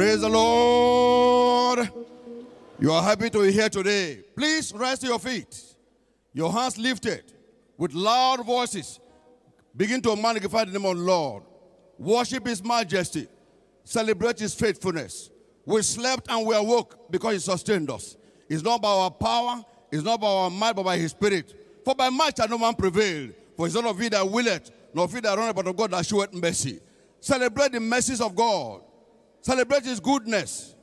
Praise the Lord. You are happy to be here today. Please rise to your feet. Your hands lifted with loud voices. Begin to magnify the name of the Lord. Worship His majesty. Celebrate His faithfulness. We slept and we awoke because He sustained us. It's not by our power, it's not by our might, but by His Spirit. For by might shall no man prevail. For it's not of you that willeth, nor of you that runneth, but of God that showeth mercy. Celebrate the mercies of God. Celebrate His goodness.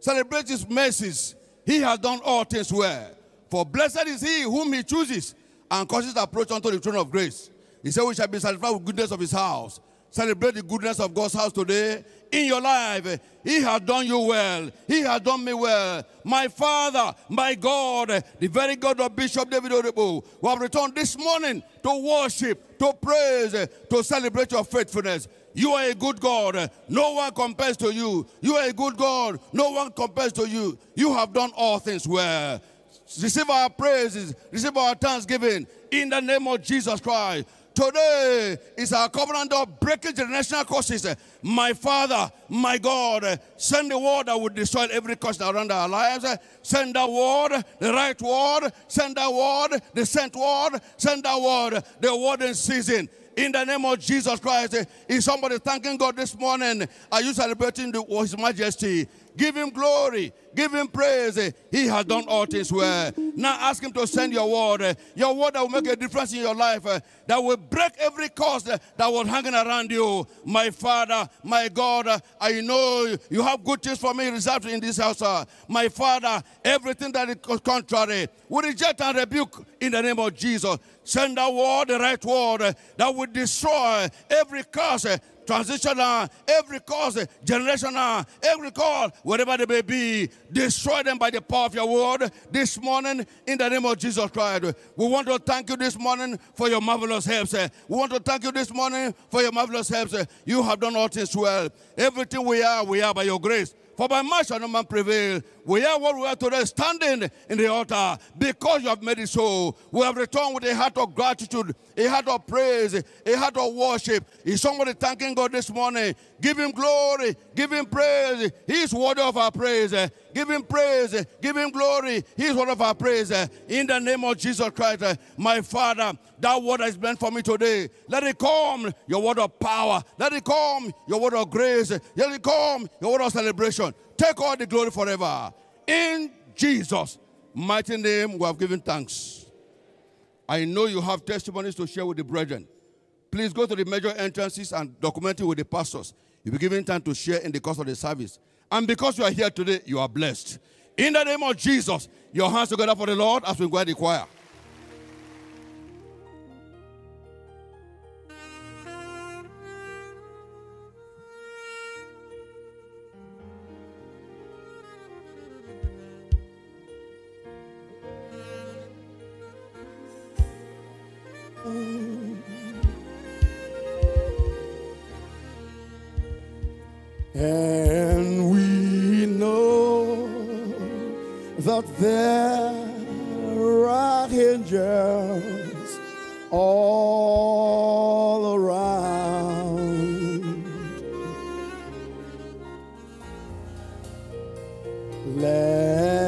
Celebrate His mercies. He has done all things well. For blessed is he whom he chooses and causes to approach unto the throne of grace. He said, We shall be satisfied with goodness of his house. Celebrate the goodness of God's house today. In your life, He has done you well. He has done me well. My Father, my God, the very God of Bishop David Oyedepo, who have returned this morning to worship, to praise, to celebrate your faithfulness. You are a good God. No one compares to you. You are a good God. No one compares to you. You have done all things well. Receive our praises, receive our thanksgiving in the name of Jesus Christ. Today is our covenant of breaking generational curses. My Father, my God, send the word that would destroy every curse around our lives. Send that word, the right word. Send that word, the sent word. Send that word, the word in season. In the name of Jesus Christ, is somebody thanking God this morning? Are you celebrating the, oh, His Majesty? Give him glory. Give him praise. He has done all things well. Now ask him to send your word. Your word that will make a difference in your life. Uh, that will break every curse uh, that was hanging around you. My Father, my God, uh, I know you have good things for me reserved in this house. My Father, everything that is contrary, we reject and rebuke in the name of Jesus. Send that word, the right word, that will destroy every curse transitional, every cause, generational, every call, whatever they may be, destroy them by the power of your word this morning in the name of Jesus Christ. We want to thank you this morning for your marvelous helps. Eh. We want to thank you this morning for your marvelous helps. Eh. You have done all things well. Everything we are, we are by your grace. For by much shall no man prevail. We are what we are today, standing in the altar because you have made it so. We have returned with a heart of gratitude, a heart of praise, a heart of worship. Is somebody thanking God this morning? Give him glory, give him praise. He is worthy of our praise. Give him praise, give him glory. He is worthy of our praise. In the name of Jesus Christ, my Father, that word is meant for me today. Let it come, your word of power. Let it come, your word of grace. Let it come, your word of celebration. Take all the glory forever. In Jesus' mighty name, we have given thanks. I know you have testimonies to share with the brethren. Please go to the major entrances and document it with the pastors. You'll be given time to share in the course of the service. And because you are here today, you are blessed. In the name of Jesus, your hands together for the Lord as we go the choir. Mm. And we know that there are angels all around. Let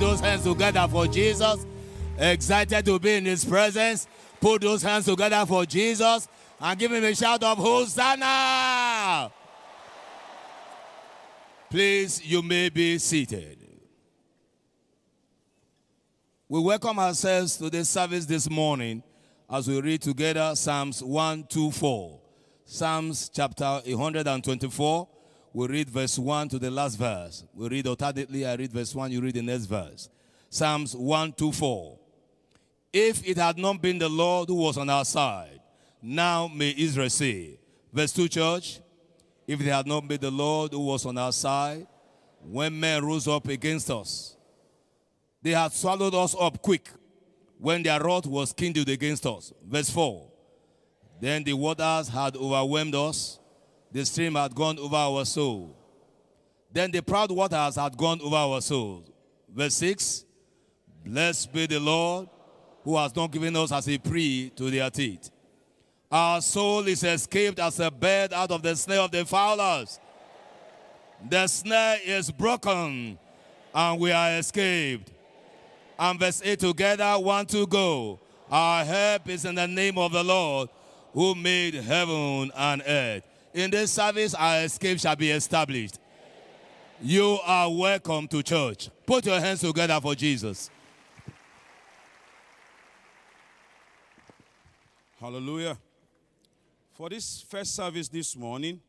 put those hands together for Jesus. Excited to be in his presence. Put those hands together for Jesus and give him a shout of Hosanna. Please, you may be seated. We welcome ourselves to this service this morning as we read together Psalms 124. Psalms chapter 124. We read verse 1 to the last verse. We read alternately. I read verse 1, you read the next verse. Psalms 124. If it had not been the Lord who was on our side, now may Israel say. Verse 2, church. If it had not been the Lord who was on our side, when men rose up against us, they had swallowed us up quick when their wrath was kindled against us. Verse 4. Then the waters had overwhelmed us, the stream had gone over our soul. Then the proud waters had gone over our souls. Verse 6. Blessed be the Lord who has not given us as a prey to their teeth. Our soul is escaped as a bird out of the snare of the fowlers. The snare is broken and we are escaped. And verse 8 together, one to go. Our help is in the name of the Lord who made heaven and earth. In this service, our escape shall be established. You are welcome to church. Put your hands together for Jesus. Hallelujah. For this first service this morning,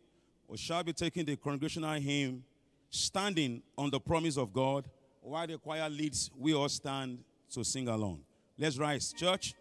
we shall be taking the congregational hymn, Standing on the Promise of God. While the choir leads, we all stand to sing along. Let's rise, church.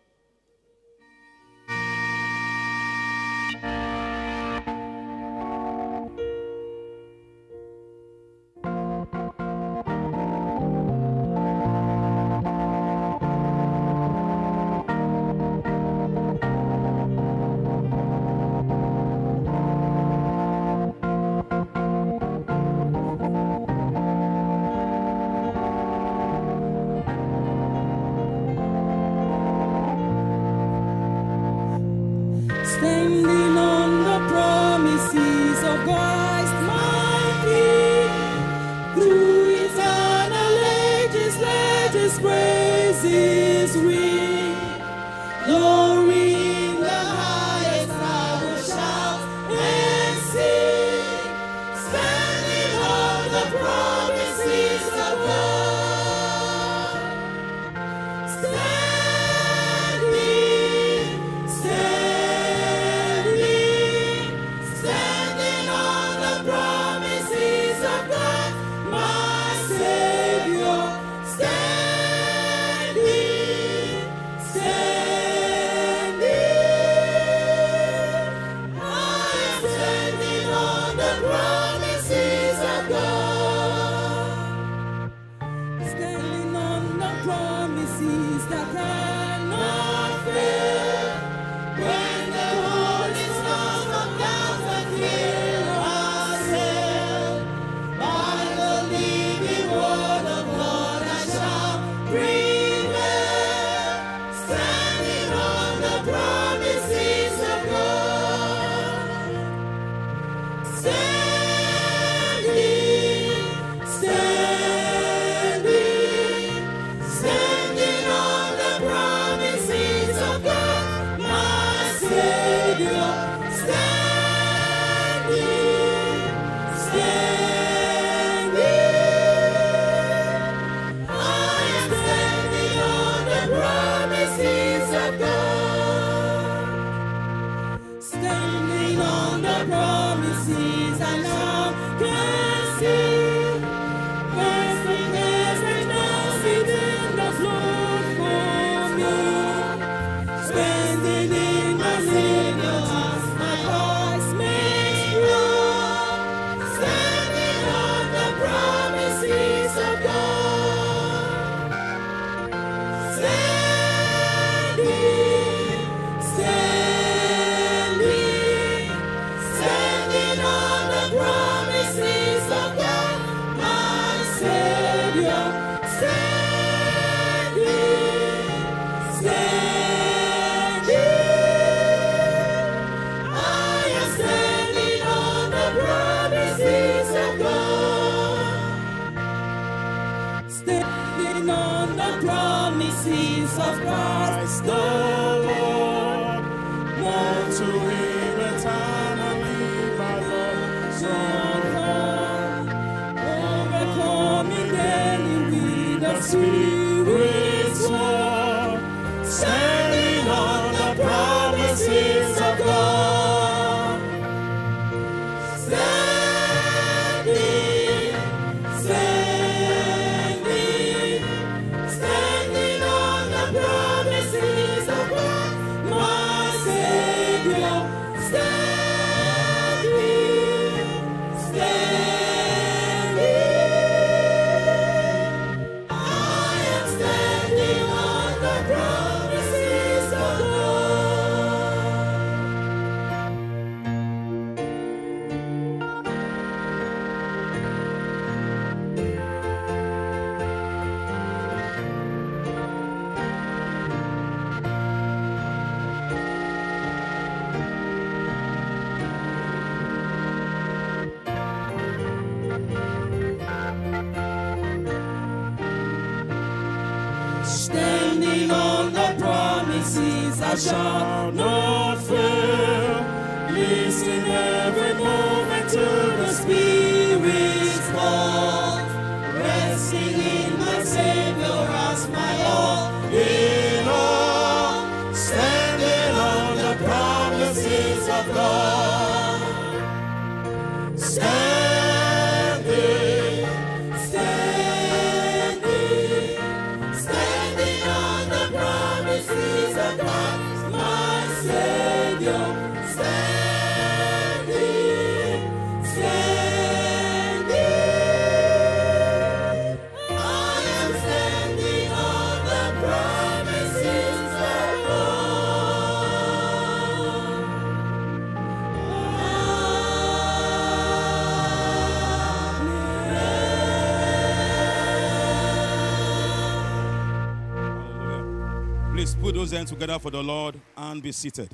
Together for the Lord and be seated.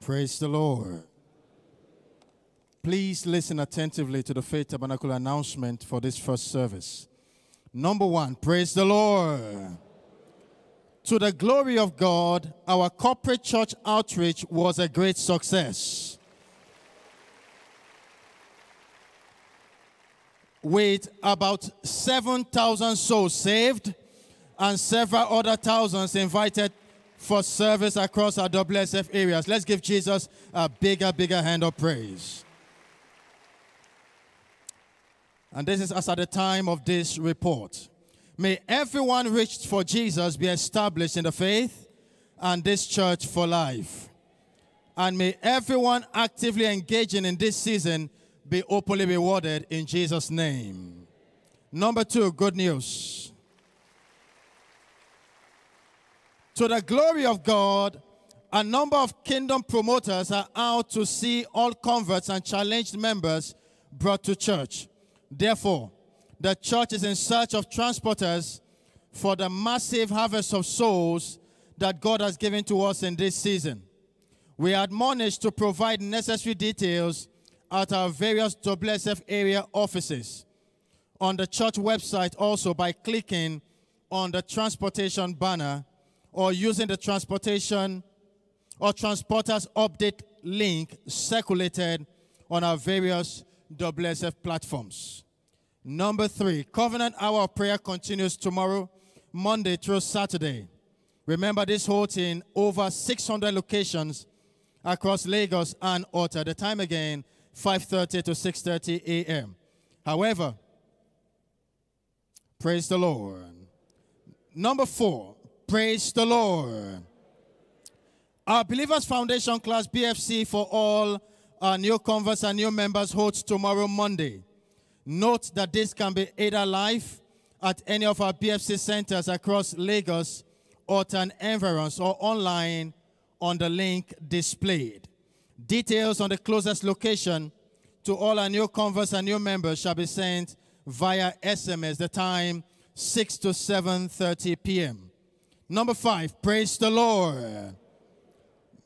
Praise the Lord. Please listen attentively to the Faith Tabernacle announcement for this first service. Number one, praise the Lord. To the glory of God, our corporate church outreach was a great success. With about 7,000 souls saved and several other thousands invited for service across our WSF areas. Let's give Jesus a bigger, bigger hand of praise. And this is as at the time of this report. May everyone reached for Jesus be established in the faith and this church for life. And may everyone actively engaging in this season be openly rewarded in Jesus' name. Number two, good news. To the glory of God, a number of kingdom promoters are out to see all converts and challenged members brought to church. Therefore, the church is in search of transporters for the massive harvest of souls that God has given to us in this season. We are admonished to provide necessary details at our various WSF area offices on the church website also by clicking on the transportation banner or using the transportation or transporters update link circulated on our various WSF platforms. Number three, Covenant Hour of Prayer continues tomorrow, Monday through Saturday. Remember, this holds in over 600 locations across Lagos and Ota. The time again, 5:30 to 6:30 a.m. However, praise the Lord. Number four, praise the Lord. Our Believers Foundation class BFC for all our new converts and new members holds tomorrow Monday. Note that this can be either live at any of our BFC centers across Lagos, and environs, or online on the link displayed. Details on the closest location to all our new converts and new members shall be sent via SMS. The time 6 to 7:30 p.m. Number 5, praise the Lord.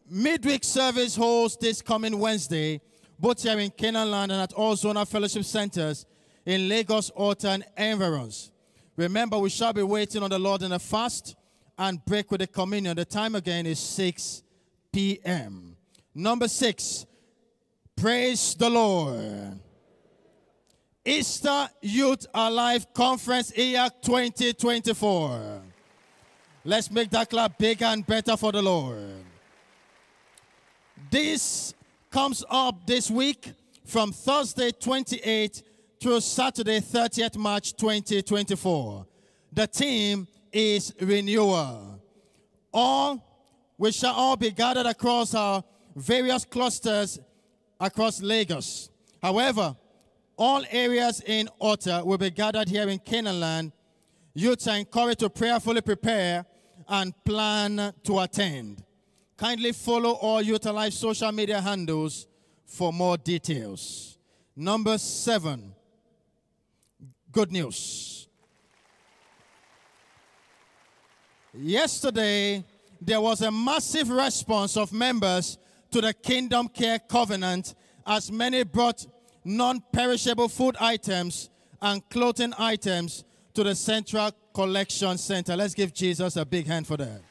Midweek service holds this coming Wednesday, both here in Canaan Land and at all Zona Fellowship Centers in Lagos, and environs. Remember, we shall be waiting on the Lord in a fast and break with the communion. The time again is 6 p.m. Number six, praise the Lord. Easter Youth Alive Conference EAC 2024. Let's make that clap bigger and better for the Lord. This comes up this week from Thursday 28 through Saturday 30th March 2024. The theme is renewal. All we shall all be gathered across our various clusters across Lagos. However, all areas in Ota will be gathered here in Canaan land. Youths are encouraged to prayerfully prepare and plan to attend. Kindly follow all Youth Alive social media handles for more details. Number seven, good news. Yesterday, there was a massive response of members to the Kingdom Care Covenant as many brought non perishable food items and clothing items to the Central Collection Center. Let's give Jesus a big hand for that.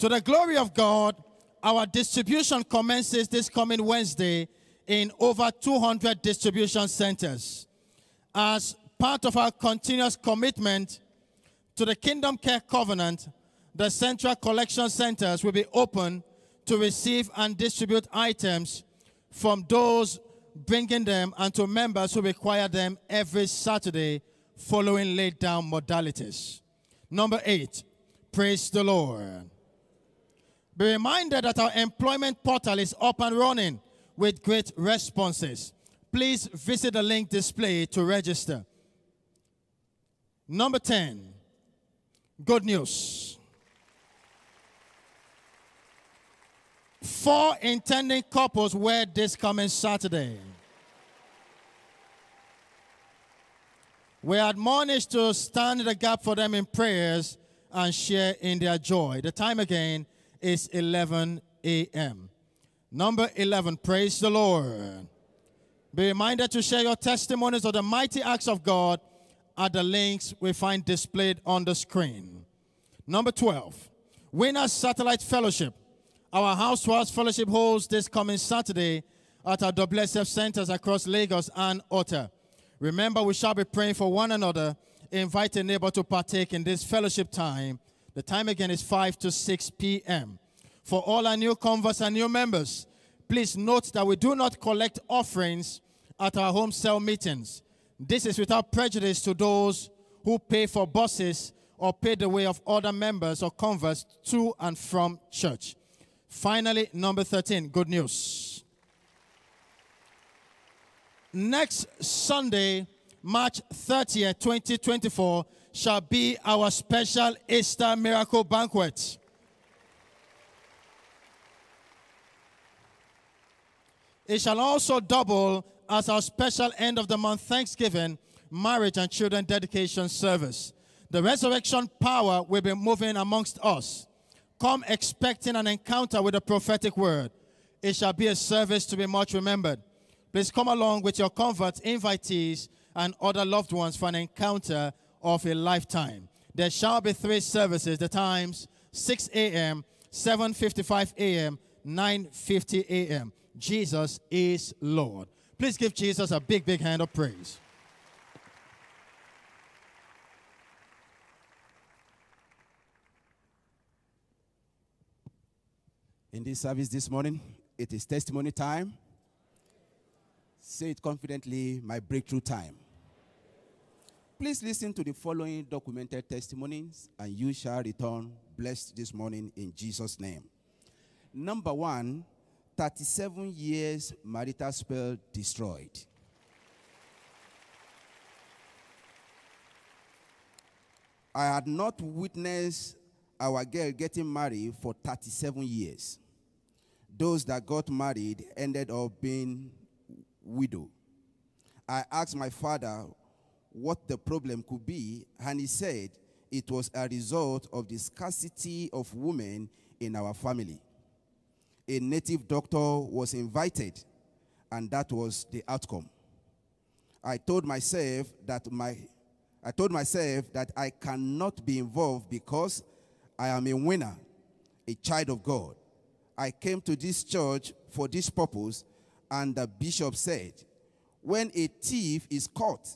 To the glory of God, our distribution commences this coming Wednesday in over 200 distribution centers. As part of our continuous commitment to the Kingdom Care Covenant, the Central Collection Centers will be open to receive and distribute items from those bringing them and to members who require them every Saturday following laid down modalities. Number eight, praise the Lord. Be reminded that our employment portal is up and running with great responses. Please visit the link displayed to register. Number 10, good news. Four intending couples wed this coming Saturday. We are admonished to stand in the gap for them in prayers and share in their joy. The time again is 11 a.m. Number 11, praise the Lord. Be reminded to share your testimonies of the mighty acts of God at the links we find displayed on the screen. Number 12, Winners Satellite Fellowship. Our House Fellowship holds this coming Saturday at our WSF centers across Lagos and Ota. Remember, we shall be praying for one another. Invite a neighbor to partake in this fellowship time. The time again is 5 to 6 p.m. For all our new converts and new members, please note that we do not collect offerings at our home cell meetings. This is without prejudice to those who pay for buses or pay the way of other members or converts to and from church. Finally, number 13, good news. Next Sunday, March 30th, 2024, shall be our special Easter miracle banquet. It shall also double as our special end of the month Thanksgiving, marriage, and children dedication service. The resurrection power will be moving amongst us. Come expecting an encounter with the prophetic word. It shall be a service to be much remembered. Please come along with your converts, invitees, and other loved ones for an encounter of a lifetime. There shall be three services, the times 6 a.m., 7:55 a.m., 9:50 a.m. Jesus is Lord. Please give Jesus a big, big hand of praise. In this service this morning, it is testimony time. Say it confidently, my breakthrough time. Please listen to the following documented testimonies, and you shall return blessed this morning in Jesus' name. Number one, 37 years marital spell destroyed. I had not witnessed our girl getting married for 37 years. Those that got married ended up being widow. I asked my father what the problem could be, and he said it was a result of the scarcity of women in our family. A native doctor was invited, and that was the outcome. I told myself that my I told myself that I cannot be involved because I am a winner, a child of God. I came to this church for this purpose, and the bishop said, When a thief is caught,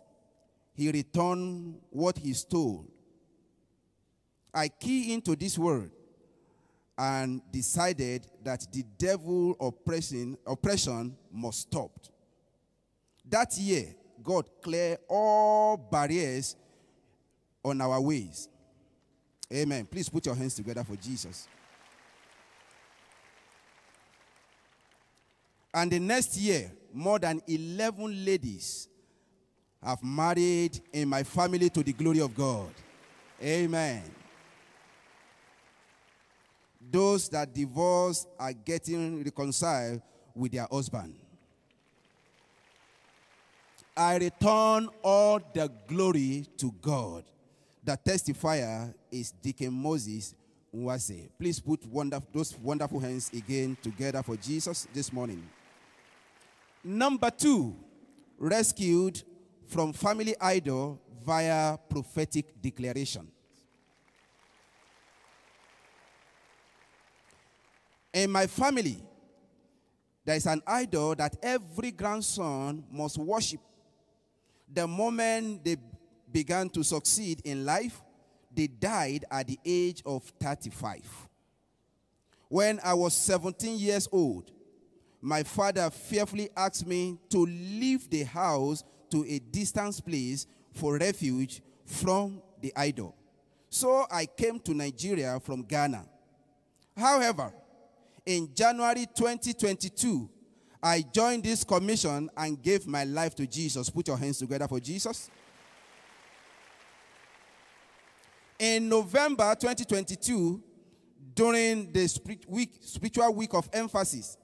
he return what he stole. I key into this word and decided that the devil oppression, oppression must stop. That year, God cleared all barriers on our ways. Amen. Please put your hands together for Jesus. And the next year, more than 11 ladies have married in my family to the glory of God. Amen. Those that divorce are getting reconciled with their husband. I return all the glory to God. The testifier is Deacon Moses Nwase. Please put wonderful, those wonderful hands again together for Jesus this morning. Number two, rescued from family idol via prophetic declaration. In my family, there is an idol that every grandson must worship. The moment they began to succeed in life, they died at the age of 35. When I was 17 years old, my father fearfully asked me to leave the house to a distant place for refuge from the idol. So I came to Nigeria from Ghana. However, in January 2022, I joined this commission and gave my life to Jesus. Put your hands together for Jesus. In November 2022, during the week, spiritual week of emphasis,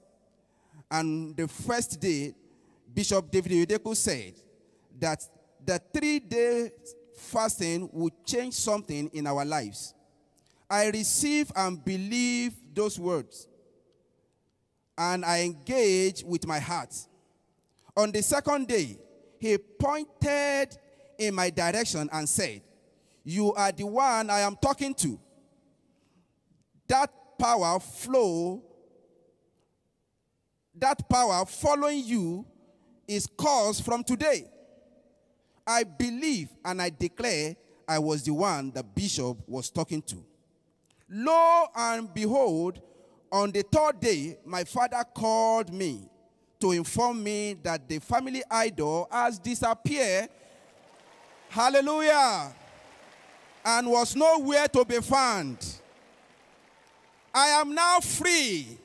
and the first day, Bishop David Oyedepo said that the three day fasting would change something in our lives. I receive and believe those words, and I engage with my heart. On the second day, he pointed in my direction and said, You are the one I am talking to. That power flow that power following you is caused from today. I believe and I declare I was the one the bishop was talking to. Lo and behold, on the third day, my father called me to inform me that the family idol has disappeared. Hallelujah. and was nowhere to be found. I am now free,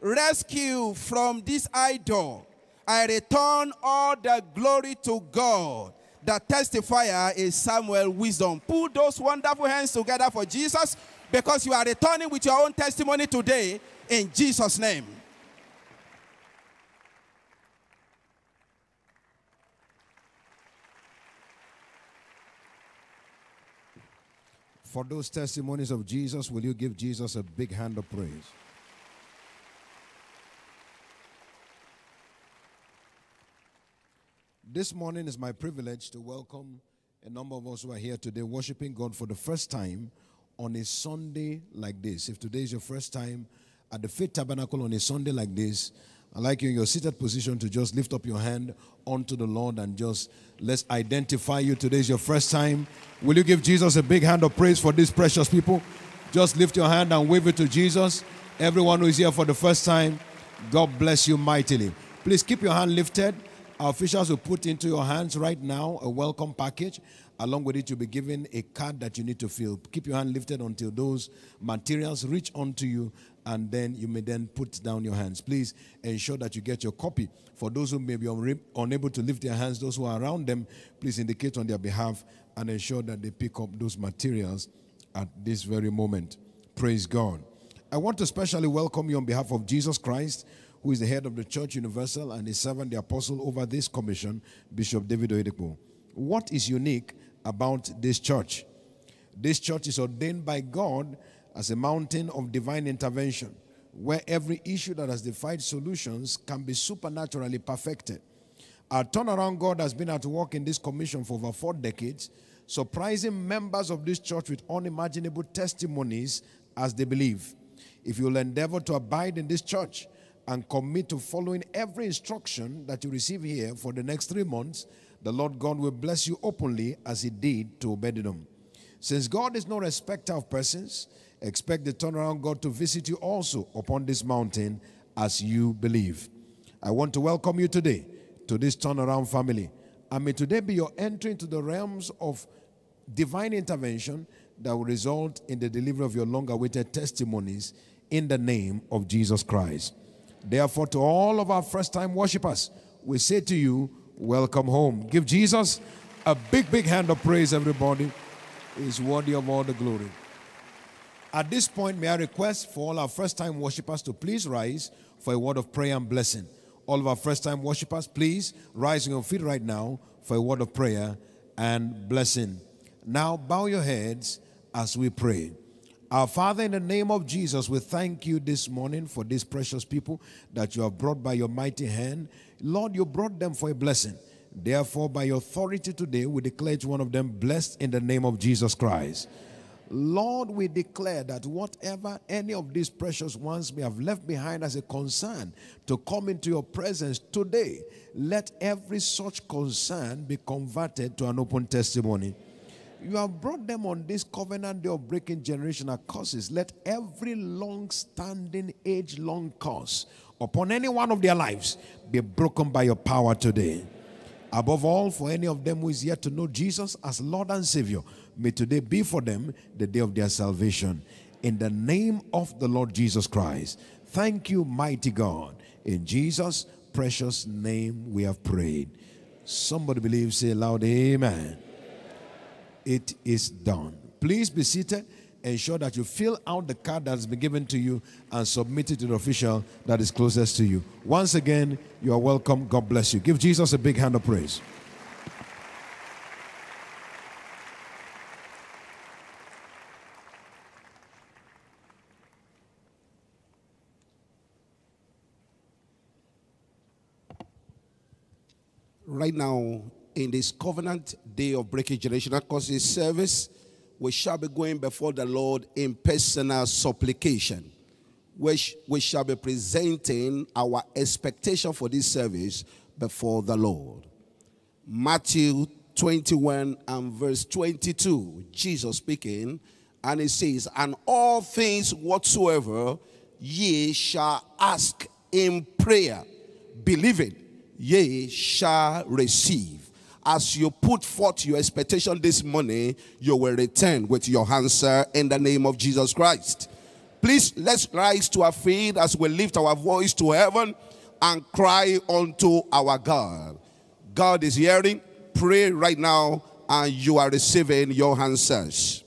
rescued from this idol. I return all the glory to God. The testifier is Samuel Wisdom. Put those wonderful hands together for Jesus because you are returning with your own testimony today in Jesus' name. For those testimonies of Jesus, will you give Jesus a big hand of praise? This morning is my privilege to welcome a number of us who are here today worshiping God for the first time on a Sunday like this. If today is your first time at the Faith Tabernacle on a Sunday like this, I'd like you in your seated position to just lift up your hand unto the Lord and just let's identify you. Today is your first time. Will you give Jesus a big hand of praise for these precious people? Just lift your hand and wave it to Jesus. Everyone who is here for the first time, God bless you mightily. Please keep your hand lifted. Our officials will put into your hands right now a welcome package. Along with it, you'll be given a card that you need to fill. Keep your hand lifted until those materials reach onto you, and then you may then put down your hands. Please ensure that you get your copy. For those who may be unable to lift their hands, those who are around them, please indicate on their behalf and ensure that they pick up those materials at this very moment. Praise God. I want to specially welcome you on behalf of Jesus Christ, who is the head of the Church Universal and is serving the apostle over this commission, Bishop David Oyedepo. What is unique about this church? This church is ordained by God as a mountain of divine intervention, where every issue that has defied solutions can be supernaturally perfected. Our turnaround God has been at work in this commission for over four decades, surprising members of this church with unimaginable testimonies as they believe. If you'll endeavor to abide in this church and commit to following every instruction that you receive here for the next three months, the Lord God will bless you openly as He did to Obededom. Since God is no respecter of persons, expect the turnaround God to visit you also upon this mountain as you believe. I want to welcome you today to this turnaround family. And may today be your entry into the realms of divine intervention that will result in the delivery of your long awaited testimonies in the name of Jesus Christ. Therefore, to all of our first time worshippers, we say to you, Welcome home. Give Jesus a big, big hand of praise, everybody. He's worthy of all the glory. At this point, may I request for all our first time worshippers to please rise for a word of prayer and blessing. All of our first time worshippers, please rise on your feet right now for a word of prayer and blessing. Now, bow your heads as we pray. Our Father, in the name of Jesus, we thank you this morning for these precious people that you have brought by your mighty hand. Lord, you brought them for a blessing. Therefore, by your authority today, we declare each one of them blessed in the name of Jesus Christ. Lord, we declare that whatever any of these precious ones may have left behind as a concern to come into your presence today, let every such concern be converted to an open testimony. You have brought them on this covenant day of breaking generational curses. Let every long standing, age long curse upon any one of their lives be broken by your power today. Above all, for any of them who is yet to know Jesus as Lord and Savior, may today be for them the day of their salvation. In the name of the Lord Jesus Christ. Thank you, mighty God. In Jesus' precious name we have prayed. Somebody believe, say loud, Amen. It is done. Please be seated. Ensure that you fill out the card that has been given to you and submit it to the official that is closest to you. Once again, you are welcome. God bless you. Give Jesus a big hand of praise. right now in this covenant day of breaking generational curses service, we shall be going before the Lord in personal supplication, which we shall be presenting our expectation for this service before the Lord. Matthew 21 and verse 22, Jesus speaking, and he says, And all things whatsoever ye shall ask in prayer, believing, ye shall receive. As you put forth your expectation this morning, you will return with your answer in the name of Jesus Christ. Please let's rise to our feet as we lift our voice to heaven and cry unto our God. God is hearing. Pray right now, and you are receiving your answers.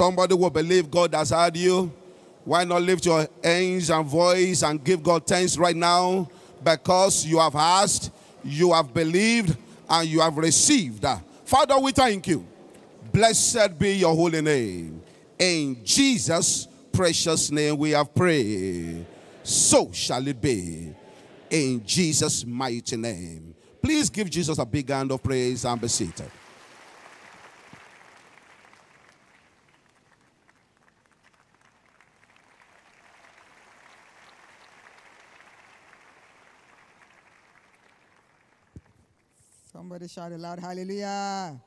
Somebody will believe God has heard you. Why not lift your hands and voice and give God thanks right now? Because you have asked, you have believed, and you have received. Father, we thank you. Blessed be your holy name. In Jesus' precious name we have prayed. So shall it be. In Jesus' mighty name. Please give Jesus a big hand of praise and be seated. Somebody shout aloud, hallelujah.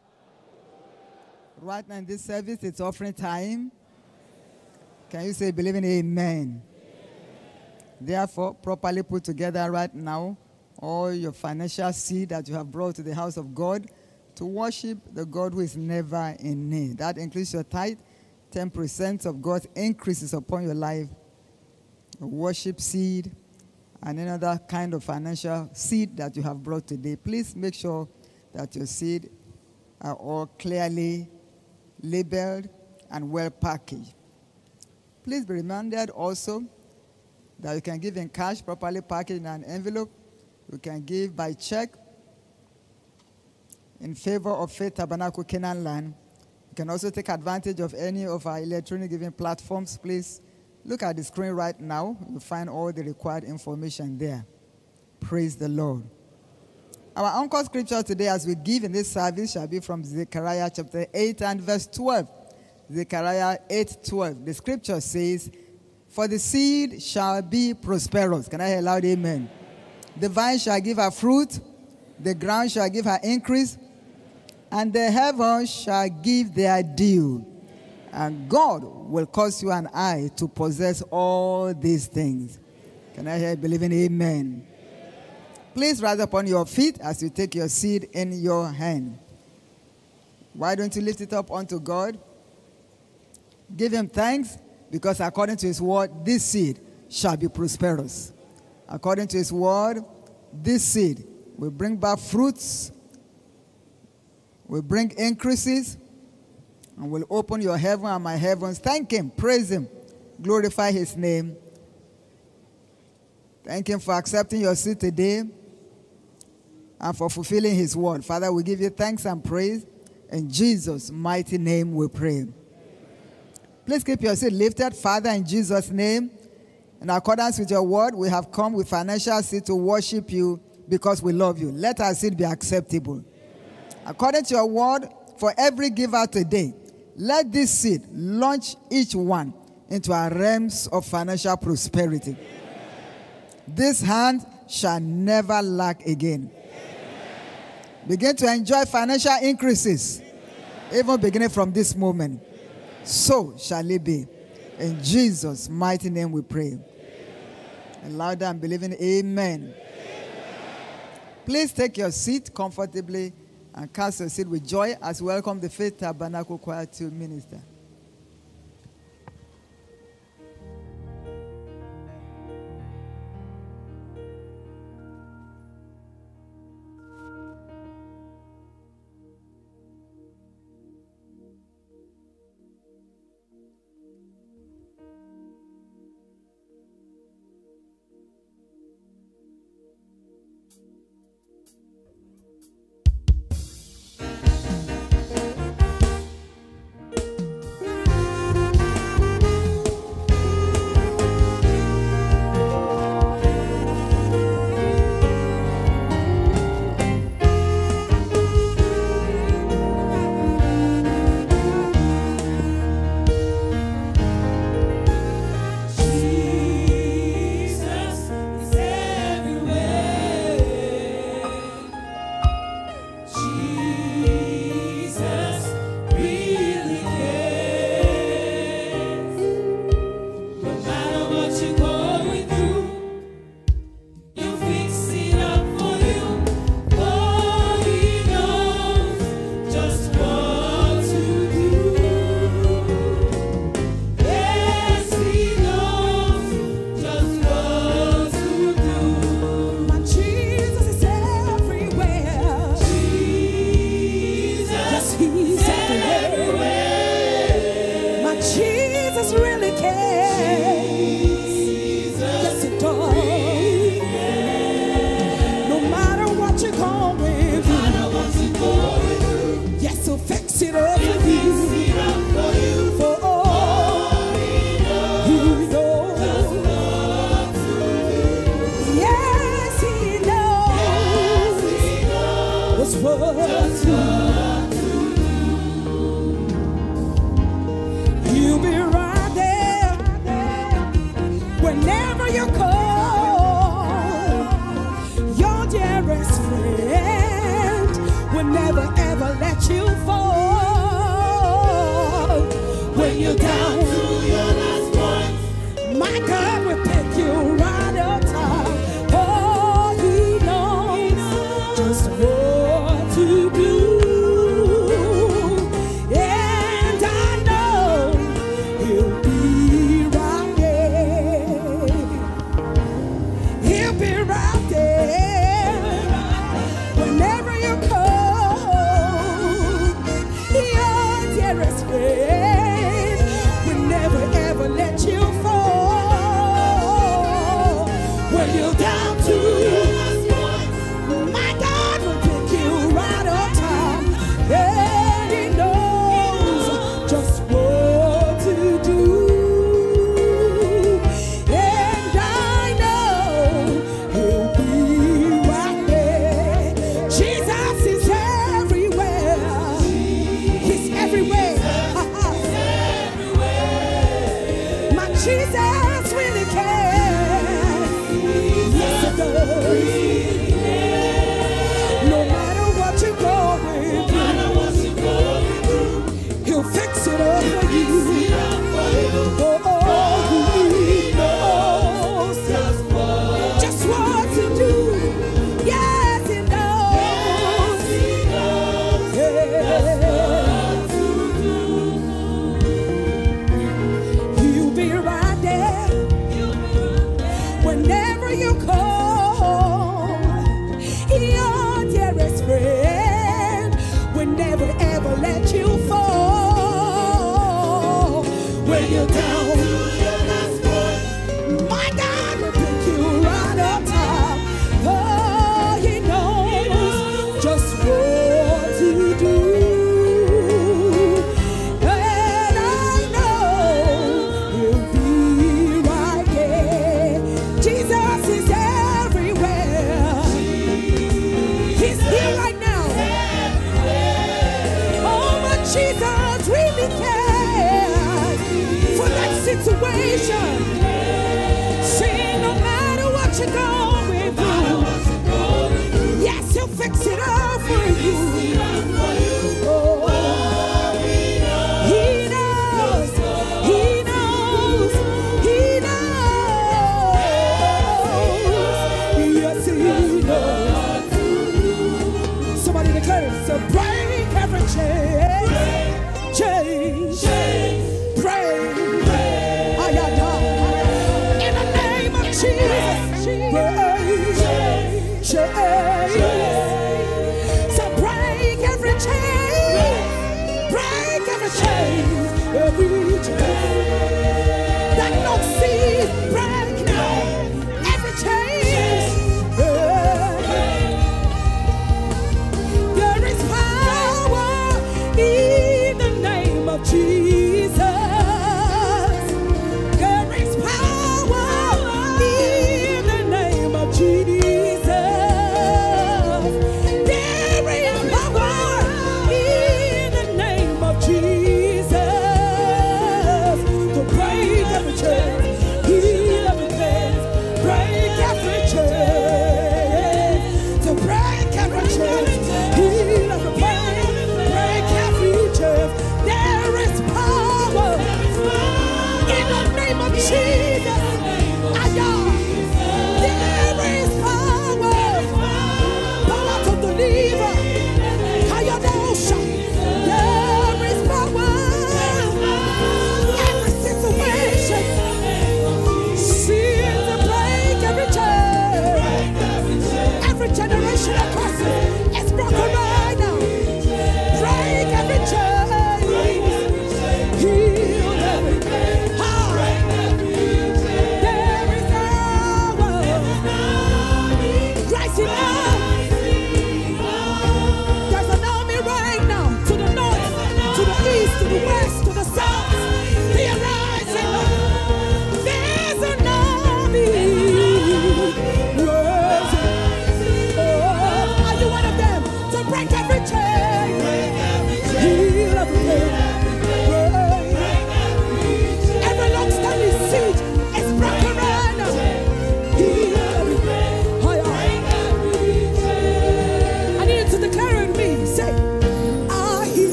Right now in this service, it's offering time. Can you say believing amen? Therefore, properly put together right now all your financial seed that you have brought to the house of God to worship the God who is never in need. That includes your tithe, 10% of God's increases upon your life, worship seed, and another kind of financial seed that you have brought today. Please make sure that your seed are all clearly labeled and well packaged. Please be reminded also that you can give in cash, properly packaged in an envelope. You can give by check in favor of Faith Tabernacle Canaan Land. You can also take advantage of any of our electronic giving platforms. Please look at the screen right now. You'll find all the required information there. Praise the Lord. Our anchor scripture today, as we give in this service, shall be from Zechariah chapter 8 and verse 12. Zechariah 8 12. The scripture says, For the seed shall be prosperous. Can I hear loud amen? The vine shall give her fruit, the ground shall give her increase, and the heavens shall give their due. And God will cause you and I to possess all these things. Can I hear believing amen? Please rise upon your feet as you take your seed in your hand. Why don't you lift it up unto God? Give him thanks because according to his word, this seed shall be prosperous. According to his word, this seed will bring back fruits, will bring increases, and will open your heaven and my heavens. Thank him, praise him, glorify his name. Thank him for accepting your seat today and for fulfilling his word. Father, we give you thanks and praise. In Jesus' mighty name we pray. Please keep your seat lifted. Father, in Jesus' name, in accordance with your word, we have come with financial seed to worship you because we love you. Let our seed be acceptable. According to your word, for every giver today, let this seed launch each one into our realms of financial prosperity. This hand shall never lack again. Begin to enjoy financial increases, even beginning from this moment. So shall it be. In Jesus' mighty name we pray. And louder and believing, Amen. Please take your seat comfortably and cast your seat with joy as we welcome the Faith Tabernacle Choir to minister.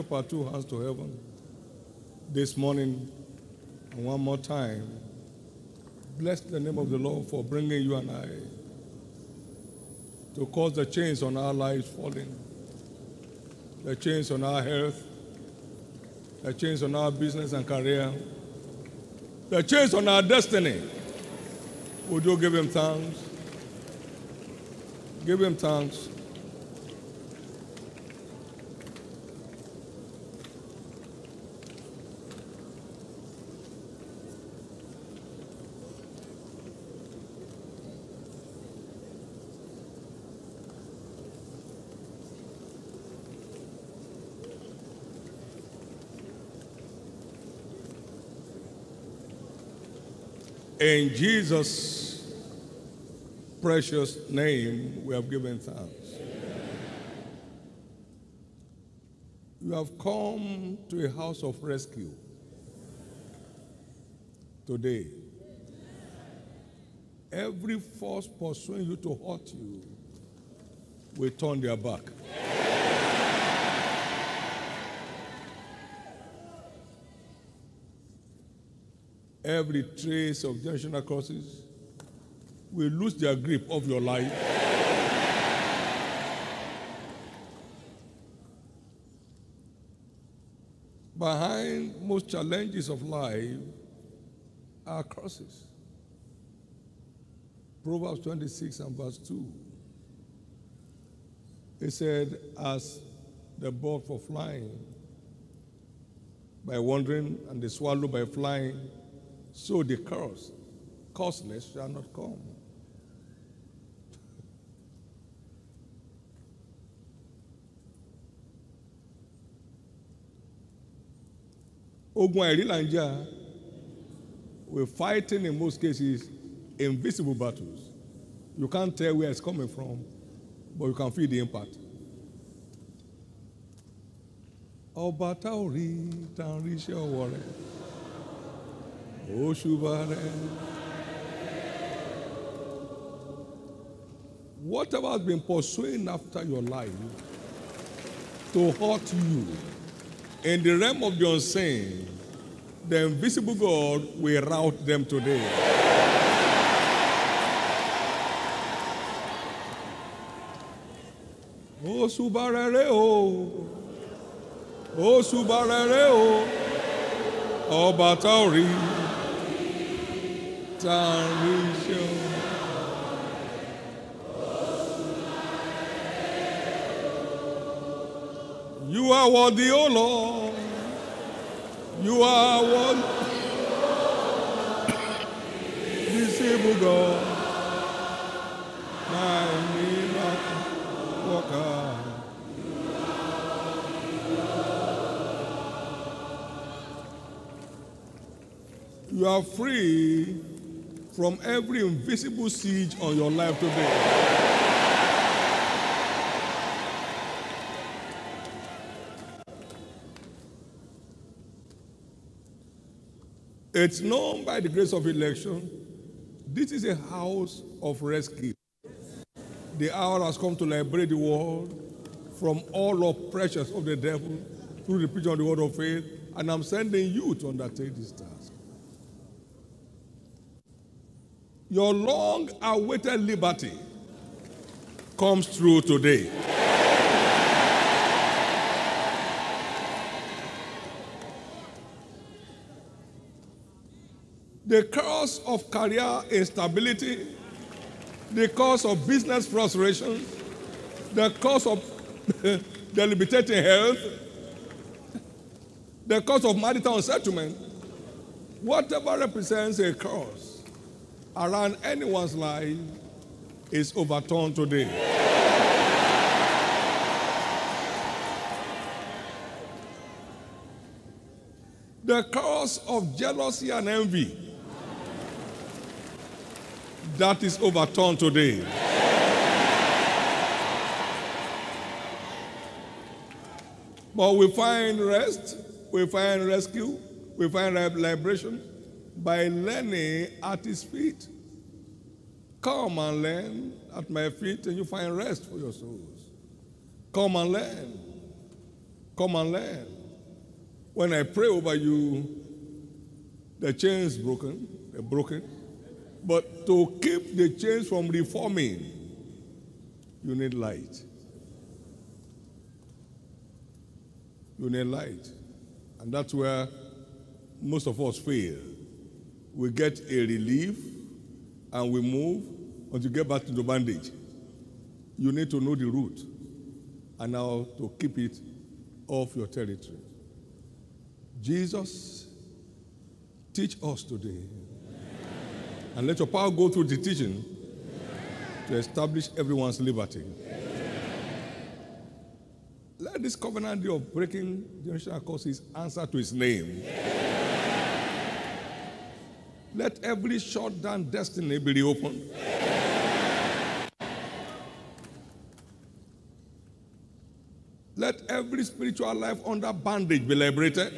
Up our two hands to heaven this morning and one more time? Bless the name of the Lord for bringing you and I to cause the chains on our lives falling, the chains on our health, the chains on our business and career, the chains on our destiny. Would you give him thanks? Give him thanks. In Jesus' precious name, we have given thanks. You have come to a house of rescue today. Every force pursuing you to hurt you will turn their back. Every trace of generational curses will lose their grip of your life. Behind most challenges of life are curses. Proverbs 26 and verse 2. It said, As the bird for flying by wandering and the swallow by flying, so the curse, curseless shall not come. Ogun àìrí ń. We're fighting in most cases invisible battles. You can't tell where it's coming from, but you can feel the impact. Ọba tá ò rí tá ń rí iṣẹ́ ọwọ́ rẹ̀. Whatever has been pursuing after your life to hurt you in the realm of the unseen, the invisible God will rout them today. Osubarere o, Osubarere o, ọba tá ò. You are worthy, O Lord. You are worthy. Visible God. My miracle worker. You are free from every invisible siege on your life today. It's known by the grace of election. This is a house of rescue. The hour has come to liberate the world from all oppressions of the devil through the preaching of the word of faith, and I'm sending you to undertake this task. Your long awaited liberty comes through today. The cause of career instability, the cause of business frustration, the cause of debilitating health, the cause of marital unsettlement, whatever represents a cause around anyone's life is overturned today. The cause of jealousy and envy that is overturned today. But we find rest, we find rescue, we find liberation by learning at his feet. Come and learn at my feet, and you find rest for your souls. Come and learn. Come and learn. When I pray over you, the chains broken, they're broken. But to keep the chains from reforming, you need light. You need light. And that's where most of us fail. We get a relief and we move until you get back to the bandage. You need to know the root and how to keep it off your territory. Jesus, teach us today. And let your power go through the teaching to establish everyone's liberty. Let this covenant of breaking generational curses answer to his name. Let every shut down destiny be reopened. Let every spiritual life under bondage be liberated.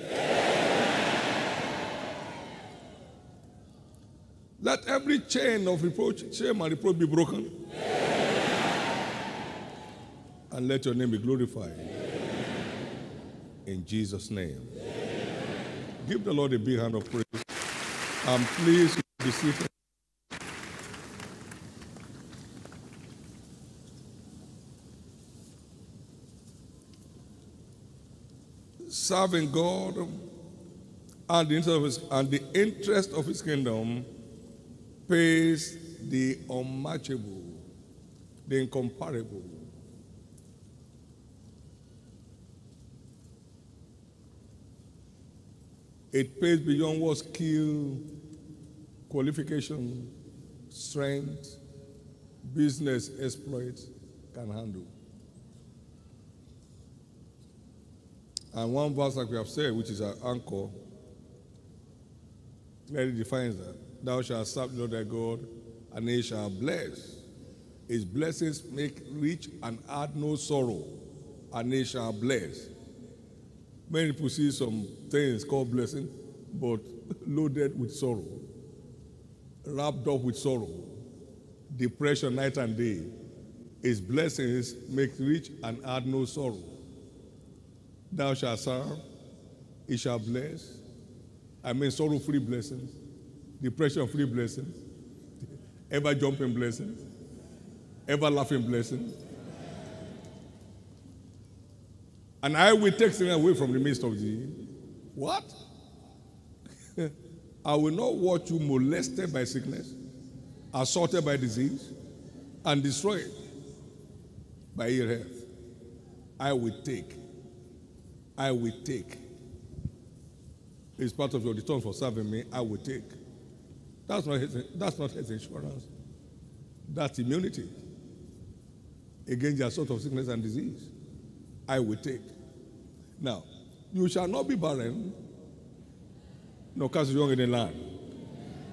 Let every chain of reproach, shame, and reproach be broken. And let your name be glorified. In Jesus' name. Give the Lord a big hand of praise. And please be seated. Serving God and the interest of his, and the interest of his kingdom pays the unmatchable, the incomparable. It pays beyond what skill, qualification, strength, business exploits can handle. And one verse, like we have said, which is our anchor, clearly defines that. Thou shalt serve the Lord thy God, and he shall bless. His blessings make rich and add no sorrow, and he shall bless. Many see some things called blessing, but loaded with sorrow, wrapped up with sorrow, depression night and day. His blessings make rich and add no sorrow. Thou shalt serve, he shall bless. I mean, sorrow free blessings, depression free blessings, ever jumping blessings, ever laughing blessings. And I will take sin away from the midst of thee. What? I will not watch you molested by sickness, assaulted by disease, and destroyed by ill health. I will take. I will take. It's part of your return for serving me. I will take. That's not his, that's not his insurance. That's immunity against the assault of sickness and disease. I will take. Now, you shall not be barren, no, nor cast young in the land.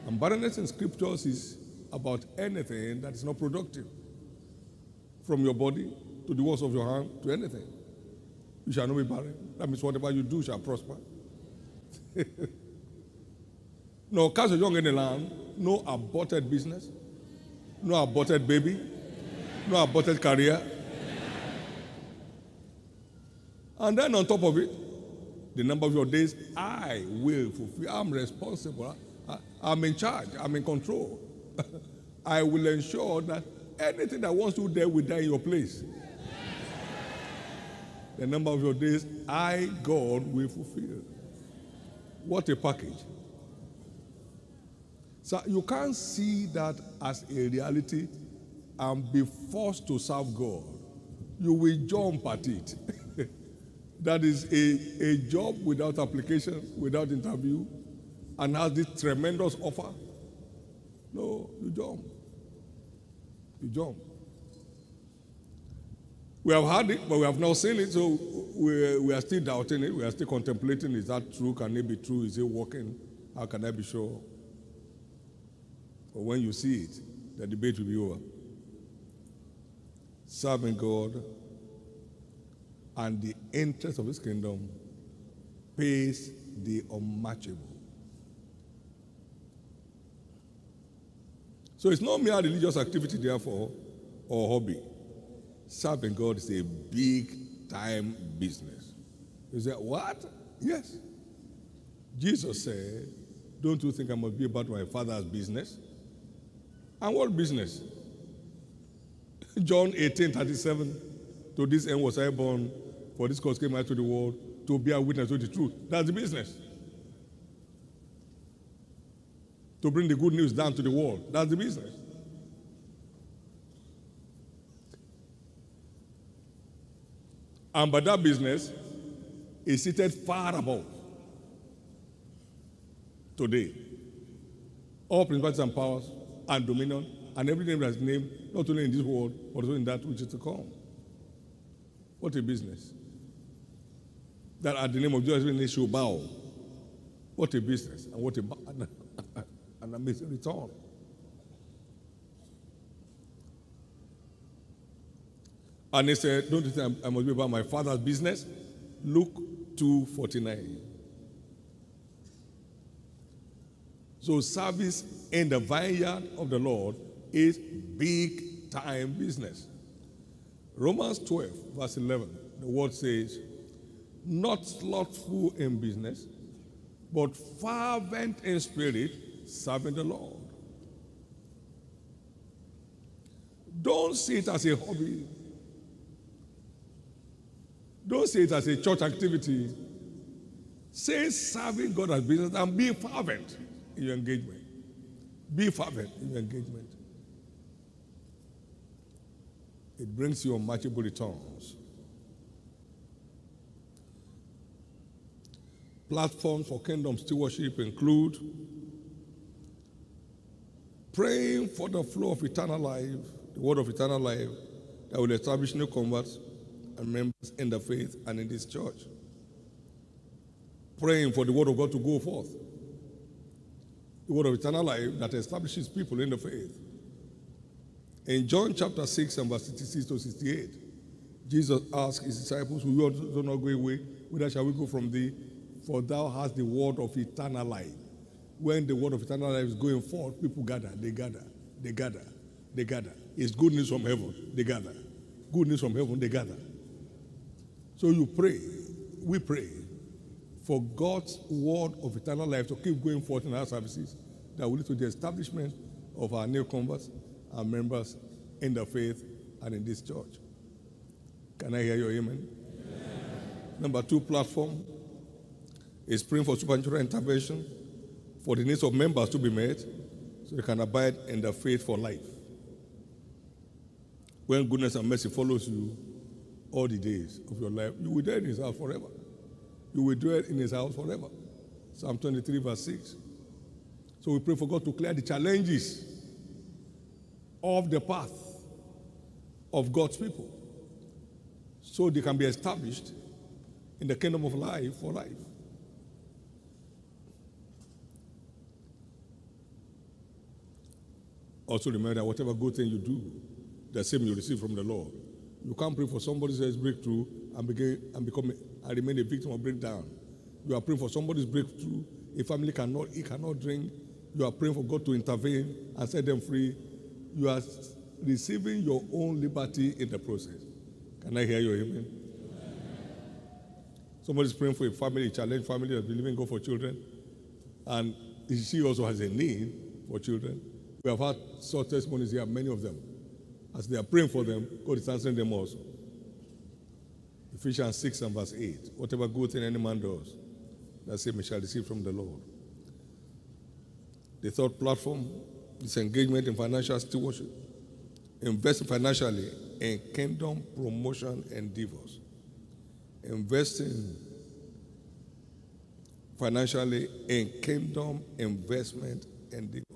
And barrenness in scriptures is about anything that is not productive. From your body to the works of your hand to anything. You shall not be barren. That means whatever you do shall prosper. no cast young in the land, no aborted business, no aborted baby, no aborted career. And then on top of it, the number of your days, I will fulfill. I'm responsible. I, am in charge. I'm in control. I will ensure that anything that wants to there will die in your place. the number of your days, I, God, will fulfill. What a package. So you can't see that as a reality and be forced to serve God. You will jump at it. that is a, a job without application, without interview, and has this tremendous offer. No, you jump. You jump. We have had it, but we have not seen it, so we, we are still doubting it. We are still contemplating is that true? Can it be true? Is it working? How can I be sure? But when you see it, the debate will be over. Serving God and the interest of his kingdom pays the unmatchable. So it's not mere religious activity, therefore, or hobby. Serving God is a big time business. You say, What? Yes. Jesus said, Don't you think I must be about my father's business? And what business? John 18 37. To this end was I born, for this cause came out to the world to bear witness to the truth. That's the business. To bring the good news down to the world. That's the business. And by that business is seated far above today. All principalities and powers and dominion and every name that's named, not only in this world, but also in that which is to come. What a business. That at the name of Jesus, they should bow. What a business. And what a, an amazing return. And he said, Don't you think I must be about my father's business? Luke 2:49. So service in the vineyard of the Lord is big time business. Romans 12, verse 11, the word says, Not slothful in business, but fervent in spirit, serving the Lord. Don't see it as a hobby. Don't see it as a church activity. Say serving God as business and be fervent in your engagement. Be fervent in your engagement. It brings you unmatchable returns. Platforms for kingdom stewardship include praying for the flow of eternal life, the word of eternal life that will establish new converts and members in the faith and in this church. Praying for the word of God to go forth. The word of eternal life that establishes people in the faith. In John chapter 6 and verse 66 to 68, Jesus asked his disciples, you also not go away? Whither shall we go from thee? For thou hast the word of eternal life. When the word of eternal life is going forth, people gather, they gather, they gather, they gather. It's good news from heaven, they gather. Good news from heaven, they gather. So you pray, we pray for God's word of eternal life to keep going forth in our services that will lead to the establishment of our new converts and members in the faith and in this church. Can I hear your amen? amen. Number two platform is praying for supernatural intervention for the needs of members to be met so they can abide in the faith for life. When goodness and mercy follows you all the days of your life, you will dwell in his house forever. You will dwell in his house forever. Psalm 23, verse 6. So we pray for God to clear the challenges of the path of God's people so they can be established in the kingdom of life for life. Also remember that whatever good thing you do, the same you receive from the Lord. You can't pray for somebody's breakthrough and begin and become and remain a victim of breakdown. You are praying for somebody's breakthrough. A family cannot eat, cannot drink. You are praying for God to intervene and set them free. You are receiving your own liberty in the process. Can I hear your amen? Somebody's praying for a family, a challenged family that's believing God for children, and she also has a need for children. We have had such testimonies here, many of them. As they are praying for them, God is answering them also. Ephesians 6 and verse 8. Whatever good thing any man does, that same shall receive from the Lord. The third platform is engagement in financial stewardship. Invest financially in kingdom promotion endeavors. Investing financially in kingdom investment endeavors.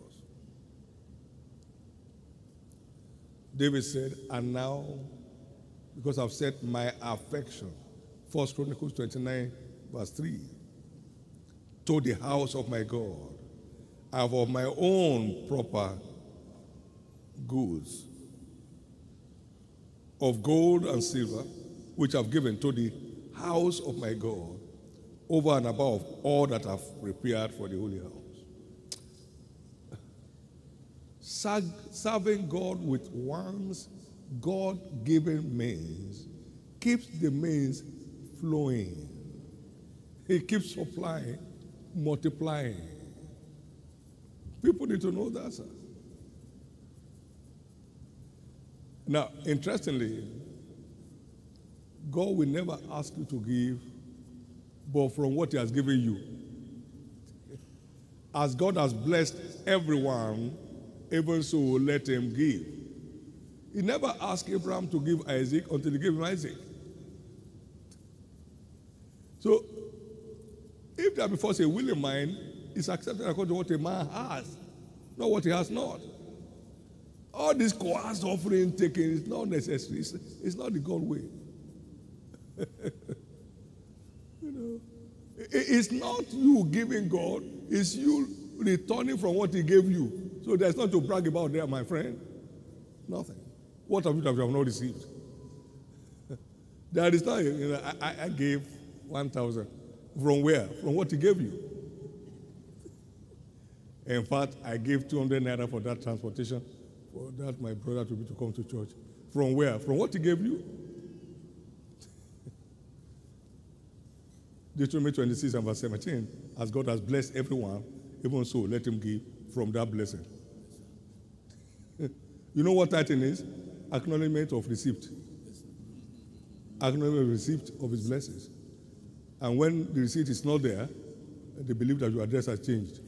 David said, And now, because I've set my affection, First Chronicles 29, verse 3, to the house of my God, I have of my own proper goods of gold and silver, which I've given to the house of my God, over and above all that I've prepared for the holy house. Serving God with one's God given means keeps the means flowing. He keeps supplying, multiplying. People need to know that, sir. Now, interestingly, God will never ask you to give, but from what He has given you. As God has blessed everyone, even so let him give. He never asked Abraham to give Isaac until he gave him Isaac. So, if there before a willing mind, it's accepted according to what a man has, not what he has not. All this coerced offering taking is not necessary. It's, it's not the God way. you know, it- it's not you giving God, it's you returning from what He gave you. So there's nothing to brag about there, my friend. Nothing. What have you that you have not received? there is not, you know, I, I- I gave 1,000. From where? From what He gave you. In fact, I gave 200 naira for that transportation, for that my brother to be to come to church. From where? From what he gave you. Deuteronomy 26 and verse 17, as God has blessed everyone, even so let him give from that blessing. You know what tithing is? Acknowledgement of receipt. Acknowledgement of receipt of his blessings. And when the receipt is not there, they believe that your address has changed.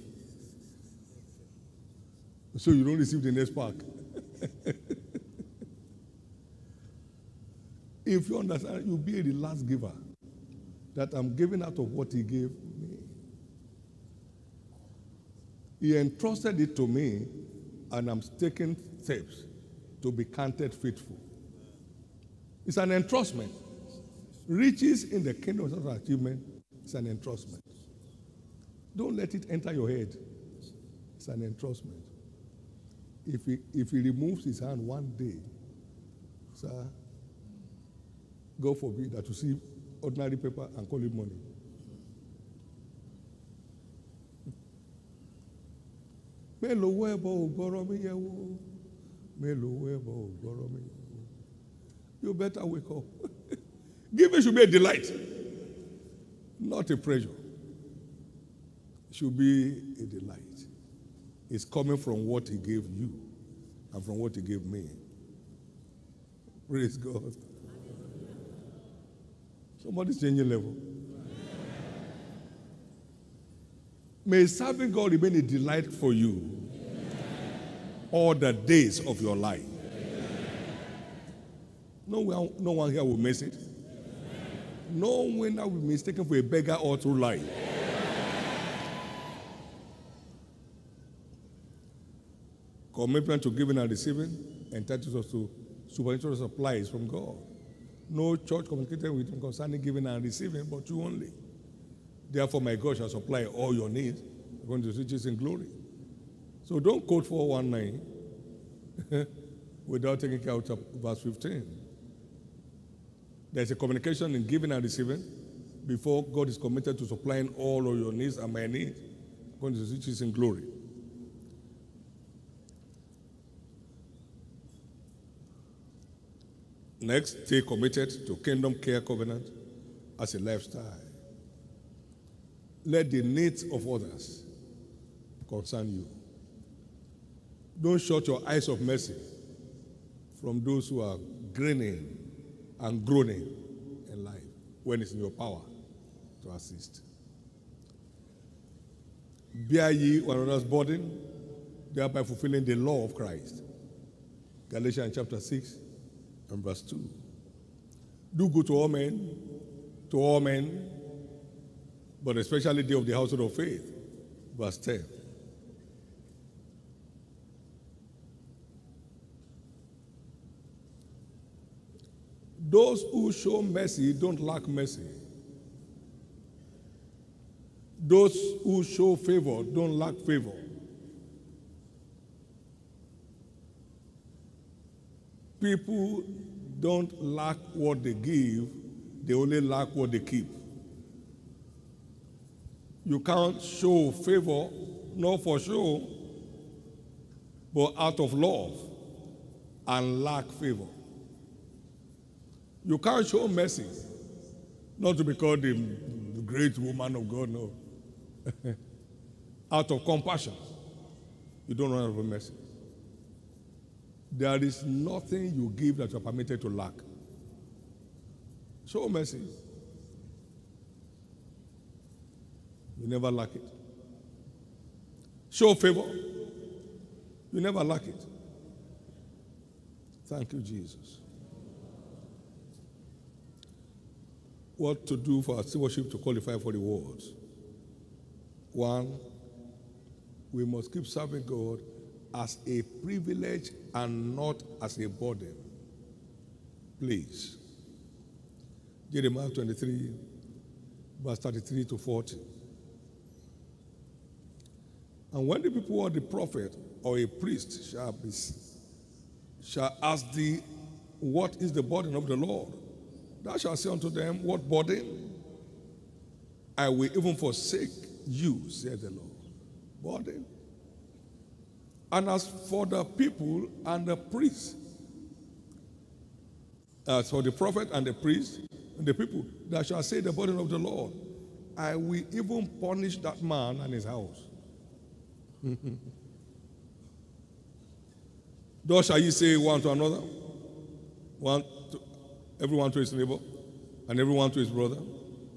So you don't receive the next pack. if you understand, you'll be the last giver. That I'm giving out of what he gave me. He entrusted it to me, and I'm taking steps to be counted faithful. It's an entrustment. Riches in the kingdom of achievement is an entrustment. Don't let it enter your head. It's an entrustment. If he, if he removes his hand one day, sir, God forbid that you see ordinary paper and call it money. mi yẹ you better wake up. Giving should be a delight. Not a pressure. It should be a delight. It's coming from what he gave you and from what he gave me. Praise god. Somebody's changing level. May serving God remain a delight for you all the days of your life. No one, no one here will miss it. No winner will be mistaken for a beggar all through life. Commitment to giving and receiving entitles us to supernatural supplies from God. No church communicated with him concerning giving and receiving, but you only. Therefore, my God shall supply all your needs according to his riches in glory. So don't quote 419 without taking care of verse 15. There's a communication in giving and receiving before God is committed to supplying all of your needs and my needs according to riches in glory. Next, stay committed to kingdom care covenant as a lifestyle. Let the needs of others concern you. Don't shut your eyes of mercy from those who are grinning and groaning in life when it's in your power to assist. Bear ye one another's burden, thereby fulfilling the law of Christ. Galatians chapter 6 and verse 2. Do good to all men, to all men, but especially they of the household of faith. Verse 10. Those who show mercy don't lack mercy. Those who show favor don't lack favor. People don't lack what they give, they only lack what they keep. You can't show favor, not for show, but out of love and lack favor. You can't show mercy, not to be called the, great woman of God, no. Out of compassion, you don't run out of mercy. There is nothing you give that you are permitted to lack. Show mercy. You never lack it. Show favor. You never lack it. Thank you, Jesus. What to do for our stewardship to qualify for the rewards? One, we must keep serving God as a privilege and not as a burden. Please. Jeremiah 23, verse 33 to 40. And when the people or the prophet or a priest shall, be, shall ask thee, What is the burden of the Lord? Thou shalt say unto them, What burden? I will even forsake you, said the Lord. Burden. And as for the people and the priests, as for the prophet and the priest and the people that shall say the burden of the Lord, I will even punish that man and his house. Thus shall ye say one to another, one everyone to his neighbor, and everyone to his brother.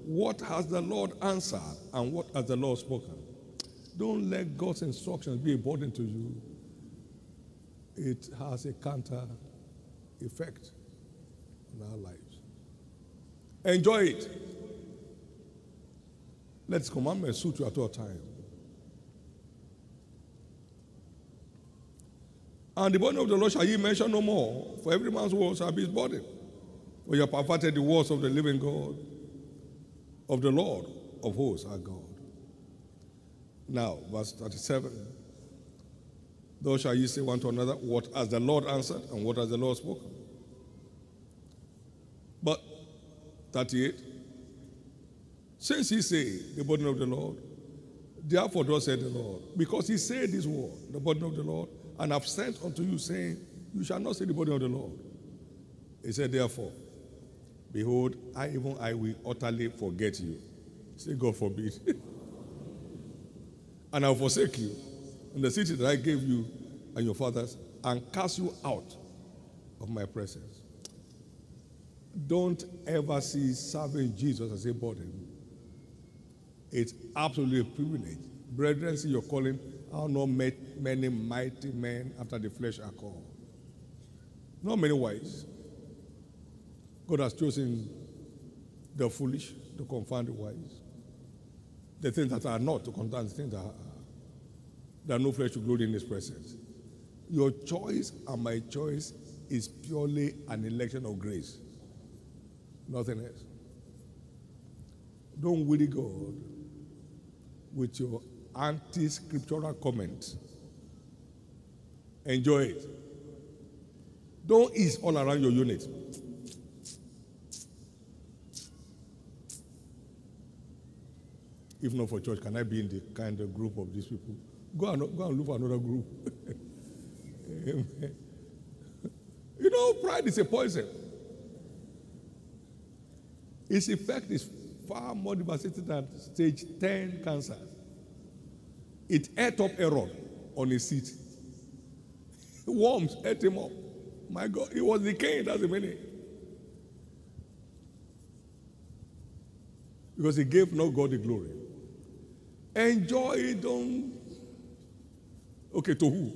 What has the Lord answered, and what has the Lord spoken? Don't let God's instructions be a burden to you. It has a counter effect on our lives. Enjoy it. Let His commandment suit you at all times. And the burden of the Lord shall ye mention no more, for every man's word shall be his burden. For you have perverted the words of the living God, of the Lord of hosts, our God. Now, verse 37. Thus shall ye say one to another, What has the Lord answered, and what has the Lord spoken? But 38. Since he say the burden of the Lord, therefore thus said the Lord, because he said this word, the burden of the Lord, and have sent unto you, saying, You shall not say the burden of the Lord. He said, Therefore, behold, I even I will utterly forget you. Say, God forbid. and I'll forsake you in the city that I gave you and your fathers, and cast you out of my presence. Don't ever see serving Jesus as a burden. It's absolutely a privilege. Brethren, see your calling. How not met many mighty men after the flesh are called. Not many wise. God has chosen the foolish to confound the wise. The things that are not to confound the things that are. That no flesh will glory in his presence. Your choice and my choice is purely an election of grace. Nothing else. Don't worry God with your anti scriptural comments. Enjoy it. Don't ease all around your unit. If not for church, can I be in the kind of group of these people? Go and, go and look for another group. You know, pride is a poison. Its effect is far more devastating than stage 10 cancer. It ate up Herod on his seat. Worms ate him up. My God, he was decaying, that's the meaning. Because he gave no God the glory. Enjoy it, don't. Okay, to who?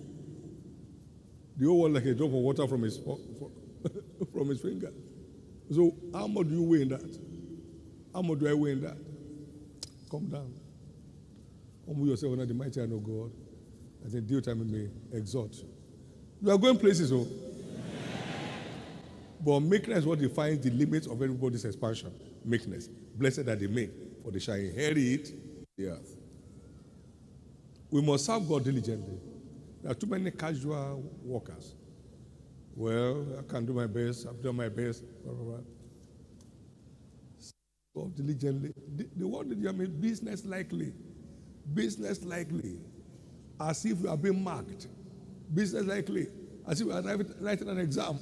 The whole world like a drop of water from his from his finger. So how much do you weigh in that? How much do I weigh in that? Come down. Humble yourself under the mighty hand of God. I think due time may exhort you. You are going places, oh. But meekness is what defines the limits of everybody's expansion. Meekness. Blessed are the meek, for they shall inherit the earth. We must serve God diligently. There are too many casual workers. Well, I can do my best. I've done my best. Blah, blah, blah. God diligently. The, the word that you mean business likely. Business likely. As if you are being marked. Business likely. As if you are writing an exam.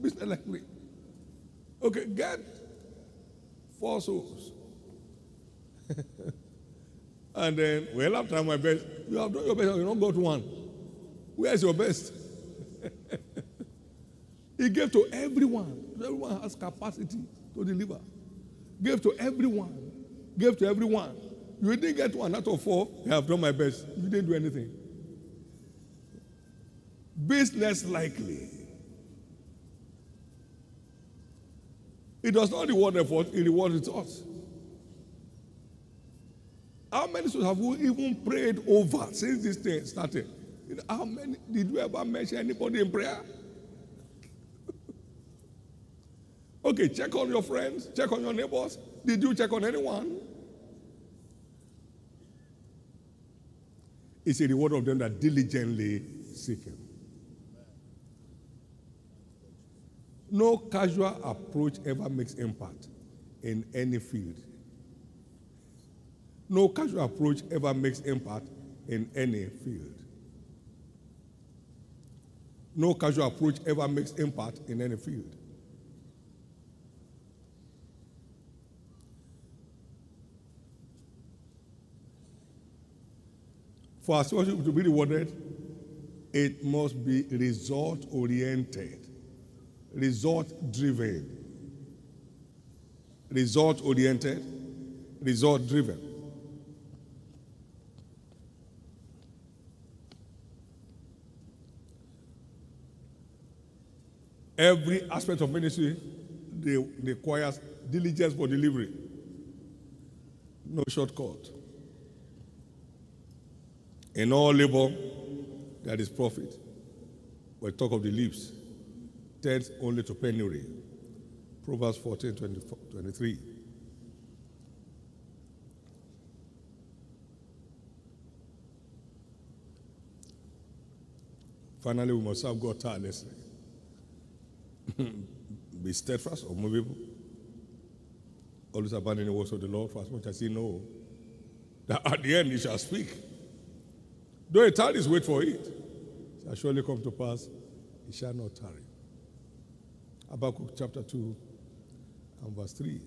Business likely. Okay, get four souls. and then, well, I've tried my best. You have done your best, you don't got one. Where's your best? he gave to everyone. Everyone has capacity to deliver. Gave to everyone. Gave to everyone. You didn't get one out of four. I have done my best. You didn't do anything. Business likely. It does not reward effort, it rewards results. How many souls have we even prayed over since this thing started? You know, how many did you ever mention anybody in prayer? okay, check on your friends, check on your neighbors. Did you check on anyone? It's a reward of them that diligently seek Him. No casual approach ever makes impact in any field. No casual approach ever makes impact in any field. No casual approach ever makes impact in any field. For our stewardship to be rewarded, it must be result oriented, result driven. Result oriented, result driven. Every aspect of ministry they, requires diligence for delivery. No shortcut. In all labor, there is profit. But talk of the lips, tends only to penury. Proverbs 14 24, 23. Finally, we must have God tirelessly. Be steadfast, or unmovable. Always abandon the words of the Lord for as much as He know that at the end He shall speak. Though it tarries, wait for it. It shall surely come to pass. It shall not tarry. Habakkuk chapter 2 and verse 3.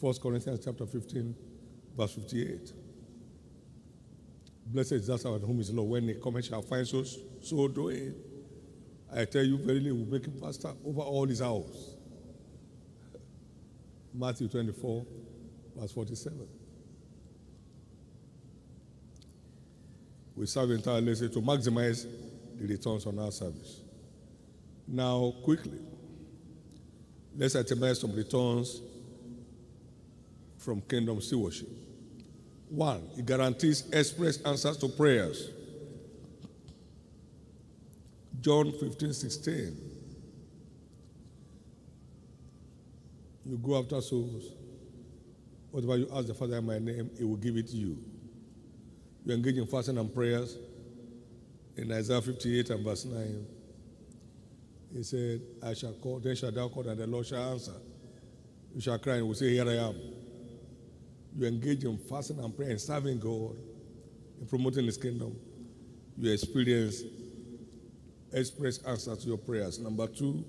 1 Corinthians chapter 15, verse 58. Blessed is that whom is Lord when he comes shall find so, so doing. I tell you, verily, will make him pastor over all his house. Matthew 24, verse 47. We serve entirely to maximize the returns on our service. Now, quickly, let's itemize some returns from kingdom stewardship. One, it guarantees express answers to prayers. John 15, 16. You go after souls. Whatever you ask the Father in my name, He will give it to you. You engage in fasting and prayers. In Isaiah 58 and verse 9, He said, I shall call, then shall thou call, and the Lord shall answer. You shall cry, and will say, Here I am. You engage in fasting and prayer and serving God, in promoting His kingdom. You experience express answers to your prayers. Number two,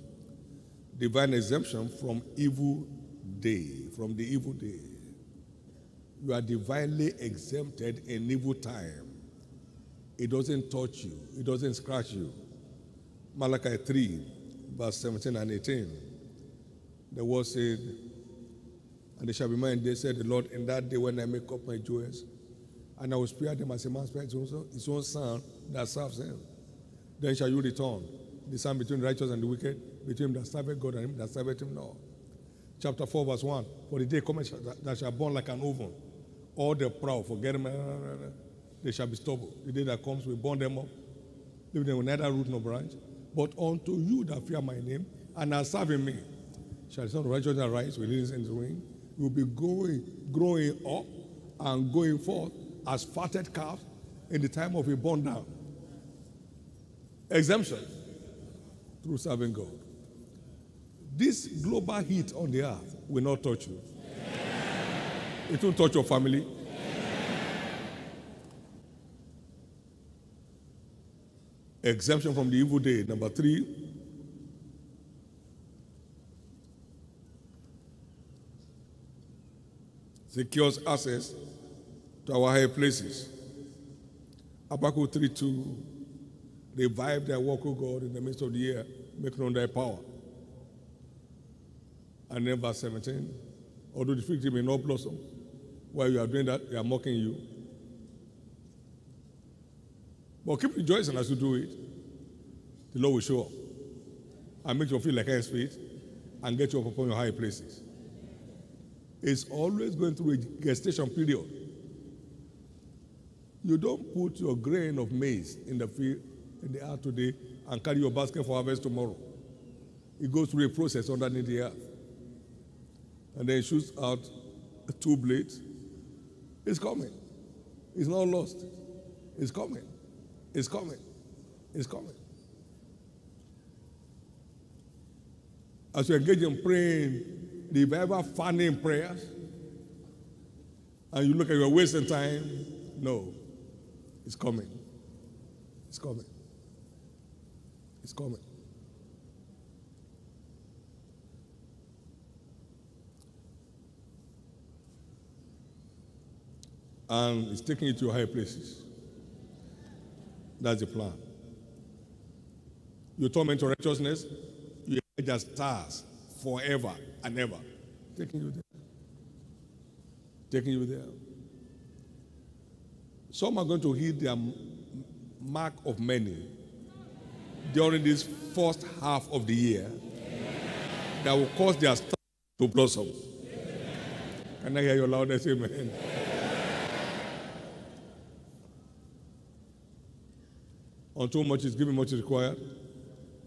divine exemption from evil day, from the evil day. You are divinely exempted in evil time. It doesn't touch you, it doesn't scratch you. Malachi 3, verse 17 and 18. The word said, And they shall be mine, they said the Lord, in that day when I make up my jewels, and I will spare them as a man spares his own son that serves him. Then shall you return. The son between righteous and the wicked, between him that serveth God and him that serveth him not. Chapter 4, verse 1. For the day cometh that shall burn like an oven. All the proud, forget them, they shall be stubble. The day that comes, we burn them up. Leave them with neither root nor branch. But unto you that fear my name and are serving me, shall of righteousness arise with his in the ring. You will be going, growing up and going forth as fatted calves in the time of a burn down exemption through serving God. This global heat on the earth will not touch you. It won't touch your family. Exemption from the evil day. Number three. Secures access to our high places. Habakkuk 3 2 revive their work, O God, in the midst of the year, make known thy power. And then verse 17, although the fig tree may not blossom, while you are doing that, they are mocking you. But keep rejoicing as you do it. The Lord will show up and make you feel like hen's feet and get you up upon your high places. It's always going through a gestation period. You don't put your grain of maize in the field in the earth today and carry your basket for harvest tomorrow. It goes through a process underneath the earth. And then it shoots out two blades. It's coming. It's not lost. It's coming. It's coming. It's coming. As you engage in praying, the ever fanning prayers, and you look at your wasting time, no, it's coming. It's coming. It's coming. And it's taking you to higher places. That's the plan. You torment to righteousness, you are just stars forever and ever. Taking you there. Taking you there. Some are going to hit their mark of many during this first half of the year that will cause their star to blossom. Can I hear your loudest amen? Until much is given, much is required.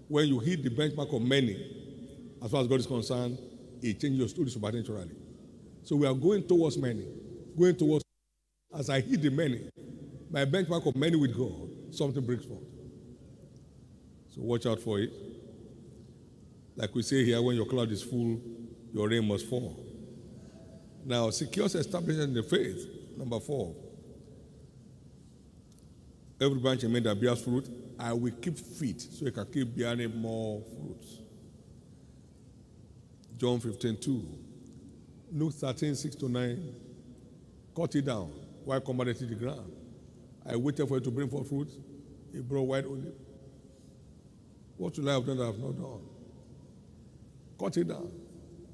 When you hit the benchmark of many, as far as God is concerned, it changes your story supernaturally. So we are going towards many, going towards. As I hit the many, my benchmark of many with God, something breaks forth. So watch out for it. Like we say here, when your cloud is full, your rain must fall. Now, secures establishment in the faith. Number four. Every branch in me that bears fruit, I will keep fit so it can keep bearing more fruits. John 15, 2. Luke 13, 6 to 9. Cut it down. Why commanded it to the ground? I waited for it to bring forth fruit. It brought white olive. What should I have done that I have not done? Cut it down.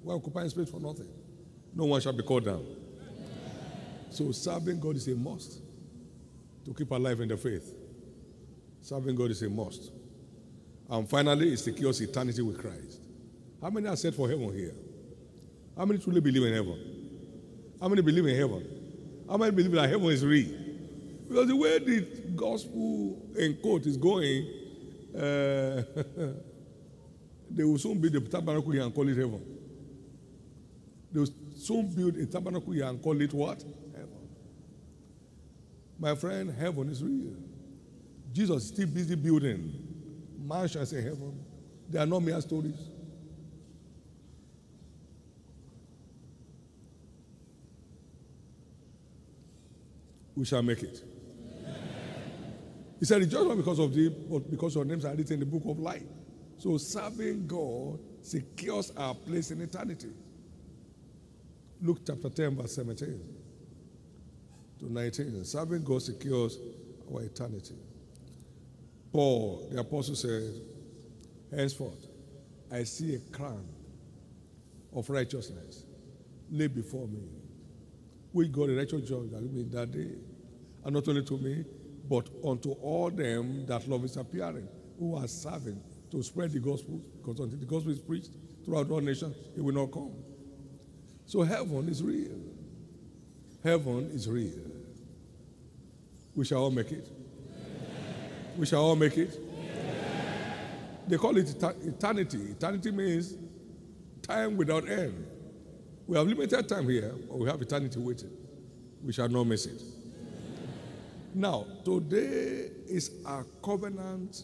Why occupying space for nothing? No one shall be cut down. So serving God is a must to keep alive in the faith. Serving God is a must. And finally, it secures eternity with Christ. How many are set for heaven here? How many truly believe in heaven? How many believe in heaven? How many believe that heaven is real? Because the way the gospel in quote is going, uh, they will soon build a tabernacle here and call it heaven. They will soon build a tabernacle here and call it what? Heaven. My friend, heaven is real. Jesus is still busy building mansions in heaven. They are not mere stories. We shall make it. He said, Rejoice not because of thee, but because your names are written in the book of life. So serving God secures our place in eternity. Luke chapter 10, verse 17 to 19. Serving God secures our eternity. Paul, the apostle, said, Henceforth, I see a crown of righteousness laid before me, which God, the righteous judge, that me that day. And not only to me, but unto all them that love his appearing, who are serving to spread the gospel, because until the gospel is preached throughout all nations, it will not come. So heaven is real. Heaven is real. We shall all make it. We shall all make it. They call it eternity. Eternity means time without end. We have limited time here, but we have eternity waiting. We shall not miss it. Now, today is our covenant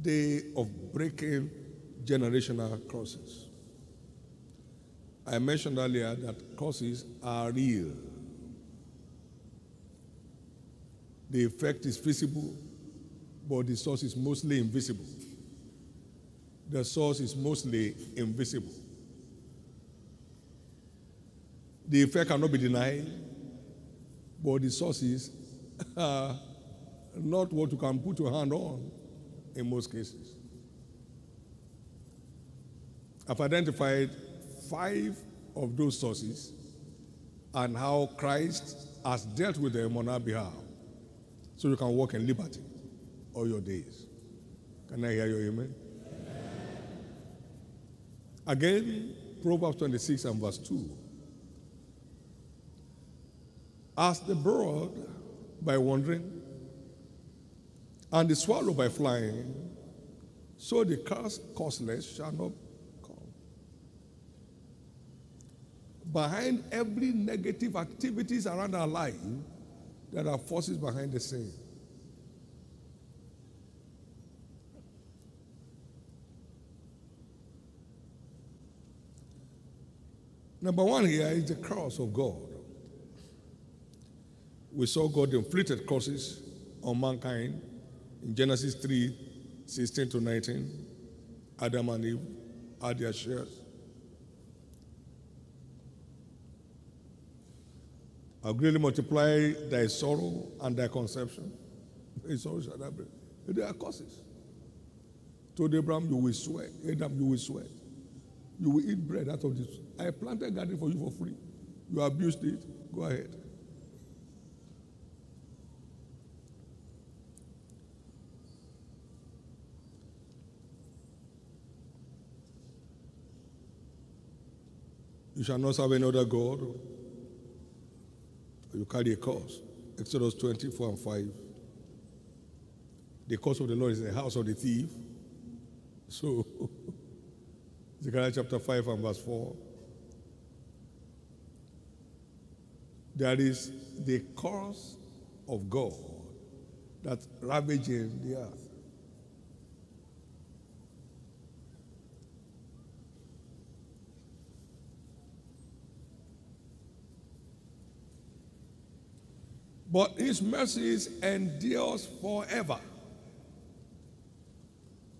day of breaking generational curses. I mentioned earlier that curses are real. The effect is visible, but the source is mostly invisible. The source is mostly invisible. The effect cannot be denied, but the sources are not what you can put your hand on in most cases. I've identified five of those sources and how Christ has dealt with them on our behalf so you can walk in liberty all your days. Can I hear your amen? Again, Proverbs 26 and verse 2. As the bird by wandering, and the swallow by flying, so the curse causeless shall not come. Behind every negative activities around our life, there are forces behind the scene. Number one here is the cross of God. We saw God inflicted curses on mankind in Genesis 3 16 to 19. Adam and Eve had their shares. I'll greatly multiply thy sorrow and thy conception. Thy sorrow shall thou. They are curses. Told Abraham, you will sweat. Adam, you will sweat. You will eat bread out of this. I planted a garden for you for free. You abused it. Go ahead. You shall not serve any other God. You carry a curse. Exodus 24 and 5. The curse of the Lord is the house of the thief. So, Zechariah chapter 5 and verse 4. There is the curse of God that ravaging the earth. But his mercies endures forever.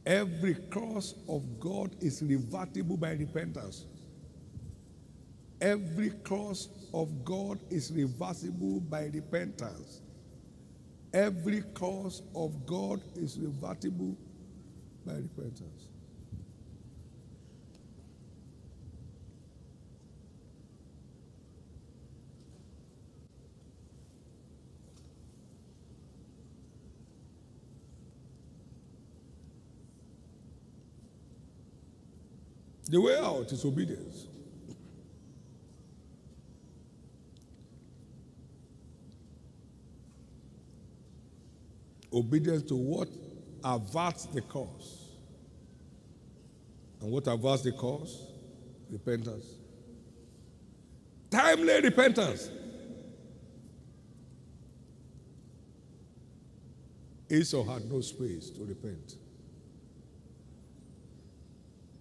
Every curse of God is revertible by repentance. Every curse of God is reversible by repentance. Every curse of God is revertible by repentance. The way out is obedience. Obedience to what averts the cause. And what averts the cause? Repentance. Timely repentance. Esau had no space to repent.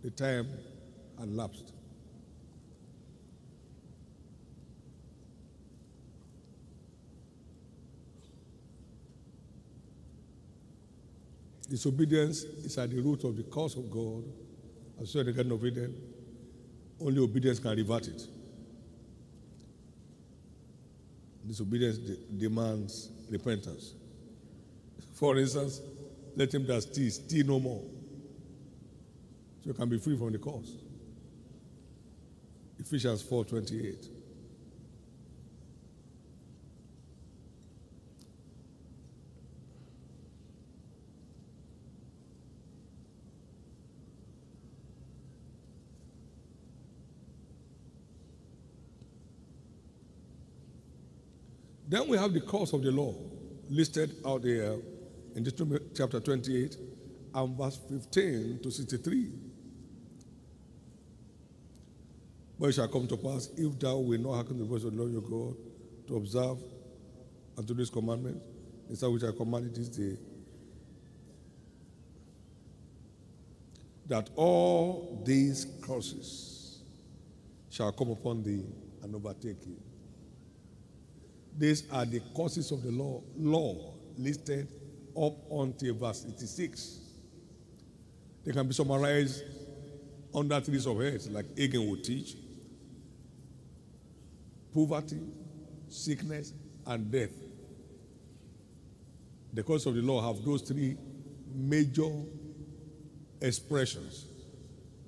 The time had lapsed. Disobedience is at the root of the cause of God. As said the Garden of Eden, only obedience can revert it. Disobedience de- demands repentance. For instance, let him that steals steal no more. So you can be free from the cause. Ephesians 4:28. Then we have the cause of the law listed out there in Deuteronomy chapter 28 and verse 15 to 63. But it shall come to pass, if thou wilt not hearken the voice of the Lord your God, to observe and to do his commandments, is that which I commanded this day, that all these curses shall come upon thee and overtake you. These are the causes of the law, law listed up until verse 86. They can be summarized under three subheads, like Hagin would teach. Poverty, sickness, and death. The courts of the law have those three major expressions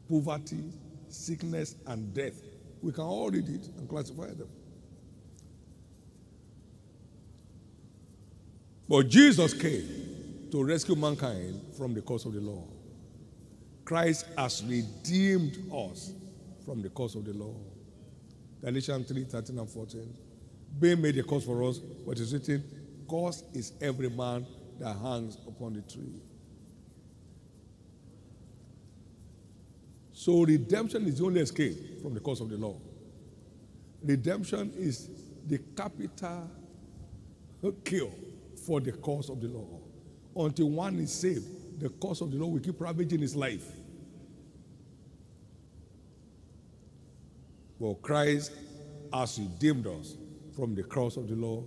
poverty, sickness, and death. We can all read it and classify them. But Jesus came to rescue mankind from the curse of the law. Christ has redeemed us from the curse of the law. Galatians 3 13 and 14. Being made a curse for us, but written, Curse is every man that hangs upon the tree. So redemption is the only escape from the curse of the law. Redemption is the capital cure for the cause of the law. Until one is saved, the cause of the law will keep ravaging his life. Well, Christ has redeemed us from the cross of the law.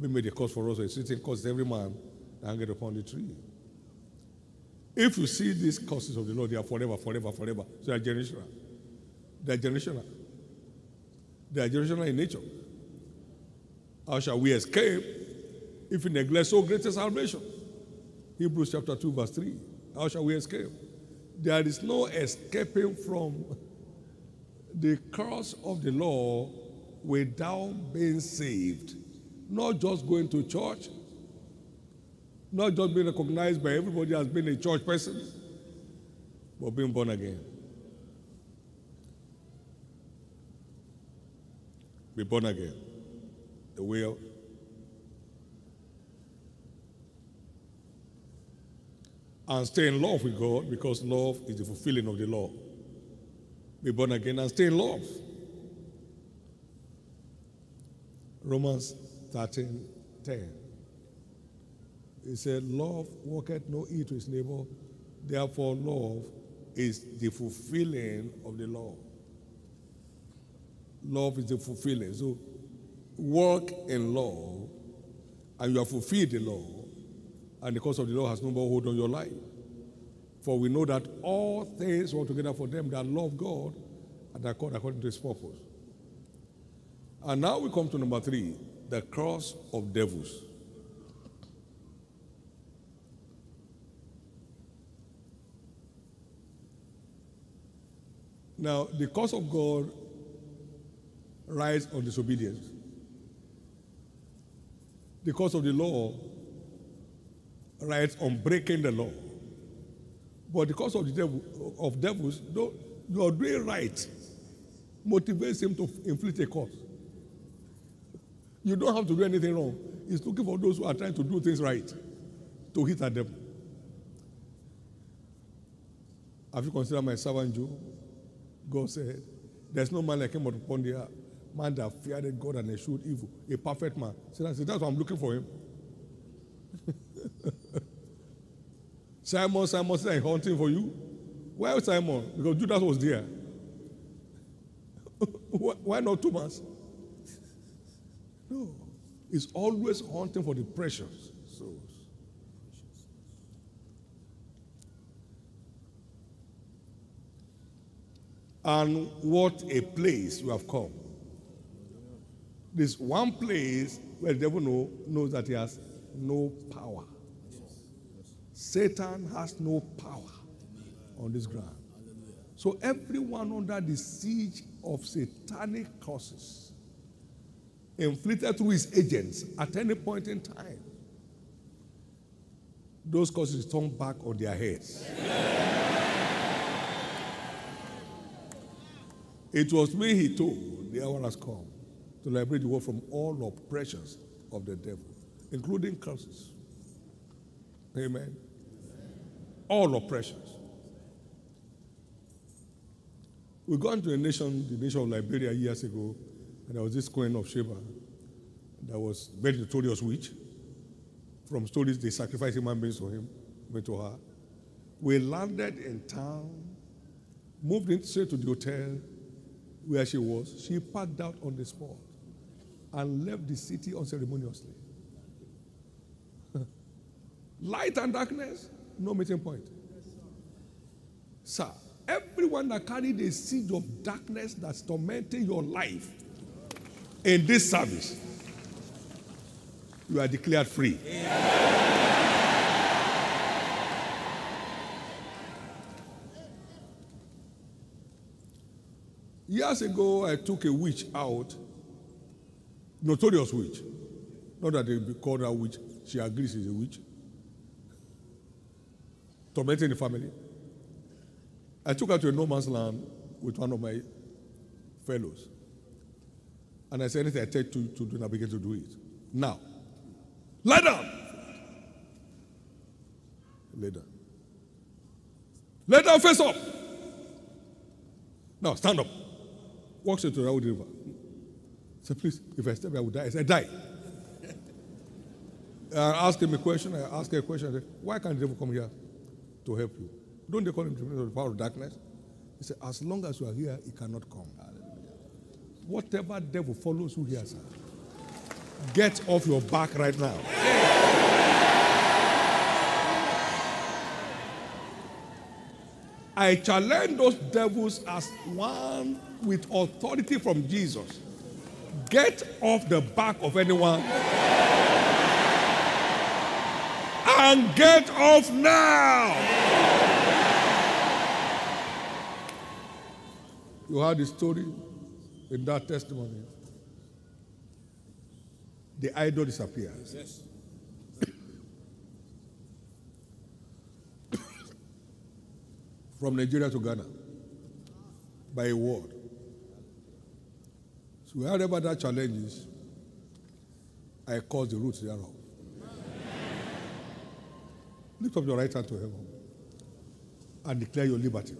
We made a cause for us, a certain cause every man hangeth upon the tree. If you see these causes of the law, they are forever, forever, forever. So they are generational. They are generational. They are generational in nature. How shall we escape if we neglect so great a salvation? Hebrews chapter 2, verse 3. How shall we escape? There is no escaping from the curse of the law without being saved. Not just going to church, not just being recognized by everybody as being a church person, but being born again. Be born again. The will. And stay in love with God because love is the fulfilling of the law. Be born again and stay in love. Romans 13 10. He said, Love worketh no ill to his neighbor, therefore, love is the fulfilling of the law. Love is the fulfilling. So, work in love, and you have fulfilled the law, and the cause of the law has no more hold on your life. For we know that all things work together for them that love God and are called according to his purpose. And now we come to number three the cross of devils. Now, the curse of God rides on disobedience. The curse of the law rides on breaking the law. But the curse of the devil of devils, though you are doing right, motivates him to inflict a curse. You don't have to do anything wrong. He's looking for those who are trying to do things right to hit at them. Have you considered my servant Job? God said, There's no man like him upon the earth. Man that feared God and eschewed evil. A perfect man. So that's, why I'm looking for him. Simon, Simon said, hunting for you. Why Simon? Because Judas was there. Why not Thomas? No. He's always hunting for the precious souls. And what a place you have come. This one place where the devil know, knows that he has no power. Satan has no power on this ground. So everyone under the siege of satanic curses, inflicted through his agents at any point in time, those curses turn back on their heads. It was me he told, the hour has come to liberate the world from all oppressions of the devil, including curses. Amen. All oppressions. We got into a nation, the nation of Liberia, years ago, and there was this queen of Sheba that was very notorious witch. From stories, they sacrificed human beings to him, went to her. We landed in town, moved in straight to the hotel where she was. She packed out on the spot and left the city unceremoniously. Light and darkness, no meeting point. Sir, everyone that carried a seed of darkness that's tormenting your life in this service, you are declared free. Years ago, I took a witch out, notorious witch. Not that they called her witch, she agrees she's a witch. Tormenting the family. I took her to a no man's land with one of my fellows. And I said, anything I tell to, to do, I begin to do it. Now, lie down. Lay down. Lay down, face up. Now, stand up. Walks into the Raoul River. Say, please, if I step, I will die. I said, die. I asked him a question. I asked her a question. I said, why can't the devil come here to help you? Don't they call him the Prince of the power of darkness? He said, as long as you are here, he cannot come. Whatever devil follows you here, sir, get off your back right now. I challenge those devils as one with authority from Jesus. Get off the back of anyone and get off now. You heard the story in that testimony. The idol disappears. Yes. From Nigeria to Ghana by a word. So wherever that challenge is, I cause the roots thereof. Lift up your right hand to heaven and declare your liberty.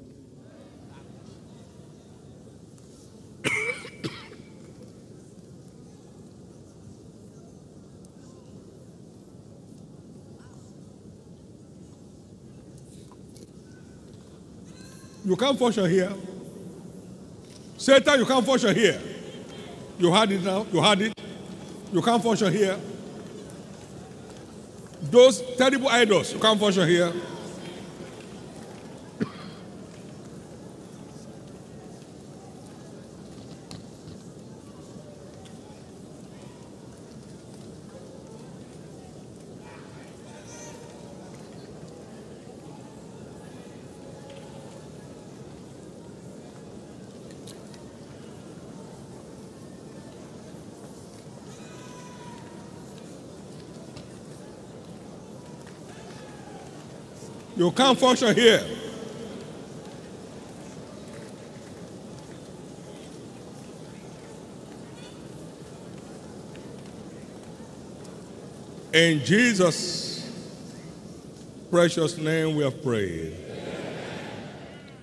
You can't function here. Satan, you can't function here. You had it now. You had it. You can't function here. Those terrible idols, you can't function here. You can't function here. In Jesus' precious name we have prayed.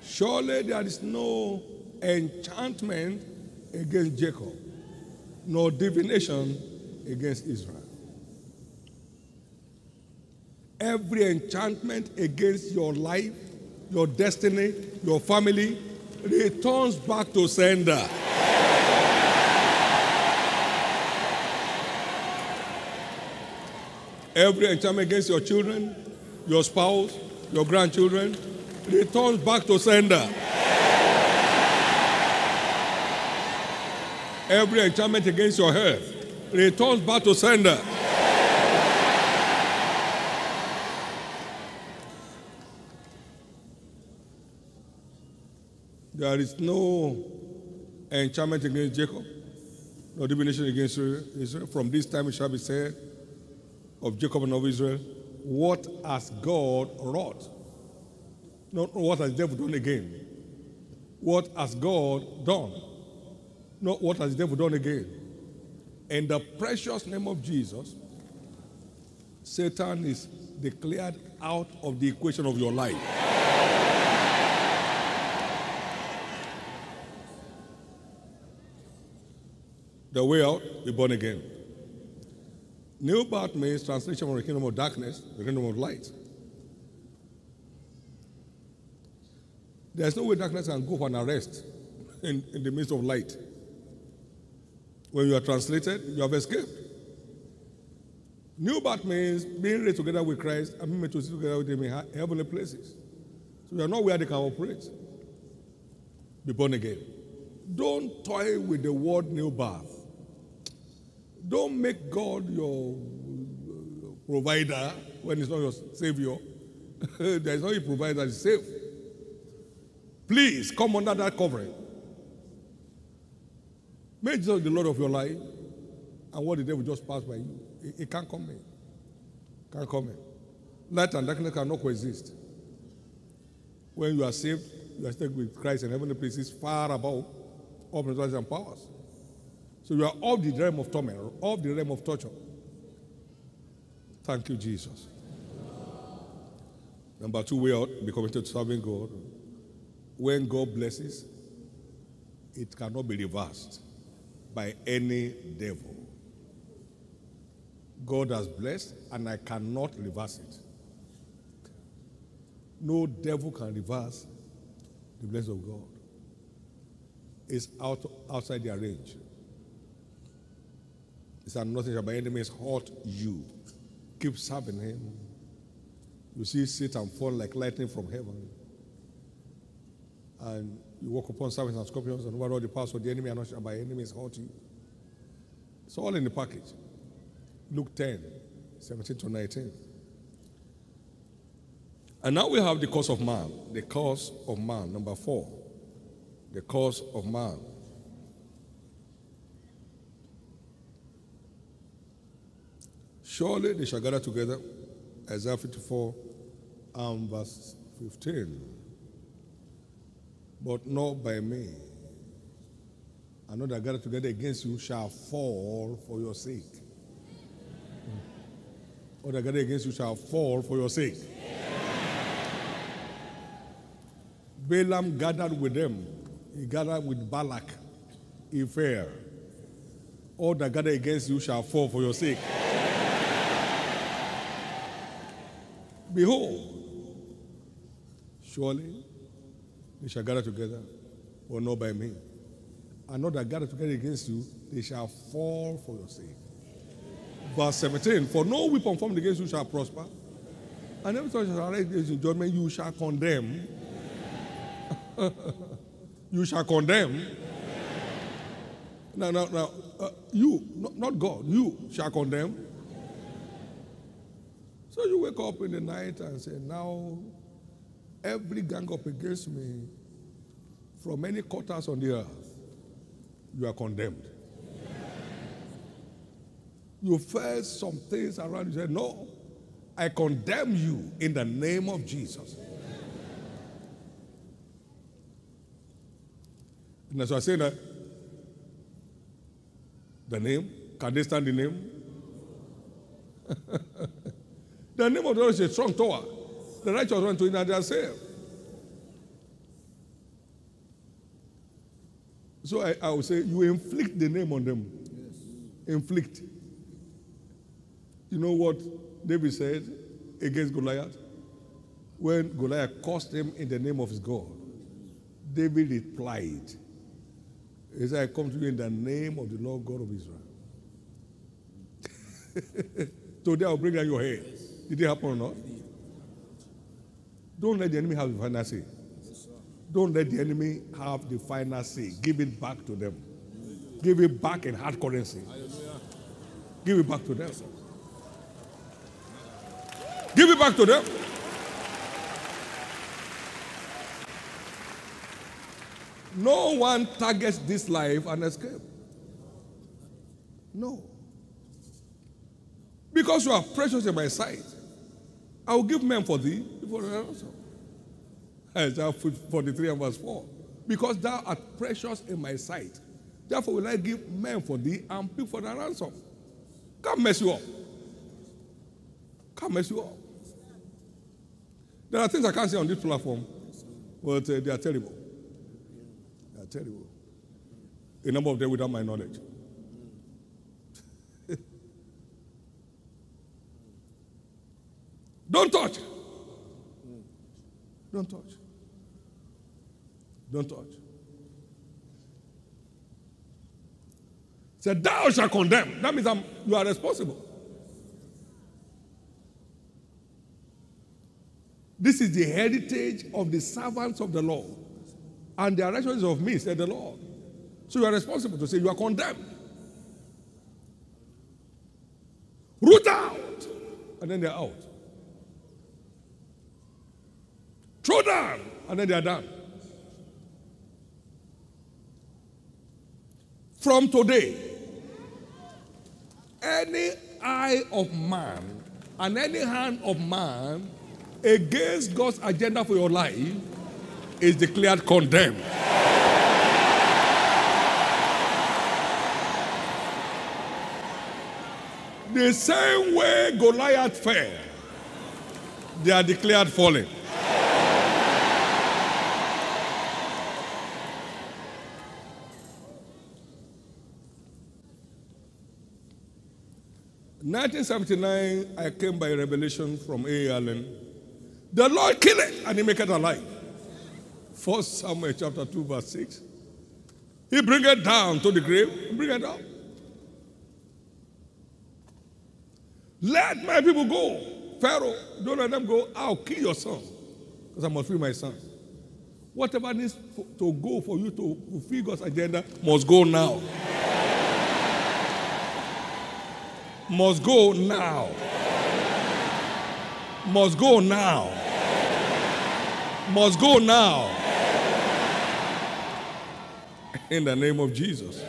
Surely there is no enchantment against Jacob, nor divination against Israel. Every enchantment against your life, your destiny, your family returns back to sender. Every enchantment against your children, your spouse, your grandchildren returns back to sender. Every enchantment against your health returns back to sender. There is no enchantment against Jacob, no divination against Israel. From this time it shall be said of Jacob and of Israel, what has God wrought? Not what has the devil done again. What has God done? Not what has the devil done again. In the precious name of Jesus, Satan is declared out of the equation of your life. The way out, be born again. New birth means translation from the kingdom of darkness, to the kingdom of light. There's no way darkness can go for an arrest in, in the midst of light. When you are translated, you have escaped. New birth means being raised together with Christ and being made to sit together with Him in heavenly places. So you are not where they can operate. Be born again. Don't toy with the word new birth. Don't make God your provider when He's not your Savior. there is no provider is safe. Please come under that covering. Make Jesus the Lord of your life, and what the devil just passed by you. It, it can't come in. Can't come in. Light and darkness cannot coexist. When you are saved, you are still with Christ in heavenly places, far above all principalities and powers. So you are off the realm of torment, off the realm of torture. Thank you, Jesus. Number two, we are committed to serving God. When God blesses, it cannot be reversed by any devil. God has blessed, and I cannot reverse it. No devil can reverse the blessing of God. It's out, outside their range. It's nothing shall by enemies hurt you. Keep serving him. You see Satan fall like lightning from heaven. And you walk upon serpents and scorpions, and over all the powers of the enemy are not shall by enemies hurt you. It's all in the package. Luke 10, 17 to 19. And now we have the cause of man. The cause of man, number four. The cause of man. Surely they shall gather together, Isaiah 54 and verse 15. But not by me. And not that gather together against you shall fall for your sake. Or that gather against you shall fall for your sake. Balaam gathered with them. He gathered with Balak. He fell. All that gather against you shall fall for your sake. Behold, surely they shall gather together, but not by me. And not that gather together against you, they shall fall for your sake. Verse 17, for no weapon formed against you shall prosper, and every time shall rise against you judgment, you shall condemn. you shall condemn. Now, now, now, uh, you, not, not God, you shall condemn. So you wake up in the night and say, now every gang up against me from any quarters on the earth, you are condemned. You felt some things around you, say, no, I condemn you in the name of Jesus. And as I say that, the name, can they stand the name? the name of the Lord is a strong tower. The righteous run to it and they are saved. So I, I would say you inflict the name on them. Yes. Inflict. You know what David said against Goliath? When Goliath cursed him in the name of his God, David replied, He said, I come to you in the name of the Lord God of Israel. Today I'll bring down your head. Did it happen or not? Don't let the enemy have the final say. Don't let the enemy have the final say. Give it back to them. Give it back in hard currency. Give it back to them. Give it back to them. No one targets this life and escape. No. Because you are precious in my sight, I will give men for thee before ransom. Isaiah 43 and verse 4. Because thou art precious in my sight, therefore will I give men for thee and pick for the ransom. Can't mess you up. Can't mess you up. There are things I can't say on this platform, but uh, they are terrible. They are terrible. A number of them without my knowledge. Don't touch. Don't touch. Don't touch. Say, thou shalt condemn. That means I'm, you are responsible. This is the heritage of the servants of the Lord. And the righteousness of me, said the Lord. So you are responsible to say you are condemned. Root out. And then they're out. Throw down. And then they're done. From today, any eye of man and any hand of man against God's agenda for your life is declared condemned. The same way Goliath fell, they are declared fallen. Nineteen seventy nine, I came by revelation from A. Allen. The Lord kill it and he make it alive. First Samuel chapter 2, verse 6. He bring it down to the grave, bring it up. Let my people go. Pharaoh, don't let them go. I'll kill your son. Because I must free my son. Whatever needs to go for you to fulfill God's agenda must go now. Must go now. Must go now. Must go now. In the name of Jesus.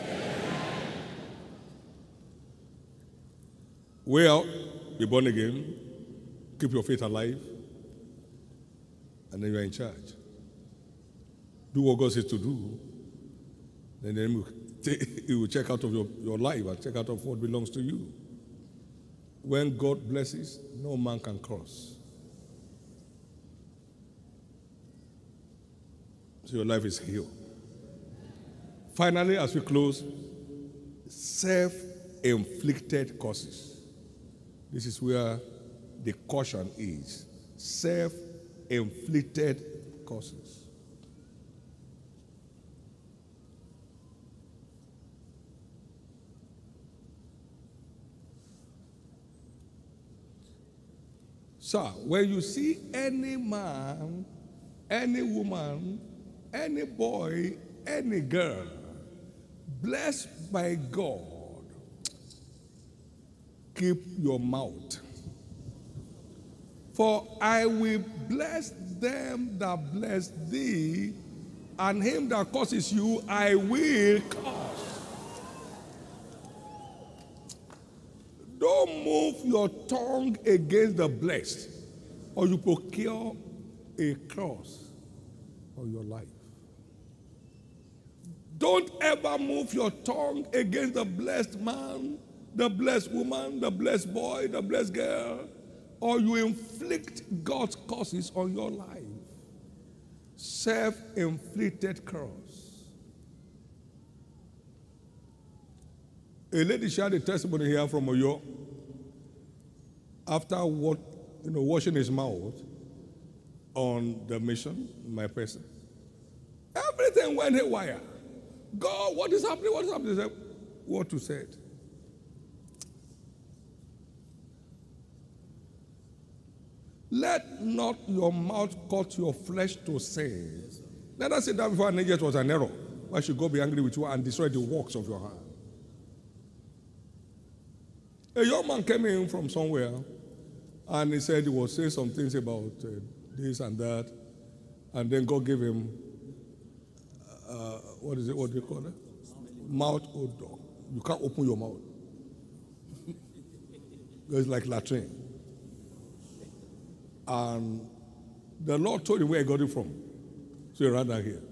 Well, be born again, keep your faith alive, and then you're in charge. Do what God says to do, and then He will check out of your, your life and check out of what belongs to you. When God blesses, no man can cross. So your life is healed. Finally, as we close, self inflicted causes. This is where the caution is self inflicted causes. So, when you see any man, any woman, any boy, any girl blessed by God, keep your mouth. For I will bless them that bless thee, and him that curses you, I will curse. Don't move your tongue against the blessed, or you procure a cross for your life. Don't ever move your tongue against the blessed man, the blessed woman, the blessed boy, the blessed girl, or you inflict God's curses on your life. Self inflicted curse. A lady shared a testimony here from Oyo. After what, you know, washing his mouth on the mission, my person, everything went haywire. God, what is happening? What is happening? What to said. Let not your mouth cut your flesh to sin. Let us say that before an angel was an error. Why should God be angry with you and destroy the works of your hand? A young man came in from somewhere and he said he was saying some things about uh, this and that. And then God gave him, uh, what is it, what do you call it? Mouth odor. You can't open your mouth. it's like latrine. And the Lord told him where he got it from. So he ran down here.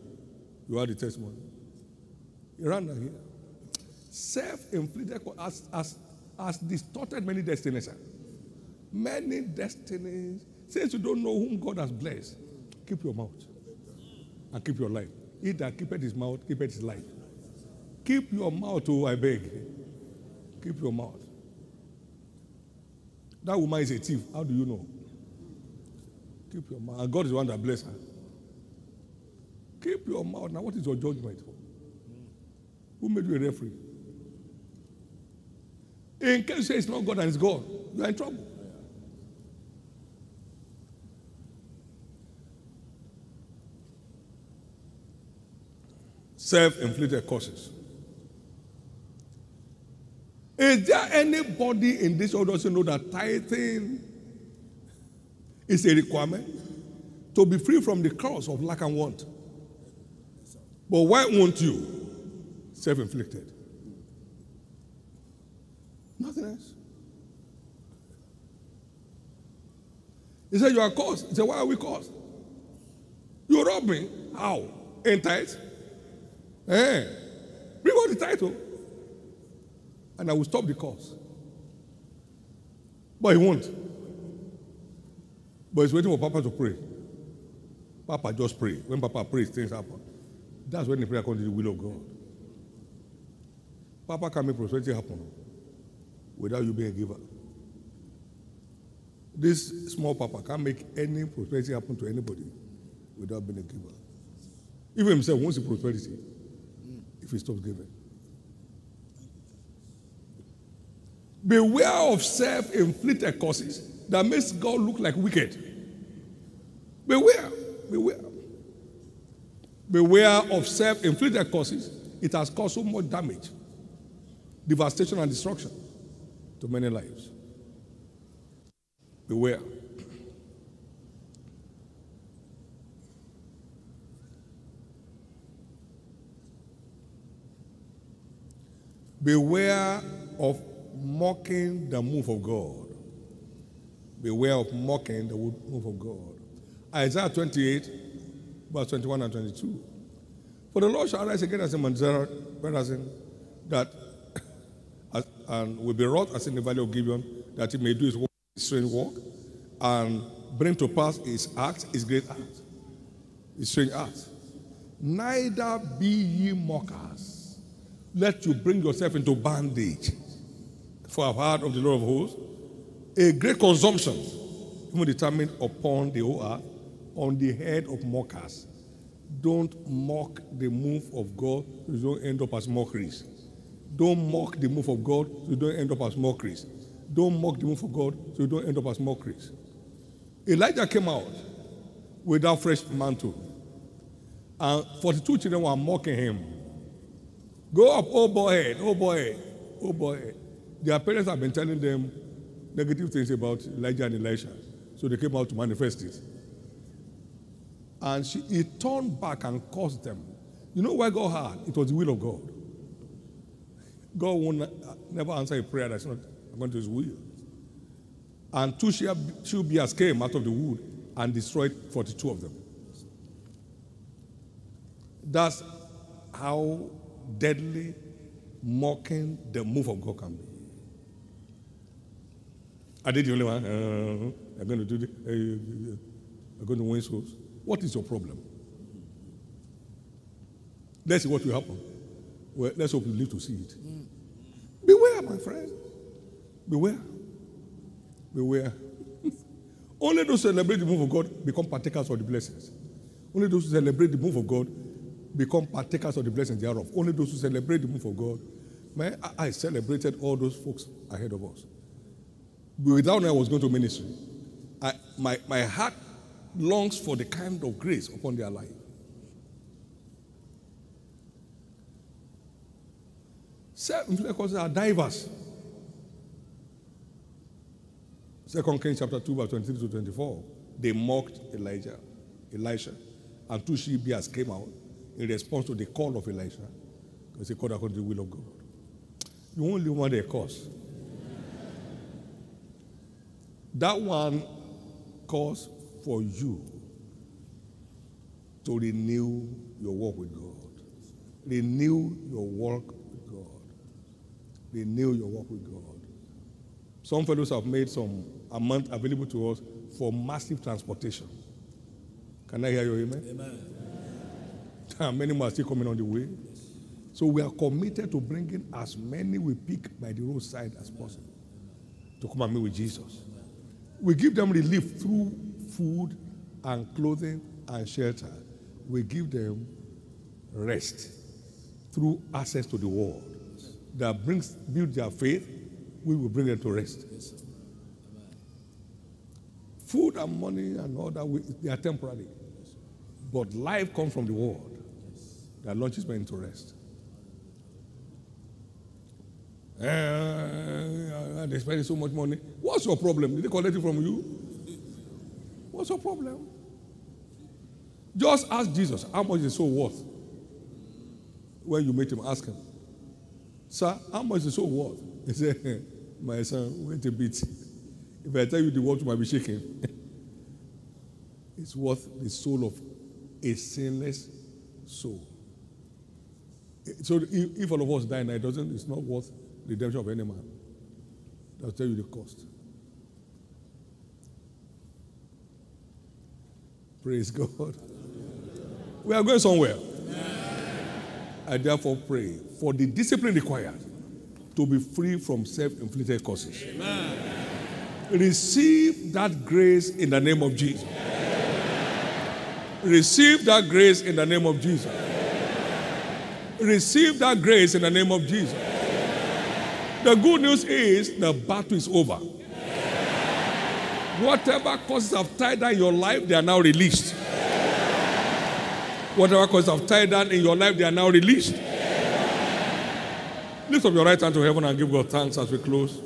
You had the testimony. He ran down here. Self-inflicted as, has, has distorted many destinies. Many destinies. Since you don't know whom God has blessed, keep your mouth and keep your life. He that keepeth his mouth, keepeth his life. Keep your mouth, oh, I beg. Keep your mouth. That woman is a thief. How do you know? Keep your mouth. And God is the one that bless her. Keep your mouth. Now, what is your judgment? Who made you a referee? In case you say it's not God and it's God, you are in trouble. Self inflicted causes. Is there anybody in this world doesn't know that tithing is a requirement to be free from the curse of lack and want? But why won't you? Self inflicted. Nothing else. He said, You are cursed. He said, Why are we cursed? You robbed me. How? In tithe? Eh. Bring out the title. And I will stop the curse. But he won't. But he's waiting for Papa to pray. Papa just pray. When Papa prays, things happen. That's when the prayer comes to the will of God. Papa can make prosperity happen without you being a giver. This small papa can't make any prosperity happen to anybody without being a giver. Even himself wants the prosperity if he stops giving. Beware of self-inflicted causes that makes God look like wicked. Beware, beware. Beware of self-inflicted causes. It has caused so much damage, devastation, and destruction to many lives. Beware. Beware of mocking the move of God. Beware of mocking the move of God. Isaiah 28, verse 21 and 22. For the Lord shall rise again as a Manzara, that and will be wrought as in the valley of Gibeon, that he may do his his strange work, and bring to pass his act, his great act, his strange act. Neither be ye mockers, let you bring yourself into bondage. For I've heard of the Lord of hosts, a great consumption, even determined upon the whole on the head of mockers. Don't mock the move of God, you don't end up as mockeries. Don't mock the move of God, you don't end up as mockeries. Don't mock the move of God, so you don't end up as mockeries. Elijah came out without fresh mantle, and 42 children were mocking him. Go up, oh boy, oh boy, oh boy. Their parents have been telling them negative things about Elijah and Elisha, so they came out to manifest it. And she, he turned back and cursed them. You know why God had? It was the will of God. God won't uh, never answer a prayer that's not according to his will. And two she bears came out of the wood and destroyed 42 of them. That's how deadly mocking the move of God can be. I did the only one. Uh, I'm going to do this. Uh, I'm going to win souls. What is your problem? Let's see what will happen. Well, let's hope you live to see it. Beware, my friend. Beware. Beware. Only those who celebrate the move of God become partakers of the blessings. Only those who celebrate the move of God become partakers of the blessings thereof. Only those who celebrate the move of God. Man, I, celebrated all those folks ahead of us. Without knowing I was going to ministry, I, my, my heart longs for the kind of grace upon their life. Self-inflicted are diverse. Second Kings chapter 2, verse 23 to 24. They mocked Elijah, Elisha, and two she bears came out in response to the call of Elisha. Because he called according to the will of God. You only want a cause. That one cause for you to renew your walk with God. Renew your walk with God. Renew your walk with God. Some fellows have made some amount available to us for massive transportation. Can I hear you? Amen? Amen. many more are still coming on the way. So we are committed to bringing as many we pick by the roadside as possible to come and meet with Jesus. We give them relief through food and clothing and shelter. We give them rest through access to the word that brings build their faith. We will bring them to rest. Food and money and all that, we, they are temporary. But life comes from the word that launches men into rest. Uh, they spending so much money. What's your problem? Did they collect it from you? What's your problem? Just ask Jesus how much is so worth. When you meet him, ask him, Sir, how much is so worth? He said, My son, wait a bit. If I tell you the world, you might be shaking. it's worth the soul of a sinless soul. So if, if all of us die now, it doesn't, it's not worth the redemption of any man. I'll tell you the cost. Praise God. We are going somewhere. I therefore pray for the discipline required to be free from self inflicted causes. Receive that grace in the name of Jesus. Receive that grace in the name of Jesus. Receive that grace in the name of Jesus. The good news is the battle is over. Whatever causes have tied down your life, they are now released. Whatever causes have tied down in your life, they are now released. Lift up your right hand to heaven and give God thanks as we close.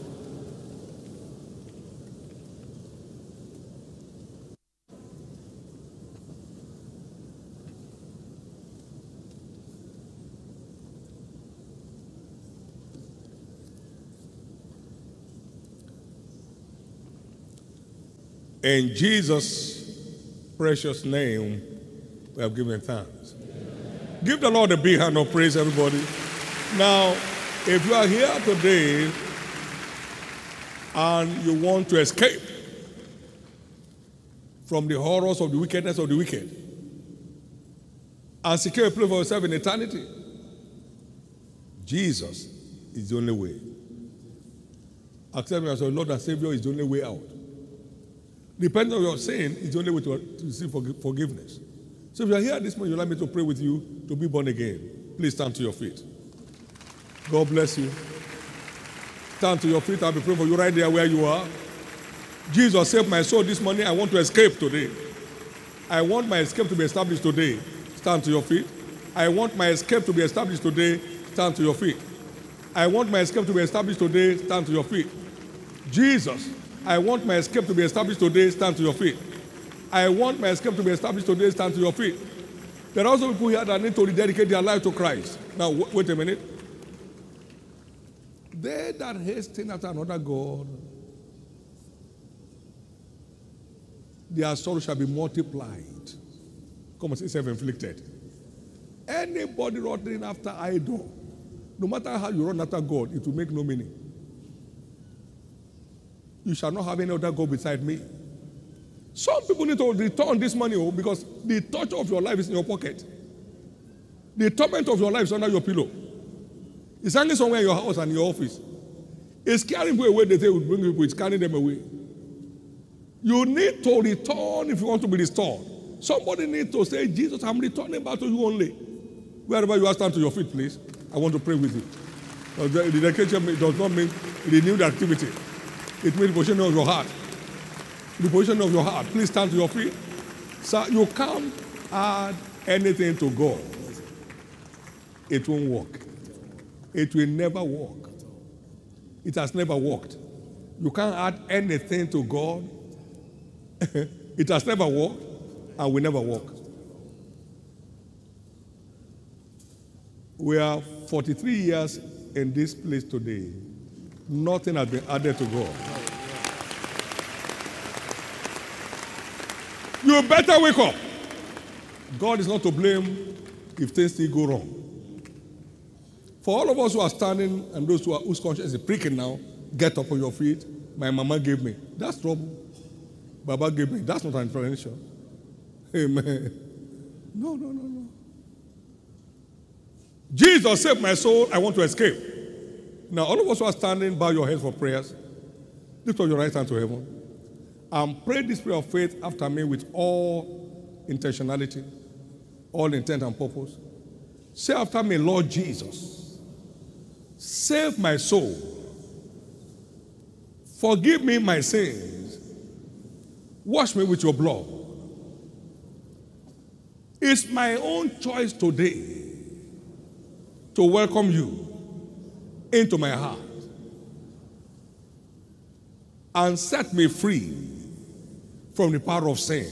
In Jesus' precious name, we have given thanks. Give the Lord a big hand of praise, everybody. Now, if you are here today and you want to escape from the horrors of the wickedness of the wicked and secure a place for yourself in eternity, Jesus is the only way. Accept me as your Lord and Savior is the only way out. Repenting of your sin is the only way to, to receive forgiveness. So if you are here this morning, you'd like me to pray with you to be born again, please stand to your feet. God bless you. Stand to your feet. I'll be praying for you right there where you are. Jesus saved my soul this morning. I want to escape today. I want my escape to be established today. Stand to your feet. I want my escape to be established today. Stand to your feet. I want my escape to be established today. Stand to your feet. Jesus, I want my escape to be established today. Stand to your feet. I want my escape to be established today. Stand to your feet. There are also people here that need to rededicate their life to Christ. Now, wait a minute. They that hasten after another God, their sorrow shall be multiplied. Come on, say self-inflicted. Anybody running after idol, no matter how you run after God, it will make no meaning. You shall not have any other God beside me. Some people need to return this money oh, because the torture of your life is in your pocket. The torment of your life is under your pillow. It's hanging somewhere in your house and in your office. It's carrying people away, they say will bring people, it's carrying them away. You need to return if you want to be restored. Somebody needs to say, Jesus, I'm returning back to you only. Wherever you are, stand to your feet, please. I want to pray with you. The the dedication does not mean renewed activity. It means the position of your heart. The position of your heart. Please stand to your feet. Sir, you can't add anything to God. It won't work. It will never work. It has never worked. You can't add anything to God. it has never worked and will never work. We are 43 years in this place today. Nothing has been added to God. You better wake up. God is not to blame if things still go wrong. For all of us who are standing and those who are, whose conscience is pricking now, get up on your feet. My mama gave me. That's trouble. Baba gave me. That's not an explanation. Amen. No, no, no, no. Jesus saved my soul. I want to escape. Now, all of us who are standing, bow your heads for prayers. Lift up your right hand to heaven. And pray this prayer of faith after me with all intentionality, all intent and purpose. Say after me, Lord Jesus, save my soul. Forgive me my sins. Wash me with your blood. It's my own choice today to welcome you into my heart and set me free from the power of sin.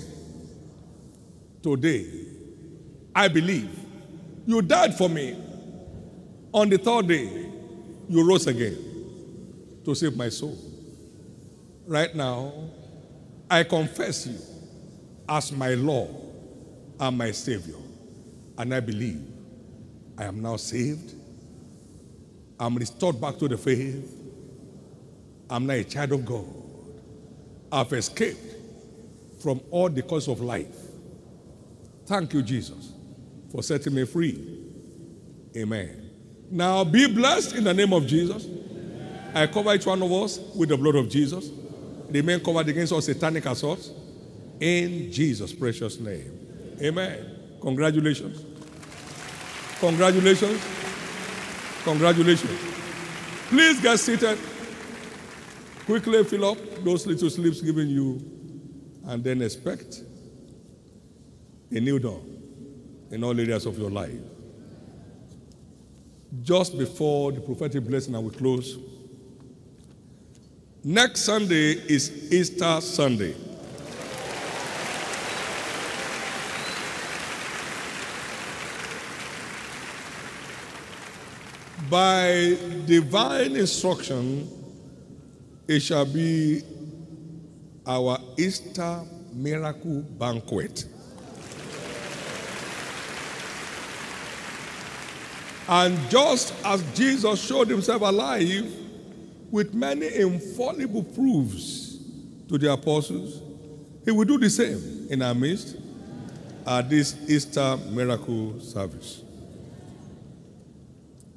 Today, I believe you died for me. On the third day, you rose again to save my soul. Right now, I confess you as my Lord and my Savior. And I believe I am now saved. I'm restored back to the faith. I'm now a child of God. I've escaped from all the cause of life. Thank you, Jesus, for setting me free. Amen. Now be blessed in the name of Jesus. I cover each one of us with the blood of Jesus. Remain covered against all satanic assaults. In Jesus' precious name. Amen. Congratulations. Congratulations. Congratulations. Please get seated. Quickly fill up those little slips given you and then expect a new dawn in all areas of your life. Just before the prophetic blessing I will close, next Sunday is Easter Sunday. By divine instruction, it shall be our Easter miracle banquet. And just as Jesus showed himself alive with many infallible proofs to the apostles, he will do the same in our midst at this Easter miracle service.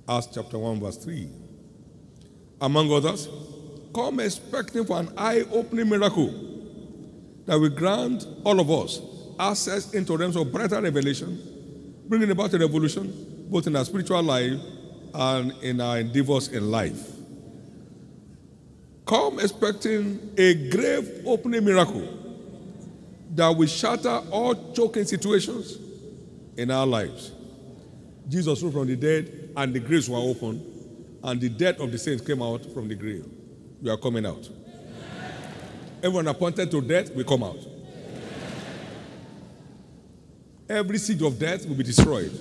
Acts chapter 1, verse 3. Among others, come expecting for an eye opening miracle that will grant all of us access into realms of brighter revelation, bringing about a revolution both in our spiritual life and in our endeavors in life. Come expecting a grave opening miracle that will shatter all choking situations in our lives. Jesus rose from the dead, and the graves were opened, and the dead of the saints came out from the grave. We are coming out. Everyone appointed to death will come out. Every siege of death will be destroyed.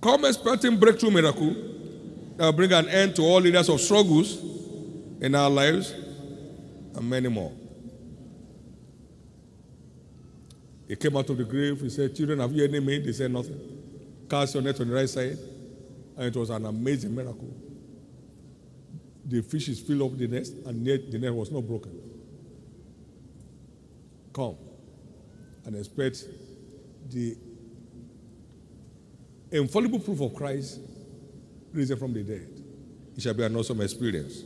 Come expecting breakthrough miracle that will bring an end to all areas of struggles in our lives and many more. He came out of the grave. He said, Children, have you any meat? They said, Nothing. Cast your net on the right side. And it was an amazing miracle. The fishes filled up the nest, and net, the net was not broken. Come and expect the infallible proof of Christ risen from the dead. It shall be an awesome experience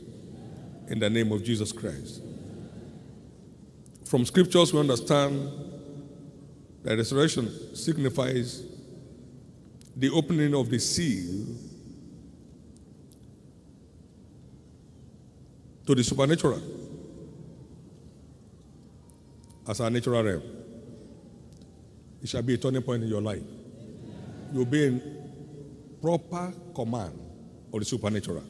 in the name of Jesus Christ. From scriptures, we understand that resurrection signifies the opening of the seal to the supernatural as our natural realm. It shall be a turning point in your life. You'll be in proper command of the supernatural.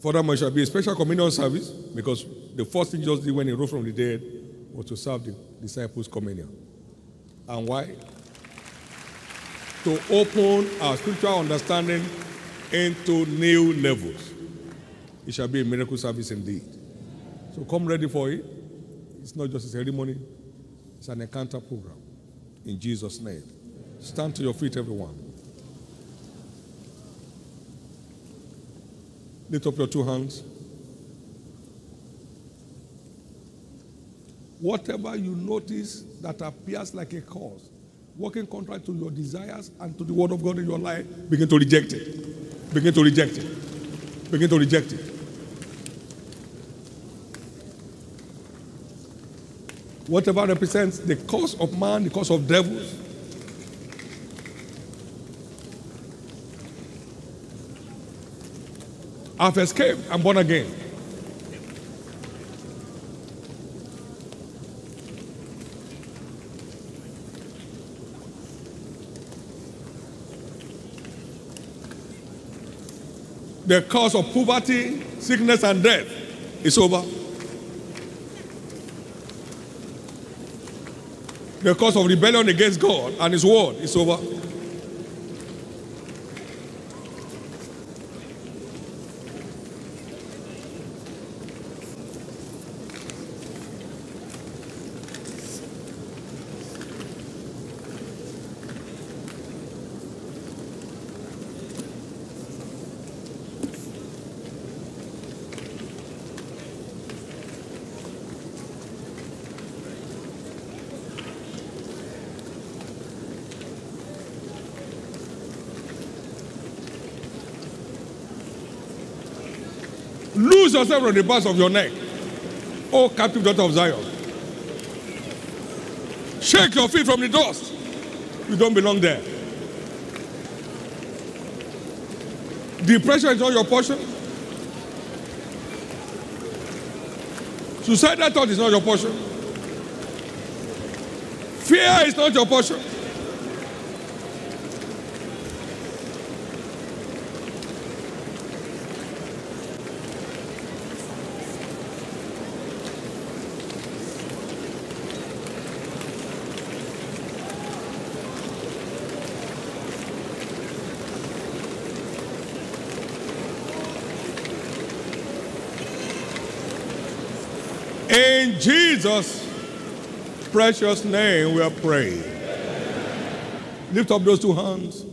Furthermore, it shall be a special communion service because the first thing Jesus did when he rose from the dead was to serve the disciples communion. And why? To open our spiritual understanding into new levels. It shall be a miracle service indeed. So come ready for it. It's not just a ceremony, it's an encounter program. In Jesus' name. Stand to your feet, everyone. Lift up your two hands. Whatever you notice that appears like a cause, working contrary to your desires and to the word of God in your life, begin to reject it. Begin to reject it. Begin to reject it. Whatever represents the cause of man, the cause of devils, I've escaped. I'm born again. The cause of poverty, sickness, and death is over. The cause of rebellion against God and His word is over. Lose yourself from the bars of your neck. O captive daughter of Zion. Shake your feet from the dust. You don't belong there. Depression is not your portion. Suicidal thought is not your portion. Fear is not your portion. Jesus' precious name, we are praying. Lift up those two hands.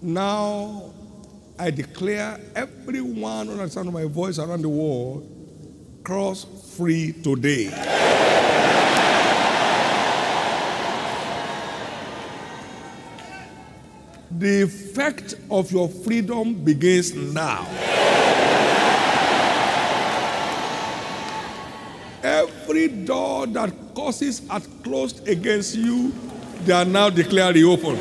Now, I declare everyone under the sound of my voice around the world cross free today. The effect of your freedom begins now. Every door that causes are closed against you, they are now declared reopened.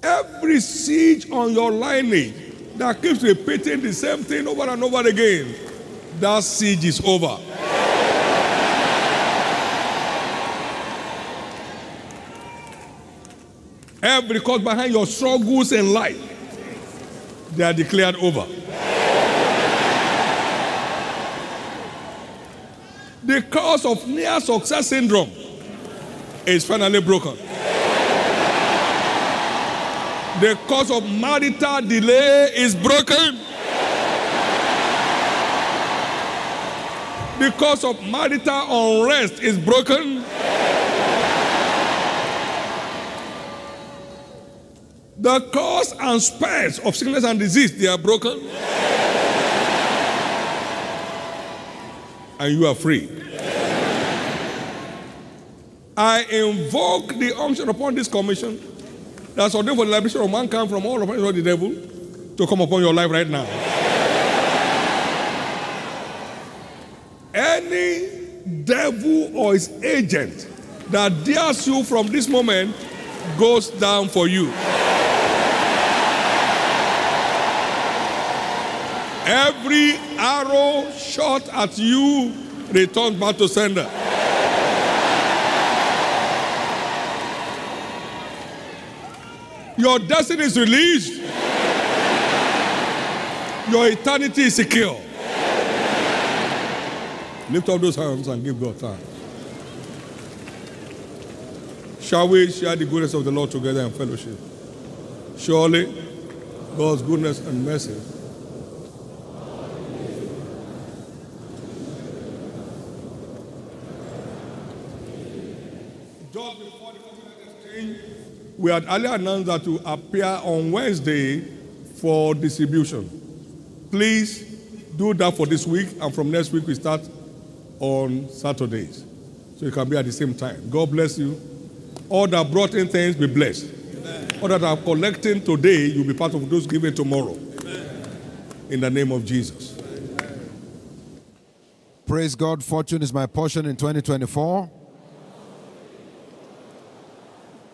Every siege on your lineage that keeps repeating the same thing over and over again, that siege is over. Every cause behind your struggles in life, they are declared over. The cause of near success syndrome is finally broken. The cause of marital delay is broken. The cause of marital unrest is broken. The cause and spells of sickness and disease, they are broken. And you are free. I invoke the unction upon this commission that's ordained for the liberation of mankind from all of the devil to come upon your life right now. Any devil or his agent that dares you from this moment goes down for you. Every arrow shot at you returns back to sender. Your destiny is released. Your eternity is secure. Lift up those hands and give God thanks. Shall we share the goodness of the Lord together in fellowship? Surely, God's goodness and mercy Just before the covenant exchange, we had earlier announced that to appear on Wednesday for distribution. Please do that for this week, and from next week we start on Saturdays. So you can be at the same time. God bless you. All that brought in things, be blessed. All that are collecting today, you'll be part of those given tomorrow. In the name of Jesus. Praise God. Fortune is my portion in 2024.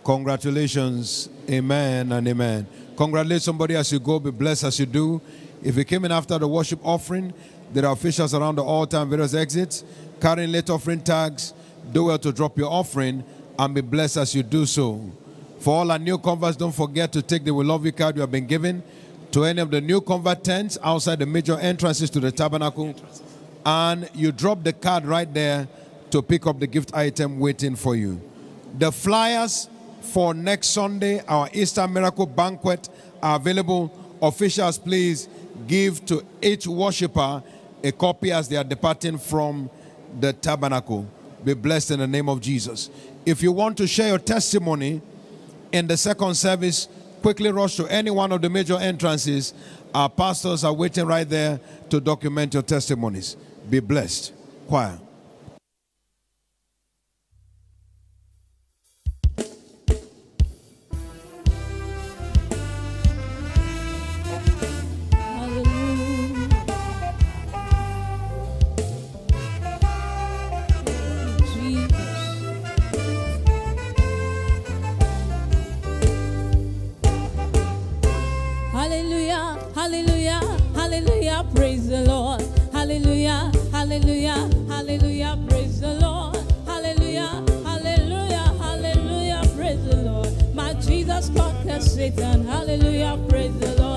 Congratulations. Amen and amen. Congratulate somebody as you go. Be blessed as you do. If you came in after the worship offering, there are officials around the altar and various exits carrying late offering tags. Do well to drop your offering and be blessed as you do so. For all our new converts, don't forget to take the We Love You card you have been given to any of the new convert tents outside the major entrances to the tabernacle. And you drop the card right there to pick up the gift item waiting for you. The flyers for next Sunday, our Easter Miracle Banquet, are available. Officials, please give to each worshiper a copy as they are departing from the tabernacle. Be blessed in the name of Jesus. If you want to share your testimony in the second service, quickly rush to any one of the major entrances. Our pastors are waiting right there to document your testimonies. Be blessed. Choir. Hallelujah, hallelujah, praise the Lord. Hallelujah, hallelujah, hallelujah, praise the Lord. My Jesus conquered Satan. Hallelujah, praise the Lord.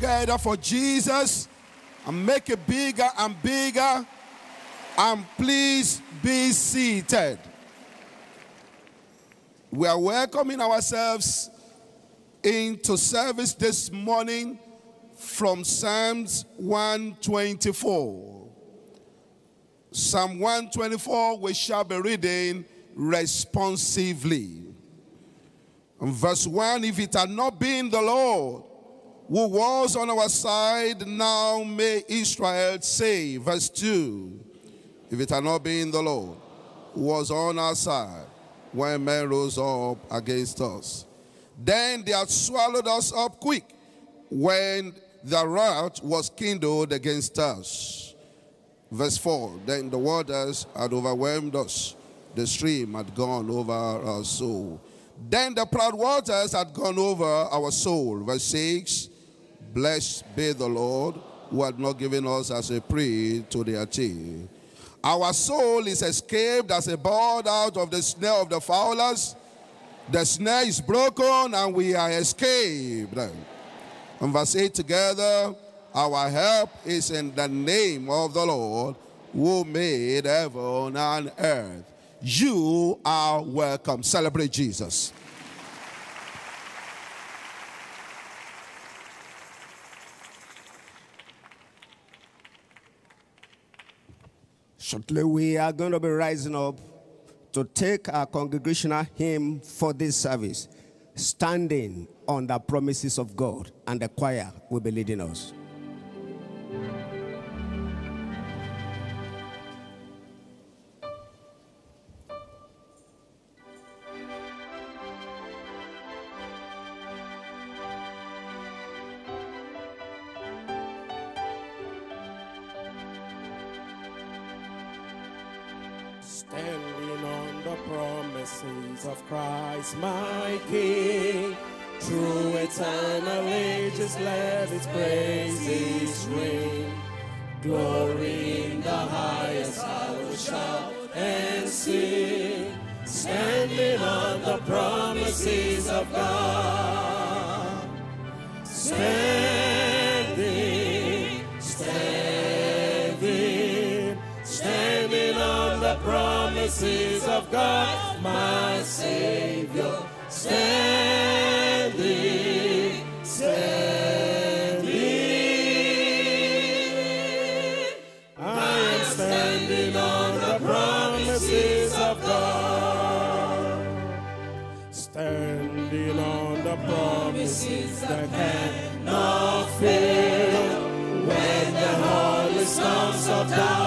Together for Jesus and make it bigger and bigger. And please be seated. We are welcoming ourselves into service this morning from Psalms 124. Psalm 124, we shall be reading responsively. And verse 1 If it had not been the Lord who was on our side, now may Israel say. Verse 2 If it had not been the Lord who was on our side, when men rose up against us, then they had swallowed us up quick when the wrath was kindled against us. Verse 4 Then the waters had overwhelmed us, the stream had gone over our soul. Then the proud waters had gone over our soul. Verse 6 Blessed be the Lord who had not given us as a prey to their teeth. Our soul is escaped as a bird out of the snare of the fowlers. The snare is broken and we are escaped. And verse 8 together, our help is in the name of the Lord who made heaven and earth. You are welcome. Celebrate Jesus. Shortly, we are going to be rising up to take our congregational hymn for this service, standing on the promises of God, and the choir will be leading us. Christ, my King. Through eternal ages, let his praises ring. Glory in the highest, I will shout and sing. Standing on the promises of God. Standing, standing, standing on the promises of God, my Savior. Standing. I am standing on the promises of God. Standing on the promises that cannot fail. When the holy storms of doubt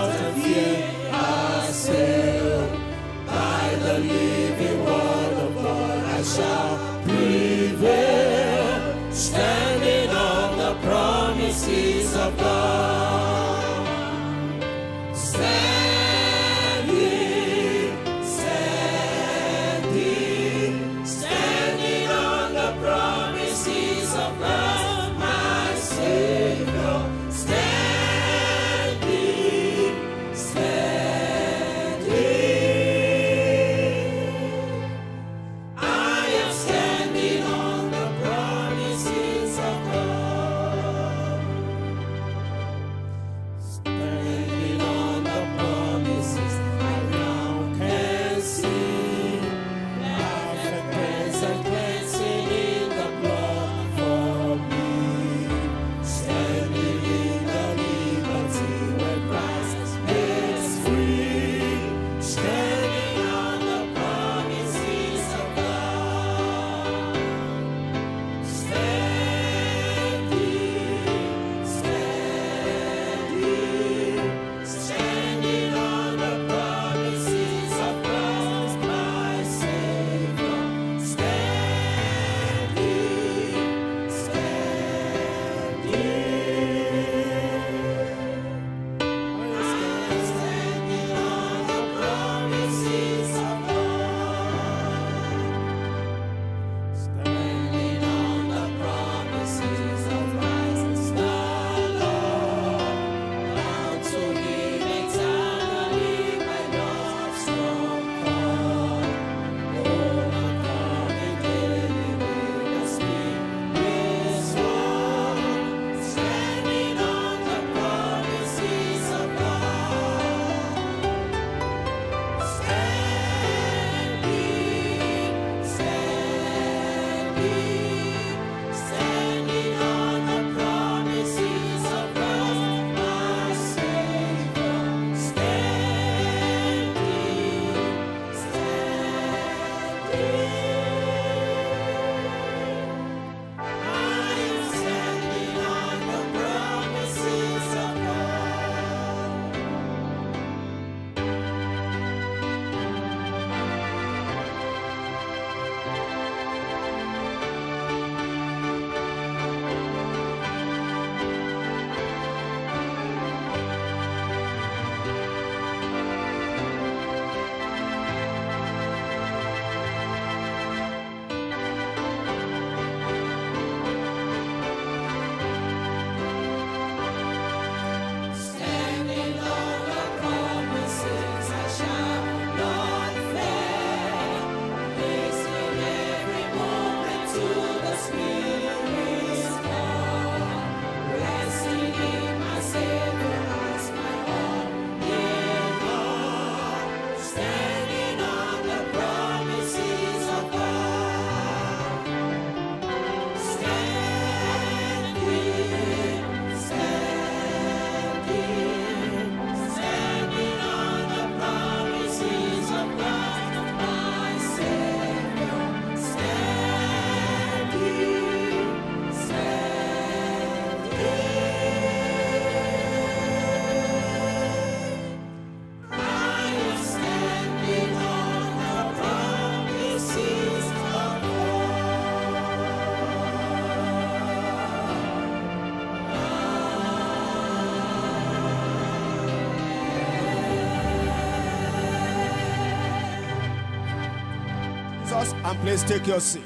please take your seat.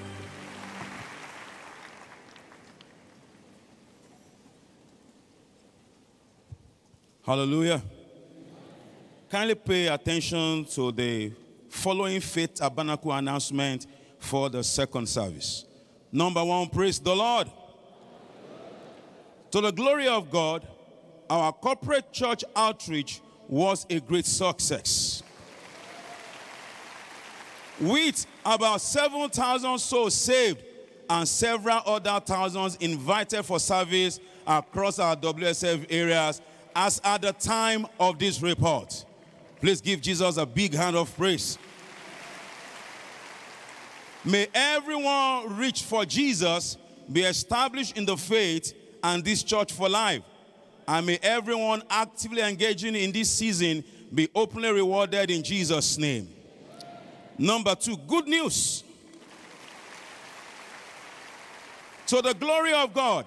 Hallelujah. Kindly pay attention to the following faith tabernacle announcement for the second service. Number one, praise the Lord. To the glory of God, our corporate church outreach was a great success. With about 7,000 souls saved and several other thousands invited for service across our WSF areas as at the time of this report. Please give Jesus a big hand of praise. May everyone reach for Jesus be established in the faith and this church for life. And may everyone actively engaging in this season be openly rewarded in Jesus' name. Number two, good news. To the glory of God,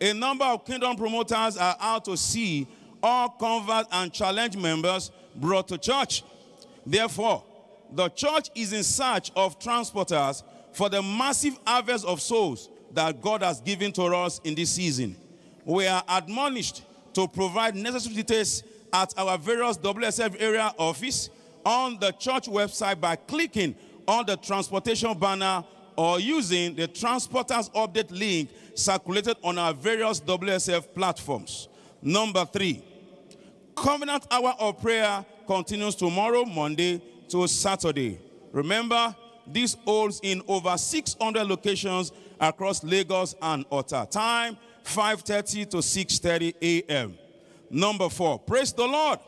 a number of kingdom promoters are out to see all convert and challenge members brought to church. Therefore, the church is in search of transporters for the massive harvest of souls that God has given to us in this season. We are admonished to provide necessary details at our various WSF area office on the church website by clicking on the transportation banner or using the transporters update link circulated on our various WSF platforms. Number three, Covenant Hour of Prayer continues tomorrow, Monday to Saturday. Remember, this holds in over 600 locations across Lagos and Ota. Time 5:30 to 6:30 a.m. Number four, praise the Lord.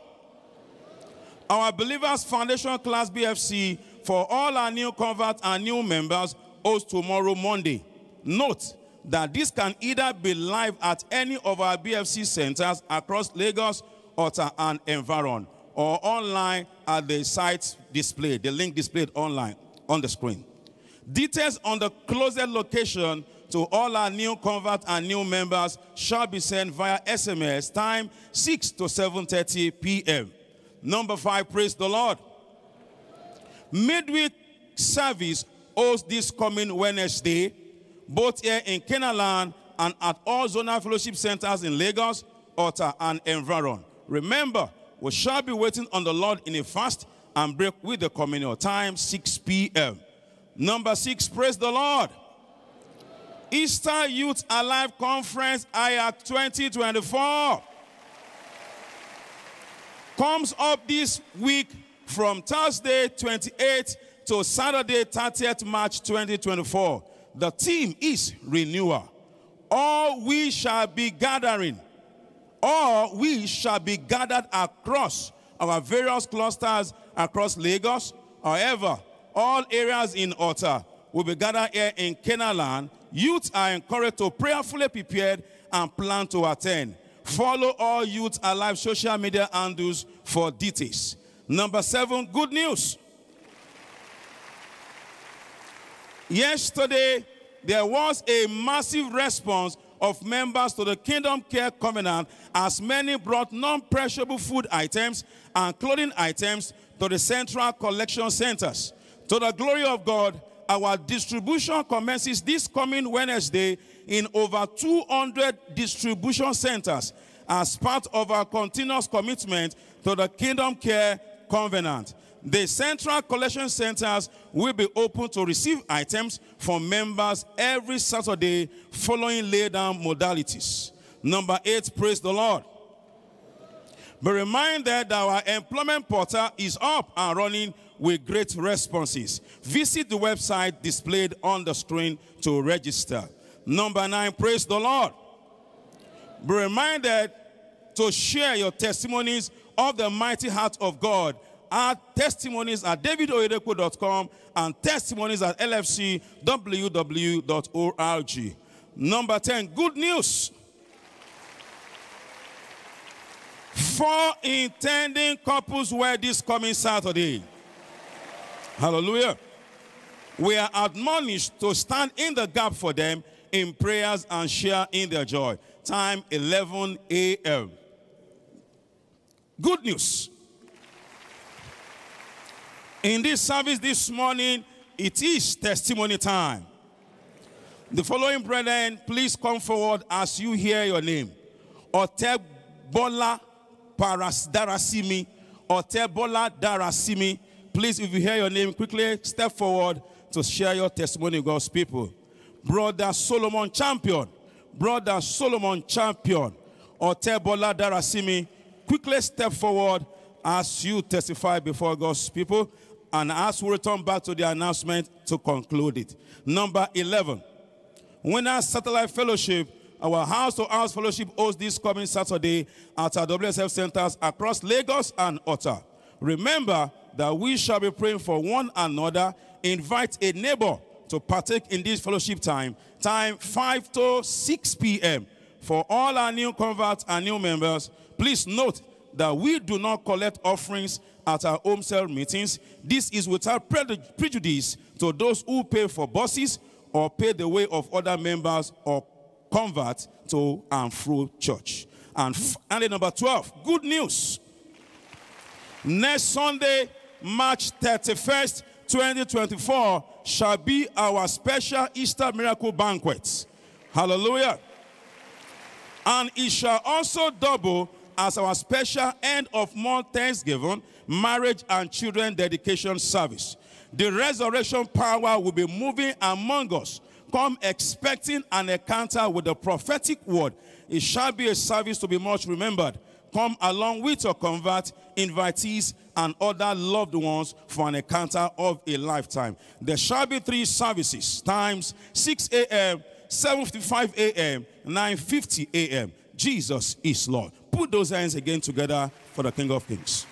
Our Believers Foundation Class BFC for all our new converts and new members hosts tomorrow, Monday. Note that this can either be live at any of our BFC centers across Lagos, Ota, and Environ, or online at the site displayed, the link displayed online on the screen. Details on the closest location to all our new converts and new members shall be sent via SMS time 6 to 7:30 p.m. Number 5 praise the Lord. Midweek service hosts this coming Wednesday both here in Canaan land and at all zonal fellowship centers in Lagos, Ota, and Environ. Remember, we shall be waiting on the Lord in a fast and break with the communal time 6 p.m. Number six, praise the Lord. Easter Youth Alive Conference IAC 2024 comes up this week from Thursday 28th to Saturday 30th March 2024. The theme is renewal. All we shall be gathering, all we shall be gathered across our various clusters across Lagos. However, all areas in Ota will be gathered here in Canaan land. Youth are encouraged to prayerfully prepare and plan to attend. Follow all Youth Alive social media handles for details. Number seven, good news. Yesterday, there was a massive response of members to the Kingdom Care Covenant as many brought non-perishable food items and clothing items to the central collection centers. To the glory of God, our distribution commences this coming Wednesday in over 200 distribution centers as part of our continuous commitment to the Kingdom Care Covenant. The central collection centers will be open to receive items from members every Saturday following lay down modalities. Number eight, praise the Lord. Be reminded that our employment portal is up and running with great responses. Visit the website displayed on the screen to register. Number nine, praise the Lord. Be reminded to share your testimonies of the mighty heart of God at testimonies at davidoyedepo.com and testimonies at lfcww.org. Number 10, good news. Four intending couples were this coming Saturday. Hallelujah. We are admonished to stand in the gap for them in prayers and share in their joy. Time 11 a.m. Good news. In this service this morning, it is testimony time. The following brethren, please come forward as you hear your name. Otebola Darasimi. Otebola Darasimi. Please, if you hear your name, quickly step forward to share your testimony with God's people. Brother Solomon Champion. Brother Solomon Champion. Otebola Darasimi. Quickly step forward as you testify before God's people and as we return back to the announcement to conclude it. Number 11. Winner Satellite Fellowship, our house to house fellowship hosts this coming Saturday at our WSF centers across Lagos and Ota. Remember that we shall be praying for one another. Invite a neighbor to partake in this fellowship time. Time 5 to 6 p.m. For all our new converts and new members, please note that we do not collect offerings at our home cell meetings. This is without prejudice to those who pay for buses or pay the way of other members or converts to and through church. And finally, number 12, good news. Next Sunday, March 31st, 2024, shall be our special Easter miracle banquet. Hallelujah. And it shall also double as our special end of month Thanksgiving, marriage, and children dedication service. The resurrection power will be moving among us. Come expecting an encounter with the prophetic word. It shall be a service to be much remembered. Come along with your convert, invitees, and other loved ones for an encounter of a lifetime. There shall be three services, times 6 a.m., 7.55 a.m., 9.50 a.m. Jesus is Lord. Put those hands again together for the King of Kings.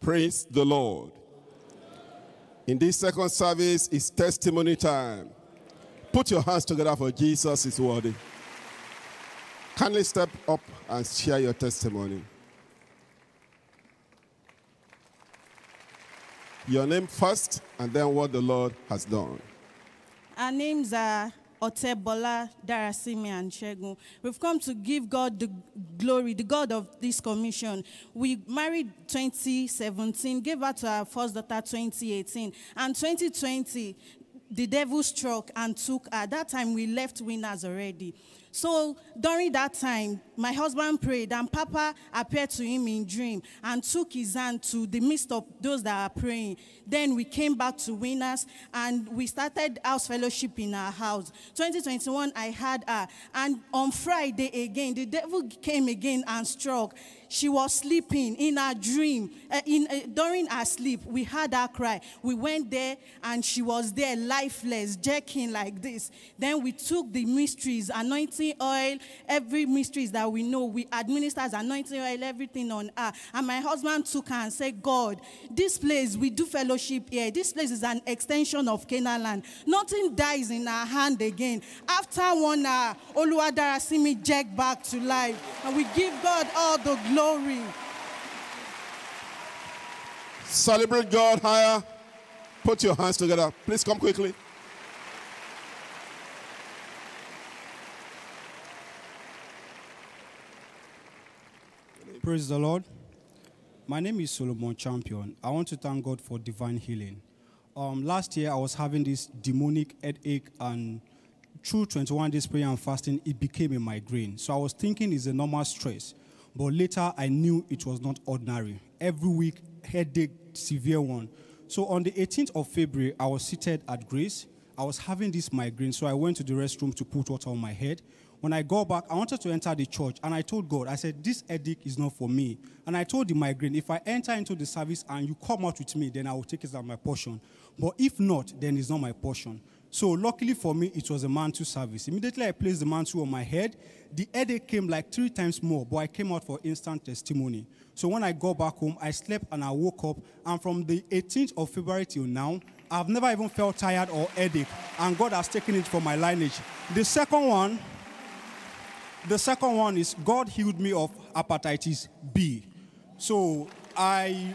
Praise the Lord. In this second service is testimony time. Put your hands together for Jesus is worthy. Kindly step up and share your testimony. Your name first, and then what the Lord has done. Our names are Otebola, Darasimi, and Shegun. We've come to give God the glory, the God of this commission. We married 2017, gave birth to our first daughter 2018, and 2020, the devil struck and took her. That time we left winners already. So during that time, my husband prayed, and Papa appeared to him in dream and took his hand to the midst of those that are praying. Then we came back to Winners and we started house fellowship in our house. 2021, I had her, and on Friday again, the devil came again and struck. She was sleeping in her dream. Uh, in, uh, during her sleep, we heard her cry. We went there and she was there, lifeless, jerking like this. Then we took the mysteries, anointing oil, every mysteries that we know. We administered anointing oil, everything on her. And my husband took her and said, God, this place, we do fellowship here. This place is an extension of Canaan land. Nothing dies in our hand again. After one hour, Oluwadara see me jack back to life. And we give God all the glory. Celebrate God higher. Put your hands together. Please come quickly. Praise the Lord. My name is Solomon Champion. I want to thank God for divine healing. Um, last year, I was having this demonic headache, and through 21 days prayer and fasting, it became a migraine. So I was thinking it's a normal stress, but later I knew it was not ordinary. Every week, headache, severe one. So on the 18th of February, I was seated at Grace. I was having this migraine, so I went to the restroom to put water on my head. When I got back, I wanted to enter the church, and I told God, I said, This headache is not for me. And I told the migraine, if I enter into the service and you come out with me, then I will take it as my portion. But if not, then it's not my portion. So luckily for me, it was a mantle service. Immediately I placed the mantle on my head. The headache came like three times more, but I came out for instant testimony. So when I got back home, I slept and I woke up. And from the 18th of February till now, I've never even felt tired or headache. And God has taken it from my lineage. The second one, the second one is God healed me of hepatitis B. So I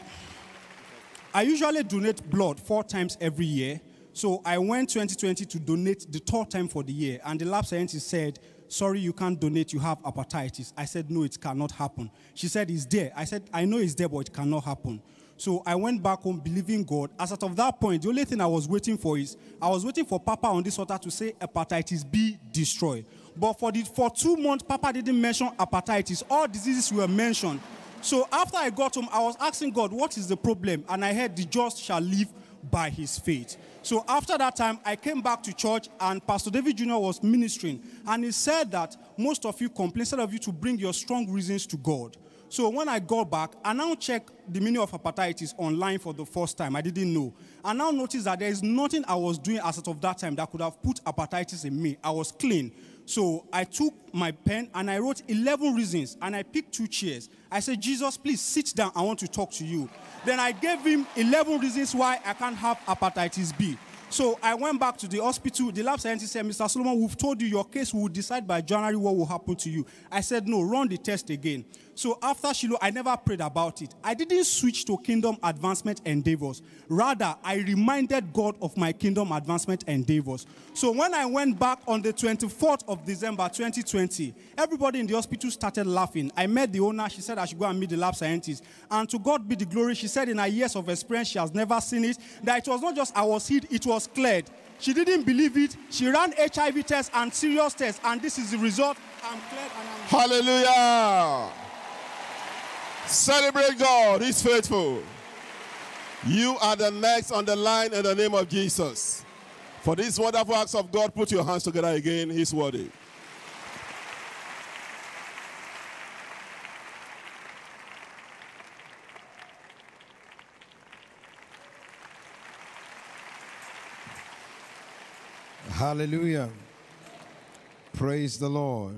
I usually donate blood four times every year. So I went 2020 to donate the third time for the year, and the lab scientist said, "Sorry, you can't donate. You have hepatitis." I said, "No, it cannot happen." She said, "It's there." I said, "I know it's there, but it cannot happen." So I went back home believing God. As out of that point, the only thing I was waiting for is I was waiting for Papa on this altar to say hepatitis B destroyed. But for the for two months, Papa didn't mention hepatitis. All diseases were mentioned. So after I got home, I was asking God, what is the problem? And I heard the just shall live by his faith. So after that time, I came back to church and Pastor David Jr. was ministering. And he said that most of you complain, instead of you to bring your strong reasons to God. So when I got back, I now checked the meaning of hepatitis online for the first time. I didn't know. I now noticed that there is nothing I was doing as of that time that could have put hepatitis in me. I was clean. So I took my pen and I wrote 11 reasons and I picked two chairs. I said, Jesus, please sit down. I want to talk to you. Then I gave him 11 reasons why I can't have hepatitis B. So I went back to the hospital. The lab scientist said, Mr. Solomon, we've told you your case will decide by January what will happen to you. I said, no, run the test again. So after Shiloh, I never prayed about it. I didn't switch to kingdom advancement endeavors. Rather, I reminded God of my kingdom advancement endeavors. So when I went back on the 24th of December 2020, everybody in the hospital started laughing. I met the owner. She said I should go and meet the lab scientist. And to God be the glory, she said in her years of experience, she has never seen it, that it was not just I was healed, it was cleared. She didn't believe it. She ran HIV tests and serious tests, and this is the result. I'm cleared and I'm Hallelujah. Celebrate God. He's faithful. You are the next on the line in the name of Jesus. For these wonderful acts of God, put your hands together again. He's worthy. Hallelujah. Praise the Lord.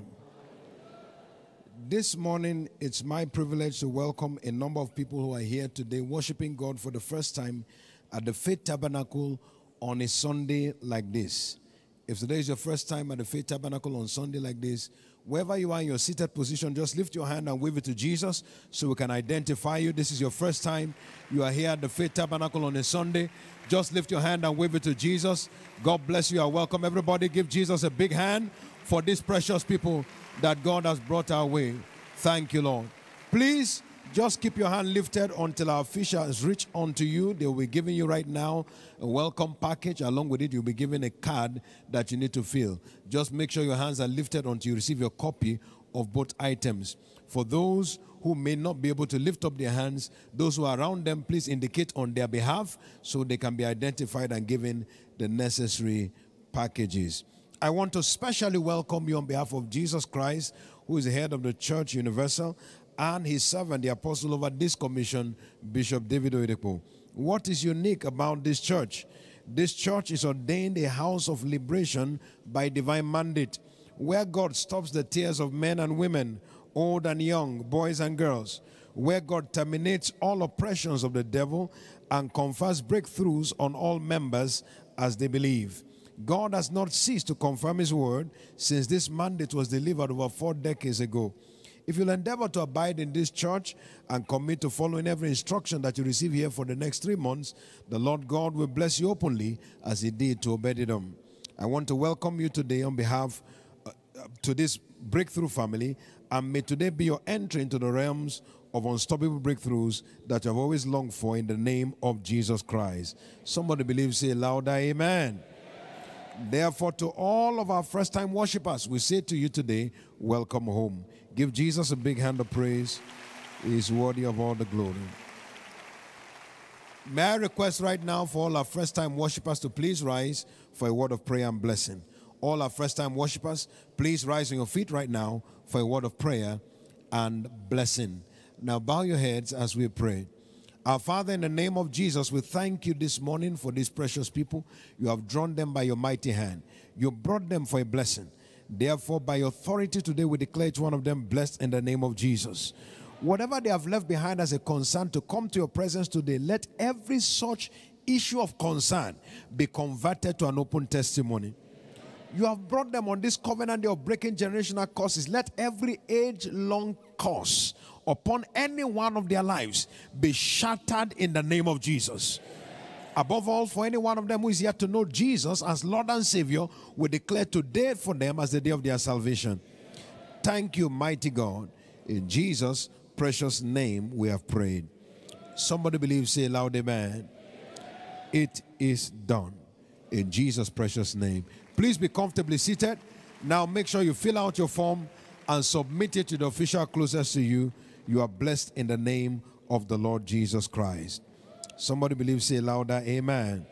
This morning, it's my privilege to welcome a number of people who are here today worshiping God for the first time at the Faith Tabernacle on a Sunday like this. If today is your first time at the Faith Tabernacle on Sunday like this, wherever you are in your seated position, just lift your hand and wave it to Jesus so we can identify you. This is your first time you are here at the Faith Tabernacle on a Sunday. Just lift your hand and wave it to Jesus. God bless you. Are welcome. Everybody, give Jesus a big hand for these precious people that God has brought our way. Thank you, Lord. Please Just keep your hand lifted until our officials reach onto you. They will be giving you right now a welcome package. Along with it, you'll be given a card that you need to fill. Just make sure your hands are lifted until you receive your copy of both items. For those who may not be able to lift up their hands, those who are around them, please indicate on their behalf so they can be identified and given the necessary packages. I want to specially welcome you on behalf of Jesus Christ, who is the head of the Church Universal, and his servant, the apostle over this commission, Bishop David Oyedepo. What is unique about this church? This church is ordained a house of liberation by divine mandate, where God stops the tears of men and women, old and young, boys and girls, where God terminates all oppressions of the devil and confers breakthroughs on all members as they believe. God has not ceased to confirm his word since this mandate was delivered over four decades ago. If you'll endeavor to abide in this church and commit to following every instruction that you receive here for the next three months, the Lord God will bless you openly as he did to Obed-Edom. I want to welcome you today on behalf uh, uh, to this breakthrough family, and may today be your entry into the realms of unstoppable breakthroughs that you have always longed for in the name of Jesus Christ. Somebody believes, say louder, amen. Therefore, to all of our first time worshippers, we say to you today, welcome home. Give Jesus a big hand of praise. He is worthy of all the glory. May I request right now for all our first time worshippers to please rise for a word of prayer and blessing. All our first time worshippers, please rise on your feet right now for a word of prayer and blessing. Now bow your heads as we pray. Our Father, in the name of Jesus, we thank you this morning for these precious people. You have drawn them by your mighty hand. You brought them for a blessing. Therefore, by authority today, we declare each one of them blessed in the name of Jesus. Whatever they have left behind as a concern to come to your presence today, let every such issue of concern be converted to an open testimony. You have brought them on this covenant day of breaking generational curses. Let every age long curse upon any one of their lives be shattered in the name of Jesus. Above all, for any one of them who is yet to know Jesus as Lord and Savior, we declare today for them as the day of their salvation. Thank you, mighty God. In Jesus' precious name, we have prayed. Somebody believe, say loud, Amen. It is done. In Jesus' precious name. Please be comfortably seated. Now make sure you fill out your form and submit it to the official closest to you. You are blessed in the name of the Lord Jesus Christ. Somebody believe, say louder, Amen.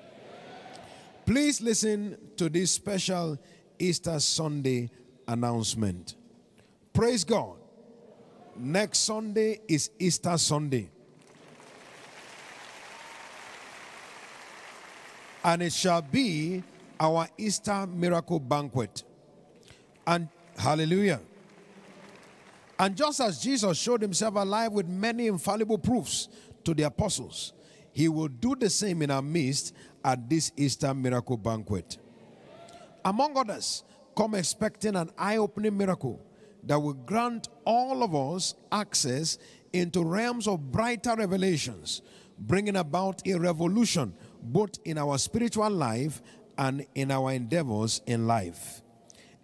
Please listen to this special Easter Sunday announcement. Praise God. Next Sunday is Easter Sunday. And it shall be our Easter miracle banquet. And hallelujah. And just as Jesus showed himself alive with many infallible proofs to the apostles, he will do the same in our midst at this Easter miracle banquet. Among others, come expecting an eye opening miracle that will grant all of us access into realms of brighter revelations, bringing about a revolution both in our spiritual life and in our endeavors in life.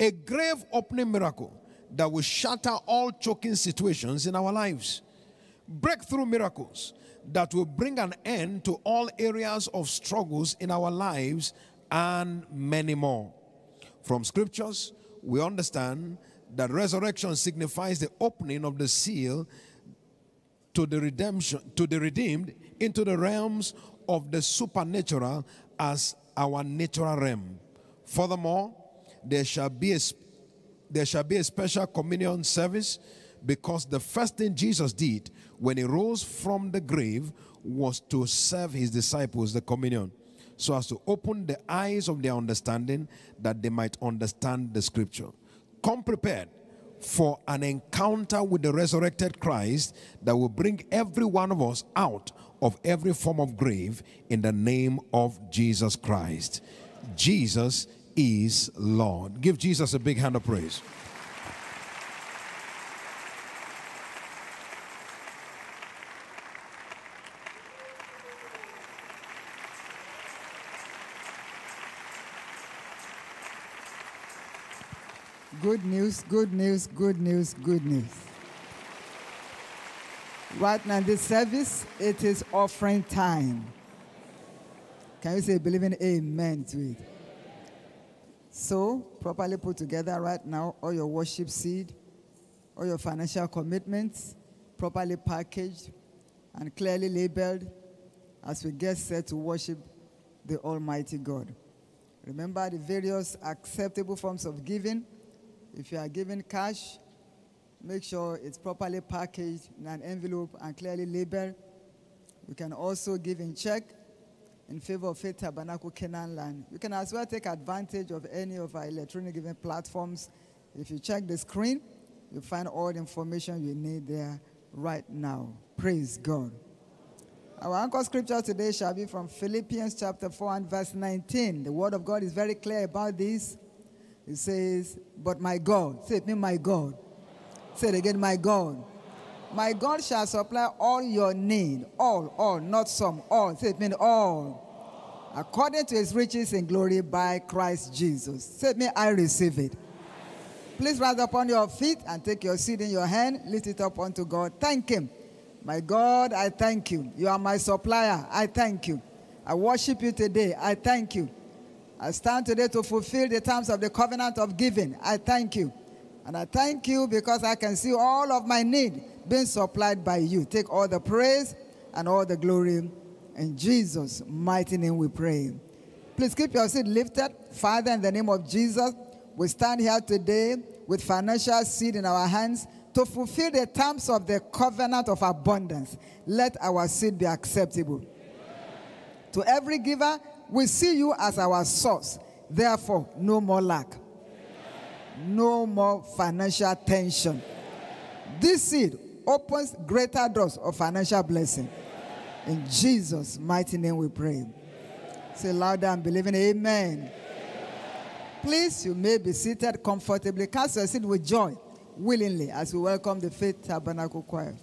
A grave opening miracle that will shatter all choking situations in our lives. Breakthrough miracles that will bring an end to all areas of struggles in our lives and many more. From scriptures, we understand that resurrection signifies the opening of the seal to the redemption to the redeemed into the realms of the supernatural as our natural realm. Furthermore, there shall be a there shall be a special communion service because the first thing Jesus did when he rose from the grave was to serve his disciples the communion so as to open the eyes of their understanding that they might understand the scripture. Come prepared for an encounter with the resurrected Christ that will bring every one of us out of every form of grave in the name of Jesus Christ. Jesus is Lord. Give Jesus a big hand of praise. Good news, good news, good news, good news. Right now this service, it is offering time. Can you say believing amen to it? So, properly put together right now, all your worship seed, all your financial commitments, properly packaged and clearly labeled as we get set to worship the Almighty God. Remember the various acceptable forms of giving. If you are giving cash, make sure it's properly packaged in an envelope and clearly labeled. You can also give in check in favor of Faith Tabernacle Canaan Land. You can as well take advantage of any of our electronic giving platforms. If you check the screen, you'll find all the information you need there right now. Praise God. Our anchor scripture today shall be from Philippians chapter 4 and verse 19. The word of God is very clear about this. It says, But my God, say it me, my God. Say it again, my God. My God shall supply all your need. All, all, not some, all. Say it mean all. According to his riches in glory by Christ Jesus. Say me, I receive it. Please rise upon your feet and take your seed in your hand. Lift it up unto God. Thank him. My God, I thank you. You are my supplier. I thank you. I worship you today. I thank you. I stand today to fulfill the terms of the covenant of giving. I thank you. And I thank you because I can see all of my need being supplied by you. Take all the praise and all the glory. In Jesus' mighty name we pray. Please keep your seat lifted. Father, in the name of Jesus, we stand here today with financial seed in our hands to fulfill the terms of the covenant of abundance. Let our seed be acceptable. To every giver, we see you as our source. Therefore, no more lack, no more financial tension. This seed opens greater doors of financial blessing. In Jesus' mighty name we pray. Say louder and believing, Amen. Please, you may be seated comfortably. Cast your seat with joy, willingly, as we welcome the Faith Tabernacle Choir.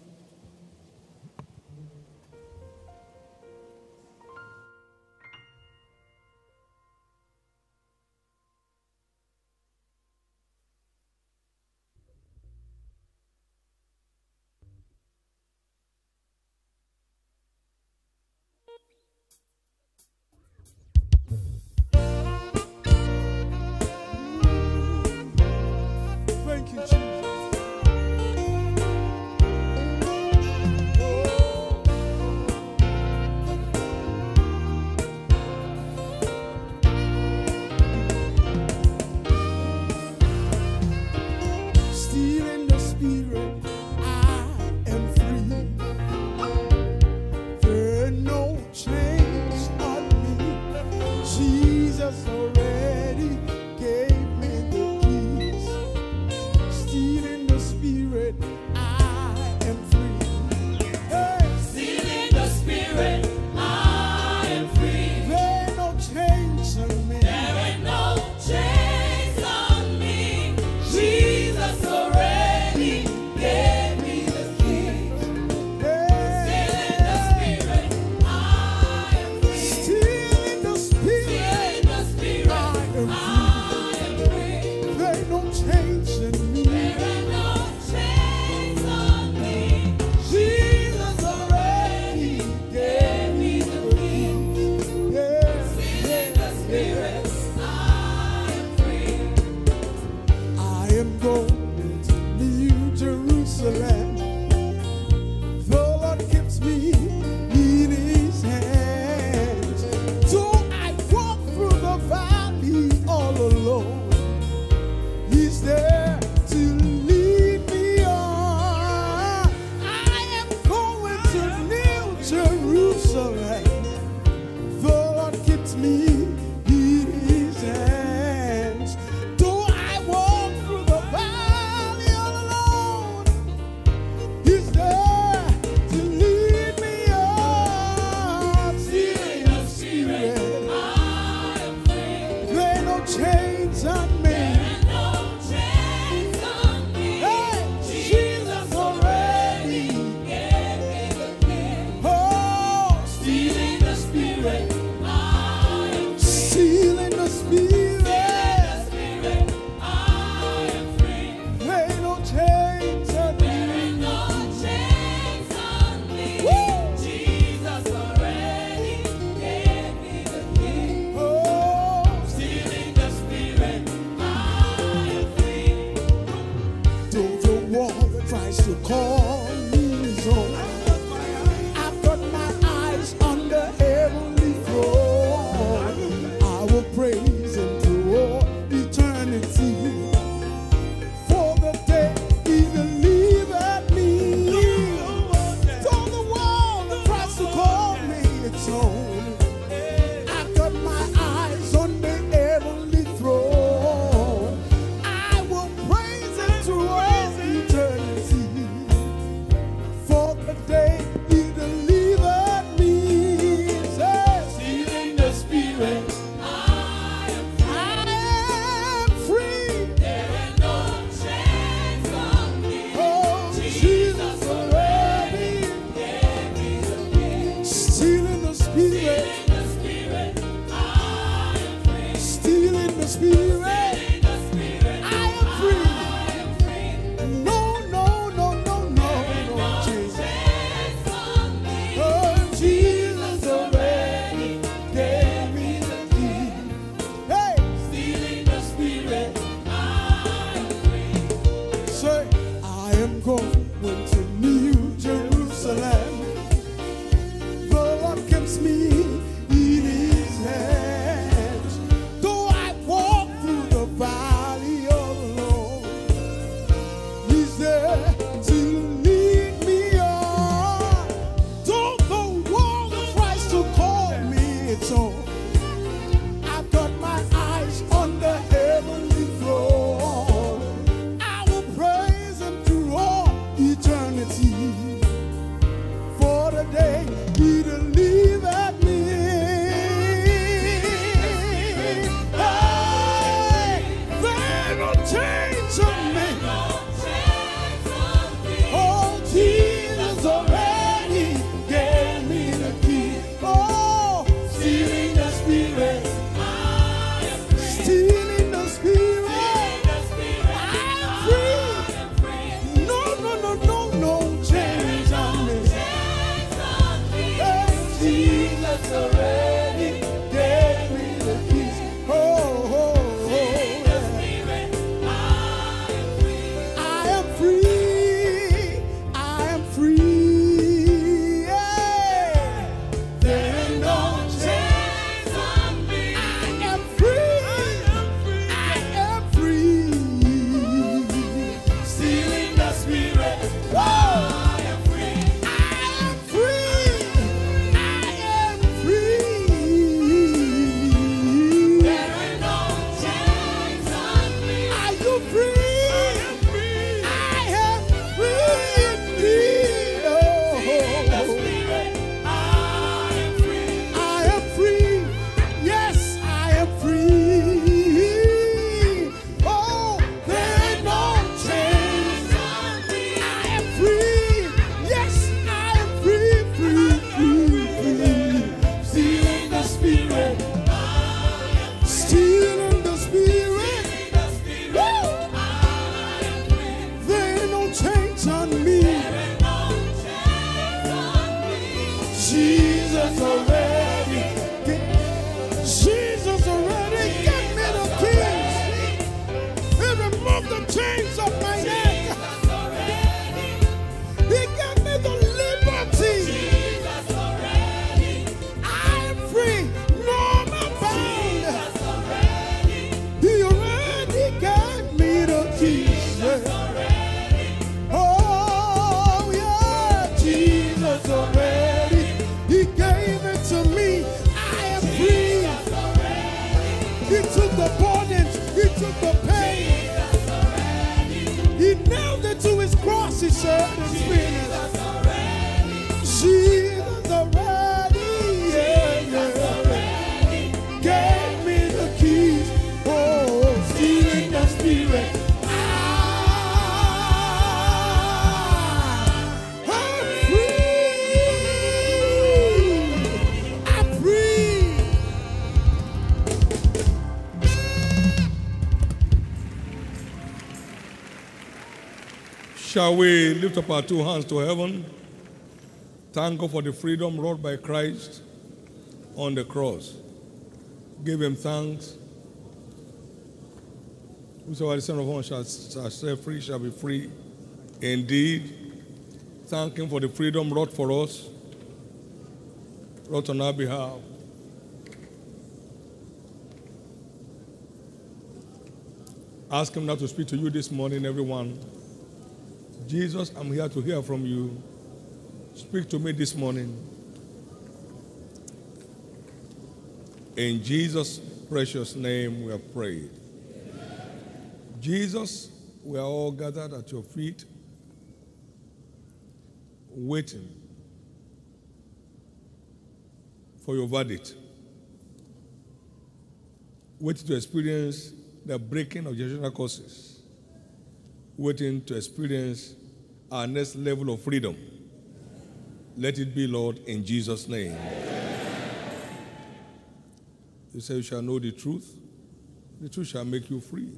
Shall we lift up our two hands to heaven? Thank God for the freedom wrought by Christ on the cross. Give him thanks. Whosoever the Son of Man shall, shall set free shall be free indeed. Thank him for the freedom wrought for us, wrought on our behalf. Ask him now to speak to you this morning, everyone. Jesus, I'm here to hear from you. Speak to me this morning. In Jesus' precious name we have prayed. Jesus, we are all gathered at your feet, waiting for your verdict, waiting to experience the breaking of generational curses, waiting to experience our next level of freedom. Let it be, Lord, in Jesus' name. You say you shall know the truth, the truth shall make you free.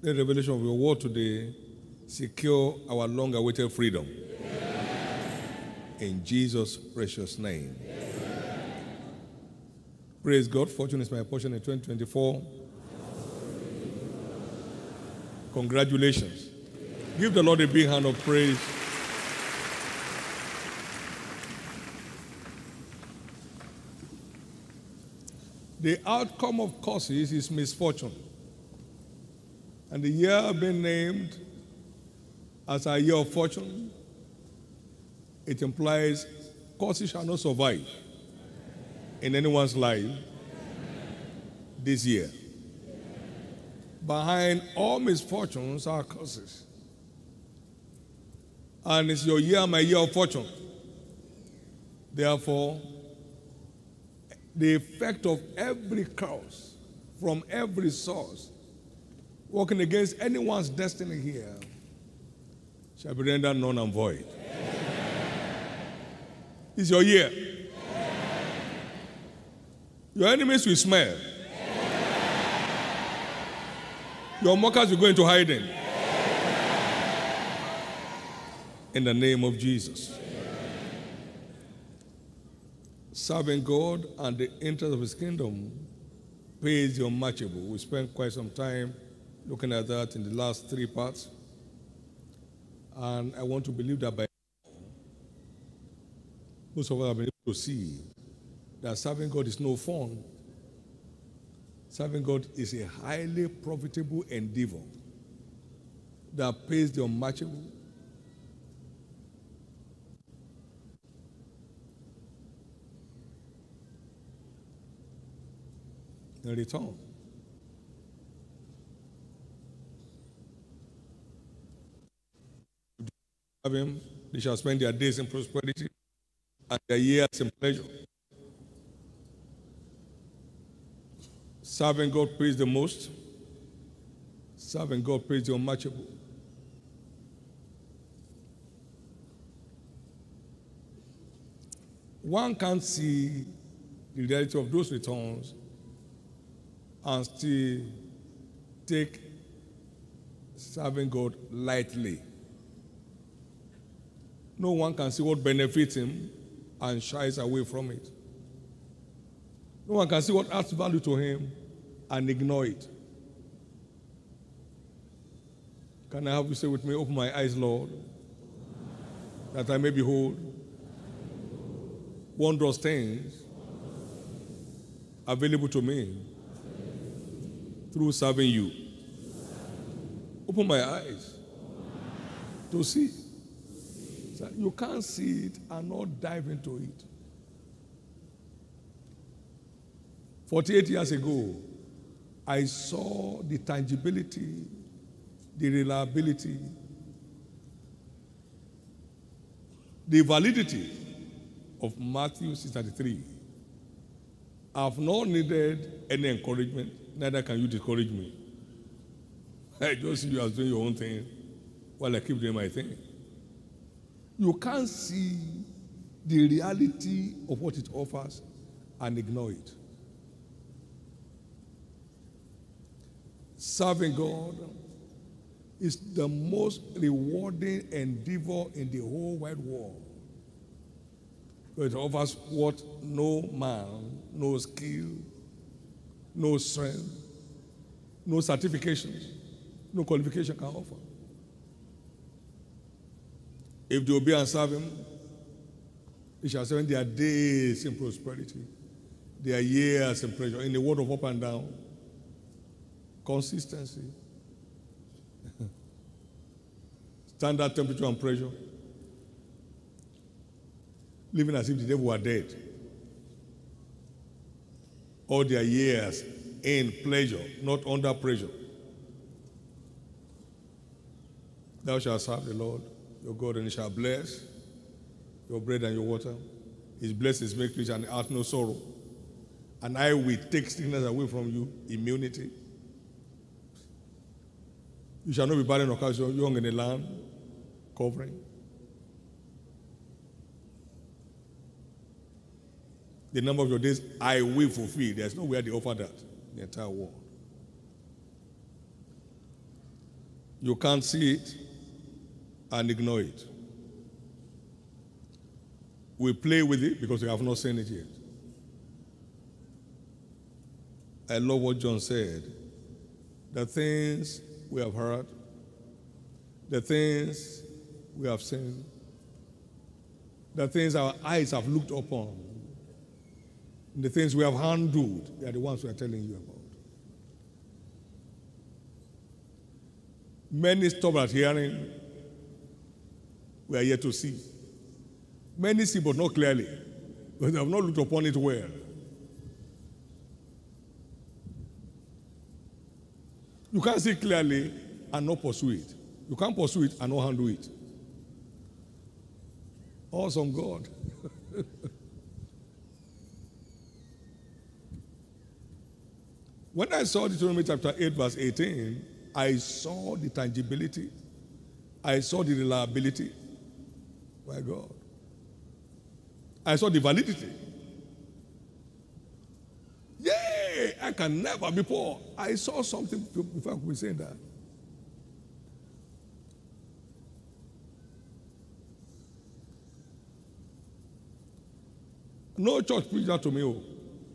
The revelation of your word today secure our long awaited freedom. In Jesus' precious name. Praise God. Fortune is my portion in 2024. Congratulations. Give the Lord a big hand of praise. The outcome of causes is misfortune. And the year being named as a year of fortune, it implies causes shall not survive in anyone's life this year. Behind all misfortunes are causes. And it's your year, my year of fortune. Therefore, the effect of every curse from every source working against anyone's destiny here shall be rendered null and void. It's your year. Your enemies will smell. Your mockers will go into hiding. In the name of Jesus. Serving God and the interest of His kingdom pays the unmatchable. We spent quite some time looking at that in the last three parts. And I want to believe that by most of us have been able to see that serving God is no fun. Serving God is a highly profitable endeavor that pays the unmatchable. Have him, they shall spend their days in prosperity and their years in pleasure. Serving God pays the most. Serving God pays the unmatchable. One can't see the reality of those returns and still take serving God lightly. No one can see what benefits him and shies away from it. No one can see what adds value to him and ignore it. Can I have you say with me, Open my eyes, Lord, that I may behold wondrous things available to me through serving you. Open my eyes to see. You can't see it and not dive into it. 48 years ago, I saw the tangibility, the reliability, the validity of Matthew 6:33. I've not needed any encouragement, neither can you discourage me. I just see you as doing your own thing while I keep doing my thing. You can't see the reality of what it offers and ignore it. Serving God is the most rewarding endeavor in the whole wide world. It offers what no man, no skill, no strength, no certifications, no qualification can offer. If they obey and serve him, they shall spend their days in prosperity, their years in pleasure, in the world of up and down. Consistency. Standard temperature and pressure. Living as if the devil were dead. All their years in pleasure, not under pressure. Thou shalt serve the Lord your God, and he shall bless your bread and your water. His blessings make rich and add no sorrow. And I will take sickness away from you, immunity. You shall not be barren or cast young in the land, covering. The number of your days I will fulfill. There's nowhere they offer that in the entire world. You can't see it and ignore it. We play with it because we have not seen it yet. I love what John said. The things we have heard, the things we have seen, the things our eyes have looked upon, the things we have handled, they are the ones we are telling you about. Many stop at hearing, we are yet to see. Many see, but not clearly, because they have not looked upon it well. You can't see clearly and not pursue it. You can't pursue it and not handle it. Awesome God. When I saw Deuteronomy chapter 8, verse 18, I saw the tangibility, I saw the reliability. My God. I saw the validity. Yay! I can never be poor. I saw something before I could be saying that. No church preached that to me. Oh.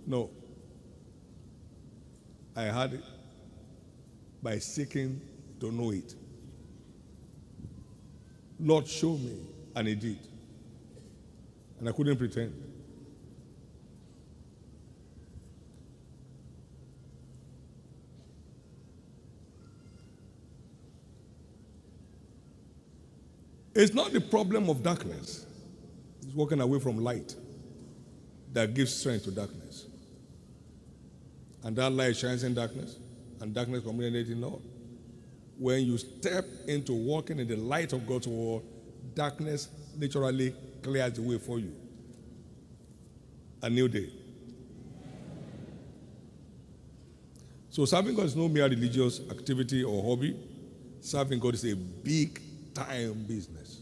No. I had it by seeking to know it. Lord, show me. And he did. And I couldn't pretend. It's not the problem of darkness. It's walking away from light that gives strength to darkness. And that light shines in darkness, and darkness communicates in all. When you step into walking in the light of God's word, darkness naturally clears the way for you. A new day. So serving God is no mere religious activity or hobby. Serving God is a big time business.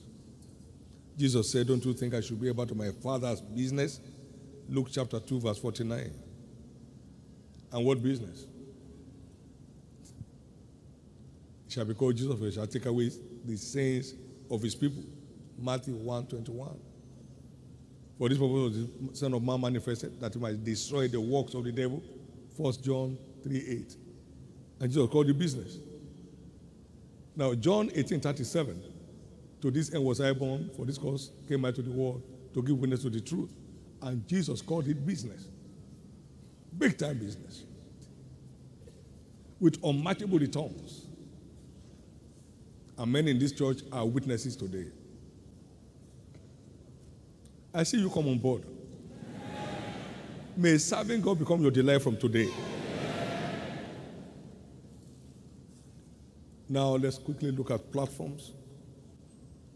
Jesus said, Don't you think I should be about my father's business? Luke chapter 2, verse 49. And what business? It shall be called Jesus, for he shall take away the sins of his people. Matthew 1 21. For this purpose was the Son of Man manifested, that he might destroy the works of the devil. 1 John 3 8. And Jesus called it business. Now, John 18 37. To this end was I born, for this cause came I to the world to give witness to the truth. And Jesus called it business. Big time business. With unmatchable returns. And many in this church are witnesses today. I see you come on board. May serving God become your delight from today. Now let's quickly look at platforms,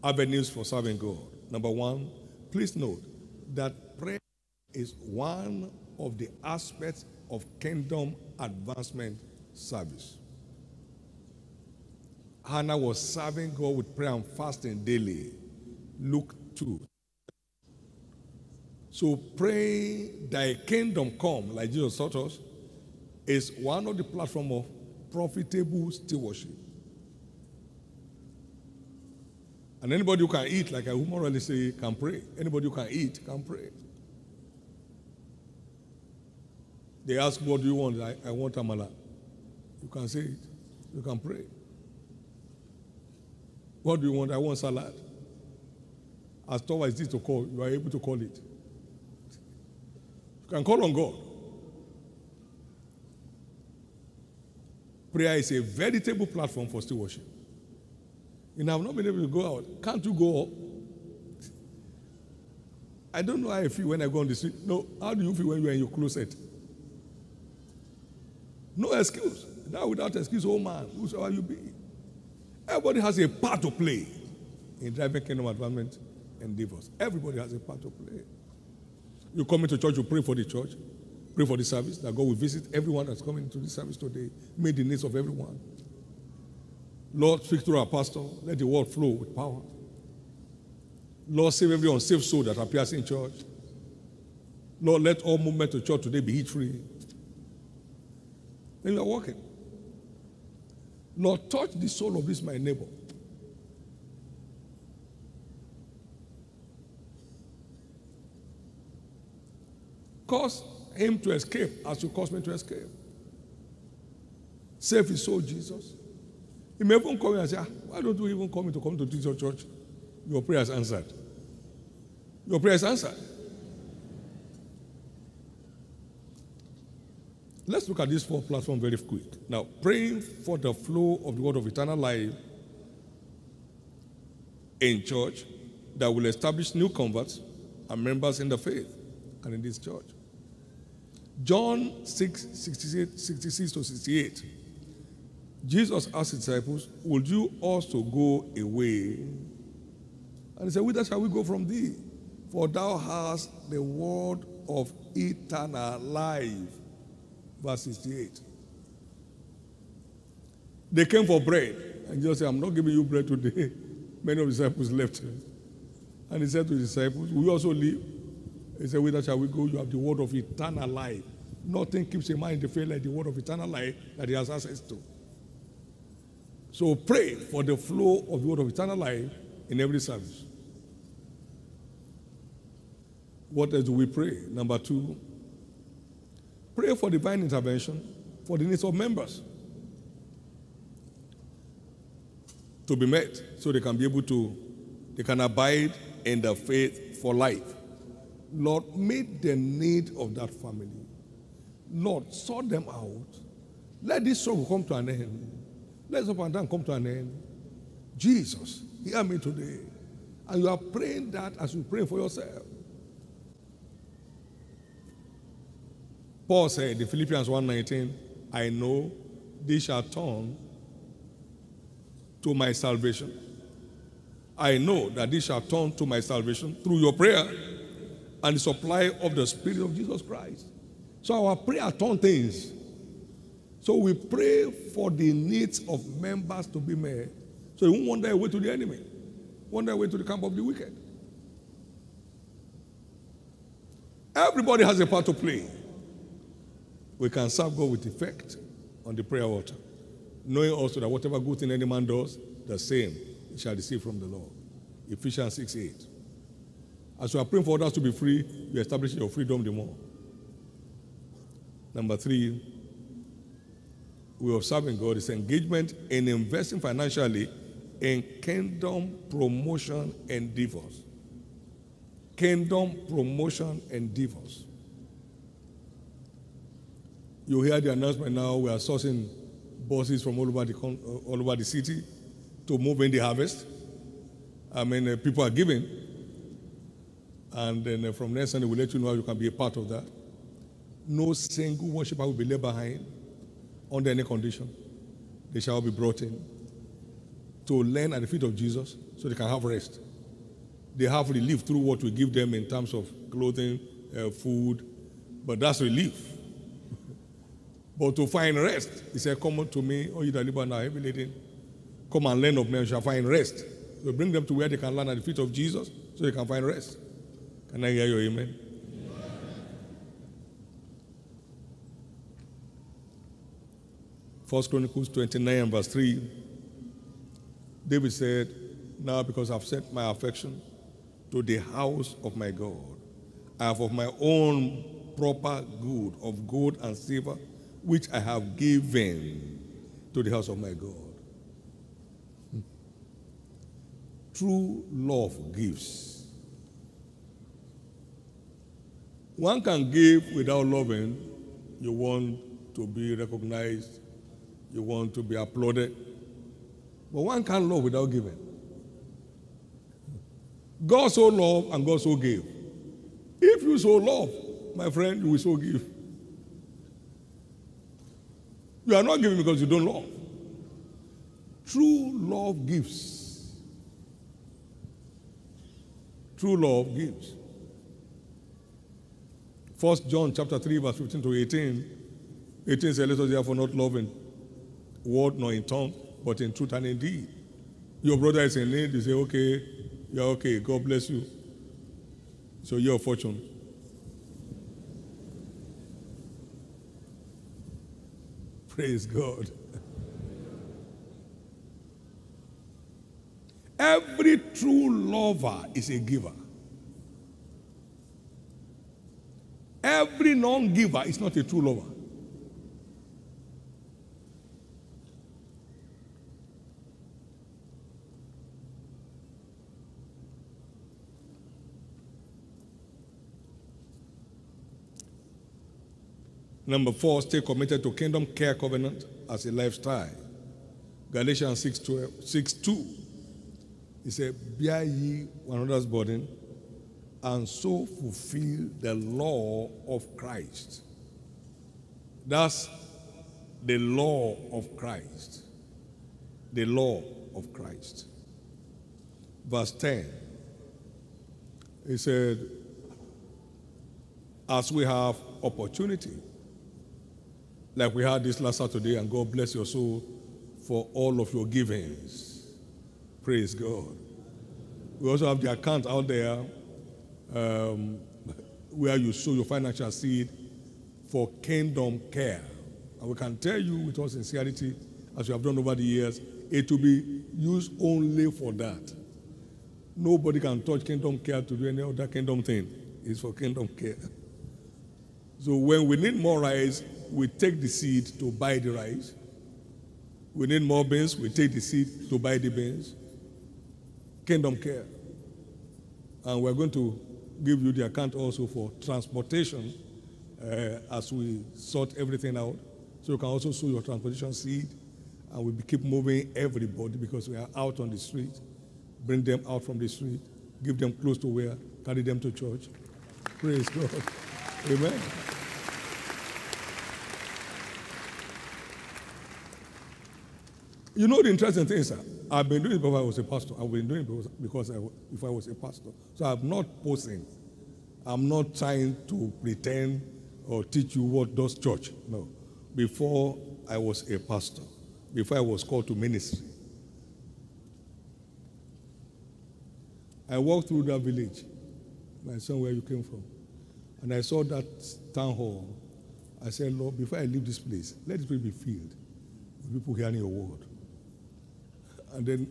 avenues for serving God. Number one, please note that prayer is one of the aspects of kingdom advancement service. Hannah was serving God with prayer and fasting daily. Luke 2. So praying thy kingdom come, like Jesus taught us, is one of the platform of profitable stewardship. And anybody who can eat, like I morally say, can pray. Anybody who can eat can pray. They ask, What do you want? I, I want amala. You can say it. You can pray. What do you want? I want salad. As tall as this to call, you are able to call it. You can call on God. Prayer is a veritable platform for worship. You have not been able to go out. Can't you go up? I don't know how I feel when I go on the street. No, how do you feel when you're in your closet? No excuse. Now without excuse, oh man, who shall you be? Everybody has a part to play in driving kingdom advancement endeavors. Everybody has a part to play. You come into church, you pray for the church, pray for the service, that God will visit everyone that's coming into the service today, meet the needs of everyone. Lord, speak through our pastor, let the word flow with power. Lord, save every unsaved soul that appears in church. Lord, let all movement to church today be heat free. Then you are walking. Lord, touch the soul of this my neighbor. Cause him to escape as you cause me to escape. Save his soul, Jesus. He may even come and say, ah, Why don't you even come to come to teach your church? Your prayer is answered. Your prayer is answered. Let's look at this four platform very quick. Now, praying for the flow of the word of eternal life in church that will establish new converts and members in the faith and in this church. John 6, 68, 66 to 68. Jesus asked his disciples, Would you also go away? And he said, Whither shall we go from thee? For thou hast the word of eternal life. Verse 68. They came for bread. And Jesus said, I'm not giving you bread today. Many of the disciples left. And he said to the disciples, We also leave. He said, Whither shall we go? You have the word of eternal life. Nothing keeps a man in the faith like the word of eternal life that he has access to. So pray for the flow of the word of eternal life in every service. What else do we pray? Number two, pray for divine intervention for the needs of members to be met so they can be able to, they can abide in the faith for life. Lord, meet the need of that family. Lord, sort them out. Let this struggle come to an end. Let this up and down come to an end. Jesus, hear me today. And you are praying that as you pray for yourself. Paul said in Philippians 1:19, I know this shall turn to my salvation. I know that this shall turn to my salvation through your prayer and the supply of the Spirit of Jesus Christ. So our prayer turn things. So we pray for the needs of members to be met. So you won't wander away to the enemy, wander away to the camp of the wicked. Everybody has a part to play. We can serve God with effect on the prayer altar, knowing also that whatever good thing any man does, the same he shall receive from the Lord. Ephesians 6 8. As you are praying for others to be free, you establish your freedom the more. Number three, we of serving God is engagement in investing financially in kingdom promotion endeavors. Kingdom promotion endeavors. You hear the announcement now, we are sourcing buses from all over the, uh, all over the city to move in the harvest. I mean, uh, people are giving. And then uh, from next Sunday, we'll let you know how you can be a part of that. No single worshiper will be left behind under any condition. They shall be brought in to learn at the feet of Jesus so they can have rest. They have relief through what we give them in terms of clothing, uh, food, but that's relief. But to find rest, he said, Come unto me, all you that labor and are heavy laden. Come and learn of me, and shall find rest. So bring them to where they can learn at the feet of Jesus so they can find rest. Can I hear your amen? First Chronicles 29 verse 3. David said, Now because I've set my affection to the house of my God, I have of my own proper good of gold and silver, which I have given to the house of my God. Hmm. True love gives. One can give without loving. You want to be recognized, you want to be applauded. But one can't love without giving. God so loved and God so gave. If you so love, my friend, you will so give. You are not giving because you don't love. True love gives. True love gives. First John chapter 3, verse 15 to 18. 18 says, Let us therefore not love in word nor in tongue, but in truth and in deed. Your brother is in need, you say, Okay, you're okay, God bless you. So you're fortune. Praise God. Every true lover is a giver. Every non giver is not a true lover. Number four, stay committed to Kingdom Care Covenant as a lifestyle. Galatians 6, 12, 6 2. He said, Bear ye one another's burden and so fulfill the law of Christ. That's the law of Christ. The law of Christ. Verse 10. He said, As we have opportunity, like we had this last Saturday, and God bless your soul for all of your givings. Praise God. We also have the account out there um, where you sow your financial seed for kingdom care. And we can tell you with all sincerity, as we have done over the years, it will be used only for that. Nobody can touch kingdom care to do any other kingdom thing. It's for kingdom care. So when we need more rice, we take the seed to buy the rice. We need more beans, we take the seed to buy the beans. Kingdom care. And we're going to give you the account also for transportation uh, as we sort everything out. So you can also sow your transportation seed, and we keep moving everybody because we are out on the street. Bring them out from the street, give them close to where, carry them to church. Praise God. Amen. You know the interesting thing, sir. I've been doing it before I was a pastor. I've been doing it because, I, if I was a pastor. So I'm not posing. I'm not trying to pretend or teach you what does church. No. Before I was a pastor, before I was called to ministry, I walked through that village, my son, where you came from, and I saw that town hall. I said, Lord, before I leave this place, let place be filled with people hearing your word. And then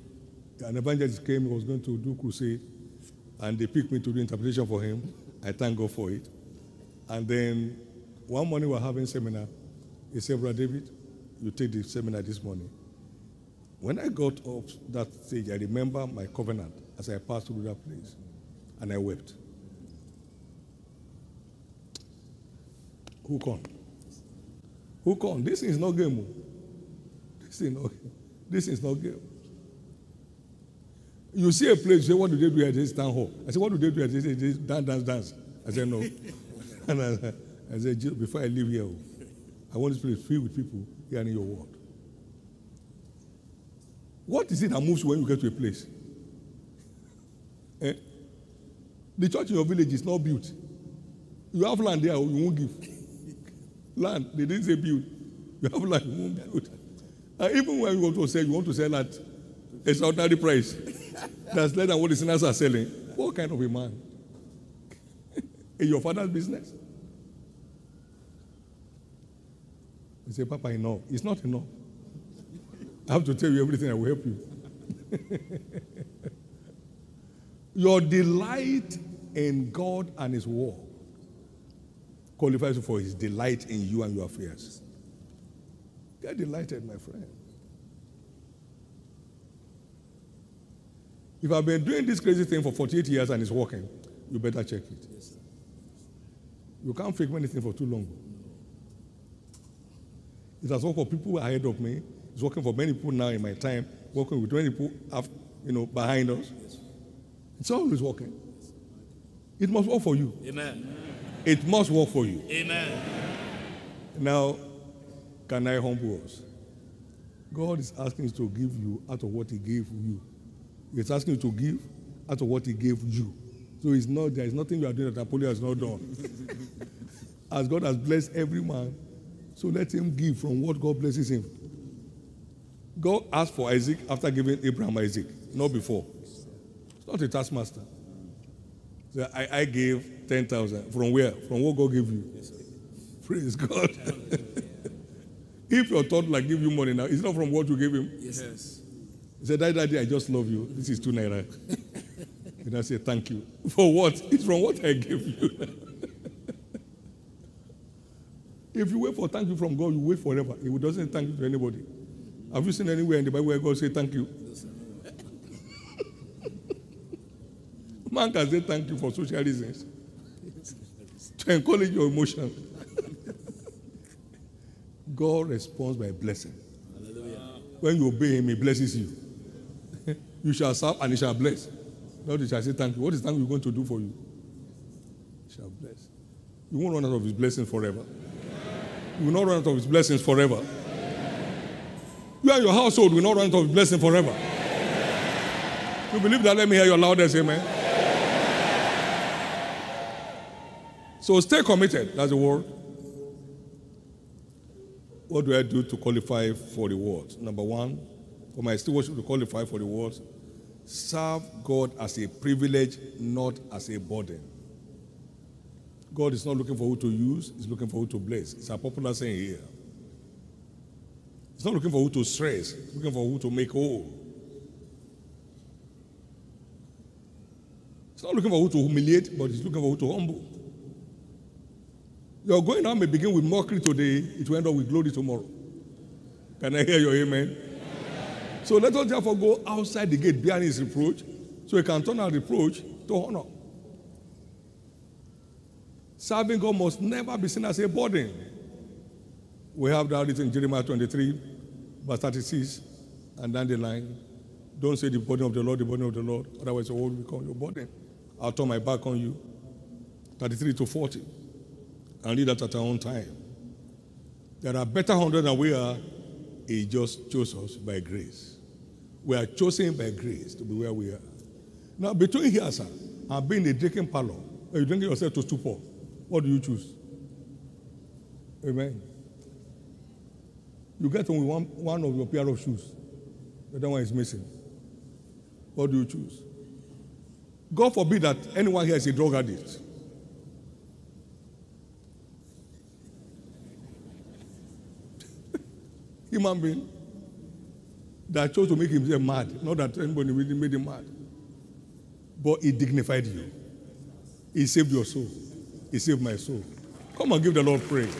an evangelist came, he was going to do crusade, and they picked me to do interpretation for him. I thank God for it. And then one morning we were having seminar. He said, Brother David, you take the seminar this morning. When I got off that stage, I remember my covenant as I passed through that place, and I wept. Who come? Who come? This is not game. oh. This is not. This is not game. You see a place, you say, what do they do at this town hall? I said, what do they do at this? They say, dance, dance, dance. I said, no. and I, I said, before I leave here, oh, I want this place filled with people hearing your word. What is it that moves you when you get to a place? Eh? The church in your village is not built. You have land there, you won't give. land, they didn't say build. You have land, you won't build. And even when you want to sell, you want to sell at extraordinary price. That's less than what the sinners are selling. What kind of a man? in your father's business? You say, Papa, enough. It's not enough. I have to tell you everything that will help you. your delight in God and His word qualifies you for His delight in you and your affairs. Get delighted, my friend. If I've been doing this crazy thing for 48 years and it's working, you better check it. You can't fake anything for too long. It has worked for people ahead of me. It's working for many people now in my time, working with many people after, you know, behind us. It's always working. It must work for you. Amen. It must work for you. Amen. Now, can I humble us? God is asking us to give you out of what He gave you. He's asking you to give out of what He gave you. So it's not there is nothing you are doing that Apollo has not done. As God has blessed every man, so let him give from what God blesses him. God asked for Isaac after giving Abraham Isaac, not before. It's not a taskmaster. So I, I gave 10,000. From where? From what God gave you. Praise God. if your thought like give you money now, it's not from what you gave him. Yes. Yes. He said, Daddy, Daddy, I just love you. This is two naira. and I said, Thank you. For what? It's from what I gave you. if you wait for thank you from God, you wait forever. He doesn't thank you to anybody. Have you seen anywhere in the Bible where God say thank you? Man can say thank you for social reasons. to encourage your emotion. God responds by blessing. Hallelujah. When you obey him, he blesses you. You shall serve and he shall bless. Not he shall say thank you. What is thank you going to do for you? He shall bless. You won't run out of his blessings forever. You will not run out of his blessings forever. You and your household will not run out of his blessing forever. You believe that? Let me hear your loudest amen. So stay committed. That's the word. What do I do to qualify for rewards? Number one, for my stewardship to qualify for rewards, serve God as a privilege, not as a burden. God is not looking for who to use, He's looking for who to bless. It's a popular saying here. He's not looking for who to stress, He's looking for who to make whole. He's not looking for who to humiliate, but He's looking for who to humble. Your going out may begin with mockery today, it will end up with glory tomorrow. Can I hear your amen? So let us therefore go outside the gate bearing his reproach, so he can turn our reproach to honor. Serving God must never be seen as a burden. We have that written in Jeremiah 23, verse 36, and down the line. Don't say the burden of the Lord, the burden of the Lord, otherwise the world will become your burden. I'll turn my back on you. 33 to 40. And read that at our own time. There are better hundred than we are. He just chose us by grace. We are chosen by grace to be where we are. Now, between here, sir, and being a drinking parlor, or you drinking yourself to stupor, what do you choose? Amen. You get only one, one of your pair of shoes. The other one is missing. What do you choose? God forbid that anyone here is a drug addict. Human being that chose to make himself mad. Not that anybody really made him mad. But he dignified you. He saved your soul. He saved my soul. Come and give the Lord praise.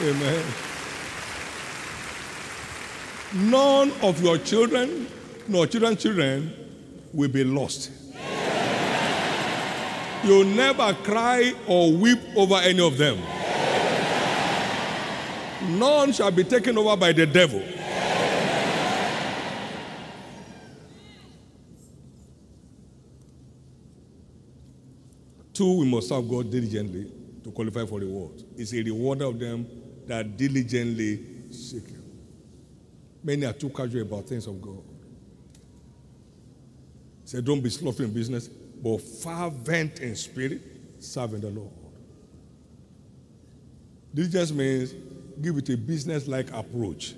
Amen. None of your children, nor children's children, will be lost. You'll never cry or weep over any of them. None shall be taken over by the devil. Two, we must serve God diligently to qualify for reward. It's a rewarder of them that diligently seek Him. Many are too casual about things of God. Say, don't be slothful in business, but fervent in spirit, serving the Lord. This just means give it a business-like approach.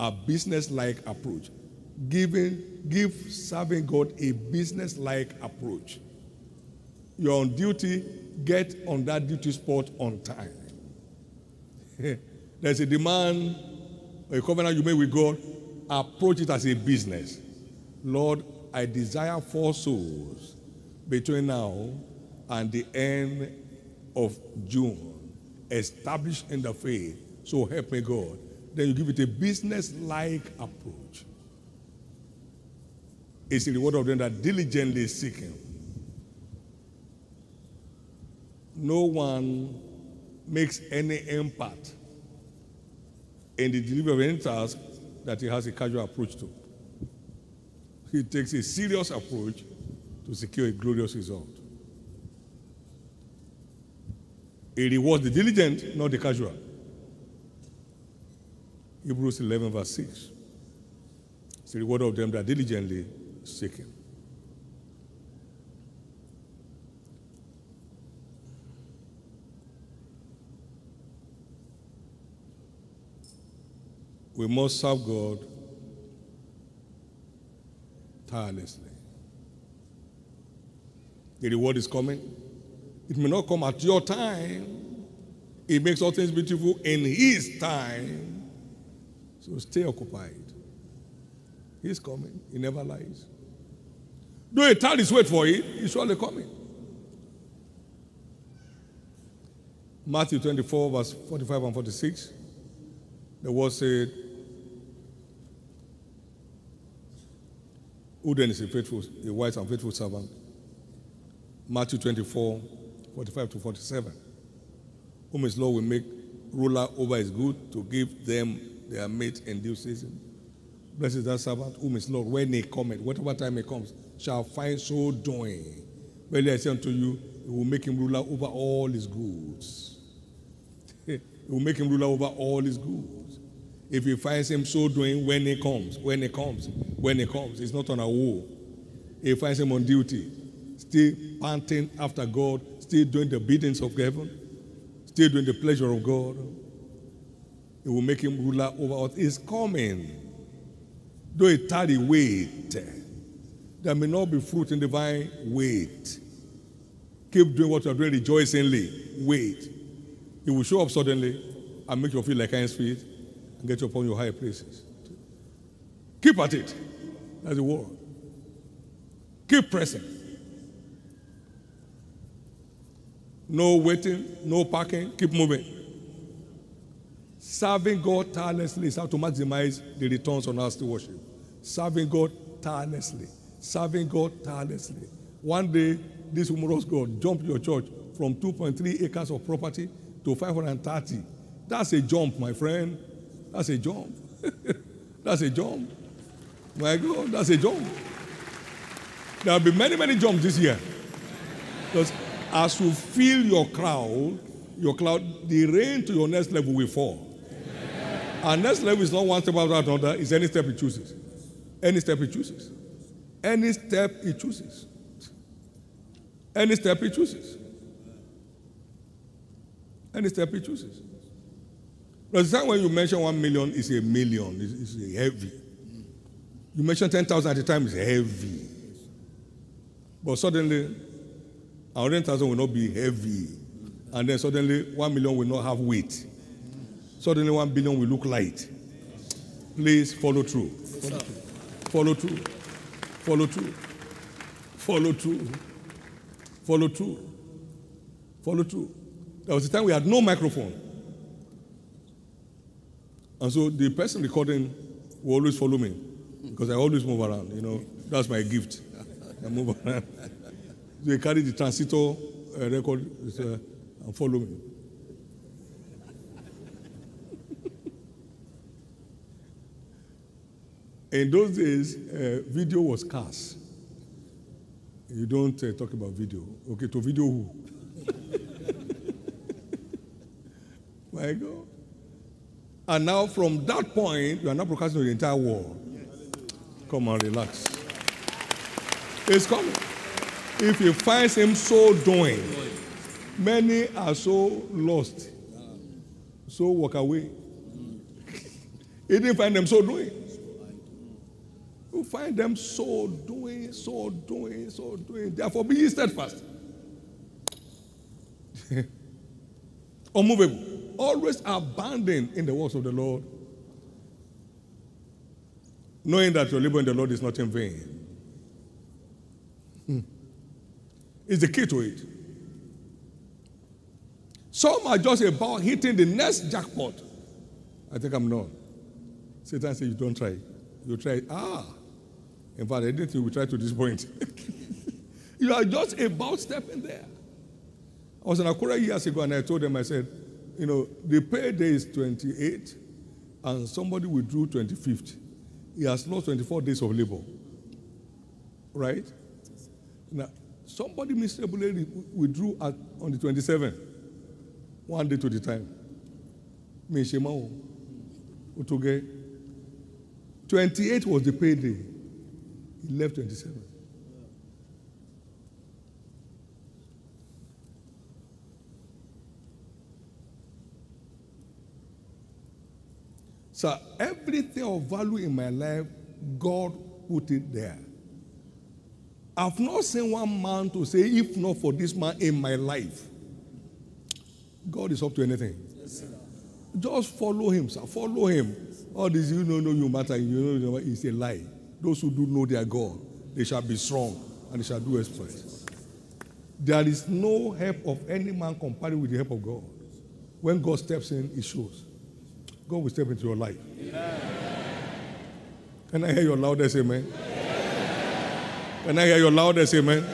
A business-like approach. Giving, give serving God a business-like approach. You're on duty, get on that duty spot on time. There's a demand, a covenant you make with God, approach it as a business. Lord, I desire four souls between now and the end of June, established in the faith. So help me, God. Then you give it a business like approach. It's the reward of them that diligently seek Him. No one makes any impact in the delivery of any task that he has a casual approach to. He takes a serious approach to secure a glorious result. He rewards the diligent, not the casual. Hebrews 11, verse 6. It's the reward of them that diligently seek Him. We must serve God tirelessly. The reward is coming. It may not come at your time. He makes all things beautiful in His time. So stay occupied. He's coming. He never lies. Though a is wait for it, he's surely coming. Matthew 24, verse 45 and 46. The word said, Who then is a faithful, a wise and faithful servant? Matthew 24, 45 to 47. Whom his Lord will make ruler over his good to give them their mate in due season. Blessed is that servant whom his Lord, when he cometh, whatever time he comes, shall find so doing. Verily I say unto you, he will make him ruler over all his goods. he will make him ruler over all his goods. If he finds him so doing when he comes, when he comes, when he comes, it's not on a wall. He finds him on duty, still panting after God, still doing the biddings of heaven, still doing the pleasure of God. It will make him ruler over us. It's coming. Though it tarry, wait. There may not be fruit in the vine, wait. Keep doing what you're doing rejoicingly. Wait. He will show up suddenly and make you feel like His feet and get you upon your higher places. Keep at it. That's the word. Keep pressing. No waiting, no parking, keep moving. Serving God tirelessly is how to maximize the returns on our stewardship. Serving God tirelessly. Serving God tirelessly. One day, this humorous God jumped your church from 2.3 acres of property to 530. That's a jump, my friend. That's a jump. that's a jump. My God, that's a jump. There will be many, many jumps this year. Because as you fill your crowd, your cloud, the rain to your next level will fall. And next level is not one step after another, it's any step he chooses. Any step he chooses. Any step he chooses. Any step he chooses. Any step he chooses. There's a time when you mention one million, it's a million, it's, it's heavy. You mention 10,000 at a time, it's heavy. But suddenly, our 10,000 will not be heavy. And then suddenly, 1 million will not have weight. Suddenly, 1 billion will look light. Please follow through. Follow through. Follow through. Follow through. Follow through. Follow through. There was a time we had no microphone. And so the person recording will always follow me because I always move around. You know, that's my gift. I move around. They carry the transistor uh, record uh, and follow me. In those days, uh, video was scarce. You don't uh, talk about video. Okay, to video who? My God. And now, from that point, you are now broadcasting to the entire world. Come on, relax. It's coming. If he finds him so doing, many are so lost, so walk away. he didn't find them so doing. You find them so doing, so doing, so doing. Therefore, be steadfast. Unmovable. Always abounding in the works of the Lord. Knowing that your labor in the Lord is not in vain. Hmm. It's the key to it. Some are just about hitting the next jackpot. I think I'm not. Satan says, You don't try. You try. Ah. In fact, I didn't think we try to this point. you are just about stepping there. I was in Akure years ago and I told them, I said, you know, the payday is 28 and somebody withdrew 25th. He has lost 24 days of labor. Right? Now, somebody miserably withdrew at, on the 27th, one day to the time. Me, Shemao, Utoge. 28 was the payday. He left 27. So everything of value in my life, God put it there. I've not seen one man to say, if not for this man in my life, God is up to anything. Just follow him, sir. Follow him. All this, you know, no, you matter. You know, it's a lie. Those who do know their God, they shall be strong and they shall do exploits. There is no help of any man compared with the help of God. When God steps in, it shows. God will step into your life. Can I hear your loudest amen? Can I hear your loudest amen?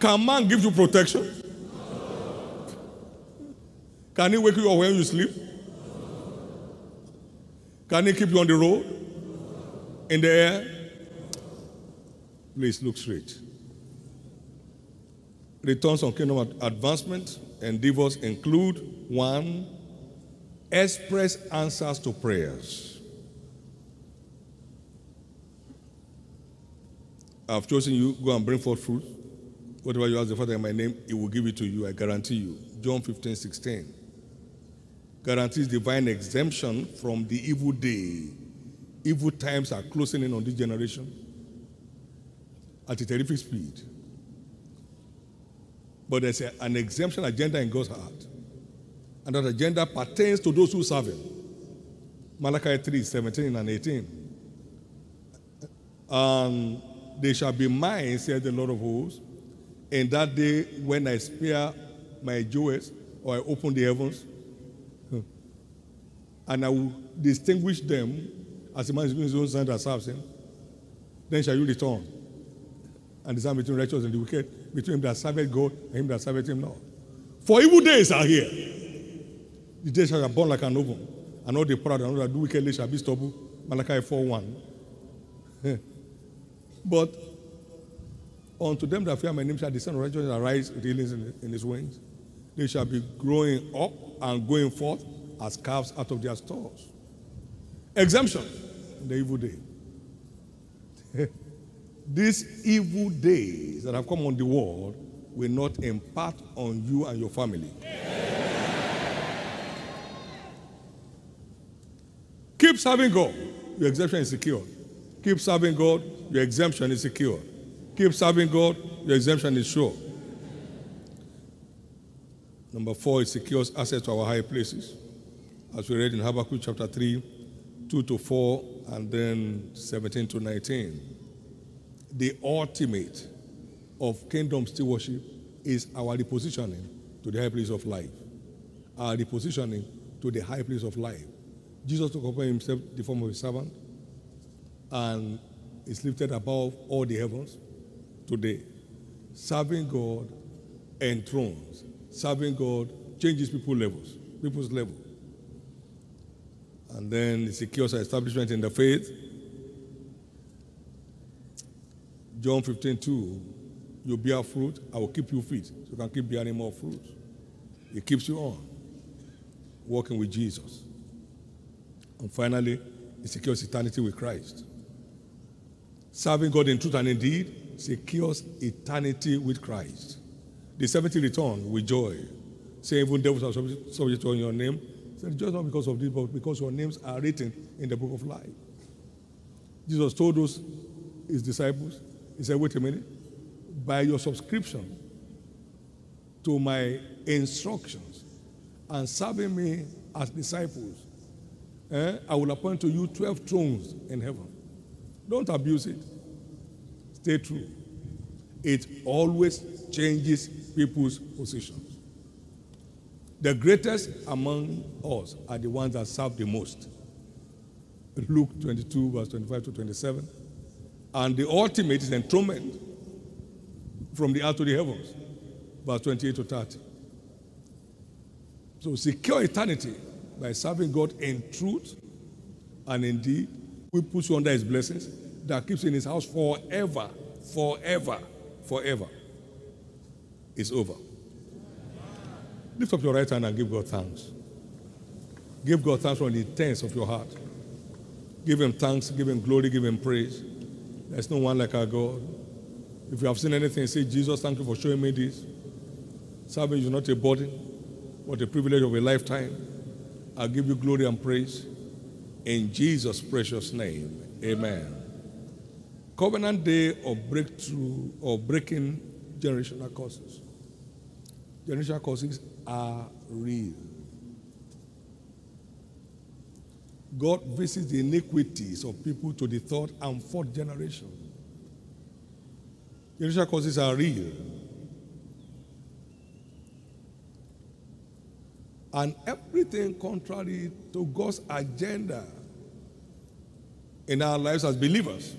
Can man give you protection? Can he wake you up when you sleep? Can he keep you on the road? In the air? Please look straight. Returns on kingdom advancement endeavors include one, express answers to prayers. I've chosen you, go and bring forth fruit. Whatever you ask the Father in my name, He will give it to you, I guarantee you. John 15, 16. guarantees divine exemption from the evil day. Evil times are closing in on this generation at a terrific speed. But there's a- an exemption agenda in God's heart. And that agenda pertains to those who serve Him. Malachi 3 17 and 18. And they shall be mine, says the Lord of hosts, in that day when I spare my jewels or I open the heavens, hmm. and I will distinguish them as a man is doing his own son that serves him. Then shall you return and discern between righteous and the wicked, between him that serveth God and him that serveth him not. For evil days are here. The days shall burn like an oven, and all the proud and all that do wickedly shall be stubble. Malachi 4 1. Eh. but unto them that fear my name shall the Sun of Righteousness arise with healings in, in his wings. They shall be growing up and going forth as calves out of their stores. Exemption in the evil day. Eh. These evil days that have come on the world will not impart on you and your family. Keep serving God, your exemption is secure. Keep serving God, your exemption is secure. Keep serving God, your exemption is sure. Number four, it secures access to our high places. As we read in Habakkuk chapter 3, 2 to 4, and then 17 to 19. The ultimate of kingdom stewardship is our repositioning to the high place of life. Our repositioning to the high place of life. Jesus took upon himself the form of a servant and is lifted above all the heavens today. Serving God enthrones. Serving God changes people levels, people's level. And then it secures our establishment in the faith. John 15, 2, you bear fruit, I will keep you fit. So you can keep bearing more fruit. It keeps you on, walking with Jesus. And finally, it secures eternity with Christ. Serving God in truth and in deed secures eternity with Christ. The 70 return with joy. Say, even devils are subject, to your name. Say, just not because of this, but because your names are written in the book of life. Jesus told those his disciples, he said, wait a minute, by your subscription to my instructions and serving me as disciples, eh, I will appoint to you 12 thrones in heaven. Don't abuse it. Stay true. It always changes people's positions. The greatest among us are the ones that serve the most. Luke 22, verse 25 to 27. And the ultimate is enthronement from the earth to the heavens, verse 28 to 30. So secure eternity by serving God in truth and in deed. We put you under his blessings that keeps you in his house forever, forever, forever. It's over. Lift up your right hand and give God thanks. Give God thanks from the intents of your heart. Give him thanks, give him glory, give him praise. There's no one like our God. If you have seen anything, say, Jesus, thank you for showing me this. Serving is not a burden, but a privilege of a lifetime. I give you glory and praise. In Jesus' precious name, amen. Covenant day of breakthrough or breaking generational curses. Generational curses are real. God visits the iniquities of people to the third and fourth generation. Generational curses are real. And everything contrary to God's agenda in our lives as believers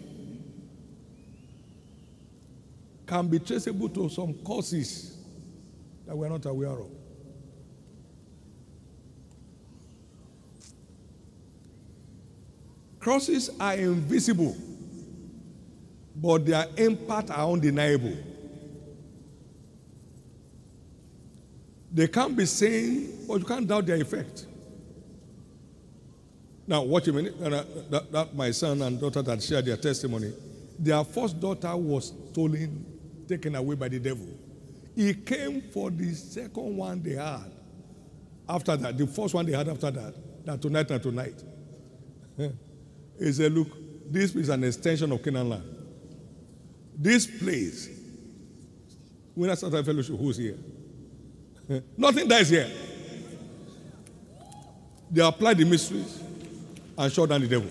can be traceable to some causes that we're not aware of. Crosses are invisible, but their impact are undeniable. They can't be seen, but you can't doubt their effect. Now, watch a minute. Uh, That, that my son and daughter that shared their testimony, their first daughter was stolen, taken away by the devil. He came for the second one they had. after that, the first one they had after that, that tonight and tonight. he said, Look, this is an extension of Canaan land. This place, when I started fellowship, who's here? Nothing dies here. They apply the mysteries and shut down the devil.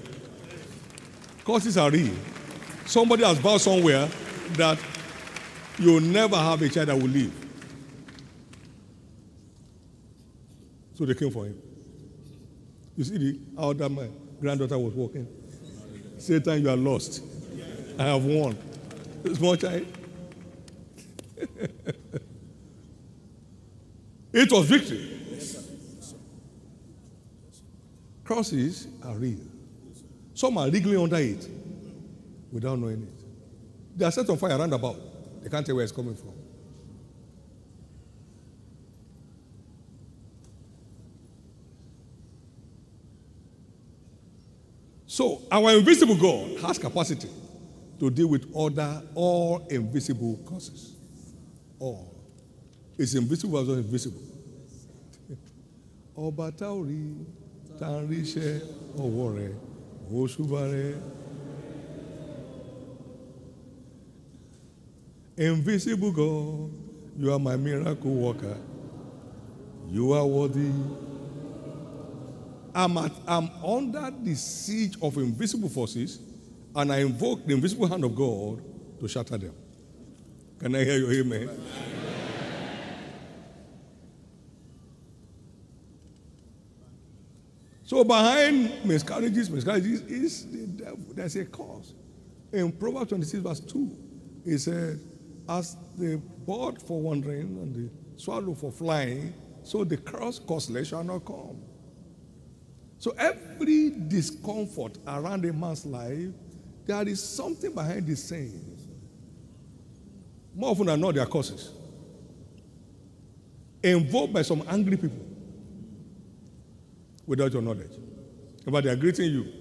Causes are real. Somebody has vowed somewhere that you'll never have a child that will live. So they came for him. You see the, how that my granddaughter was walking. Satan, you are lost. I have won. Small child. it was victory. Crosses are real. Some are wriggling under it without knowing it. They are set on fire around about. They can't tell where it's coming from. So our invisible God has capacity to deal with other all invisible causes. All. It's invisible as well invisible. Ọba tá ò rí tá rẹ̀. Invisible God, you are my miracle worker. You are worthy. I'm, at, I'm under the siege of invisible forces, and I invoke the invisible hand of God to shatter them. Can I hear your amen? So behind miscarriages, miscarriages is the devil. There's a cause. In Proverbs 26, verse 2, it said, As the bird for wandering and the swallow for flying, so the cross causeless shall not come. So every discomfort around a man's life, there is something behind the scenes. More often than not, there are causes. Involved by some angry people without your knowledge. But they are greeting you.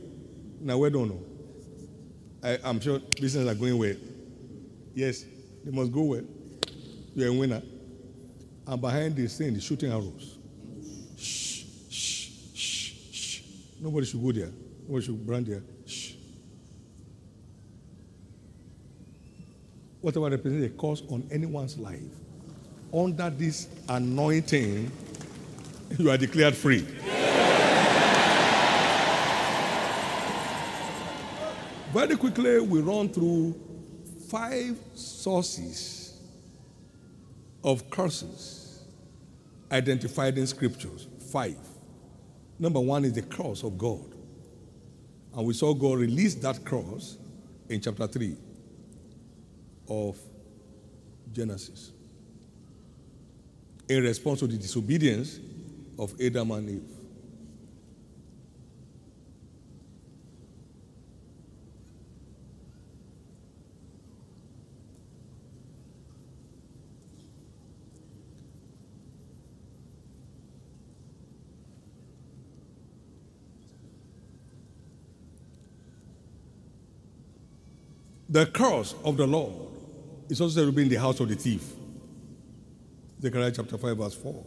Now, we don't know. I, I'm sure business are going well. Yes, they must go well. You're a winner. And behind the scene, are shooting arrows. Shh, shh, shh, shh. Nobody should go there. Nobody should brand there. Shh. Whatever represents a cause on anyone's life, under this anointing, you are declared free. Very quickly, we run through five sources of curses identified in scriptures. Five. Number one is the cross of God. And we saw God release that cross in chapter 3 of Genesis in response to the disobedience of Adam and Eve. The curse of the Lord is also said to be in the house of the thief. Zechariah chapter 5, verse 4.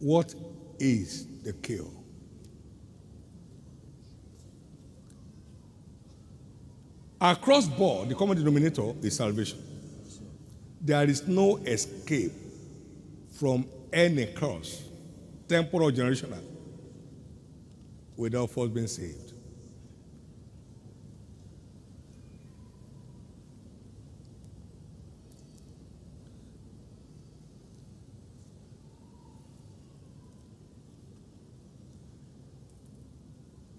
What is the cure? Across board, the common denominator is salvation. There is no escape from any curse, temporal or generational, without first being saved.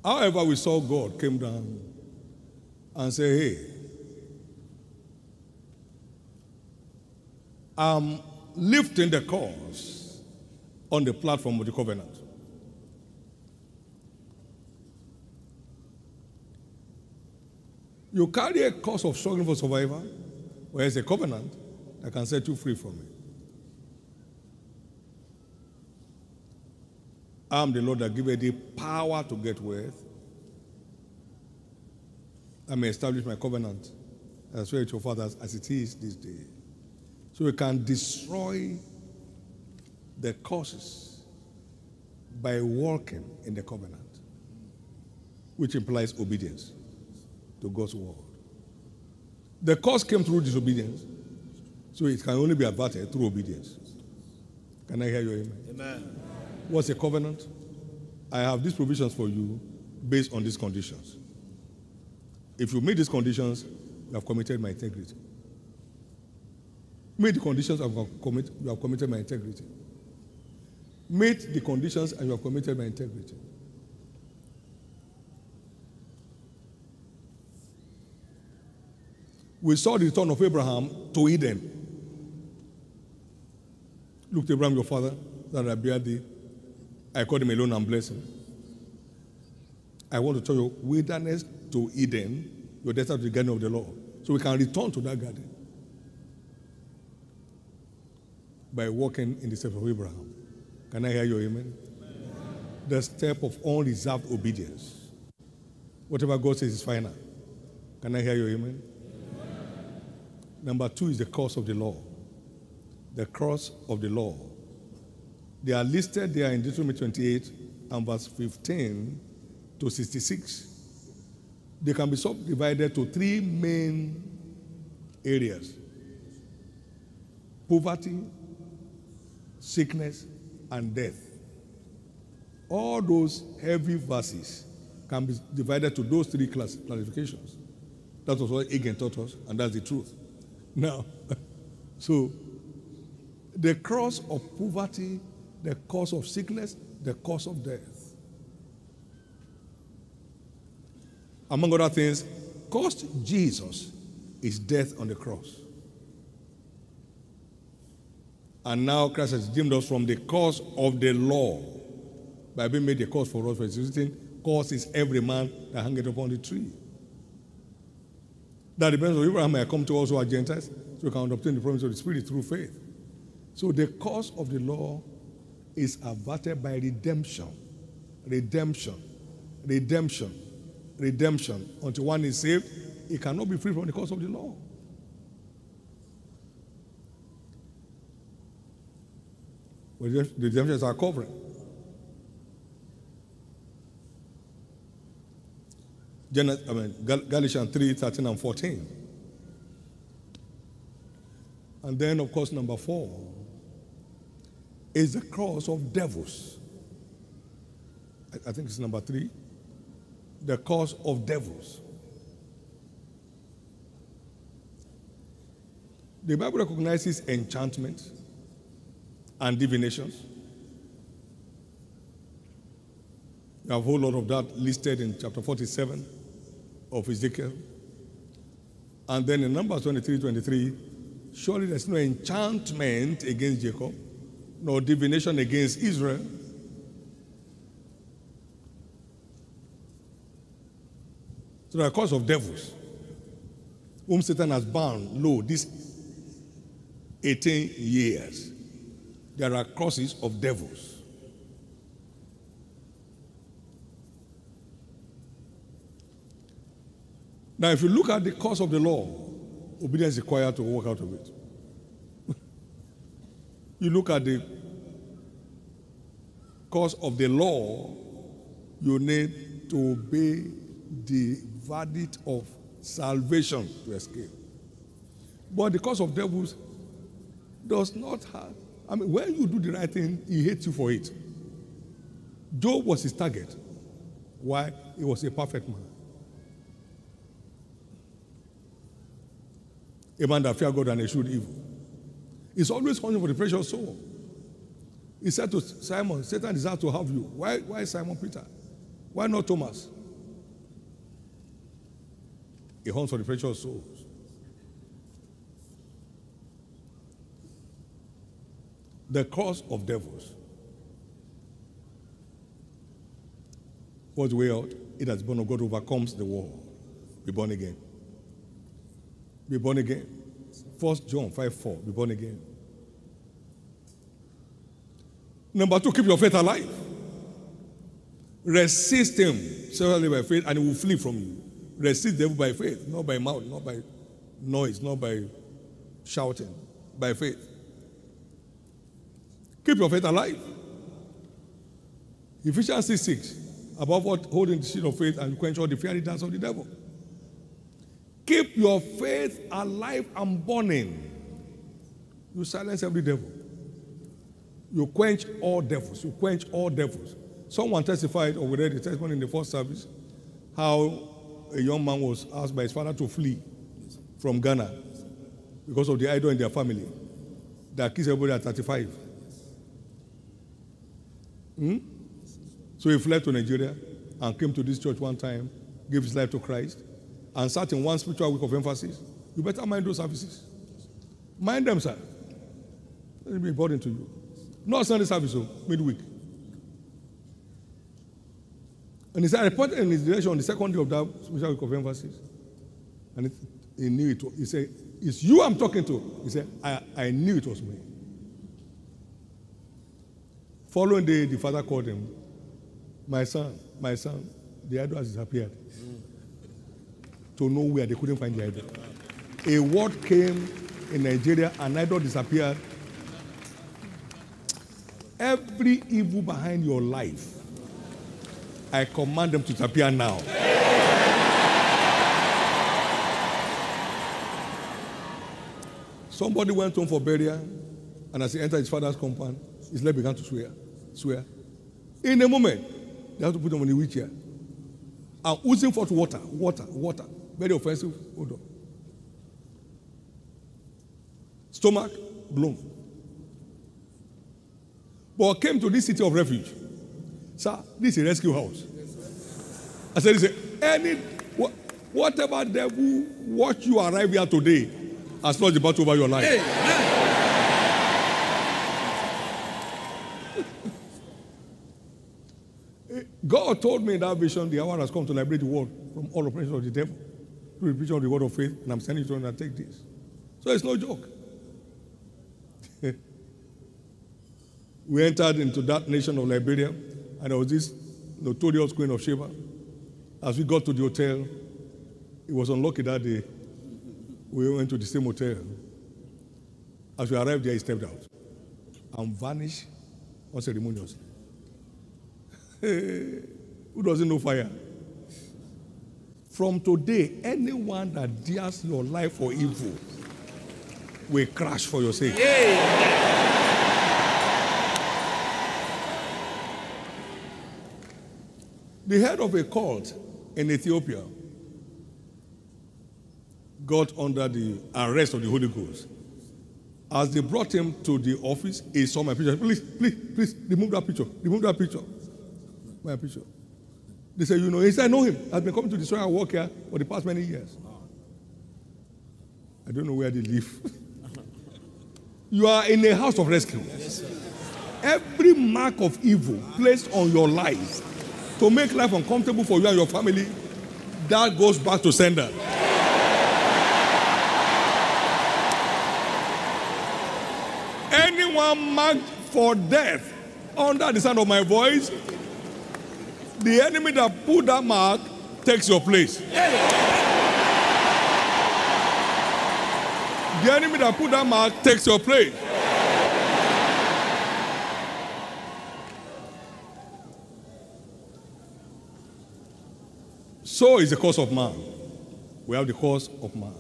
However, we saw God came down and say, hey, I'm lifting the cause on the platform of the covenant. You carry a cause of struggling for survival, whereas a covenant that can set you free from it. I am the Lord that giveth thee power to get wealth. I may establish my covenant as well with your fathers as it is this day. So we can destroy the causes by walking in the covenant, which implies obedience to God's word. The cause came through disobedience, so it can only be averted through obedience. Can I hear you? Amen. Amen. What's a covenant? I have these provisions for you based on these conditions. If you meet these conditions, you have committed my integrity. Meet the conditions, commit, you have committed my integrity. Meet the conditions, and you have committed my integrity. We saw the return of Abraham to Eden. Look to Abraham, your father, that I bear thee. I called him alone and blessed him. I want to tell you, wilderness to Eden, your destined to the garden of the Lord. So we can return to that garden by walking in the steps of Abraham. Can I hear your amen? amen? The step of unreserved obedience. Whatever God says is final. Can I hear your amen? amen? Number two is the cross of the law. The cross of the law. They are listed there in Deuteronomy 28 and verse 15 to 66. They can be subdivided to three main areas poverty, sickness, and death. All those heavy verses can be divided to those three class classifications. That was what Hagin taught us, and that's the truth. Now, so the cross of poverty, the cause of sickness, the cause of death. Among other things, cost Jesus is death on the cross. And now Christ has redeemed us from the cause of the law by being made a cause for us for existing. Cause is every man that hangeth upon the tree. That depends on Abraham may come to us who are Gentiles, so we can obtain the promise of the Spirit through faith. So the cause of the law is averted by redemption. Redemption. Redemption. Redemption. Until one is saved, he cannot be free from the cause of the law. But the redemption is our covering. Genesis, I mean, Galatians 3 13 and 14. And then, of course, number four is the cross of devils. I, I think it's number three. The cause of devils. The Bible recognizes enchantment and divinations. You have a whole lot of that listed in chapter 47 of Ezekiel. And then in Numbers 23 23, surely there's no enchantment against Jacob, nor divination against Israel. So the cause of devils, whom Satan has bound, lo, these 18 years, there are crosses of devils. Now, if you look at the cause of the law, obedience is required to walk out of it. you look at the cause of the law, you need to obey the verdict of salvation to escape. But the cause of devils does not have. I mean, when you do the right thing, he hates you for it. Job was his target. Why? He was a perfect man. A man that feared God and eschewed evil. He's always hunting for the precious soul. He said to Simon, Satan desires to have you. Why, why Simon Peter? Why not Thomas? He hunts for the precious souls. The cause of devils. The way out? It has born of God overcomes the world. Be born again. Be born again. First John 5 4. Be born again. Number two, keep your faith alive. Resist him severally by faith, and he will flee from you. Resist devil by faith, not by mouth, not by noise, not by shouting, by faith. Keep your faith alive. Ephesians 6 6. Above what holding the shield of faith and quench all the fiery darts of the devil. Keep your faith alive and burning. You silence every devil. You quench all devils. You quench all devils. Someone testified, or we read the testimony in the first service, how a young man was asked by his father to flee from Ghana because of the idol in their family that kills everybody at 35. Hmm? So he fled to Nigeria and came to this church one time, gave his life to Christ, and sat in one spiritual week of emphasis. You better mind those services. Mind them, sir. Let me be important to you. Not Sunday service, so midweek. And he said, I reported in his direction on the second day of that spiritual week of emphasis. And it, he knew it. He said, It's you I'm talking to. He said, I, I knew it was me. Following day, the father called him, My son, my son, the idol has disappeared. To nowhere, they couldn't find the idol. A word came in Nigeria, an idol disappeared. Every evil behind your life, I command them to disappear now. Somebody went home for burial, and as he entered his father's compound, his leg began to swear. Swear. In a moment, they have to put him on a wheelchair. And oozing forth water, water, water. Very offensive odor. Stomach blown. But I came to this city of refuge. Sir, this is a rescue house. I said, "Listen, any wha- whatever devil watch you arrive here today has not the battle over your life. God told me in that vision, the hour has come to liberate the world from all oppression of the devil through the preaching of the word of faith, and I'm sending you to undertake this. So it's no joke. we entered into that nation of Liberia, and there was this notorious Queen of Sheba. As we got to the hotel, it was unlucky that day. We went to the same hotel. As we arrived there, he stepped out and vanished unceremoniously. Who doesn't know fire? From today, anyone that dares your life for evil will crash for your sake. The head of a cult in Ethiopia got under the arrest of the Holy Ghost. As they brought him to the office, he saw my picture. Please, please, please, remove that picture. Remove that picture. My picture. They said, you know, he said, I know him. I've been coming to destroy our work here for the past many years. I don't know where they live. you are in a house of rescue. Every mark of evil placed on your life to make life uncomfortable for you and your family, that goes back to sender. Anyone marked for death under the sound of my voice, the enemy that put that mark takes your place. The enemy that put that mark takes your place. So is the cause of man. We have the cause of man.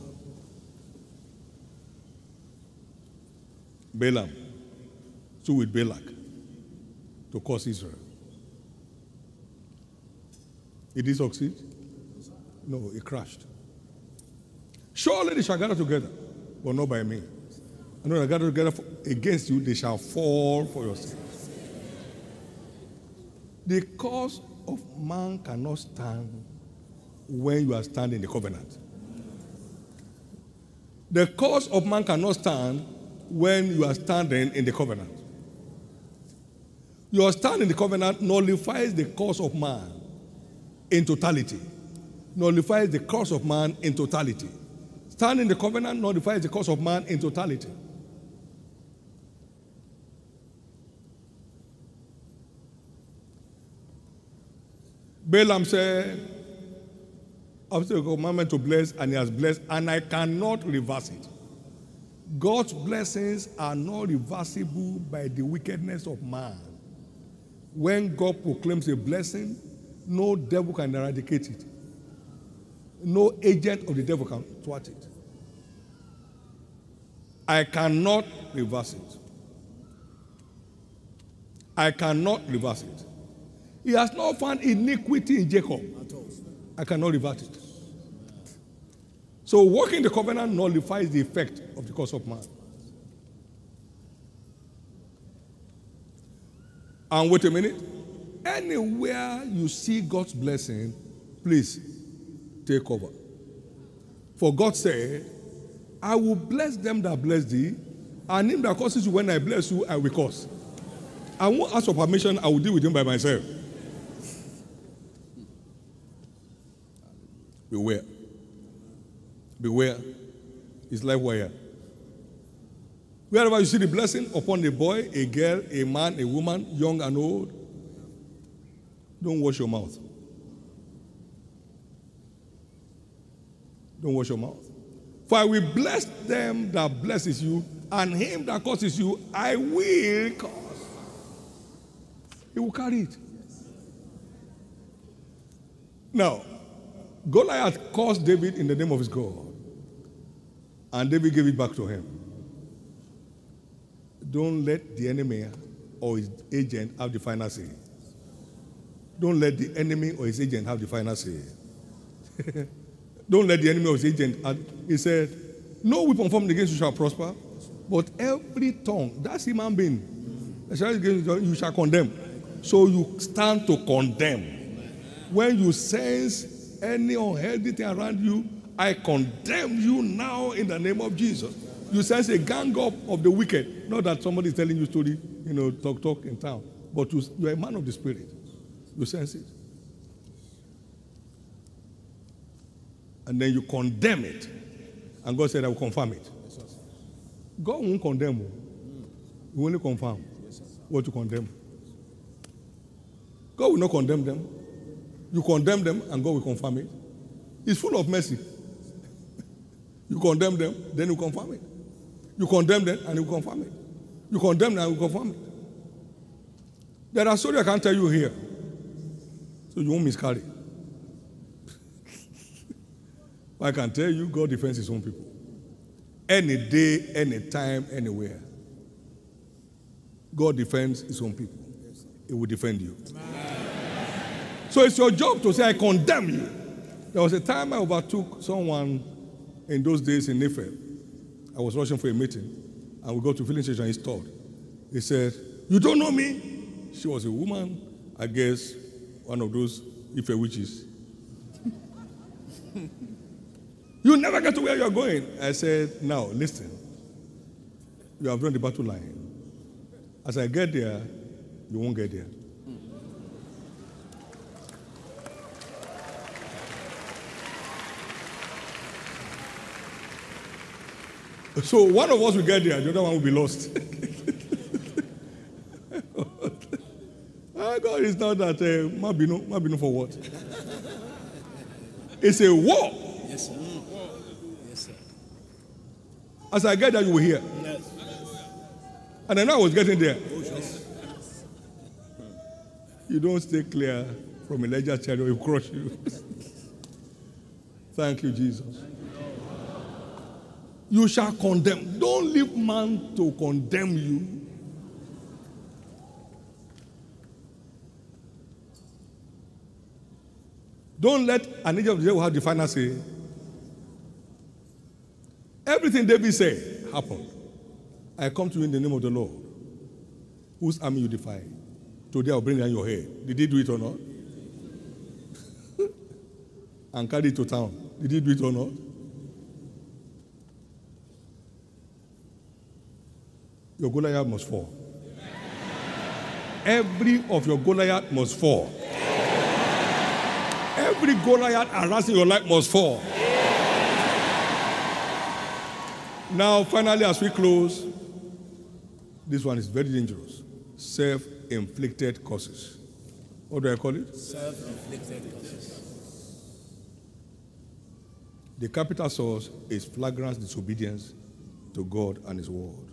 Balaam, so with Balak, to cause Israel. Did he succeed? No, it crashed. Surely they shall gather together, but not by me. And when they gather together for- against you, they shall fall for your sake. The cause of man cannot stand when you are standing in the covenant. The cause of man cannot stand when you are standing in the covenant. Your stand in the covenant nullifies the cause of man in totality. Nullifies the curse of man in totality. Stand in the covenant nullifies the curse of man in totality. Balaam said, a commandment to bless, and he has blessed, and I cannot reverse it. God's blessings are not reversible by the wickedness of man. When God proclaims a blessing, no devil can eradicate it. No agent of the devil can thwart it. I cannot reverse it. I cannot reverse it. He has not found iniquity in Jacob. I cannot reverse it. So working the covenant nullifies the effect of the curse of man. And wait a minute. Anywhere you see God's blessing, please take over. For God said, I will bless them that bless thee, and him that curses you when I bless you, I will curse. I won't ask for permission, I will deal with him by myself. Beware. Beware. It's like wire. Wherever you see the blessing upon a boy, a girl, a man, a woman, young and old, don't wash your mouth. Don't wash your mouth. For I will bless them that blesses you, and him that curses you, I will curse. He will carry it. Now, Goliath cursed David in the name of his God, and David gave it back to him. Don't let the enemy or his agent have the final say. Don't let the enemy or his agent have the final say. Don't let the enemy or his agent. Have, he said, No weapon formed against you shall prosper, but every tongue, that's human being, you shall condemn. So you stand to condemn. When you sense any unhealthy thing around you, I condemn you now in the name of Jesus. You sense a gang up of the wicked. Not that somebody is telling you story, you know, talk, talk in town. But you, you're a man of the spirit. You sense it. And then you condemn it. And God said, I will confirm it. God won't condemn you. He only confirm what you condemn. God will not condemn them. You condemn them, and God will confirm it. He's full of mercy. You condemn them, then you confirm it. You condemn them, and you confirm it. You condemn them, and you confirm it. There are stories I can't tell you here, so you won't miscarry. I can tell you, God defends His own people. Any day, any time, anywhere. God defends His own people. He will defend you. So it's your job to say, I condemn you. There was a time I overtook someone in those days in Ife. I was rushing for a meeting, and we got to filling station, he stopped. He said, You don't know me? She was a woman, I guess, one of those Ife witches. you never get to where you're going. I said, Now, listen. You have run the battle line. As I get there, you won't get there. So one of us will get there, the other one will be lost. Ah, God is not that uh, mabino, mabino for what? It's a war. Yes, sir. Yes, sir. As I get there, you will hear. Yes. And I know I was getting there. Oh, yes. You don't stay clear from Elijah's chariot, it will crush you. Thank you, Jesus. You shall condemn. Don't leave man to condemn you. Don't let an angel of the devil have the final say. Everything David said happened. I come to you in the name of the Lord, whose army you defy. Today I'll bring down your head. Did he do it or not? and carry it to town. Did he do it or not? Your Goliath must fall. Every of your Goliath must fall. Every Goliath harassing your life must fall. Now, finally, as we close, this one is very dangerous self inflicted causes. What do I call it? Self-inflicted causes. The capital source is flagrant disobedience to God and His word.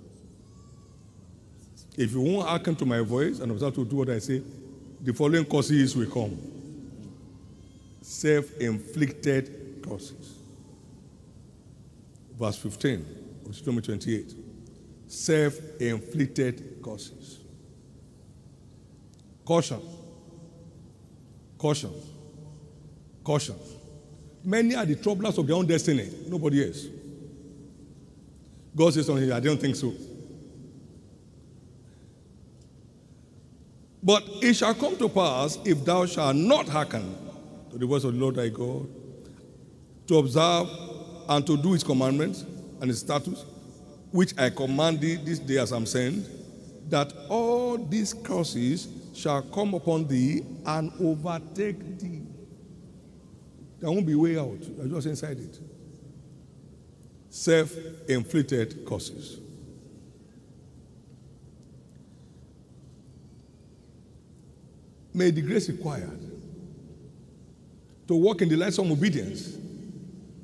If you won't hearken to my voice and observe to do what I say, the following causes will come self inflicted causes. Verse 15 of Deuteronomy 28 self inflicted causes. Caution. Caution. Caution. Many are the troublers of their own destiny, nobody else. God says something, I don't think so. But it shall come to pass if thou shalt not hearken to the voice of the Lord thy God, to observe and to do his commandments and his statutes, which I command thee this day as I'm saying, that all these curses shall come upon thee and overtake thee. There won't be way out. You're just inside it. Self inflicted curses. May the grace required to walk in the light of obedience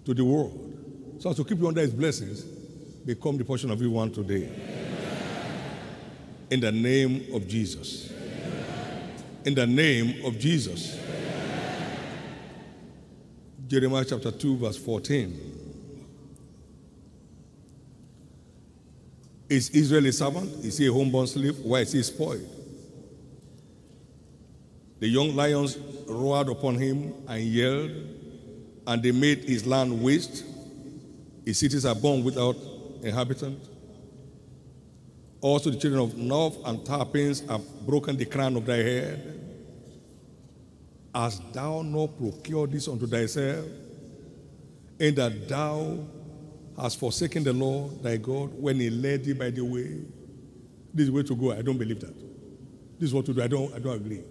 to the world, so as to keep you under his blessings, become the portion of everyone today. In the name of Jesus. In the name of Jesus. Jeremiah chapter 2, verse 14. Is Israel a servant? Is he a homeborn slave? Why is he spoiled? The young lions roared upon him and yelled, and they made his land waste. His cities are born without inhabitant. Also, the children of Noph and Tahapanes have broken the crown of thy head. Hast thou not procured this unto thyself, in that thou hast forsaken the Lord thy God when he led thee by the way? This is the way to go. I don't believe that. This is what to do. I don't, I don't agree.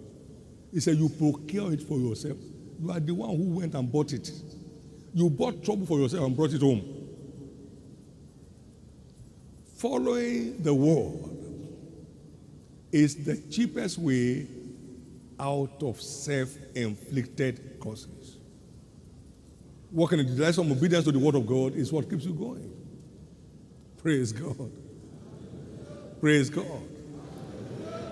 He said, You procure it for yourself. You are the one who went and bought it. You bought trouble for yourself and brought it home. Following the word is the cheapest way out of self inflicted causes. Walking in the direction of obedience to the word of God is what keeps you going. Praise God. Praise God.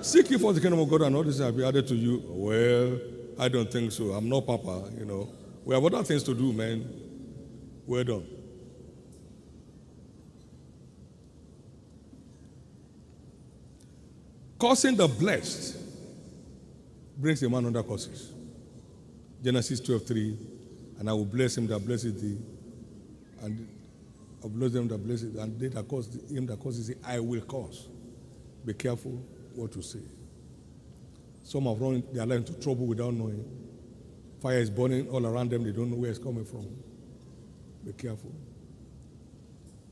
Seek for the kingdom of God and all this shall be added to you. Well, I don't think so. I'm not Papa, you know. We have other things to do, man. Well done. Causing the blessed brings a man under curses. Genesis 12 3. And I will bless him that blesses thee, and I will bless them that blesses thee, and they that cause him that causes thee, I will curse. Be careful what to say. Some have run their life into trouble without knowing. Fire is burning all around them, they don't know where it's coming from. Be careful.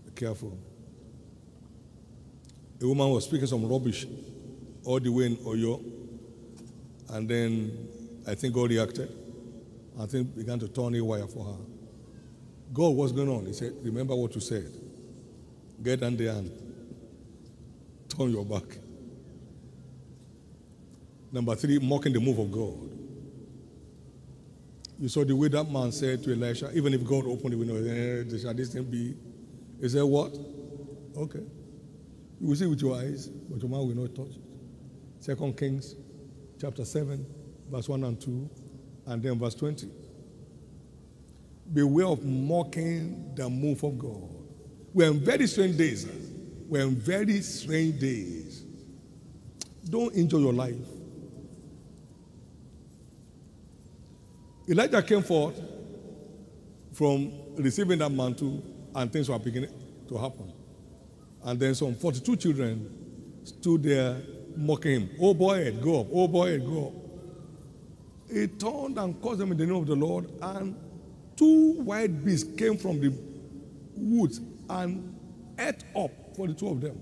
Be careful. A woman was speaking some rubbish all the way in Oyo, and then I think God reacted. I think began to turn a wire for her. God, what's going on? He said, Remember what you said. Get down there and turn your back. Number three, mocking the move of God. You saw the way that man said to Elisha, even if God opened the window, eh, shall this thing be? He said, What? Okay. You will see with your eyes, but your mouth will not touch it. Second Kings chapter 7, verse 1 and 2, and then verse 20. Beware of mocking the move of God. We're in very strange days. We're in very strange days. Don't enjoy your life. Elijah came forth from receiving that mantle, and things were beginning to happen. And then some 42 children stood there mocking him. Oh boy, go up. Oh boy, go up. He turned and called them in the name of the Lord, and two wild beasts came from the woods and ate up for the two of them.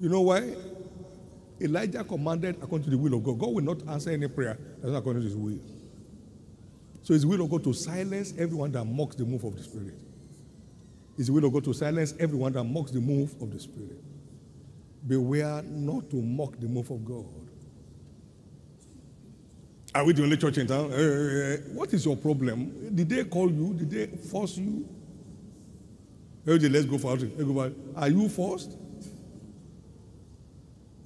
You know why? Elijah commanded according to the will of God. God will not answer any prayer that's not according to his will. So the will of God to silence everyone that mocks the move of the Spirit. The will of God to silence everyone that mocks the move of the Spirit. Beware not to mock the move of God. Are we the only church in town? Eh. eh, eh. what is your problem? Did they call you? Did they force you? Eh, okay, let's go for outing. Are you forced?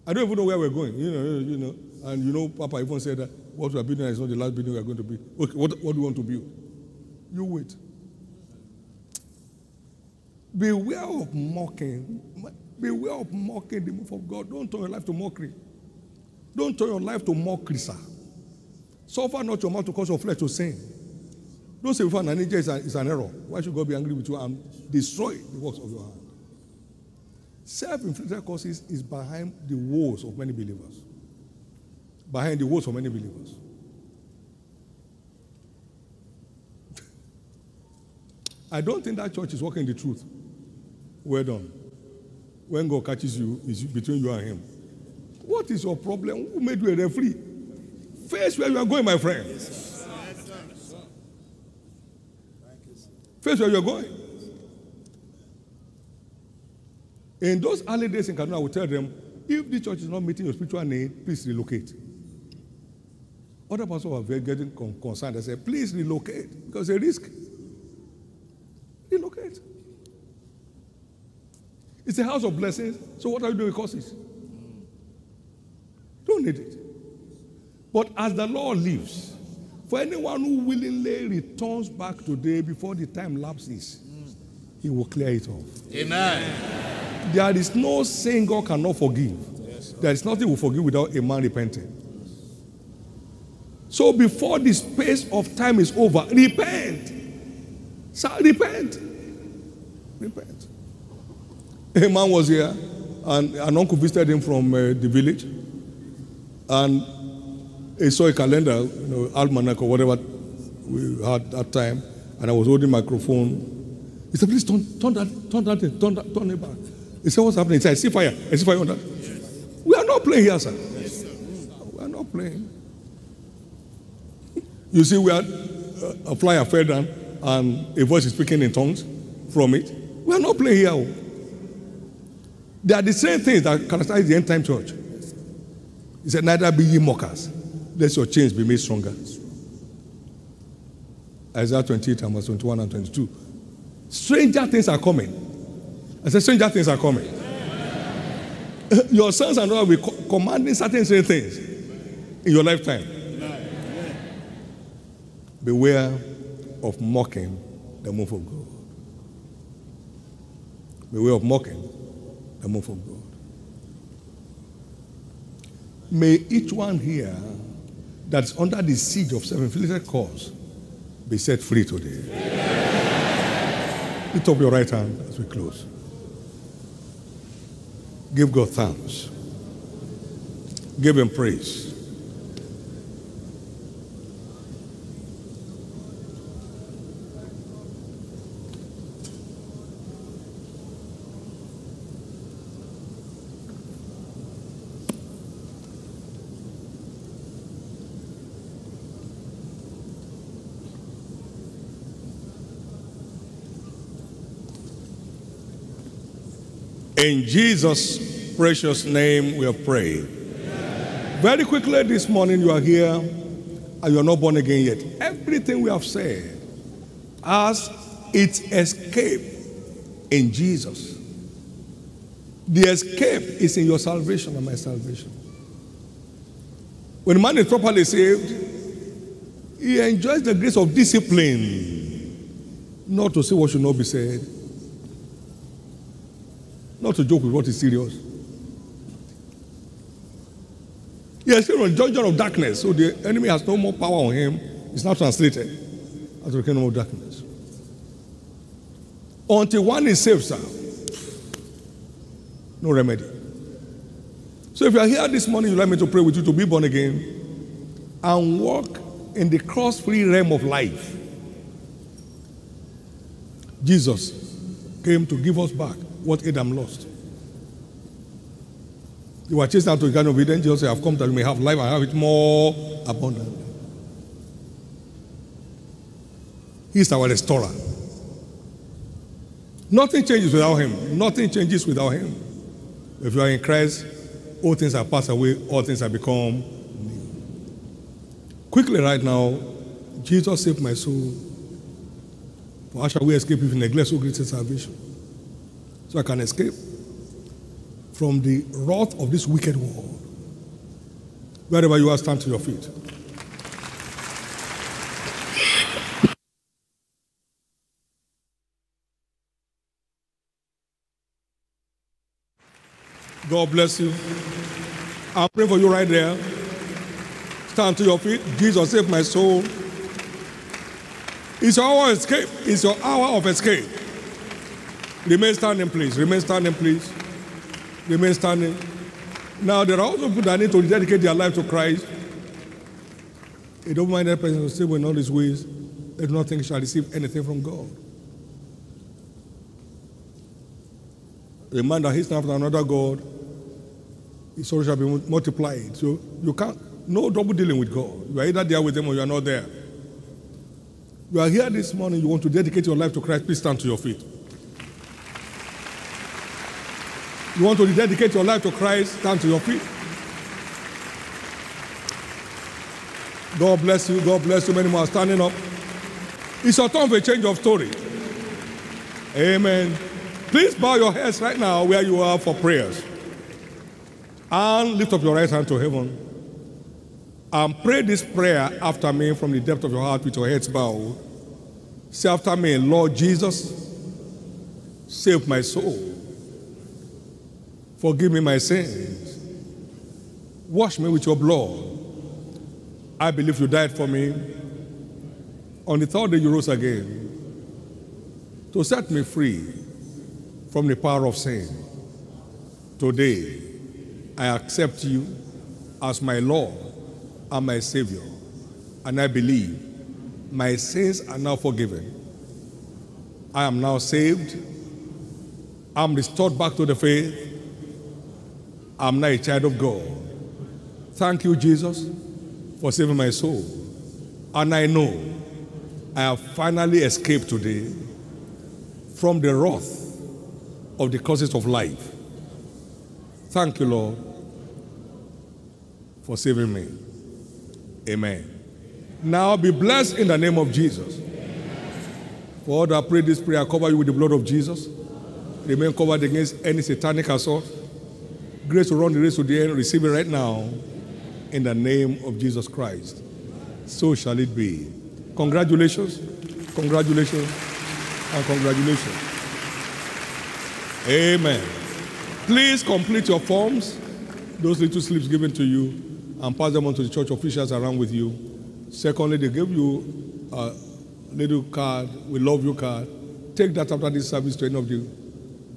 I don't even know where we're going. You know, you know. And you know, Papa even said that what we are building is not the last building we are going to build. Okay, what, what do you want to build? You wait. Beware of mocking. Beware of mocking the move of God. Don't turn your life to mockery. Don't turn your life to mockery, sir. Suffer not your mouth to cause your flesh to sin. Don't say, "Father, Niger is, an- is an error. Why should God be angry with you and destroy the works of your hand? Self inflicted causes is behind the woes of many believers. Behind the woes of many believers. I don't think that church is walking the truth. Well done. When God catches you, it's between you and Him. What is your problem? Who made you a referee? Face where you are going, my friend. Face where you are going. In those early days in Kaduna, I would tell them, if the church is not meeting your spiritual need, please relocate. Other pastors were very getting concerned. They said, please relocate because a risk. Relocate. It's a house of blessings. So what are you doing with courses? Don't need it. But as the Lord lives, for anyone who willingly returns back today before the time lapses, he will clear it off. Amen. There is no saying God cannot forgive. There is nothing we forgive without a man repenting. So before the space of time is over, repent. Sir, repent. Repent. A man was here, and an uncle visited him from uh, the village, and he saw a calendar, you know, almanac or whatever we had that time, and I was holding microphone. He said, "Please turn, turn that, turn that, turn that, turn it back." He said, "What's happening?" He said, "I see fire. I see fire on that." We are not playing here, sir. We are not playing. You see, we had uh, a flyer fell down, and a voice is speaking in tongues from it. We are not playing here. oh. They are the same things that characterize the end time church. He said, Neither be ye mockers, lest your chains be made stronger. Isaiah 28, and verse 21 and 22. Stranger things are coming. I said, Stranger things are coming. Your sons and daughters will be co- commanding certain certain things in your lifetime. Beware of mocking the move of God. Beware of mocking the move of God. May each one here that's under the siege of self-inflicted cause be set free today. Lift up your right hand as we close. Give God thanks. Give Him praise. In Jesus' precious name, we have prayed. Very quickly this morning, you are here and you are not born again yet. Everything we have said has its escape in Jesus. The escape is in your salvation and my salvation. When man is properly saved, he enjoys the grace of discipline, not to say what should not be said, not to joke with what is serious. He is still on dungeon of darkness, so the enemy has no more power on him. It's now translated as the kingdom of darkness. Until one is saved, sir, no remedy. So if you are here this morning, you'd like me to pray with you to be born again and walk in the cross-free realm of life. Jesus came to give us back what Adam lost. You were chased out to the garden of Eden. Jesus said, I've come that you may have life and have it more abundantly. He is our restorer. Nothing changes without him. Nothing changes without him. If you are in Christ, all things are passed away, all things have become new. Quickly, right now, Jesus saved my soul. For how shall we escape if we neglect so great a salvation? So I can escape from the wrath of this wicked world. Wherever you are, stand to your feet. God bless you. I'm praying for you right there. Stand to your feet. Jesus, save my soul. It's your hour of escape. It's your hour of escape. Remain standing, please. Remain standing, please. Remain standing. Now, there are also people that need to dedicate their life to Christ. It don't mind that person stay in all his ways. They do not think he shall receive anything from God. A man that hates after another God, his sorrow shall be multiplied. So you can't, no double dealing with God. You are either there with him or you are not there. You are here this morning, you want to dedicate your life to Christ, please stand to your feet. You want to dedicate your life to Christ, stand to your feet. God bless you, God bless you. Many more standing up. It's a time for a change of story. Amen. Please bow your heads right now where you are for prayers. And lift up your right hand to heaven. And pray this prayer after me from the depth of your heart with your heads bowed. Say after me, Lord Jesus, save my soul. Forgive me my sins. Wash me with your blood. I believe you died for me. On the third day, you rose again to set me free from the power of sin. Today, I accept you as my Lord and my Savior, and I believe my sins are now forgiven. I am now saved. I'm restored back to the faith. I'm now a child of God. Thank you, Jesus, for saving my soul. And I know I have finally escaped today from the wrath of the causes of life. Thank you, Lord, for saving me. Amen. Now be blessed in the name of Jesus. For all that pray this prayer, cover you with the blood of Jesus. Remain covered against any satanic assault. Grace to run the race to the end. Receive it right now in the name of Jesus Christ. So shall it be. Congratulations, congratulations, and congratulations. Amen. Please complete your forms, those little slips given to you, and pass them on to the church officials around with you. Secondly, they give you a little card, we love you card. Take that after this service to any of the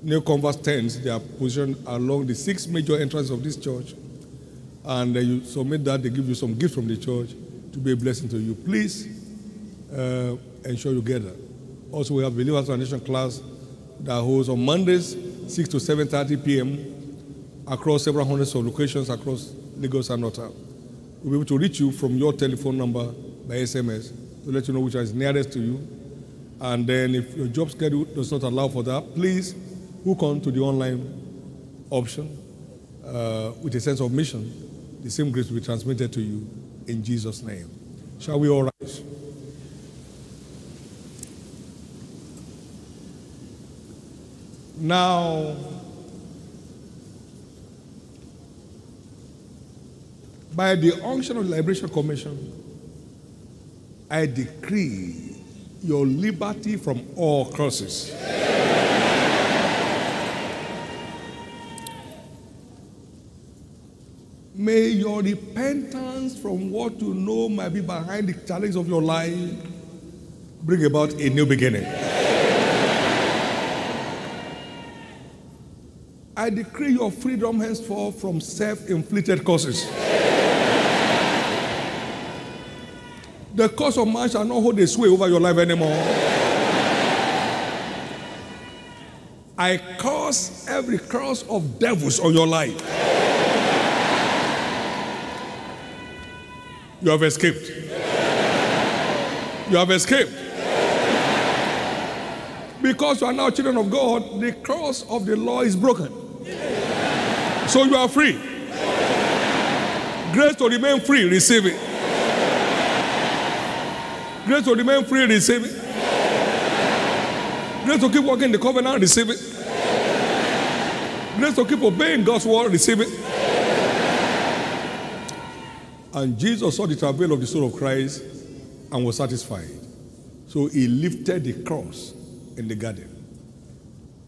new converse tents. They are positioned along the six major entrances of this church. And uh, you submit that, they give you some gift from the church to be a blessing to you. Please uh, ensure you get that. Also, we have Believers Foundation class that holds on Mondays, 6 to 7.30 p.m. across several hundreds of locations across Lagos and North. We'll be able to reach you from your telephone number by SMS to let you know which one is nearest to you. And then if your job schedule does not allow for that, please hook come to the online option uh, with a sense of mission. The same grace will be transmitted to you in Jesus' name. Shall we all rise? Now, by the unction of the Liberation Commission, I decree your liberty from all curses. May your repentance from what you know might be behind the challenge of your life bring about a new beginning. I decree your freedom henceforth from self inflicted causes. The curse of man shall not hold a sway over your life anymore. I curse every curse of devils on your life. You have escaped. You have escaped. Because you are now children of God, the cross of the law is broken. So you are free. Grace to remain free, receive it. Grace to remain free, receive it. Grace to keep walking the covenant, receive it. Grace to keep obeying God's word, receive it. And Jesus saw the travail of the soul of Christ and was satisfied. So he lifted the cross in the garden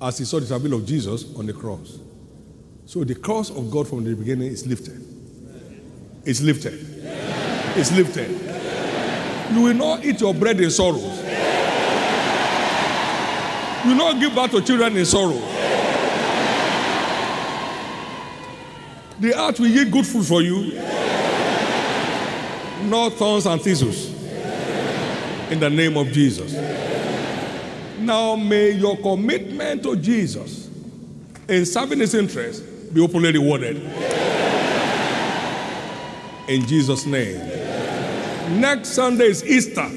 as he saw the travail of Jesus on the cross. So the cross of God from the beginning is lifted. It's lifted. It's lifted. You will not eat your bread in sorrow. You will not give birth to children in sorrow. The earth will yield good food for you, not thorns and thistles. In the name of Jesus. Now, may your commitment to Jesus in serving his interest be openly rewarded. In Jesus' name. Next Sunday is Easter.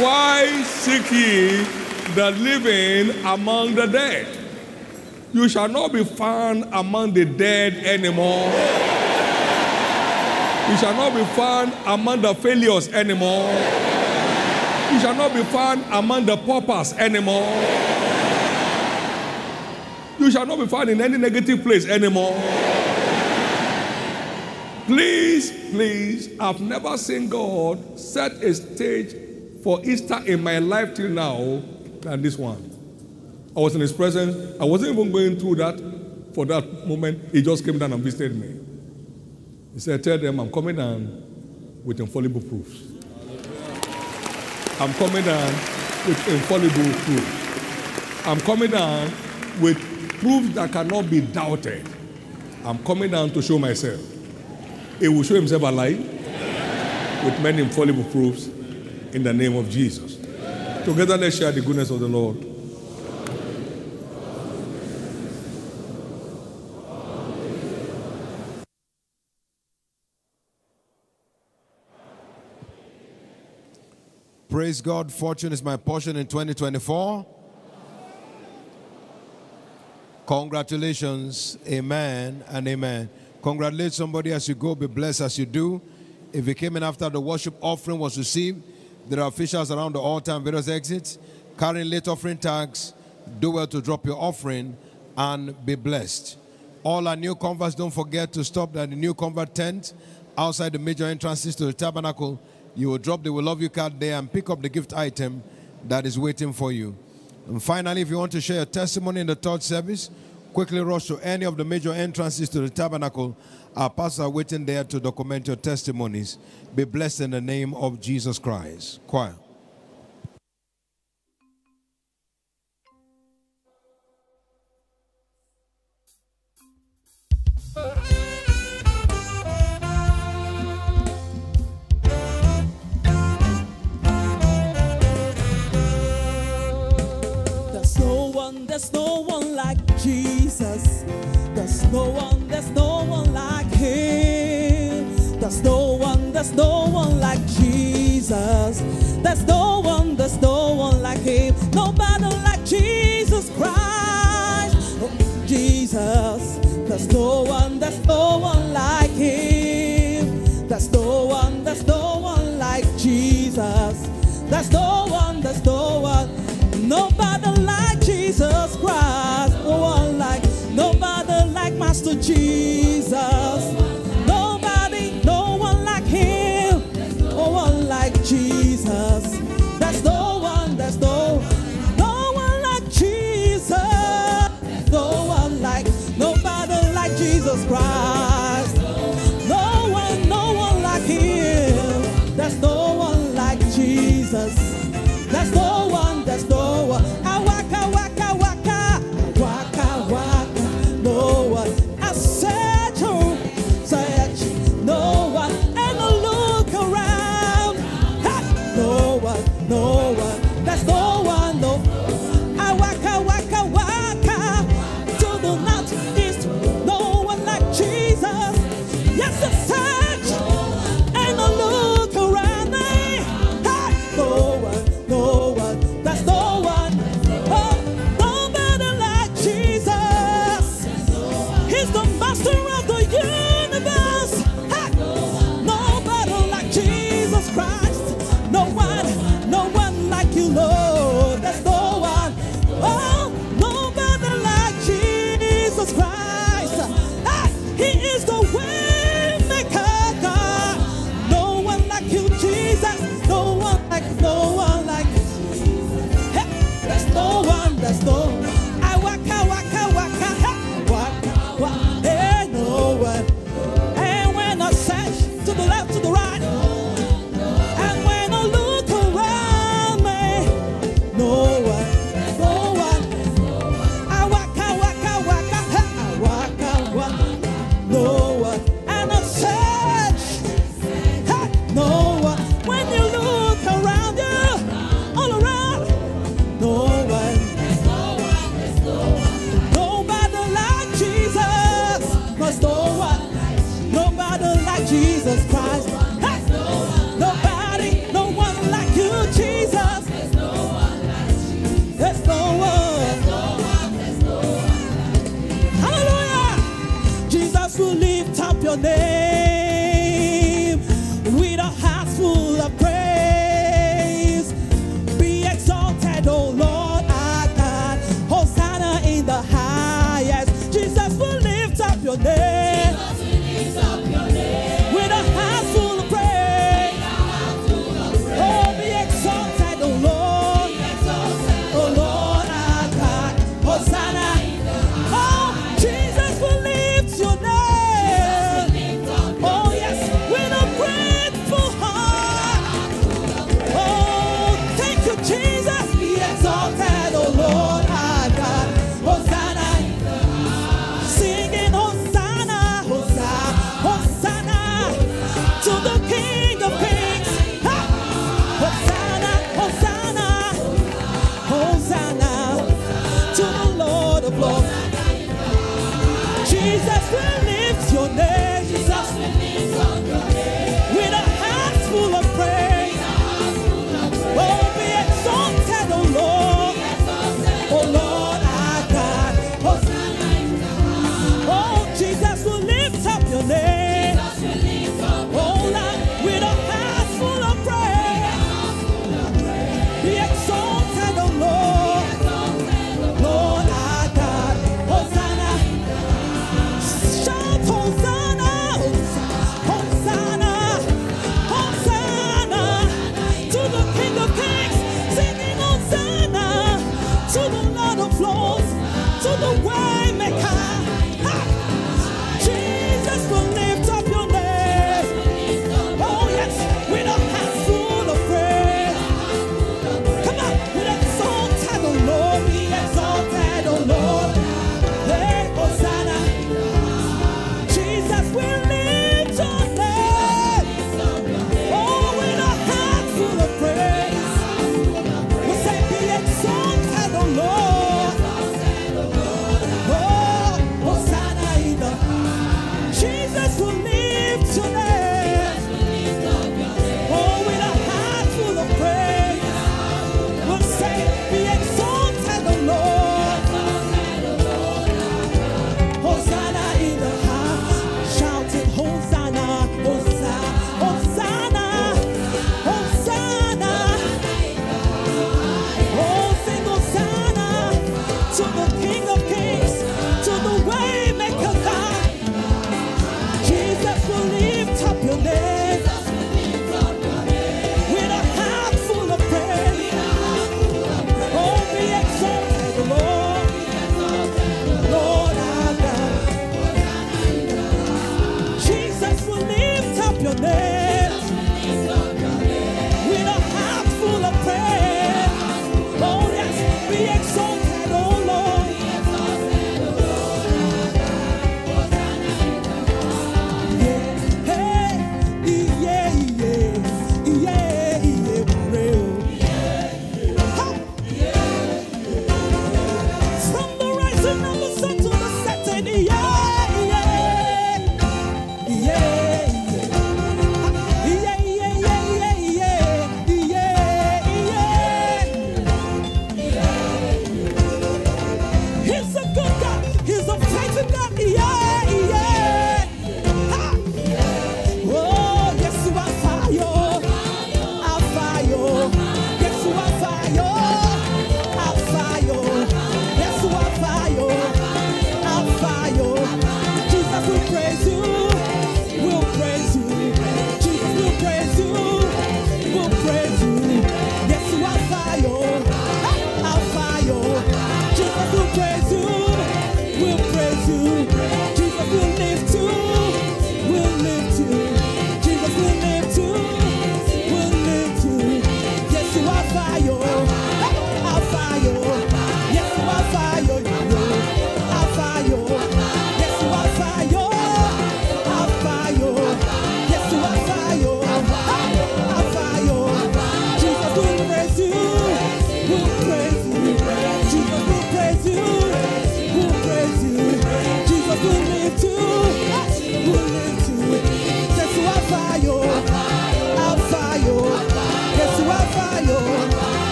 Why seek ye the living among the dead? You shall not be found among the dead anymore. You shall not be found among the failures anymore. You shall not be found among the paupers anymore. You shall not be found in any negative place anymore. Please, please, I've never seen God set a stage for Easter in my life till now than this one. I was in His presence. I wasn't even going through that for that moment. He just came down and visited me. He said, Tell them I'm coming down with infallible proofs. I'm coming down with infallible proofs. I'm coming down with proofs that cannot be doubted. I'm coming down to show myself. He will show himself alive with many infallible proofs in the name of Jesus. Together, let's share the goodness of the Lord. Praise God, fortune is my portion in 2024. Congratulations, amen and amen. Congratulate somebody as you go, be blessed as you do. If you came in after the worship offering was received, there are officials around the altar and various exits carrying late offering tags. Do well to drop your offering and be blessed. All our new converts, don't forget to stop at the new convert tent outside the major entrances to the tabernacle. You will drop the We Love You card there and pick up the gift item that is waiting for you. And finally, if you want to share a testimony in the third service, quickly rush to any of the major entrances to the tabernacle. Our pastors are waiting there to document your testimonies. Be blessed in the name of Jesus Christ. Choir. One, there's no one like Jesus. There's no one, there's no one like Him. There's no one, there's no one like Jesus. There's no one, there's no one like Him. Nobody like Jesus Christ. Oh, Jesus. There's no one, there's no one like Him. There's no one, there's no one like Jesus. There's no one, there's no one. Nobody like Jesus Christ. No one like, nobody like Master Jesus.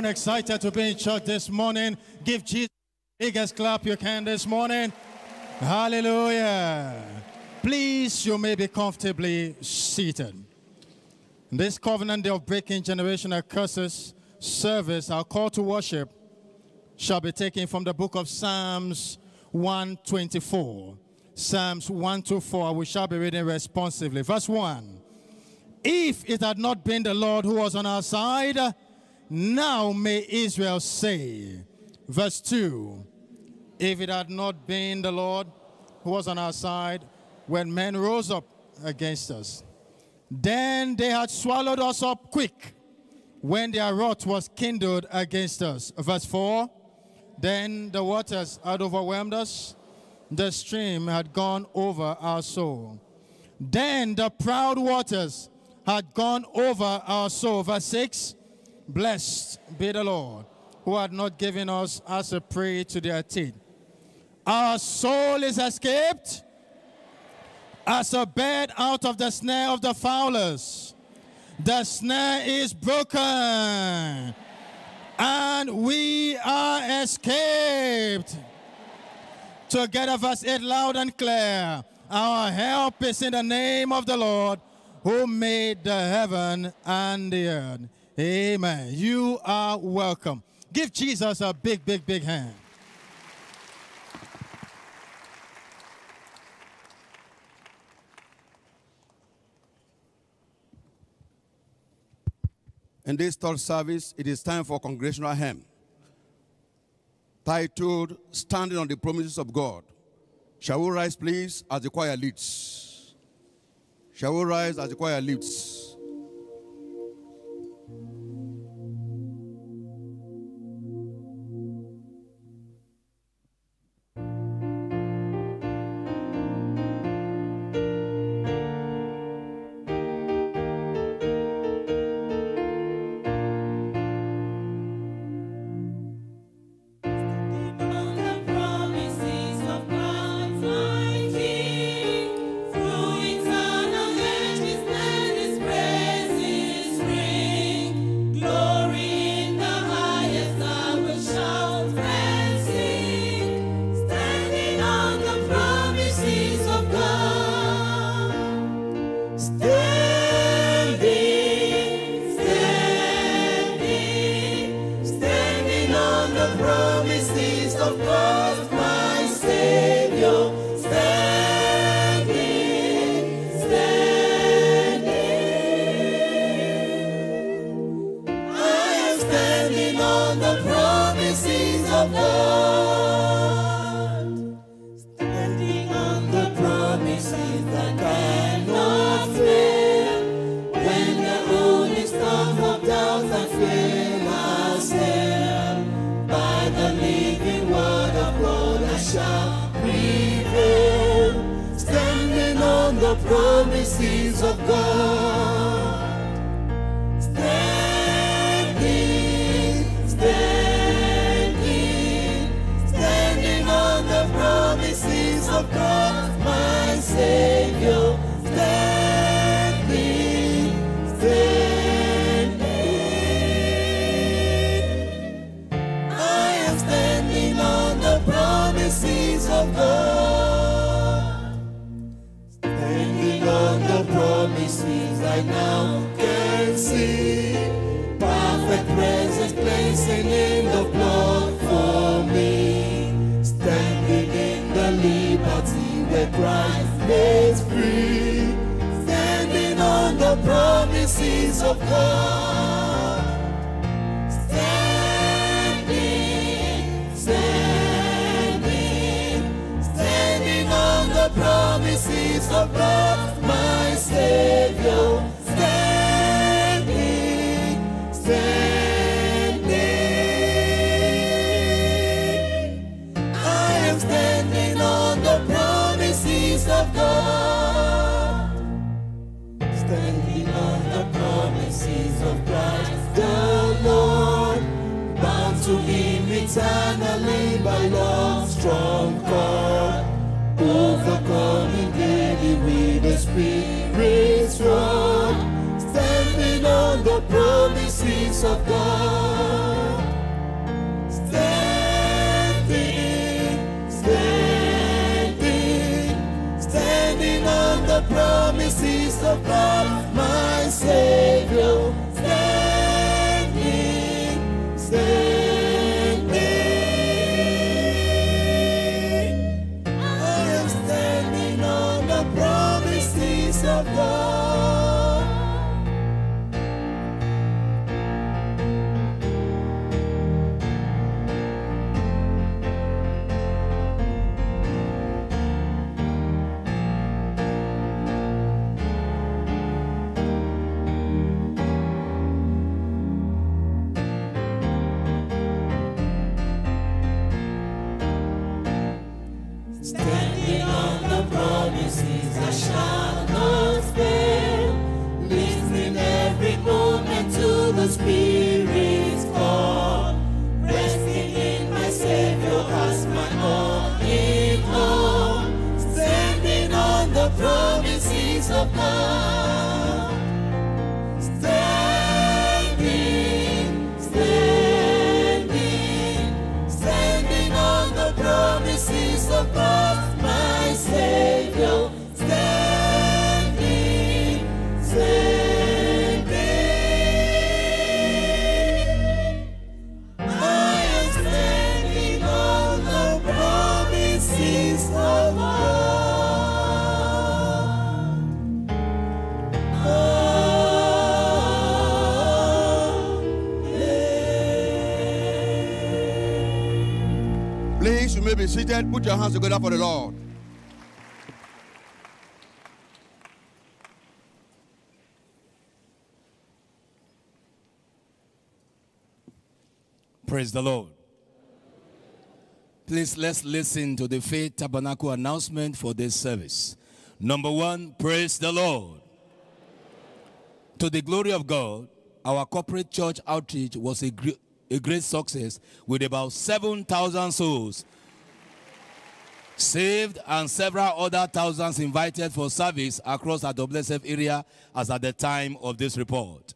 Someone excited to be in church this morning. Give Jesus the biggest clap you can this morning. Hallelujah. Please, you may be comfortably seated. This covenant day of breaking generational curses service, our call to worship, shall be taken from the book of Psalms 124. Psalms 124, we shall be reading responsively. Verse 1. If it had not been the Lord who was on our side, now may Israel say. Verse 2 If it had not been the Lord who was on our side, when men rose up against us, then they had swallowed us up quick when their wrath was kindled against us. Verse 4 Then the waters had overwhelmed us, the stream had gone over our soul. Then the proud waters had gone over our soul. Verse 6 Blessed be the Lord, who had not given us as a prey to their teeth. Our soul is escaped as a bird out of the snare of the fowlers. The snare is broken, and we are escaped. Together, verse 8, loud and clear. Our help is in the name of the Lord who made the heaven and the earth. Amen. You are welcome. Give Jesus a big, big, big hand. In this third service, it is time for congregational hymn titled Standing on the Promises of God. Shall we rise, please, as the choir leads? Shall we rise as the choir leads? Seated. Put your hands together for the Lord. Praise the Lord. Please let's listen to the Faith Tabernacle announcement for this service. Number one, praise the Lord. To the glory of God, our corporate church outreach was a, gre- a great success with about 7,000 souls saved and several other thousands invited for service across the WSF area as at the time of this report.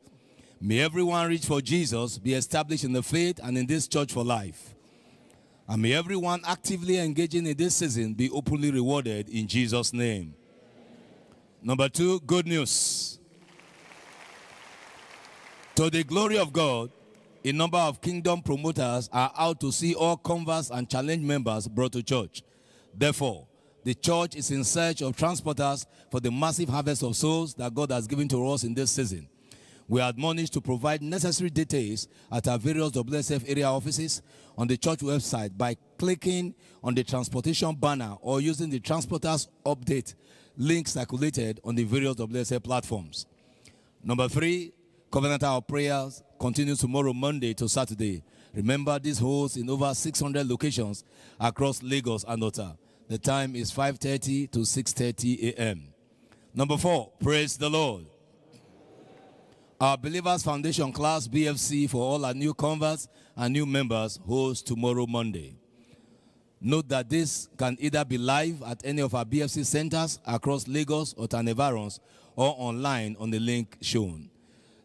May everyone reach for Jesus, be established in the faith and in this church for life. And may everyone actively engaging in this season be openly rewarded in Jesus' name. Number two, good news. To the glory of God, a number of kingdom promoters are out to see all converts and challenge members brought to church. Therefore, the church is in search of transporters for the massive harvest of souls that God has given to us in this season. We are admonished to provide necessary details at our various WSF area offices on the church website by clicking on the transportation banner or using the transporters update link circulated on the various WSF platforms. Number three, Covenant Hour prayers continue tomorrow, Monday to Saturday. Remember, this holds in over 600 locations across Lagos and Ota. The time is 5:30 to 6:30 a.m. Number four, praise the Lord. Our Believers Foundation class BFC for all our new converts and new members holds tomorrow, Monday. Note that this can either be live at any of our BFC centers across Lagos or Tanevarons or online on the link shown.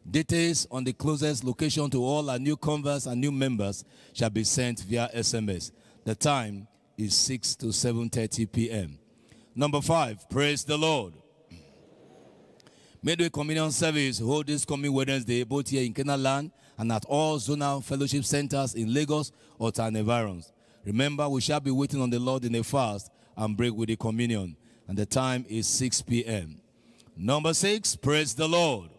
Details on the closest location to all our new converts and new members shall be sent via SMS. The time is 6 to 7:30 p.m. Number 5, praise the Lord. Midway Communion Service hold this coming Wednesday both here in Canaan Land and at all zonal fellowship centers in Lagos or Tanevarons. Remember, we shall be waiting on the Lord in a fast and break with the communion. And the time is 6 p.m. Number six, praise the Lord.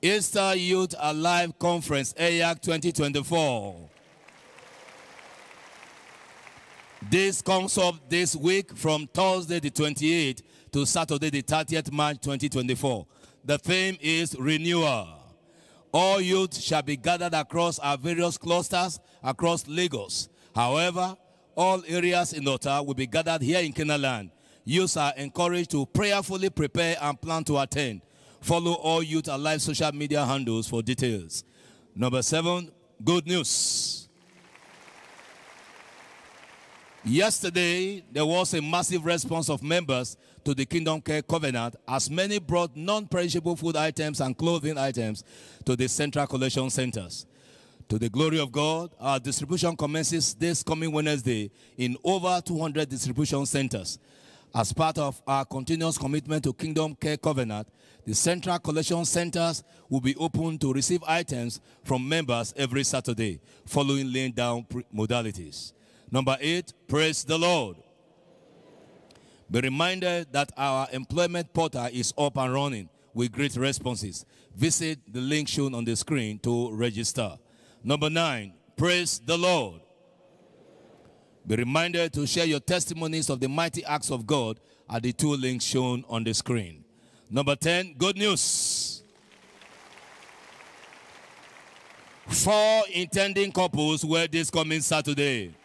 Easter Youth Alive Conference, AYAC 2024. This comes up this week from Thursday the 28th to Saturday the 30th March 2024. The theme is renewal. All youth shall be gathered across our various clusters across Lagos. However, all areas in Ota will be gathered here in Canaan Land. Youths are encouraged to prayerfully prepare and plan to attend. Follow all Youth Alive social media handles for details. Number seven, good news. Yesterday, there was a massive response of members to the Kingdom Care Covenant as many brought non perishable food items and clothing items to the central collection centers. To the glory of God, our distribution commences this coming Wednesday in over 200 distribution centers. As part of our continuous commitment to Kingdom Care Covenant, the central collection centers will be open to receive items from members every Saturday, following laying down modalities. Number eight, praise the Lord. Be reminded that our employment portal is up and running with great responses. Visit the link shown on the screen to register. Number nine, praise the Lord. Be reminded to share your testimonies of the mighty acts of God at the two links shown on the screen. Number 10, good news. Four intending couples were this coming Saturday.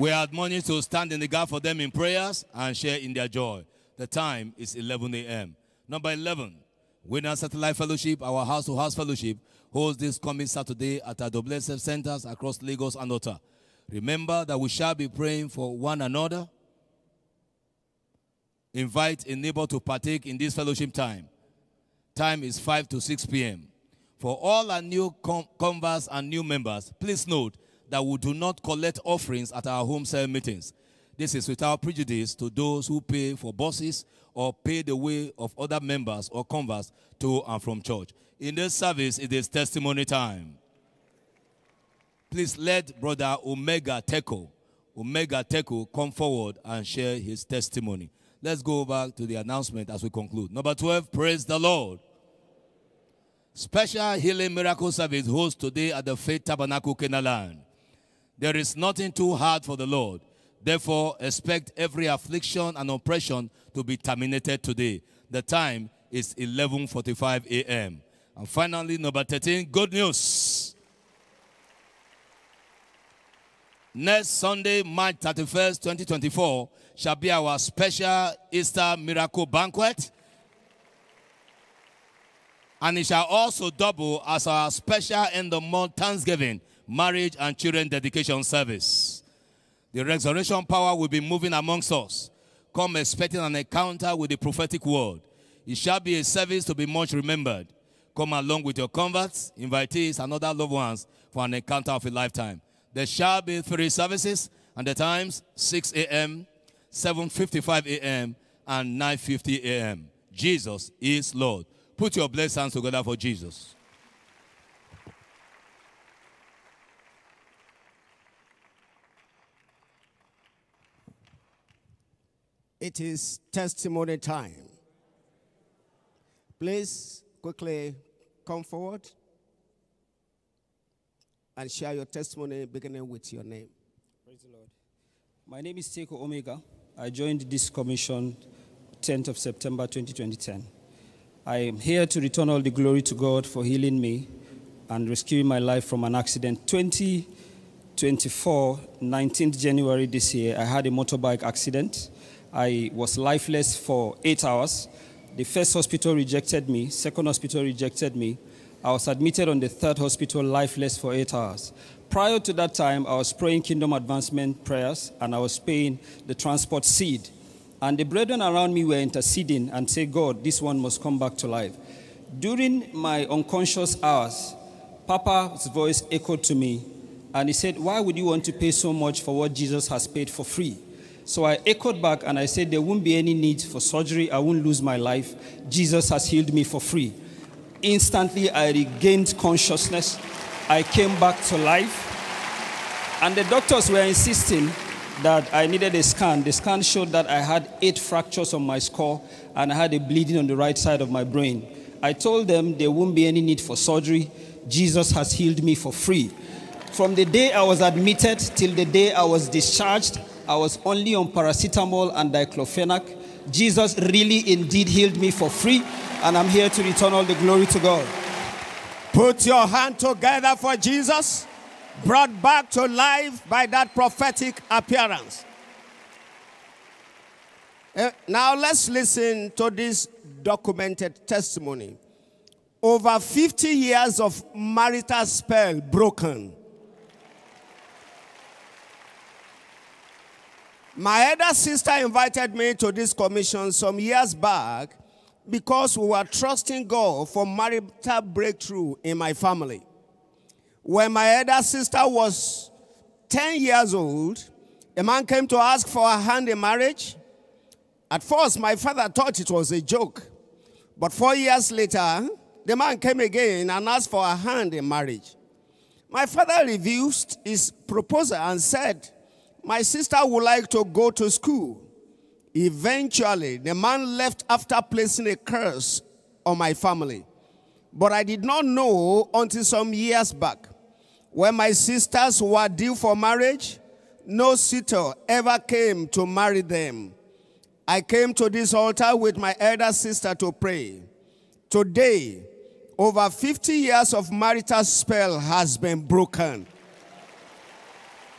We are admonished to stand in the gap for them in prayers and share in their joy. The time is 11 a.m. Number 11, Winner Satellite Fellowship, our house to house fellowship, holds this coming Saturday at our WSF centers across Lagos and Ota. Remember that we shall be praying for one another. Invite a neighbor to partake in this fellowship time. Time is 5 to 6 p.m. For all our new com- converts and new members, please note that we do not collect offerings at our home cell meetings. This is without prejudice to those who pay for buses or pay the way of other members or converts to and from church. In this service, it is testimony time. Please let Brother Omega Teko, Omega Teko, come forward and share his testimony. Let's go back to the announcement as we conclude. Number 12, praise the Lord. Special healing miracle service holds today at the Faith Tabernacle, Canaan Land. There is nothing too hard for the Lord. Therefore, expect every affliction and oppression to be terminated today. The time is 11:45 a.m. And finally, number 13, good news. Next Sunday, March 31st, 2024, shall be our special Easter miracle banquet. And it shall also double as our special end of month Thanksgiving, marriage, and children dedication service. The resurrection power will be moving amongst us. Come expecting an encounter with the prophetic word. It shall be a service to be much remembered. Come along with your converts, invitees, and other loved ones for an encounter of a lifetime. There shall be three services, and the times 6 a.m., 7:55 a.m., and 9:50 a.m. Jesus is Lord. Put your blessed hands together for Jesus. It is testimony time. Please quickly come forward and share your testimony beginning with your name. Praise the Lord. My name is Teko Omega. I joined this commission 10th of September 2010. I am here to return all the glory to God for healing me and rescuing my life from an accident. 2024, 19th January this year, I had a motorbike accident. I was lifeless for eight hours. The first hospital rejected me, second hospital rejected me. I was admitted on the third hospital lifeless for eight hours. Prior to that time, I was praying kingdom advancement prayers and I was paying the transport seed. And the brethren around me were interceding and say, God, this one must come back to life. During my unconscious hours, Papa's voice echoed to me and he said, Why would you want to pay so much for what Jesus has paid for free? So I echoed back and I said, There won't be any need for surgery. I won't lose my life. Jesus has healed me for free. Instantly, I regained consciousness. I came back to life. And the doctors were insisting that I needed a scan. The scan showed that I had eight fractures on my skull and I had a bleeding on the right side of my brain. I told them there won't be any need for surgery. Jesus has healed me for free. From the day I was admitted till the day I was discharged, I was only on paracetamol and diclofenac. Jesus really indeed healed me for free, and I'm here to return all the glory to God. Put your hand together for Jesus, brought back to life by that prophetic appearance. Eh, now let's listen to this documented testimony. Over 50 years of marital spell broken. My elder sister invited me to this commission some years back because we were trusting God for marital breakthrough in my family. When my elder sister was 10 years old, a man came to ask for her hand in marriage. At first, my father thought it was a joke. But four years later, the man came again and asked for a hand in marriage. My father refused his proposal and said, My sister would like to go to school. Eventually, the man left after placing a curse on my family. But I did not know until some years back. When my sisters were due for marriage, no suitor ever came to marry them. I came to this altar with my elder sister to pray. Today, over 50 years of marital spell has been broken.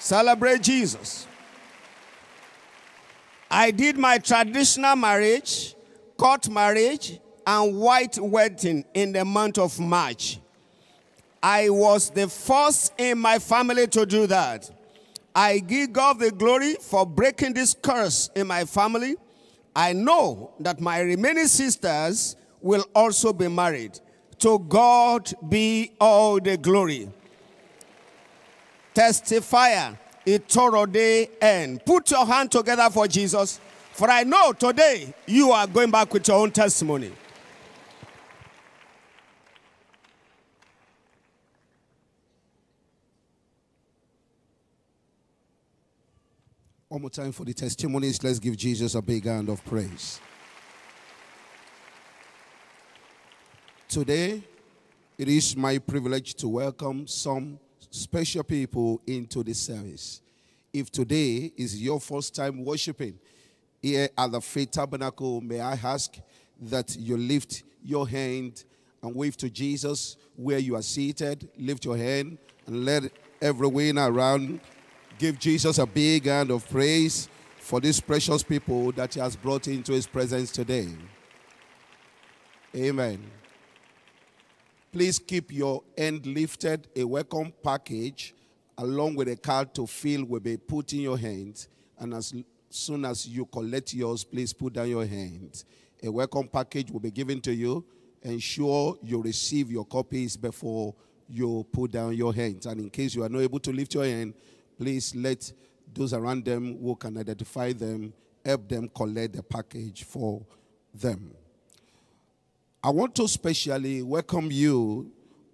Celebrate Jesus. I did my traditional marriage, court marriage, and white wedding in the month of March. I was the first in my family to do that. I give God the glory for breaking this curse in my family. I know that my remaining sisters will also be married. To God be all the glory. Testifier, a day end. Put your hand together for Jesus. For I know today you are going back with your own testimony. One more time for the testimonies. Let's give Jesus a big hand of praise. Today, it is my privilege to welcome some special people into the service. If today is your first time worshiping here at the Faith Tabernacle, may I ask that you lift your hand and wave to Jesus where you are seated. Lift your hand and let everyone around give Jesus a big hand of praise for these precious people that he has brought into his presence today. Amen. Please keep your hand lifted. A welcome package along with a card to fill will be put in your hands. And as soon as you collect yours, please put down your hand. A welcome package will be given to you. Ensure you receive your copies before you put down your hands. And in case you are not able to lift your hand, please let those around them who can identify them help them collect the package for them. I want to specially welcome you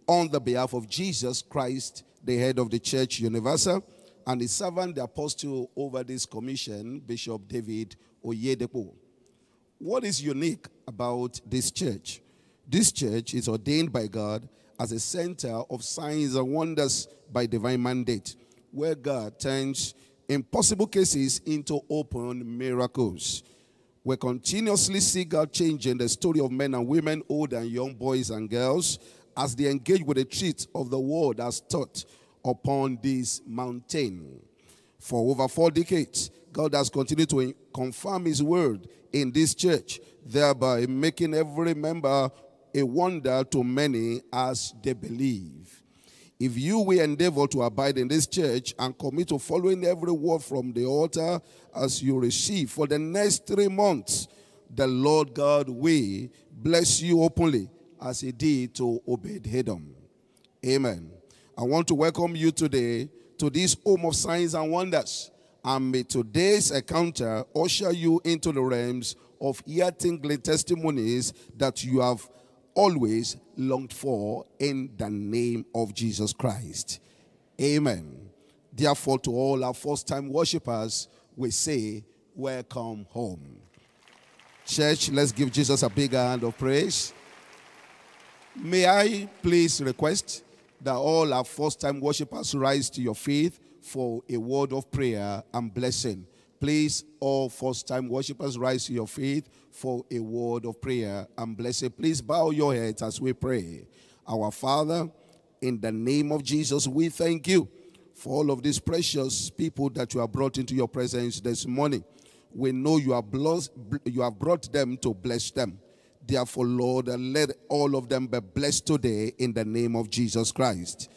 on the behalf of Jesus Christ, the head of the church universal, and the servant, the apostle over this commission, Bishop David Oyedepo. What is unique about this church? This church is ordained by God as a center of signs and wonders by divine mandate where God turns impossible cases into open miracles. We continuously see God changing the story of men and women, old and young boys and girls, as they engage with the truth of the word as taught upon this mountain. For over four decades, God has continued to confirm his word in this church, thereby making every member a wonder to many as they believe. If you will endeavor to abide in this church and commit to following every word from the altar as you receive for the next three months, the Lord God will bless you openly as he did to Obed Edom. Amen. I want to welcome you today to this home of signs and wonders. And may today's encounter usher you into the realms of ear tingling testimonies that you have always longed for in the name of Jesus Christ. Amen. Therefore, to all our first time worshippers, we say, Welcome home. Church, let's give Jesus a big hand of praise. May I please request that all our first time worshippers rise to your feet for a word of prayer and blessing. Please, all first time worshippers, rise to your feet for a word of prayer and blessing. Please bow your heads as we pray. Our Father, in the name of Jesus, we thank you for all of these precious people that you have brought into your presence this morning. We know you have, blessed, you have brought them to bless them. Therefore, Lord, let all of them be blessed today in the name of Jesus Christ.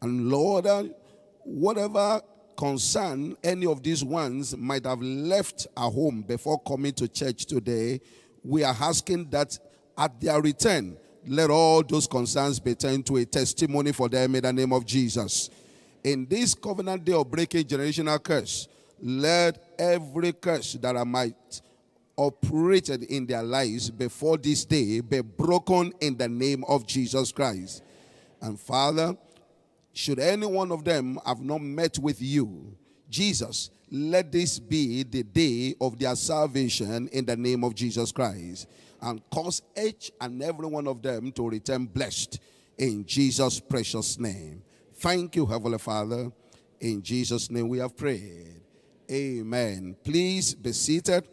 And Lord, whatever concern any of these ones might have left a home before coming to church today, we are asking that at their return, let all those concerns be turned to a testimony for them in the name of Jesus. In this covenant day of breaking generational curse, let every curse that I might operated in their lives before this day be broken in the name of Jesus Christ. And Father, should any one of them have not met with you, Jesus, let this be the day of their salvation in the name of Jesus Christ. And cause each and every one of them to return blessed in Jesus' precious name. Thank you, Heavenly Father. In Jesus' name we have prayed. Amen. Please be seated.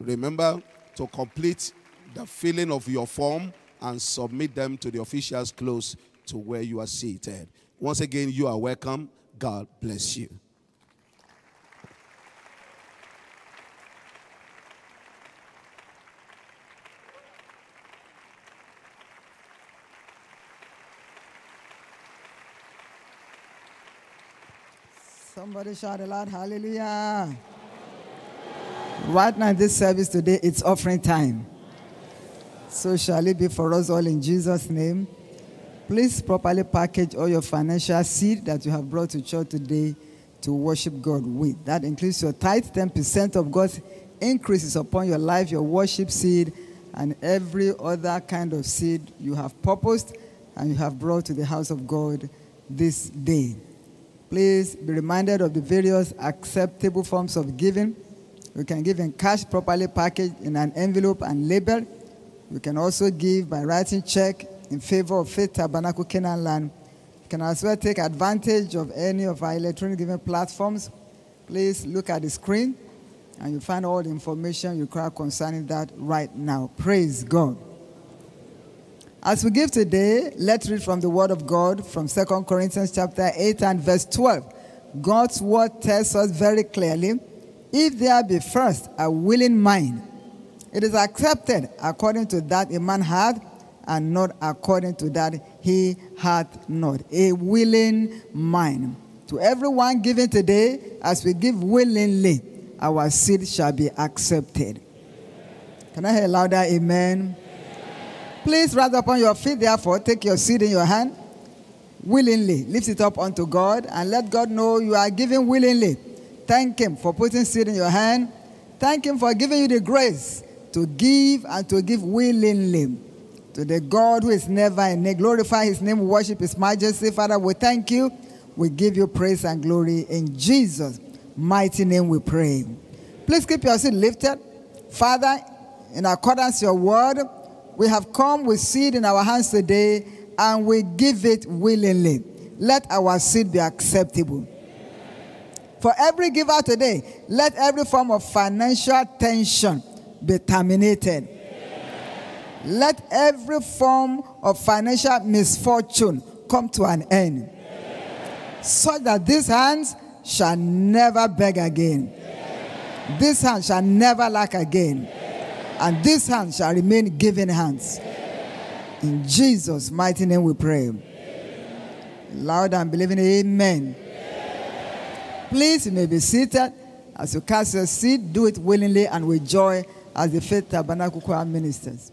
Remember to complete the filling of your form and submit them to the officials close to where you are seated. Once again, you are welcome. God bless you. Somebody shout a loud hallelujah. Right now, in this service today, it's offering time. So shall it be for us all in Jesus' name. Please properly package all your financial seed that you have brought to church today to worship God with. That includes your tithe, 10% of God's increases upon your life, your worship seed, and every other kind of seed you have purposed and you have brought to the house of God this day. Please be reminded of the various acceptable forms of giving. You can give in cash properly packaged in an envelope and labeled. You can also give by writing check in favor of Faith Tabernacle Canaan Land. You can as well take advantage of any of our electronic giving platforms. Please look at the screen and you find all the information you require concerning that right now. Praise God. As we give today, let's read from the Word of God from 2 Corinthians chapter 8 and verse 12. God's Word tells us very clearly, if there be first a willing mind, it is accepted according to that a man had, and not according to that he hath not. A willing mind. To everyone given today, as we give willingly, our seed shall be accepted. Can I hear louder amen? Please rise upon your feet, therefore, take your seed in your hand willingly. Lift it up unto God and let God know you are giving willingly. Thank Him for putting seed in your hand. Thank Him for giving you the grace to give and to give willingly. To the God who is never in need. Glorify His name, worship His majesty. Father, we thank you. We give you praise and glory in Jesus' mighty name we pray. Please keep your seed lifted. Father, in accordance to your word, we have come with seed in our hands today and we give it willingly. Let our seed be acceptable. For every giver today, let every form of financial tension be terminated. Let every form of financial misfortune come to an end. Such that these hands shall never beg again. This hand shall never lack again. And this hand shall remain giving hands. In Jesus' mighty name we pray. Loud and believing, amen. Please, you may be seated. As you cast your seed, do it willingly and with joy as the Faith Tabernacle Choir ministers.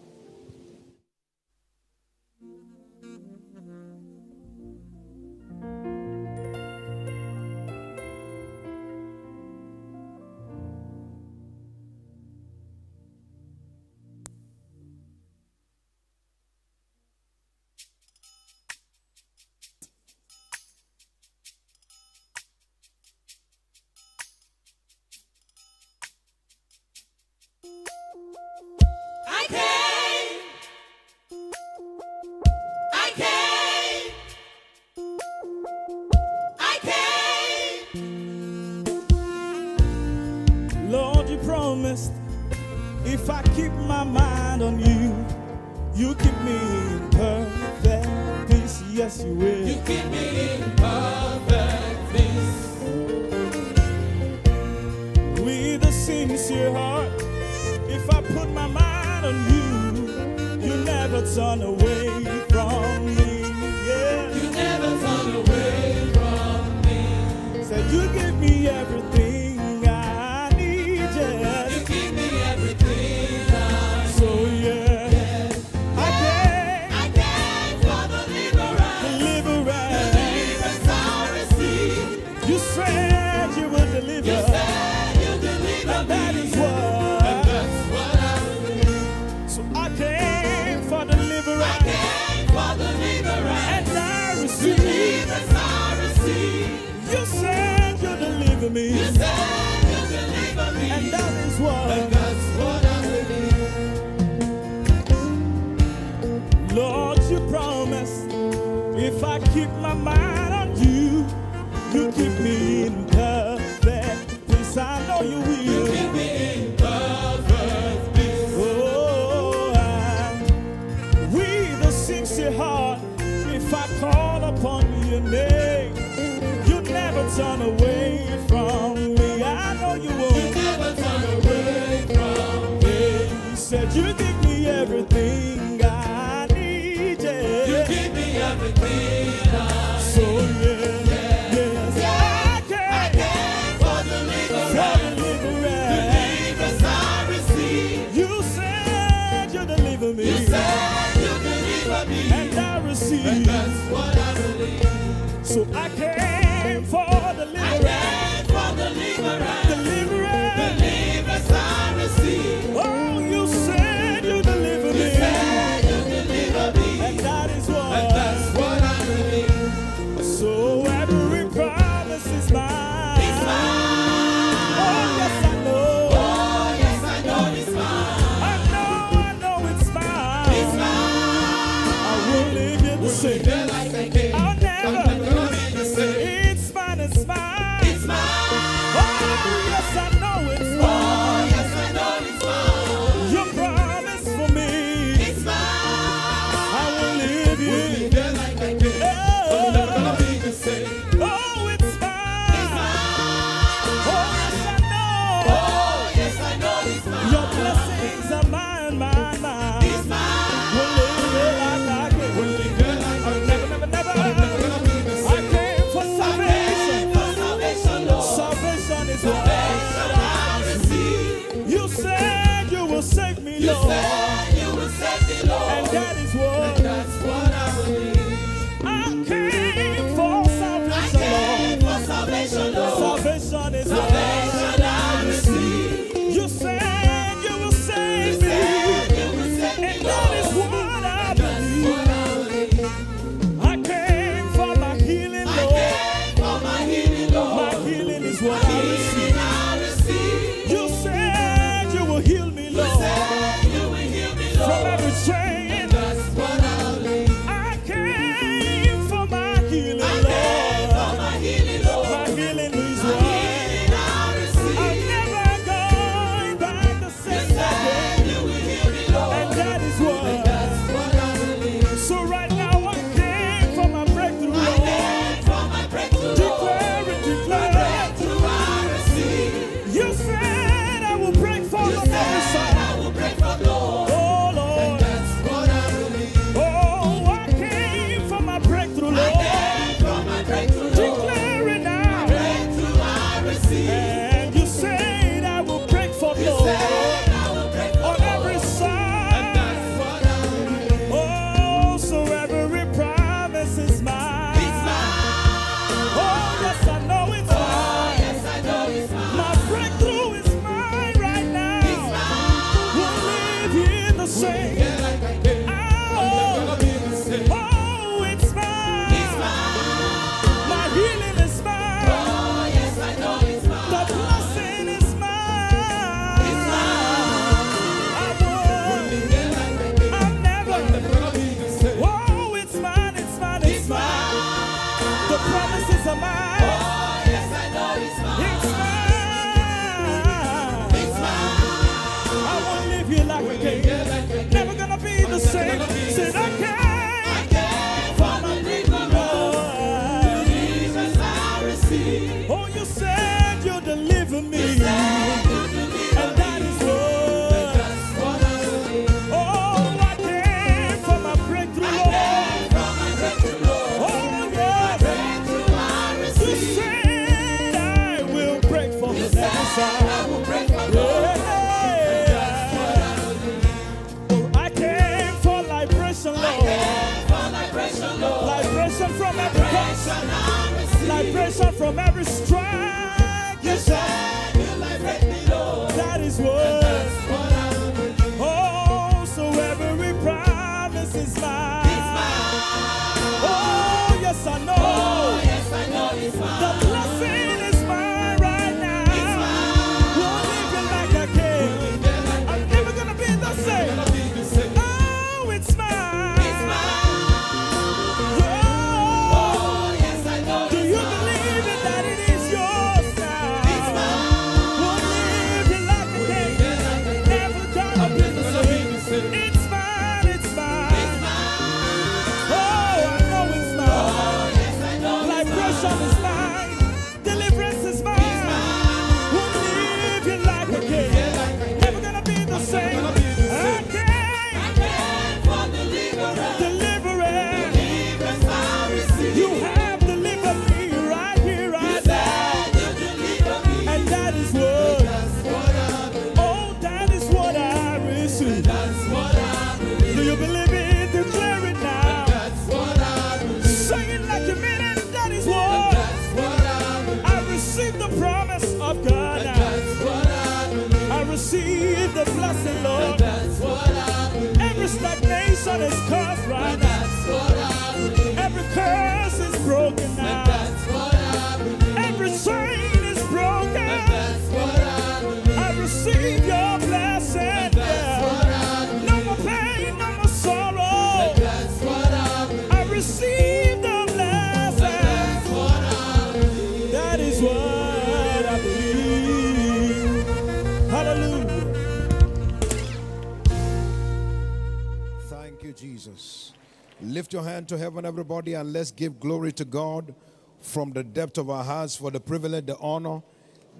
To heaven, everybody, and let's give glory to God from the depth of our hearts for the privilege, the honor,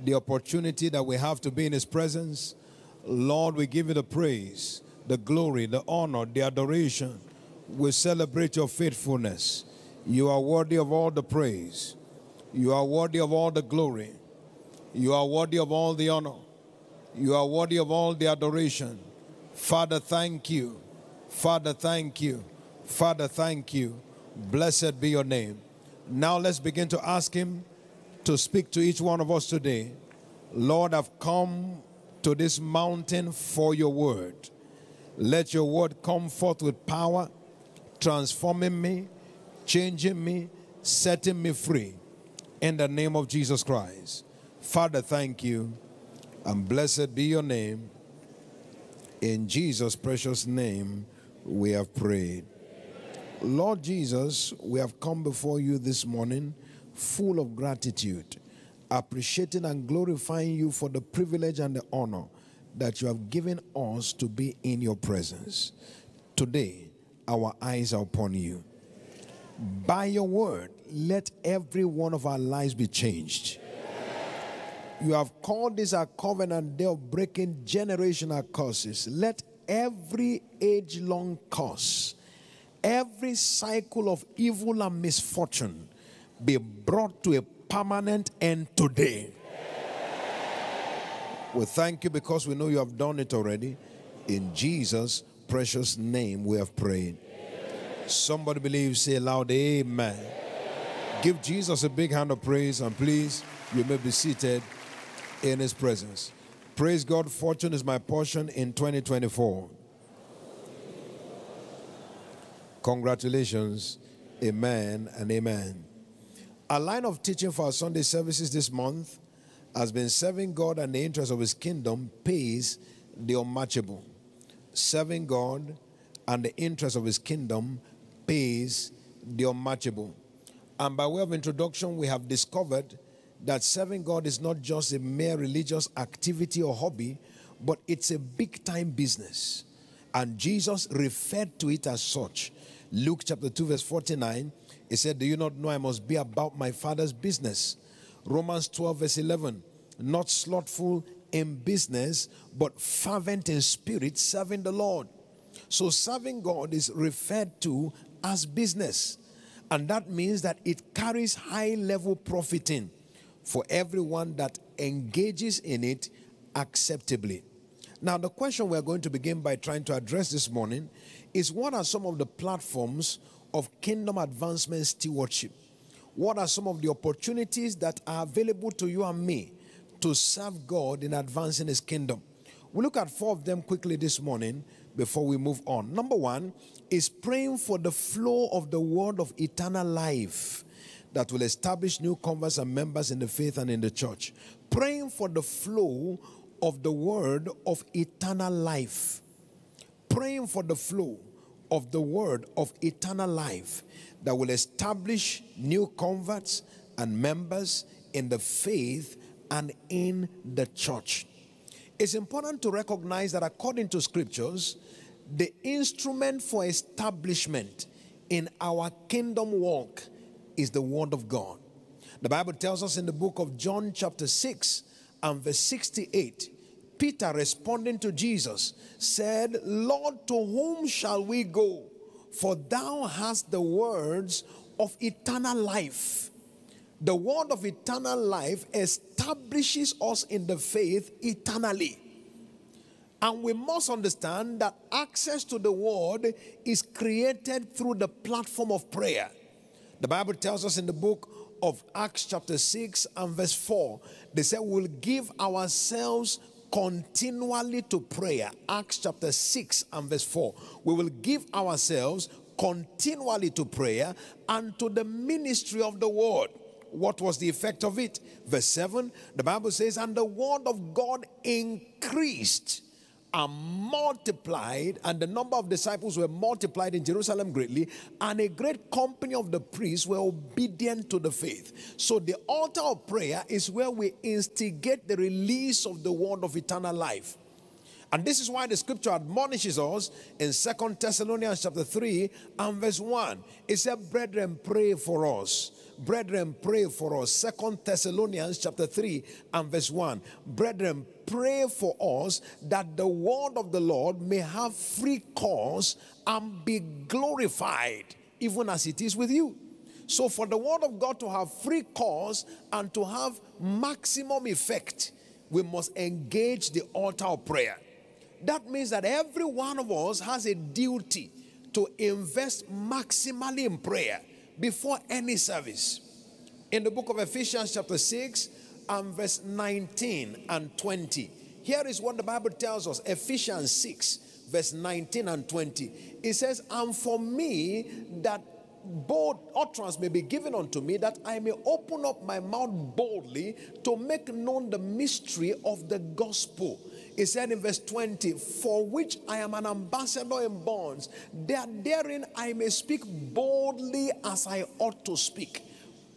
the opportunity that we have to be in His presence. Lord, we give you the praise, the glory, the honor, the adoration. We celebrate your faithfulness. You are worthy of all the praise. You are worthy of all the glory. You are worthy of all the honor. You are worthy of all the adoration. Father, thank you. Father, thank you. Father, thank you. Blessed be your name. Now let's begin to ask Him to speak to each one of us today. Lord, I've come to this mountain for your word. Let your word come forth with power, transforming me, changing me, setting me free. In the name of Jesus Christ. Father, thank you. And blessed be your name. In Jesus' precious name, we have prayed. Lord Jesus, we have come before you this morning full of gratitude, appreciating and glorifying you for the privilege and the honor that you have given us to be in your presence. Today, our eyes are upon you. By your word, let every one of our lives be changed. You have called this a covenant day of breaking generational curses. Let every age long curse, every cycle of evil and misfortune be brought to a permanent end today. We thank you because we know you have done it already. In Jesus' precious name, we have prayed. Somebody believe, say loud, Amen. Give Jesus a big hand of praise, and please, you may be seated in his presence. Praise God, fortune is my portion in 2024. Congratulations. Amen and amen. Our line of teaching for our Sunday services this month has been serving God and the interest of his kingdom pays the unmatchable. Serving God and the interest of his kingdom pays the unmatchable. And by way of introduction, we have discovered that serving God is not just a mere religious activity or hobby, but it's a big time business. And Jesus referred to it as such. Luke chapter 2, verse 49, he said, Do you not know I must be about my father's business? Romans 12, verse 11, not slothful in business, but fervent in spirit, serving the Lord. So, serving God is referred to as business. And that means that it carries high level profiting for everyone that engages in it acceptably. Now, the question we're going to begin by trying to address this morning is what are some of the platforms of kingdom advancement stewardship? What are some of the opportunities that are available to you and me to serve God in advancing His kingdom? We look at four of them quickly this morning before we move on. Number one is praying for the flow of the word of eternal life that will establish new converts and members in the faith and in the church. Praying for the flow of the word of eternal life. Praying for the flow of the word of eternal life that will establish new converts and members in the faith and in the church. It's important to recognize that according to scriptures, the instrument for establishment in our kingdom walk is the word of God. The Bible tells us in the book of John, chapter 6, and verse 68, Peter responding to Jesus said, Lord, to whom shall we go? For thou hast the words of eternal life. The word of eternal life establishes us in the faith eternally. And we must understand that access to the word is created through the platform of prayer. The Bible tells us in the book of Acts, chapter 6 and verse 4, they said, We'll give ourselves continually to prayer. Acts chapter 6 and verse 4. We will give ourselves continually to prayer and to the ministry of the word. What was the effect of it? Verse 7, the Bible says, And the word of God increased and multiplied, and the number of disciples were multiplied in Jerusalem greatly, and a great company of the priests were obedient to the faith. So, the altar of prayer is where we instigate the release of the word of eternal life. And this is why the scripture admonishes us in Second Thessalonians chapter 3 and verse 1. It said, Brethren, pray for us. Brethren, pray for us. Second Thessalonians chapter 3 and verse 1. Brethren, pray for us that the word of the Lord may have free course and be glorified, even as it is with you. So, for the word of God to have free course and to have maximum effect, we must engage the altar of prayer. That means that every one of us has a duty to invest maximally in prayer before any service. In the book of Ephesians, chapter 6, and verse 19 and 20, here is what the Bible tells us Ephesians 6, verse 19 and 20. It says, And for me, that bold utterance may be given unto me that I may open up my mouth boldly to make known the mystery of the gospel. He said in verse 20, For which I am an ambassador in bonds, that therein I may speak boldly as I ought to speak.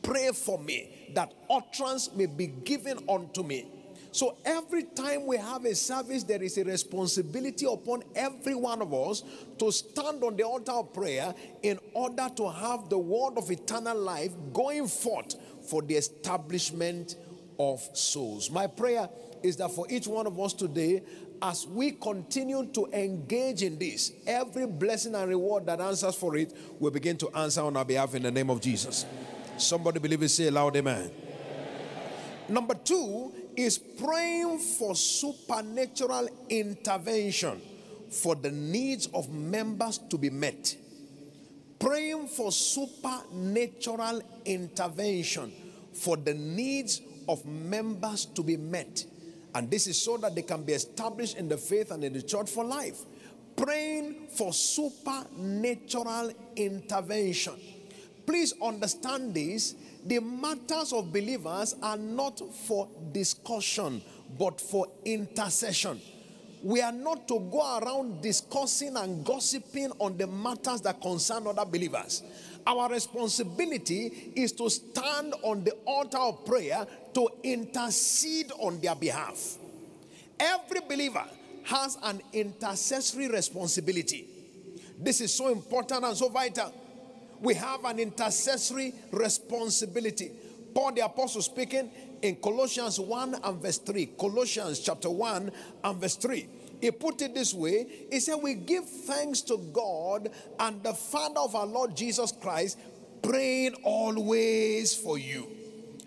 Pray for me that utterance may be given unto me. So every time we have a service, there is a responsibility upon every one of us to stand on the altar of prayer in order to have the word of eternal life going forth for the establishment of souls. My prayer is that for each one of us today, as we continue to engage in this, every blessing and reward that answers for it will begin to answer on our behalf in the name of Jesus. Somebody believe it, say loud, amen. Number two is praying for supernatural intervention for the needs of members to be met. Praying for supernatural intervention for the needs of members to be met. And this is so that they can be established in the faith and in the church for life. Praying for supernatural intervention. Please understand this. The matters of believers are not for discussion, but for intercession. We are not to go around discussing and gossiping on the matters that concern other believers. Our responsibility is to stand on the altar of prayer to intercede on their behalf. Every believer has an intercessory responsibility. This is so important and so vital. We have an intercessory responsibility. Paul the Apostle speaking in Colossians 1 and verse 3. Colossians chapter 1 and verse 3. He put it this way He said, We give thanks to God and the Father of our Lord Jesus Christ, praying always for you.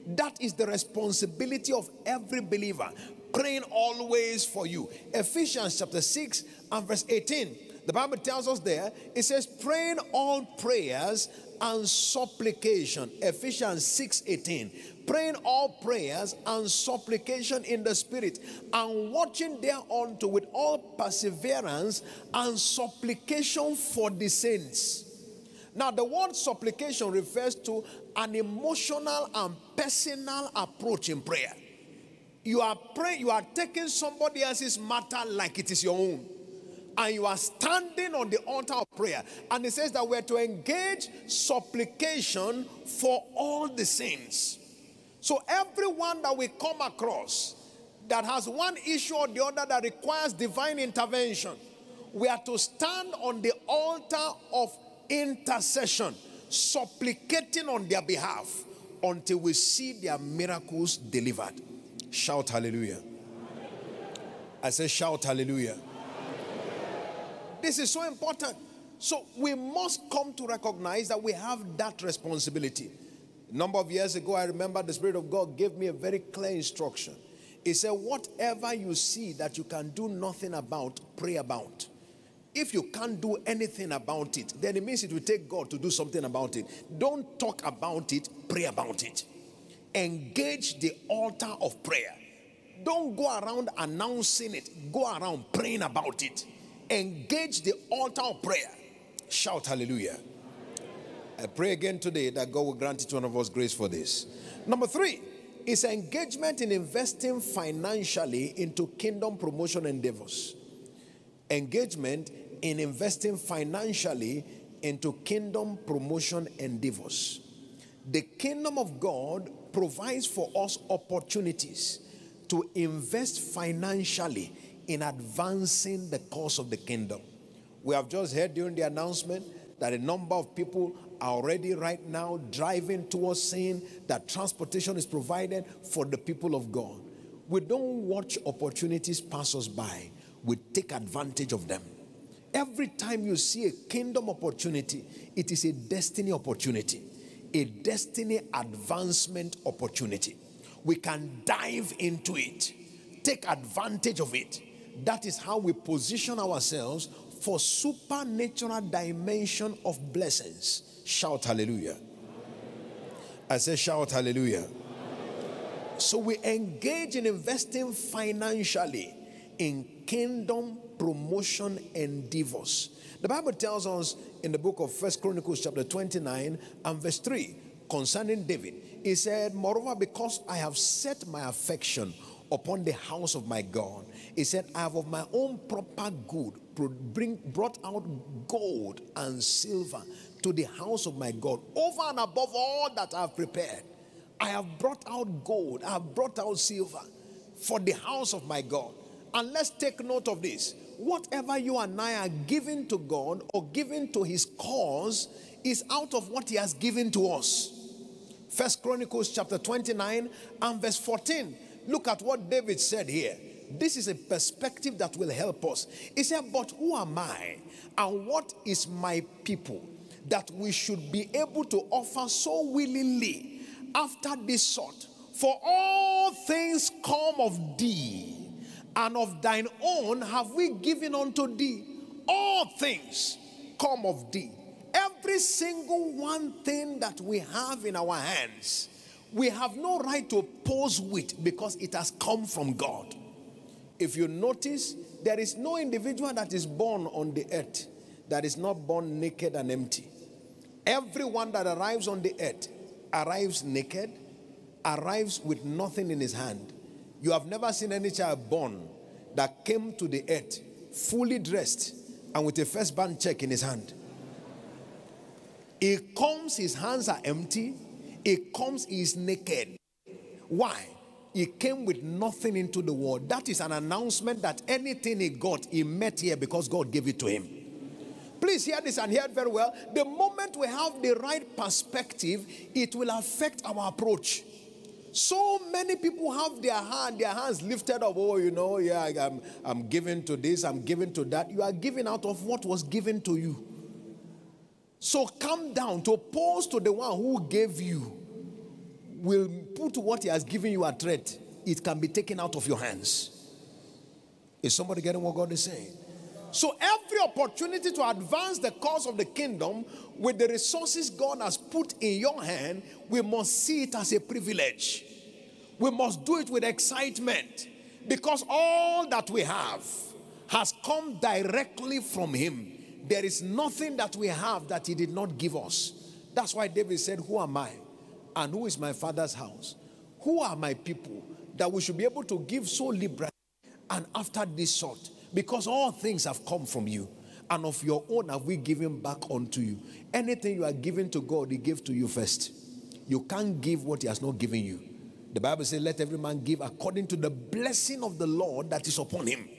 That is the responsibility of every believer, praying always for you. Ephesians chapter 6 and verse 18. The Bible tells us there, it says, praying all prayers and supplication. Ephesians 6 18. Praying all prayers and supplication in the spirit, and watching thereunto with all perseverance and supplication for the saints. Now, the word supplication refers to an emotional and personal approach in prayer. You are praying, you are taking somebody else's matter like it is your own and you are standing on the altar of prayer. And it says that we're to engage supplication for all the saints. So everyone that we come across that has one issue or the other that requires divine intervention, we are to stand on the altar of intercession, supplicating on their behalf until we see their miracles delivered. Shout hallelujah. I say, shout hallelujah. This is so important. So we must come to recognize that we have that responsibility. A number of years ago, I remember the Spirit of God gave me a very clear instruction. He said, Whatever you see that you can do nothing about, pray about. If you can't do anything about it, then it means it will take God to do something about it. Don't talk about it, pray about it. Engage the altar of prayer. Don't go around announcing it, go around praying about it engage the altar of prayer. Shout hallelujah. I pray again today that God will grant each one of us grace for this. Number three is engagement in investing financially into kingdom promotion endeavors. Engagement in investing financially into kingdom promotion endeavors. The kingdom of God provides for us opportunities to invest financially in advancing the cause of the kingdom. We have just heard during the announcement that a number of people are already right now driving towards saying that transportation is provided for the people of God. We don't watch opportunities pass us by, we take advantage of them. Every time you see a kingdom opportunity, it is a destiny opportunity, a destiny advancement opportunity. We can dive into it, take advantage of it. That is how we position ourselves for supernatural dimension of blessings. Shout hallelujah. I say shout hallelujah. So we engage in investing financially in kingdom promotion endeavors. The Bible tells us in the book of First Chronicles chapter 29 and verse 3 concerning David. He said, Moreover, because I have set my affection upon the house of my God, he said, I have of my own proper good bring, brought out gold and silver to the house of my God over and above all that I have prepared. I have brought out gold, I have brought out silver for the house of my God. And let's take note of this. Whatever you and I are giving to God or giving to his cause is out of what he has given to us. First Chronicles chapter 29 and verse 14. Look at what David said here. This is a perspective that will help us. He said, But who am I and what is my people that we should be able to offer so willingly after this sort? For all things come of thee, and of thine own have we given unto thee. All things come of thee. Every single one thing that we have in our hands, we have no right to pose with because it has come from God. If you notice, there is no individual that is born on the earth that is not born naked and empty. Everyone that arrives on the earth arrives naked, arrives with nothing in his hand. You have never seen any child born that came to the earth fully dressed and with a first band check in his hand. He comes, his hands are empty. He comes, he is naked. Why? He came with nothing into the world. That is an announcement that anything he got, he met here because God gave it to him. Please hear this and hear it very well. The moment we have the right perspective, it will affect our approach. So many people have their hand, their hands lifted up. Oh, you know, yeah, I'm, I'm giving to this, I'm giving to that. You are giving out of what was given to you. So come down to oppose to the one who gave you will put what he has given you at threat. It can be taken out of your hands. Is somebody getting what God is saying? So every opportunity to advance the cause of the kingdom with the resources God has put in your hand, we must see it as a privilege. We must do it with excitement because all that we have has come directly from him. There is nothing that we have that he did not give us. That's why David said, "Who am I? And who is my father's house? Who are my people that we should be able to give so liberally and after this sort?" Because all things have come from you, and of your own have we given back unto you. Anything you are giving to God, He gave to you first. You can't give what He has not given you. The Bible says, Let every man give according to the blessing of the Lord that is upon him.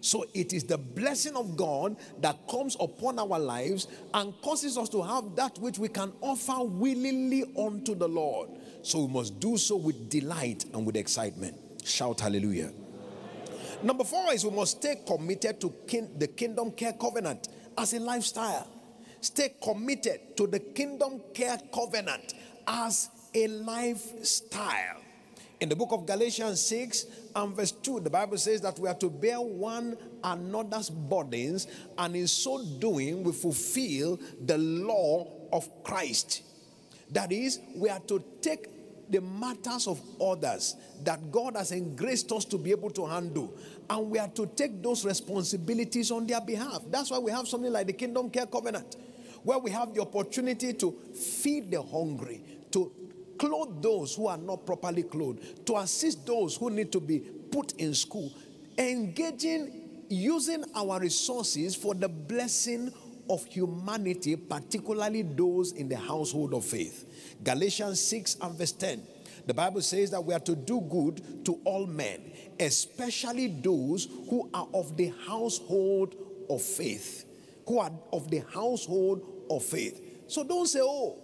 So it is the blessing of God that comes upon our lives and causes us to have that which we can offer willingly unto the Lord. So we must do so with delight and with excitement. Shout hallelujah. Number four is we must stay committed to kin- the kingdom care covenant as a lifestyle. Stay committed to the kingdom care covenant as a lifestyle. In the book of Galatians 6 and verse 2, the Bible says that we are to bear one another's burdens, and in so doing, we fulfill the law of Christ. That is, we are to take the matters of others that God has engraced us to be able to handle. And we are to take those responsibilities on their behalf. That's why we have something like the Kingdom Care Covenant, where we have the opportunity to feed the hungry, to clothe those who are not properly clothed, to assist those who need to be put in school, engaging, using our resources for the blessing of humanity, particularly those in the household of faith. Galatians 6 and verse 10. The Bible says that we are to do good to all men, especially those who are of the household of faith. Who are of the household of faith. So don't say, oh,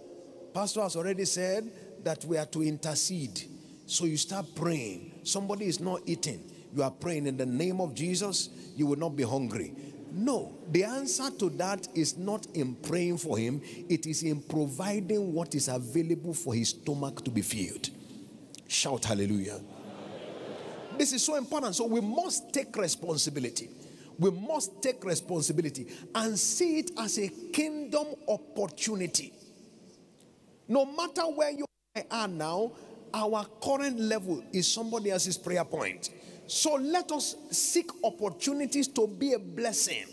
Pastor has already said that we are to intercede. So you start praying. Somebody is not eating. You are praying in the name of Jesus, you will not be hungry. No, the answer to that is not in praying for him, it is in providing what is available for his stomach to be filled. Shout hallelujah. This is so important. So we must take responsibility. We must take responsibility and see it as a kingdom opportunity. No matter where you are now, our current level is somebody else's prayer point. So let us seek opportunities to be a blessing.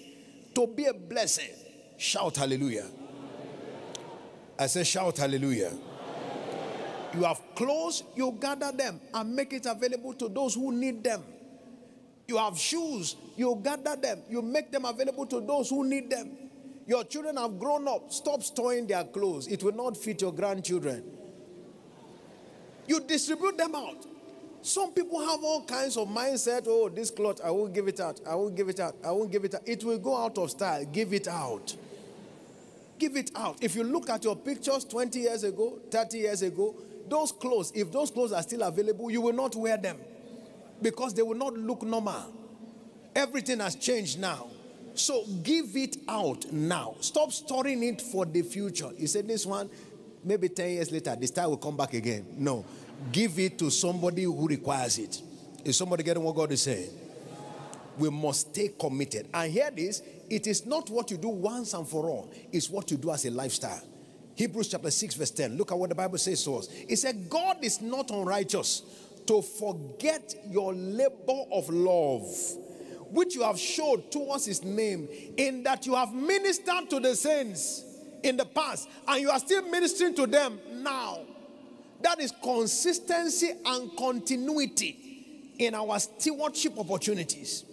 To be a blessing. Shout hallelujah. I say, shout hallelujah. You have clothes, you gather them and make it available to those who need them. You have shoes, you gather them, you make them available to those who need them. Your children have grown up, stop storing their clothes. It will not fit your grandchildren. You distribute them out. Some people have all kinds of mindset. Oh, this cloth, I won't give it out. I won't give it out. I won't give it out. It will go out of style. Give it out. Give it out. If you look at your pictures 20 years ago, 30 years ago, those clothes, if those clothes are still available, you will not wear them because they will not look normal. Everything has changed now. So give it out now. Stop storing it for the future. You said this one, maybe 10 years later, this style will come back again. No. Give it to somebody who requires it. Is somebody getting what God is saying? We must stay committed. And hear this it is not what you do once and for all, it's what you do as a lifestyle. Hebrews chapter 6, verse 10. Look at what the Bible says to us. It said, God is not unrighteous to forget your labor of love, which you have showed towards his name, in that you have ministered to the saints in the past, and you are still ministering to them now. That is consistency and continuity in our stewardship opportunities,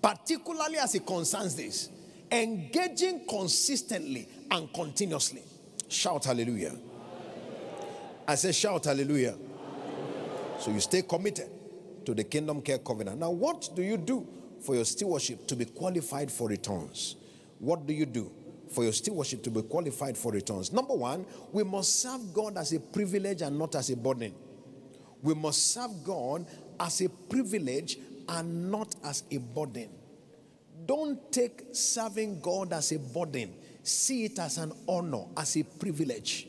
particularly as it concerns this. Engaging consistently and continuously. Shout hallelujah. I say, shout hallelujah. So you stay committed to the Kingdom Care Covenant. Now, what do you do for your stewardship to be qualified for returns? What do you do for your stewardship to be qualified for returns? Number one, we must serve God as a privilege and not as a burden. We must serve God as a privilege and not as a burden. Don't take serving God as a burden. See it as an honor, as a privilege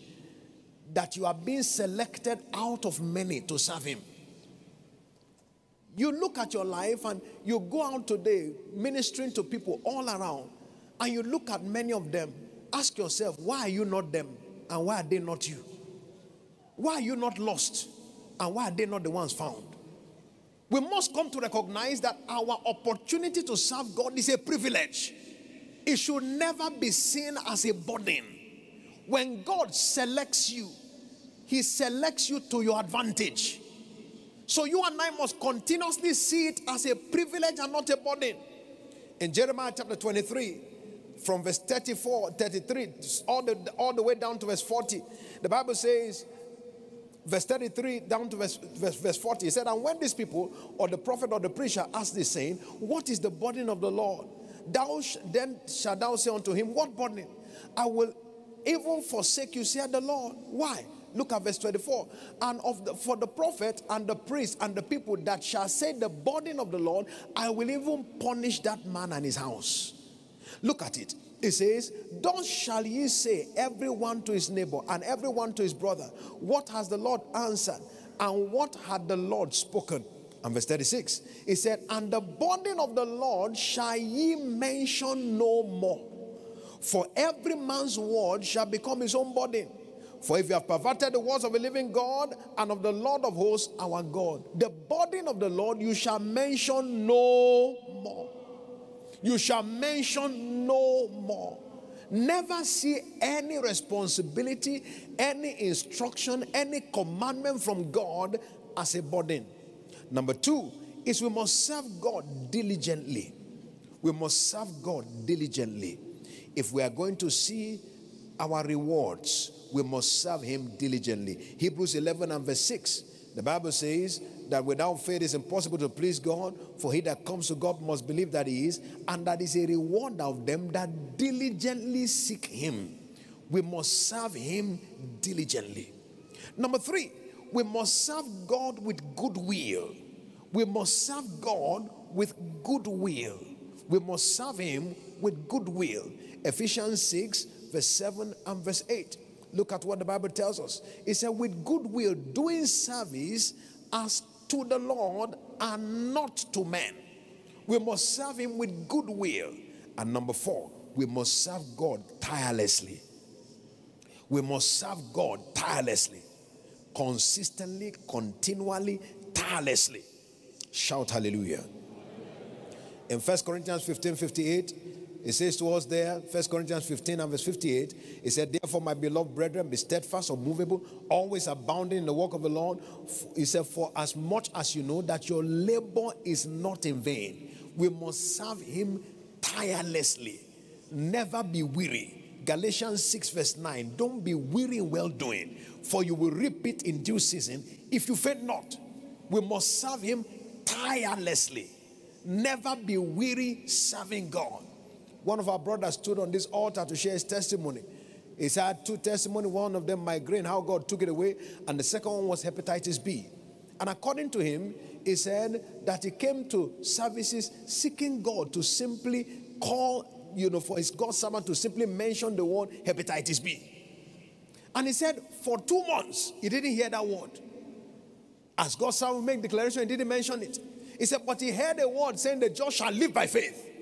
that you are being selected out of many to serve Him. You look at your life and you go out today ministering to people all around, and you look at many of them. Ask yourself, why are you not them? And why are they not you? Why are you not lost? And why are they not the ones found? We must come to recognize that our opportunity to serve God is a privilege. It should never be seen as a burden. When God selects you, He selects you to your advantage. So you and I must continuously see it as a privilege and not a burden. In Jeremiah chapter 23, from verse 34, 33, all the, all the way down to verse 40, the Bible says, verse 33 down to verse, verse, verse 40, he said, And when these people, or the prophet or the preacher, asked this, saying, What is the burden of the Lord? Thou sh- then shalt thou say unto him, What burden? I will even forsake you, said the Lord. Why? Look at verse 24. And of the, for the prophet and the priest and the people that shall say the burden of the Lord, I will even punish that man and his house. Look at it. It says, Thus shall ye say, everyone to his neighbor and everyone to his brother, What has the Lord answered? And what had the Lord spoken? And verse 36, it said, And the burden of the Lord shall ye mention no more. For every man's word shall become his own burden. For if you have perverted the words of a living God and of the Lord of hosts, our God, the burden of the Lord you shall mention no more. You shall mention no more. Never see any responsibility, any instruction, any commandment from God as a burden. Number two is we must serve God diligently. We must serve God diligently. If we are going to see our rewards, we must serve Him diligently. Hebrews 11 and verse 6 The Bible says that without faith it's impossible to please God, for he that comes to God must believe that he is, and that is a reward of them that diligently seek him. We must serve him diligently. Number three, we must serve God with goodwill. We must serve God with goodwill. We must serve him with goodwill. Ephesians 6, verse 7 and verse 8. Look at what the Bible tells us. It said, with goodwill, doing service as to the Lord and not to men. We must serve him with goodwill. And number four, we must serve God tirelessly. We must serve God tirelessly, consistently, continually, tirelessly. Shout hallelujah. In 1 Corinthians 15 58, it says to us there, 1 Corinthians 15 and verse 58, it said, Therefore, my beloved brethren, be steadfast, unmovable, always abounding in the work of the Lord. He said, For as much as you know that your labor is not in vain, we must serve him tirelessly, never be weary. Galatians 6, verse 9, don't be weary in well doing, for you will reap it in due season if you faint not. We must serve him tirelessly, never be weary serving God. One of our brothers stood on this altar to share his testimony. He had two testimony. One of them migraine, how God took it away, and the second one was hepatitis B. And according to him, he said that he came to services seeking God to simply call, you know, for his God servant to simply mention the word hepatitis B. And he said for two months he didn't hear that word. As God servant make declaration, he didn't mention it. He said, but he heard a word saying the just shall live by faith.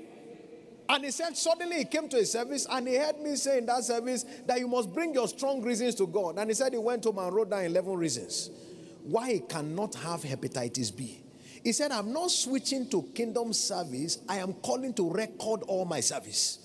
And he said, suddenly he came to a service and he heard me say in that service that you must bring your strong reasons to God. And he said he went home and wrote down 11 reasons why he cannot have hepatitis B. He said, I'm not switching to kingdom service, I am calling to record all my service.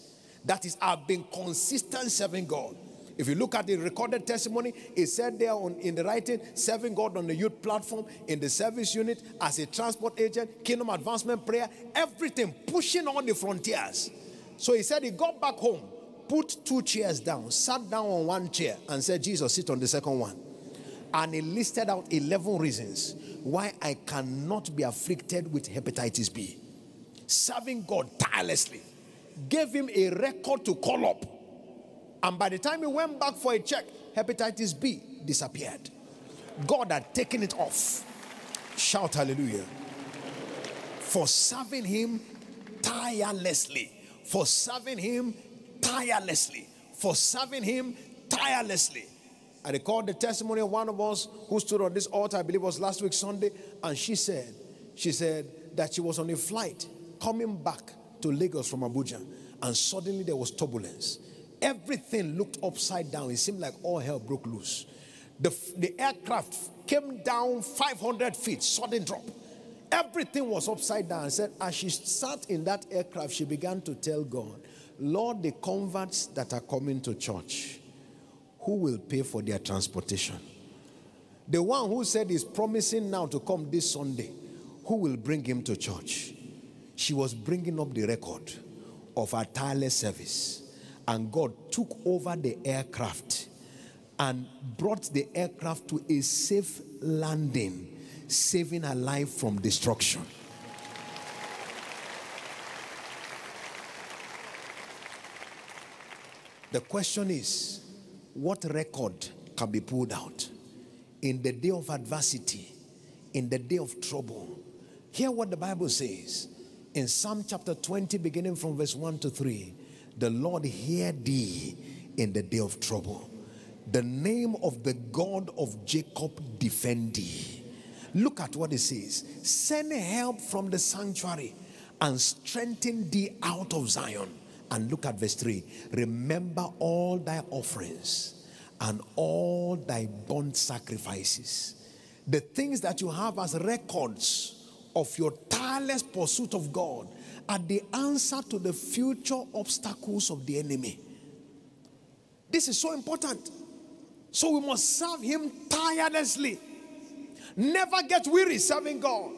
That is, I've been consistent serving God. If you look at the recorded testimony, it said there on, in the writing, serving God on the youth platform, in the service unit, as a transport agent, kingdom advancement prayer, everything, pushing on the frontiers. So he said he got back home, put two chairs down, sat down on one chair, and said, Jesus, sit on the second one. And he listed out 11 reasons why I cannot be afflicted with hepatitis B. Serving God tirelessly gave him a record to call up. And by the time he went back for a check, hepatitis B disappeared. God had taken it off. Shout hallelujah. For serving him tirelessly. For serving him tirelessly. For serving him tirelessly. I recall the testimony of one of us who stood on this altar, I believe was last week Sunday, and she said, she said that she was on a flight coming back to Lagos from Abuja, and suddenly there was turbulence. Everything looked upside down. It seemed like all hell broke loose. The, the aircraft came down 500 feet, sudden drop. Everything was upside down. I said, as she sat in that aircraft, she began to tell God, Lord, the converts that are coming to church, who will pay for their transportation? The one who said he's promising now to come this Sunday, who will bring him to church? She was bringing up the record of her tireless service. And God took over the aircraft and brought the aircraft to a safe landing, saving her life from destruction. The question is what record can be pulled out in the day of adversity, in the day of trouble? Hear what the Bible says in Psalm chapter 20, beginning from verse 1 to 3. The Lord hear thee in the day of trouble. The name of the God of Jacob defend thee. Look at what it says. Send help from the sanctuary and strengthen thee out of Zion. And look at verse 3. Remember all thy offerings and all thy burnt sacrifices. The things that you have as records of your tireless pursuit of God are the answer to the future obstacles of the enemy. This is so important. So we must serve him tirelessly. Never get weary serving God.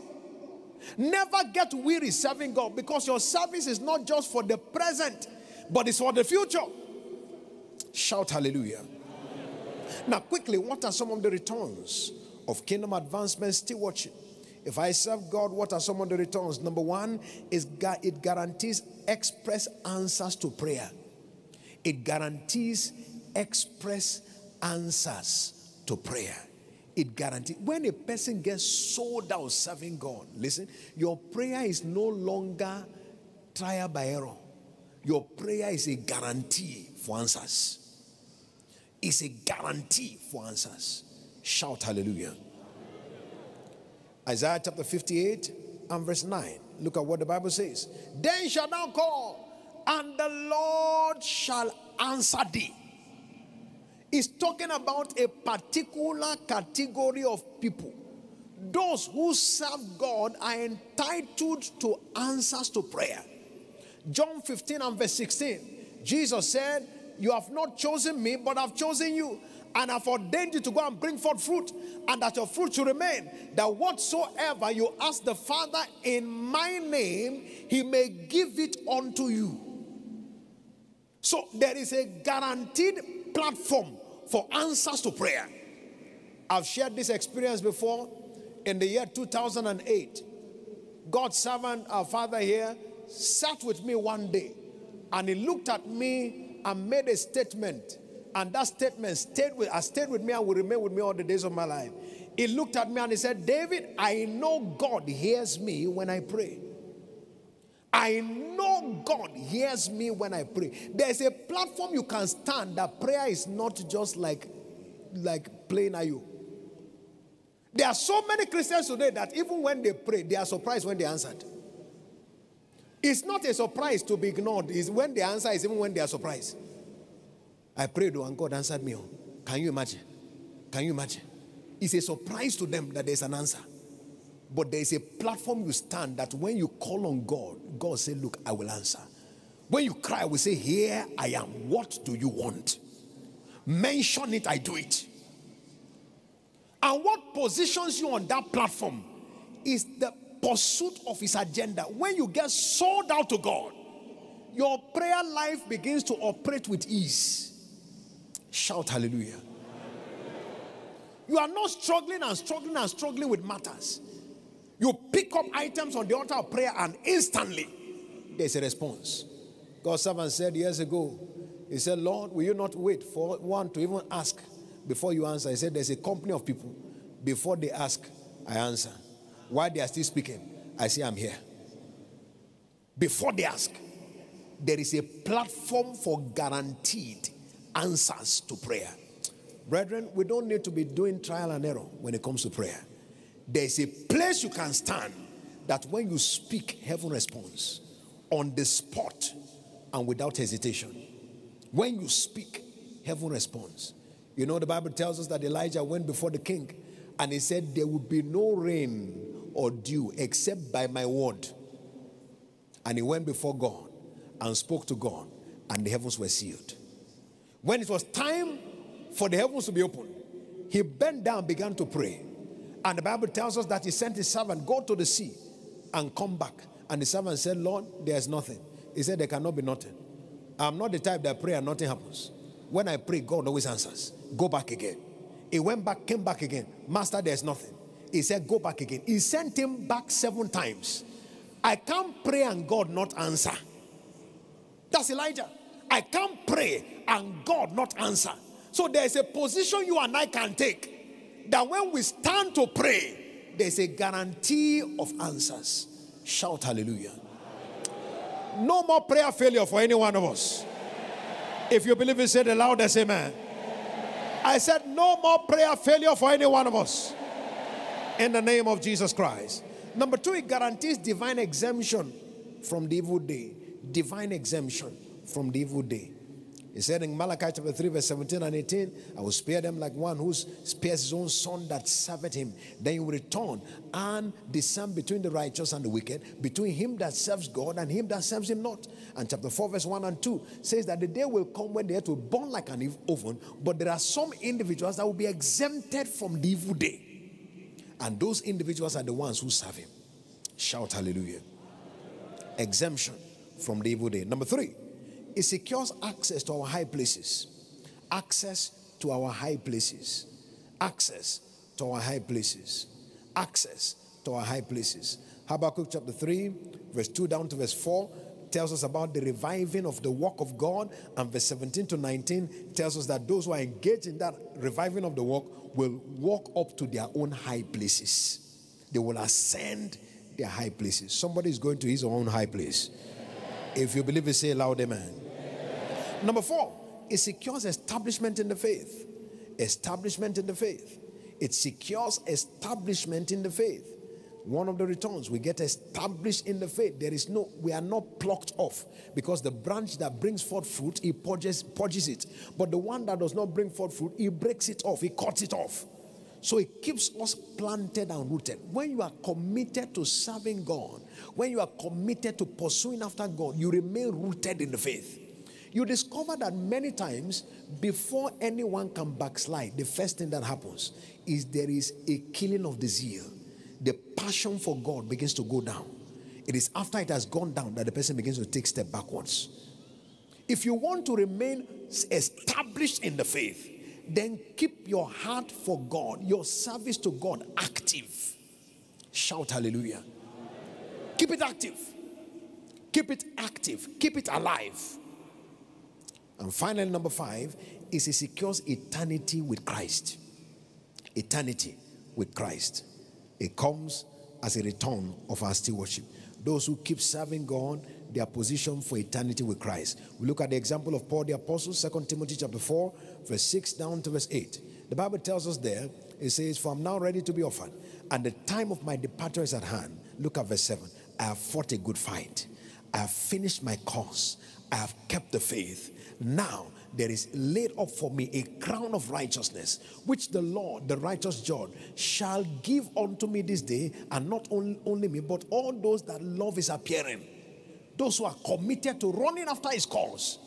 Never get weary serving God because your service is not just for the present, but it's for the future. Shout hallelujah. Now, quickly, what are some of the returns of kingdom advancement still watching. If I serve God, what are some of the returns? Number one is it guarantees express answers to prayer. It guarantees express answers to prayer. It guarantees when a person gets sold out serving God, listen, your prayer is no longer trial by error. Your prayer is a guarantee for answers. It's a guarantee for answers. Shout hallelujah. Isaiah chapter 58 and verse 9. Look at what the Bible says. Then shall thou call, and the Lord shall answer thee. It's talking about a particular category of people. Those who serve God are entitled to answers to prayer. John 15 and verse 16. Jesus said, You have not chosen me, but I've chosen you. And I've ordained you to go and bring forth fruit, and that your fruit should remain. That whatsoever you ask the Father in my name, he may give it unto you. So there is a guaranteed platform for answers to prayer. I've shared this experience before in the year 2008. God's servant, our father here, sat with me one day and he looked at me and made a statement. And that statement stayed with, has stayed with me and will remain with me all the days of my life. He looked at me and he said, David, I know God hears me when I pray. I know God hears me when I pray. There's a platform you can stand that prayer is not just like, like playing at you. There are so many Christians today that even when they pray, they are surprised when they answered. It's not a surprise to be ignored. It's when the answer is even when they are surprised. I prayed and God answered me. Can you imagine? Can you imagine? It's a surprise to them that there's an answer. But there is a platform you stand that when you call on God, God say, Look, I will answer. When you cry, I will say, Here I am. What do you want? Mention it, I do it. And what positions you on that platform is the pursuit of his agenda. When you get sold out to God, your prayer life begins to operate with ease. Shout hallelujah. You are not struggling and struggling and struggling with matters. You pick up items on the altar of prayer and instantly there's a response. God's servant said years ago, He said, Lord, will you not wait for one to even ask before you answer? He said, There's a company of people. Before they ask, I answer. While they are still speaking, I say, I'm here. Before they ask, there is a platform for guaranteed answers to prayer. Brethren, we don't need to be doing trial and error when it comes to prayer. There's a place you can stand that when you speak, heaven responds on the spot and without hesitation. When you speak, heaven responds. You know, the Bible tells us that Elijah went before the king and he said, There will be no rain or dew except by my word. And he went before God and spoke to God, and the heavens were sealed. When it was time for the heavens to be opened, he bent down, began to pray. And the Bible tells us that he sent his servant, go to the sea and come back. And the servant said, Lord, there's nothing. He said, There cannot be nothing. I'm not the type that pray and nothing happens. When I pray, God always answers. Go back again. He went back, came back again. Master, there's nothing. He said, Go back again. He sent him back seven times. I can't pray and God not answer. That's Elijah. I can't pray and God not answer. So there's a position you and I can take that when we stand to pray, there's a guarantee of answers. Shout hallelujah. No more prayer failure for any one of us. If you believe it, say the loudest amen. I said, no more prayer failure for any one of us. In the name of Jesus Christ. Number two, it guarantees divine exemption from the evil day. Divine exemption from the evil day. He said in Malachi chapter 3, verse 17 and 18, I will spare them like one who spares his own son that serveth him. Then he will return and discern between the righteous and the wicked, between him that serves God and him that serves him not. And chapter 4, verse 1 and 2 says that the day will come when the earth will burn like an oven, but there are some individuals that will be exempted from the evil day. And those individuals are the ones who serve him. Shout hallelujah. Exemption from the evil day. Number three, it secures access to our high places. Access to our high places. Access to our high places. Access to our high places. Habakkuk chapter 3, verse 2 down to verse 4 tells us about the reviving of the work of God, and verse 17 to 19 tells us that those who are engaged in that reviving of the work will walk up to their own high places. They will ascend their high places. Somebody is going to his own high place. If you believe it, say loud amen. Number four, it secures establishment in the faith. Establishment in the faith. It secures establishment in the faith. One of the returns, we get established in the faith. There is no, we are not plucked off because the branch that brings forth fruit, he purges, purges it. But the one that does not bring forth fruit, he breaks it off, he cuts it off. So it keeps us planted and rooted. When you are committed to serving God, when you are committed to pursuing after God, you remain rooted in the faith. You discover that many times before anyone can backslide, the first thing that happens is there is a killing of the zeal. The passion for God begins to go down. It is after it has gone down that the person begins to take step backwards. If you want to remain established in the faith, then keep your heart for God, your service to God active. Shout hallelujah. Keep it active. Keep it active. Keep it alive. And finally, number five is it secures eternity with Christ. Eternity with Christ. It comes as a return of our stewardship. Those who keep serving God, their position for eternity with Christ. We look at the example of Paul the Apostle, 2 Timothy chapter 4, verse 6 down to verse 8. The Bible tells us there, it says, For I'm now ready to be offered, and the time of my departure is at hand. Look at verse 7. I have fought a good fight. I have finished my course. I have kept the faith. Now there is laid up for me a crown of righteousness, which the Lord, the righteous judge, shall give unto me this day, and not only, only me, but all those that love his appearing, those who are committed to running after his cause.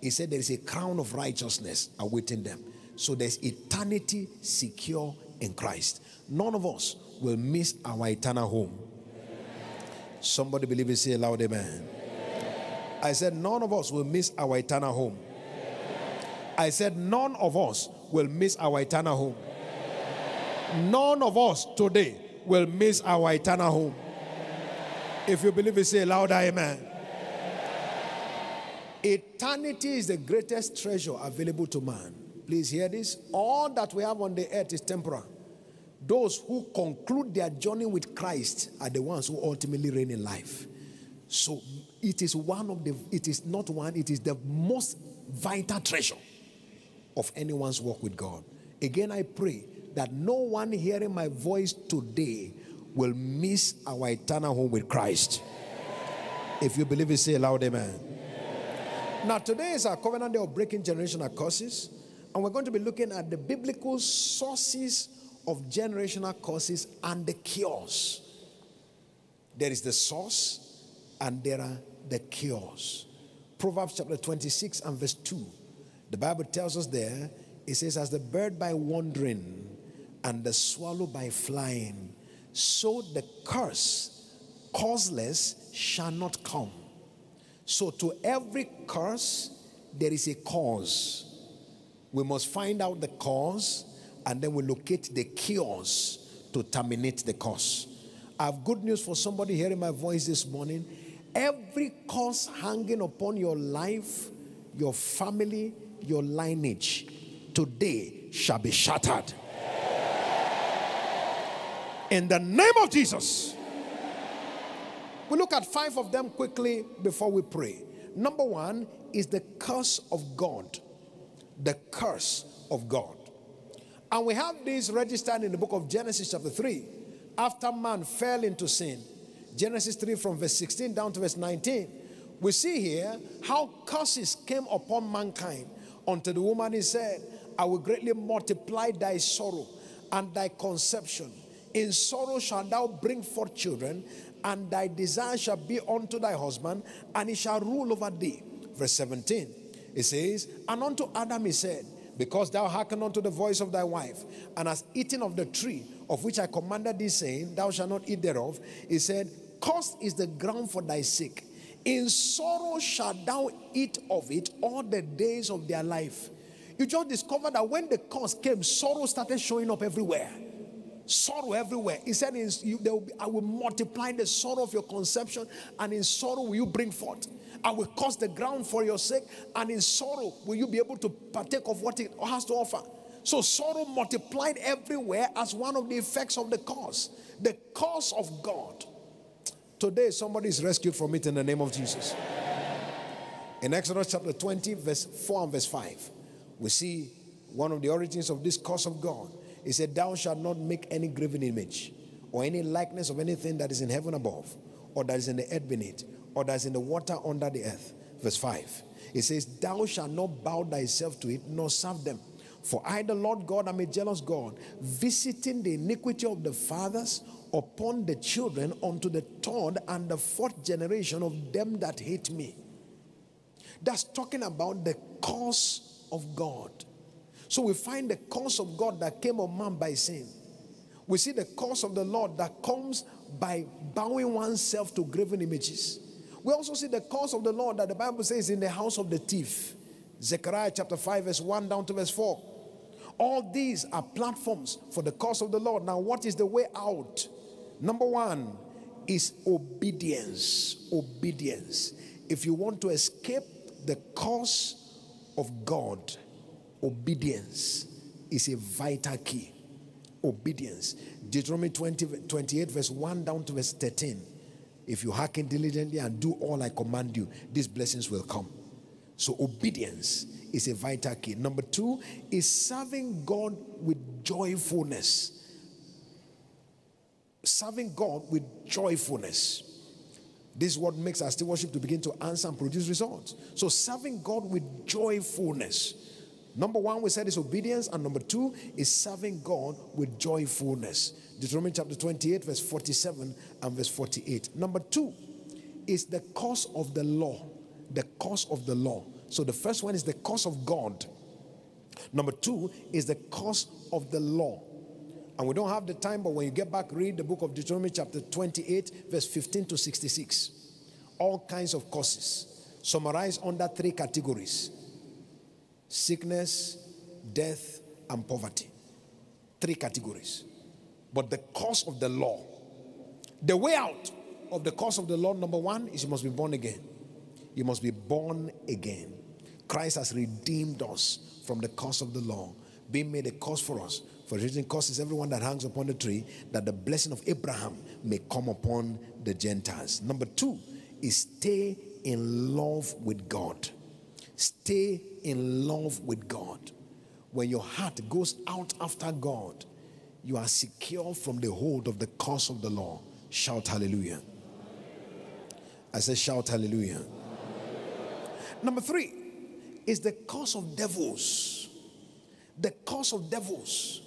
He said there is a crown of righteousness awaiting them. So there's eternity secure in Christ. None of us will miss our eternal home. Somebody believe it, say aloud, amen. I said, none of us will miss our eternal home. I said, none of us will miss our eternal home. None of us today will miss our eternal home. If you believe it, say louder, amen. Eternity is the greatest treasure available to man. Please hear this. All that we have on the earth is temporal. Those who conclude their journey with Christ are the ones who ultimately reign in life. So it is one of the, it is not one, it is the most vital treasure of anyone's walk with God. Again, I pray that no one hearing my voice today will miss our eternal home with Christ. If you believe it, say loud, amen. Now, today is our covenant day of breaking generational curses, and we're going to be looking at the biblical sources of generational curses and the cures. There is the source, and there are the cures. Proverbs chapter 26 and verse 2. The Bible tells us there, it says, As the bird by wandering and the swallow by flying, so the curse, causeless, shall not come. So to every curse, there is a cause. We must find out the cause and then we locate the cures to terminate the cause. I have good news for somebody hearing my voice this morning. Every curse hanging upon your life, your family, your lineage, today shall be shattered. In the name of Jesus. We look at five of them quickly before we pray. Number one is the curse of God. The curse of God. And we have this registered in the book of Genesis, chapter 3. After man fell into sin, Genesis 3 from verse 16 down to verse 19, we see here how curses came upon mankind. Unto the woman he said, I will greatly multiply thy sorrow and thy conception. In sorrow shalt thou bring forth children, and thy desire shall be unto thy husband, and he shall rule over thee. Verse 17, it says, And unto Adam he said, Because thou hearkened unto the voice of thy wife, and hast eaten of the tree of which I commanded thee, saying, Thou shalt not eat thereof, he said, Cursed is the ground for thy sake. In sorrow shalt thou eat of it all the days of their life. You just discovered that when the curse came, sorrow started showing up everywhere. sorrow everywhere. He said, you, be, I will multiply the sorrow of your conception, and in sorrow will you bring forth. I will cause the ground for your sake, and in sorrow will you be able to partake of what it has to offer. So sorrow multiplied everywhere as one of the effects of the cause. The cause of God. Today, somebody is rescued from it in the name of Jesus. In Exodus chapter 20, verse 4 and verse 5, we see one of the origins of this curse of God. He said, Thou shalt not make any graven image or any likeness of anything that is in heaven above, or that is in the earth beneath, or that is in the water under the earth. Verse 5. It says, Thou shalt not bow thyself to it, nor serve them. For I, the Lord God, am a jealous God, visiting the iniquity of the fathers upon the children unto the third and the fourth generation of them that hate me. That's talking about the cause of God. So we find the cause of God that came on man by sin. We see the cause of the Lord that comes by bowing oneself to graven images. We also see the cause of the Lord that the Bible says in the house of the thief. Zechariah chapter 5, verse 1 down to verse 4. All these are platforms for the cause of the Lord. Now, what is the way out? Number one is obedience. Obedience. If you want to escape the cause of God, obedience is a vital key. Obedience. Deuteronomy 20, 28, verse 1 down to verse 13. If you hearken diligently and do all I command you, these blessings will come. So, obedience is a vital key. Number two is serving God with joyfulness. Serving God with joyfulness. This is what makes our stewardship to begin to answer and produce results. So, serving God with joyfulness. Number one, we said is obedience, and number two is serving God with joyfulness. Deuteronomy chapter 28, verse 47 and verse 48. Number two is the cause of the law. The cause of the law. So the first one is the cause of God. Number two is the cause of the law. And we don't have the time, but when you get back, read the book of Deuteronomy, chapter 28, verse 15 to 66. All kinds of causes, summarized under three categories sickness, death, and poverty. Three categories. But the cause of the law, the way out of the cause of the law, number one, is you must be born again. You must be born again. Christ has redeemed us from the curse of the law, being made a curse for us. For reason causes everyone that hangs upon the tree, that the blessing of Abraham may come upon the Gentiles. Number two is stay in love with God. Stay in love with God. When your heart goes out after God, you are secure from the hold of the curse of the law. Shout hallelujah. I say, shout hallelujah. Number three is the cause of devils. The cause of devils.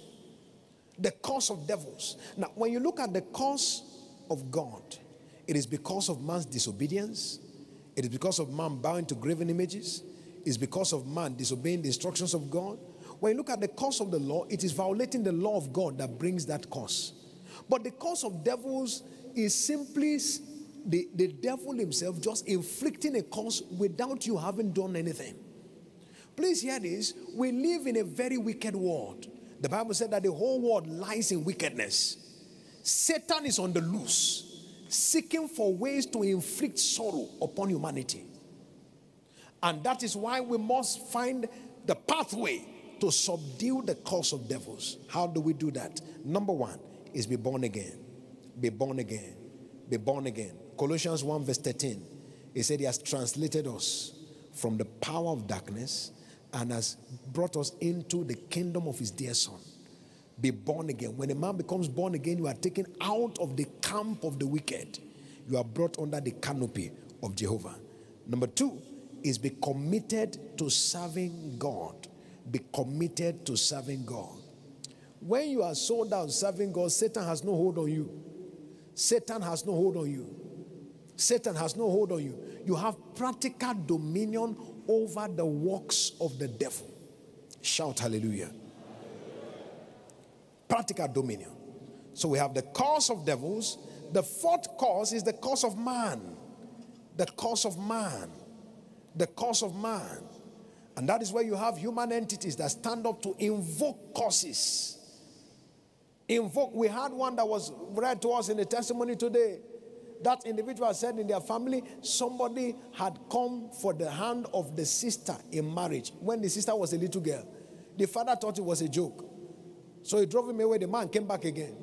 The cause of devils. Now, when you look at the cause of God, it is because of man's disobedience, it is because of man bowing to graven images, it's because of man disobeying the instructions of God. When you look at the cause of the law, it is violating the law of God that brings that cause. But the cause of devils is simply the, the devil himself just inflicting a cause without you having done anything. Please hear this. We live in a very wicked world. The Bible said that the whole world lies in wickedness. Satan is on the loose, seeking for ways to inflict sorrow upon humanity. And that is why we must find the pathway to subdue the cause of devils. How do we do that? Number one is be born again. Be born again. Be born again. Colossians 1, verse 13. He said, He has translated us from the power of darkness and has brought us into the kingdom of His dear Son. Be born again. When a man becomes born again, you are taken out of the camp of the wicked. You are brought under the canopy of Jehovah. Number two is be committed to serving God. Be committed to serving God. When you are sold out serving God, Satan has no hold on you. Satan has no hold on you. Satan has no hold on you. You have practical dominion over the works of the devil. Shout hallelujah. Practical dominion. So we have the cause of devils. The fourth cause is the cause of man. The cause of man. The cause of man. And that is where you have human entities that stand up to invoke causes. Invoke. We had one that was read to us in the testimony today. That individual said in their family, somebody had come for the hand of the sister in marriage when the sister was a little girl. The father thought it was a joke. So he drove him away. The man came back again.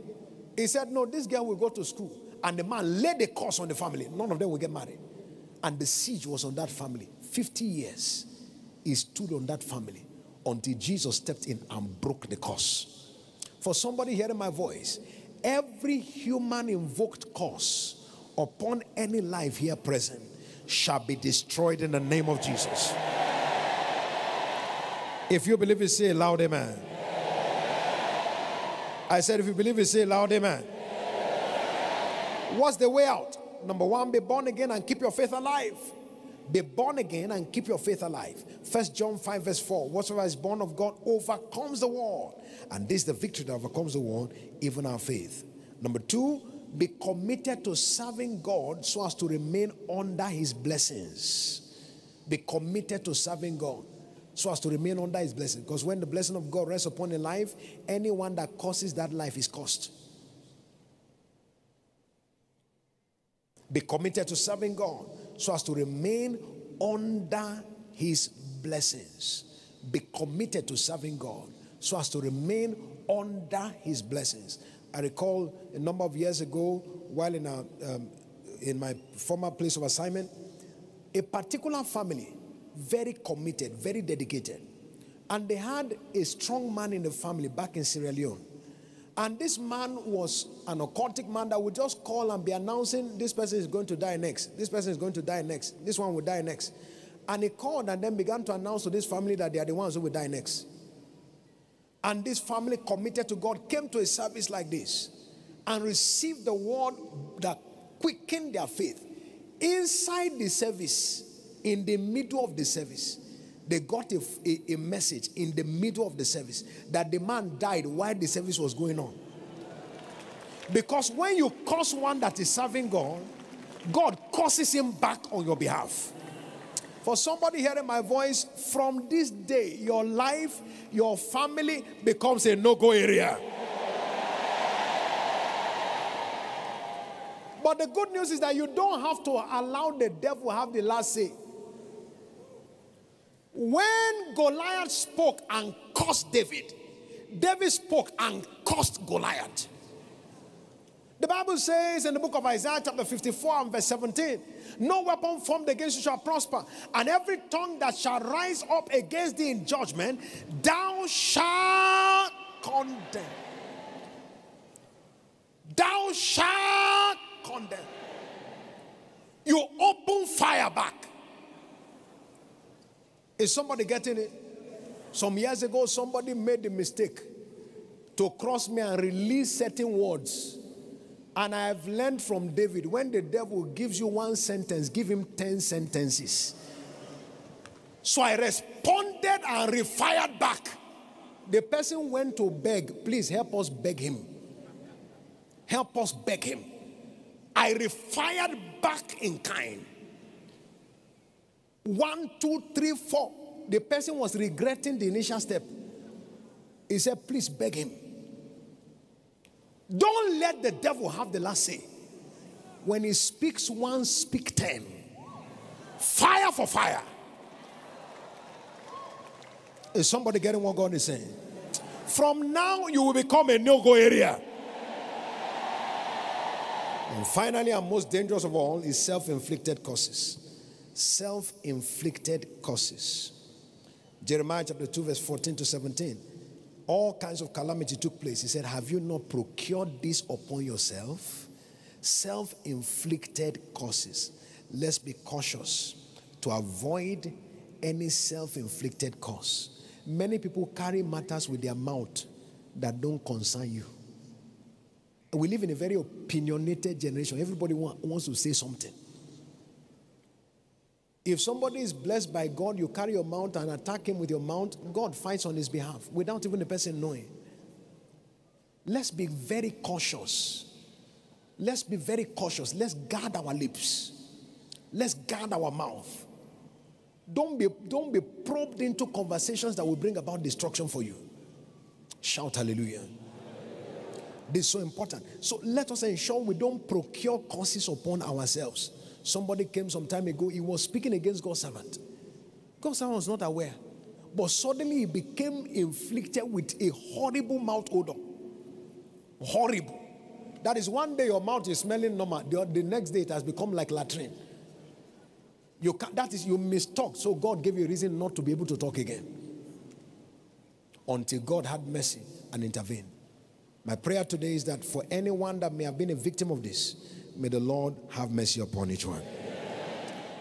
He said, No, this girl will go to school. And the man laid a curse on the family. None of them will get married. And the siege was on that family. 50 years he stood on that family until Jesus stepped in and broke the curse. For somebody hearing my voice, every human invoked curse upon any life here present shall be destroyed in the name of Jesus. If you believe it, say loud amen. I said, if you believe it, say loud amen. What's the way out? Number one, be born again and keep your faith alive. Be born again and keep your faith alive. First John 5, verse 4. Whatsoever is born of God overcomes the world. And this is the victory that overcomes the world, even our faith. Number two, be committed to serving God so as to remain under his blessings. Be committed to serving God so as to remain under his blessing. Because when the blessing of God rests upon a life, anyone that causes that life is cursed. Be committed to serving God so as to remain under his blessings. Be committed to serving God so as to remain under his blessings. I recall a number of years ago, while in, a, um, in my former place of assignment, a particular family, very committed, very dedicated, and they had a strong man in the family back in Sierra Leone. And this man was an occultic man that would just call and be announcing this person is going to die next, this person is going to die next, this one will die next. And he called and then began to announce to this family that they are the ones who will die next. And this family committed to God came to a service like this and received the word that quickened their faith. Inside the service, in the middle of the service, they got a, a, a, message in the middle of the service that the man died while the service was going on. Because when you curse one that is serving God, God curses him back on your behalf. For somebody hearing my voice, from this day, your life, your family becomes a no go area. But the good news is that you don't have to allow the devil to have the last say. When Goliath spoke and cursed David, David spoke and cursed Goliath. The Bible says in the book of Isaiah, chapter 54 and verse 17, No weapon formed against you shall prosper, and every tongue that shall rise up against thee in judgment, thou shalt condemn. Thou shalt condemn. You open fire back. Is somebody getting it? Some years ago, somebody made the mistake to cross me and release certain words. And I have learned from David when the devil gives you one sentence, give him 10 sentences. So I responded and refired back. The person went to beg, please help us beg him. Help us beg him. I refired back in kind. One, two, three, four. The person was regretting the initial step. He said, Please beg him. Don't let the devil have the last say. When he speaks one, speak ten. Fire for fire. Is somebody getting what God is saying? From now, you will become a no go area. And finally, and most dangerous of all, is self inflicted curses self inflicted curses. Jeremiah chapter 2, verse 14 to 17. All kinds of calamity took place. He said, Have you not procured this upon yourself? Self inflicted causes. Let's be cautious to avoid any self inflicted curse. Many people carry matters with their mouth that don't concern you. We live in a very opinionated generation. Everybody want, wants to say something. If somebody is blessed by God, you carry your mount and attack him with your mount, God fights on his behalf without even the person knowing. Let's be very cautious. Let's be very cautious. Let's guard our lips. Let's guard our mouth. Don't be, don't be probed into conversations that will bring about destruction for you. Shout hallelujah. This is so important. So let us ensure we don't procure curses upon ourselves. Somebody came some time ago, he was speaking against God's servant. God's servant was not aware. But suddenly he became inflicted with a horrible mouth odor. Horrible. That is one day your mouth is smelling normal, the, the next day it has become like latrine. You can, that is, you mistalk, so God gave you a reason not to be able to talk again. Until God had mercy and intervened. My prayer today is that for anyone that may have been a victim of this, may the Lord have mercy upon each one.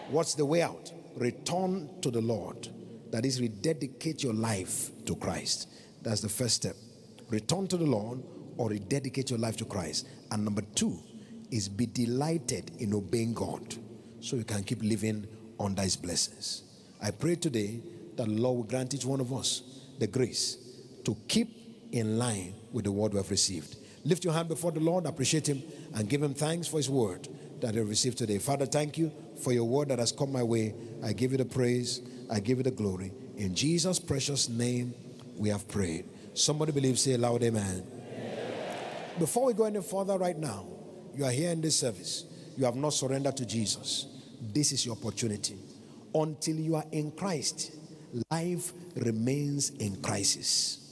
What's the way out? Return to the Lord. That is, rededicate your life to Christ. That's the first step. Return to the Lord or rededicate your life to Christ. And number two is be delighted in obeying God so you can keep living under His blessings. I pray today that the Lord will grant each one of us the grace to keep in line with the word we have received. Lift your hand before the Lord, appreciate Him, and give Him thanks for His word that you received today. Father, thank you for your word that has come my way. I give you the praise, I give you the glory. In Jesus' precious name, we have prayed. Somebody believes, say aloud, Amen. Before we go any further right now, you are here in this service. You have not surrendered to Jesus. This is your opportunity. Until you are in Christ, life remains in crisis.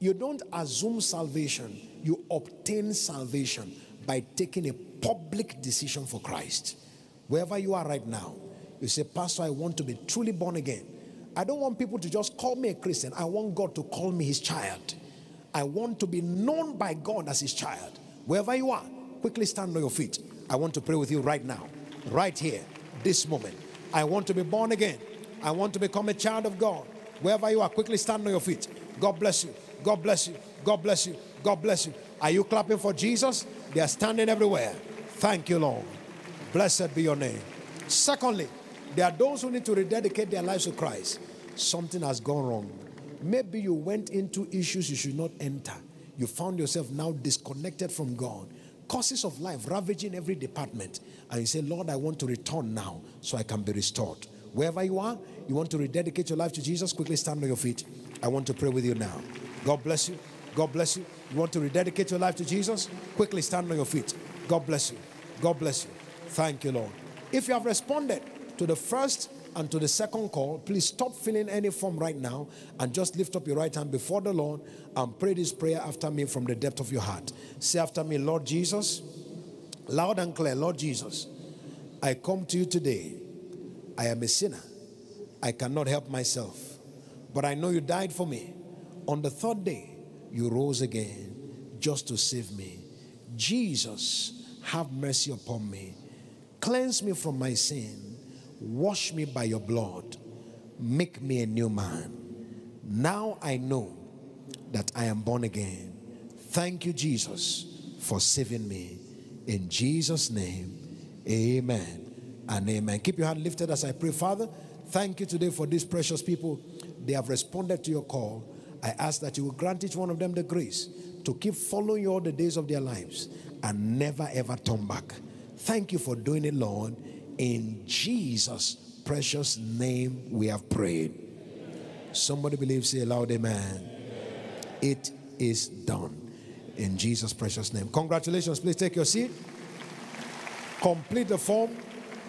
You don't assume salvation, you obtain salvation by taking a public decision for Christ. Wherever you are right now, you say, Pastor, I want to be truly born again. I don't want people to just call me a Christian. I want God to call me his child. I want to be known by God as his child. Wherever you are, quickly stand on your feet. I want to pray with you right now, right here, this moment. I want to be born again. I want to become a child of God. Wherever you are, quickly stand on your feet. God bless you. God bless you. God bless you. God bless you. Are you clapping for Jesus? They are standing everywhere. Thank you, Lord. Blessed be your name. Secondly, there are those who need to rededicate their lives to Christ. Something has gone wrong. Maybe you went into issues you should not enter. You found yourself now disconnected from God. Causes of life ravaging every department. And you say, Lord, I want to return now so I can be restored. Wherever you are, you want to rededicate your life to Jesus, quickly stand on your feet. I want to pray with you now. God bless you. God bless you. You want to rededicate your life to Jesus? Quickly stand on your feet. God bless you. God bless you. Thank you, Lord. If you have responded to the first and to the second call, please stop filling any form right now and just lift up your right hand before the Lord and pray this prayer after me from the depth of your heart. Say after me, Lord Jesus, loud and clear, Lord Jesus, I come to you today. I am a sinner. I cannot help myself. But I know you died for me. On the third day, you rose again just to save me. Jesus, have mercy upon me. Cleanse me from my sin. Wash me by your blood. Make me a new man. Now I know that I am born again. Thank you, Jesus, for saving me. In Jesus' name, amen and amen. Keep your hand lifted as I pray. Father, thank you today for these precious people. They have responded to your call. I ask that you will grant each one of them the grace to keep following you all the days of their lives and never ever turn back. Thank you for doing it, Lord. In Jesus' precious name, we have prayed. Somebody believes, say aloud, Amen. It is done. In Jesus' precious name. Congratulations. Please take your seat. Complete the form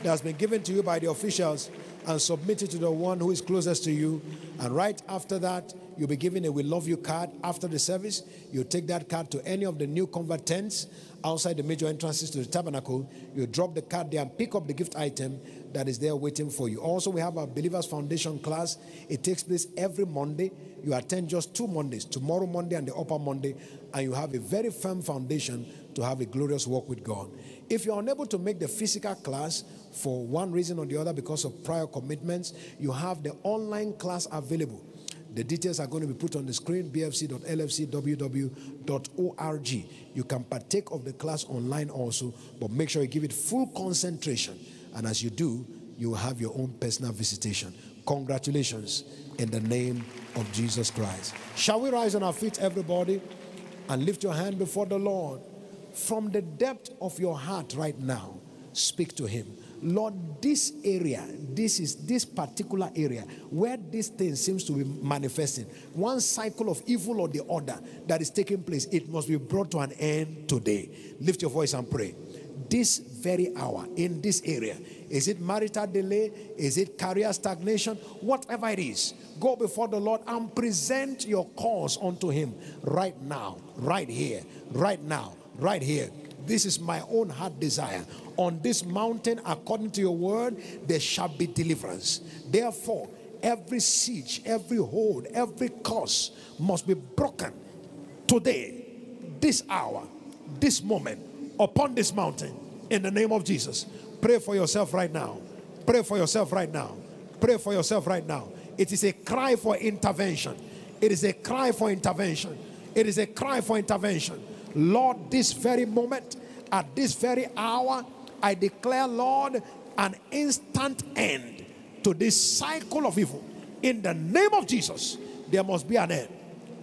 that has been given to you by the officials and submit it to the one who is closest to you. And right after that, you'll be given a We Love You card after the service. You take that card to any of the new convert tents outside the major entrances to the tabernacle. You drop the card there and pick up the gift item that is there waiting for you. Also, we have our Believers Foundation class. It takes place every Monday. You attend just two Mondays, tomorrow Monday and the upper Monday, and you have a very firm foundation to have a glorious walk with God. If you're unable to make the physical class for one reason or the other because of prior commitments, you have the online class available. The details are going to be put on the screen bfc.lfcww.org. You can partake of the class online also, but make sure you give it full concentration. And as you do, you will have your own personal visitation. Congratulations in the name of Jesus Christ. Shall we rise on our feet, everybody, and lift your hand before the Lord? From the depth of your heart right now, speak to Him. Lord, this area, this is this particular area where this thing seems to be manifesting, one cycle of evil or the other that is taking place, it must be brought to an end today. Lift your voice and pray. This very hour in this area, is it marital delay? Is it career stagnation? Whatever it is, go before the Lord and present your cause unto Him right now, right here, right now, right here. This is my own heart desire. On this mountain, according to your word, there shall be deliverance. Therefore, every siege, every hold, every curse must be broken today, this hour, this moment, upon this mountain, in the name of Jesus. Pray for yourself right now. Pray for yourself right now. Pray for yourself right now. It is a cry for intervention. It is a cry for intervention. It is a cry for intervention. Lord, this very moment, at this very hour, I declare, Lord, an instant end to this cycle of evil. In the name of Jesus, there must be an end,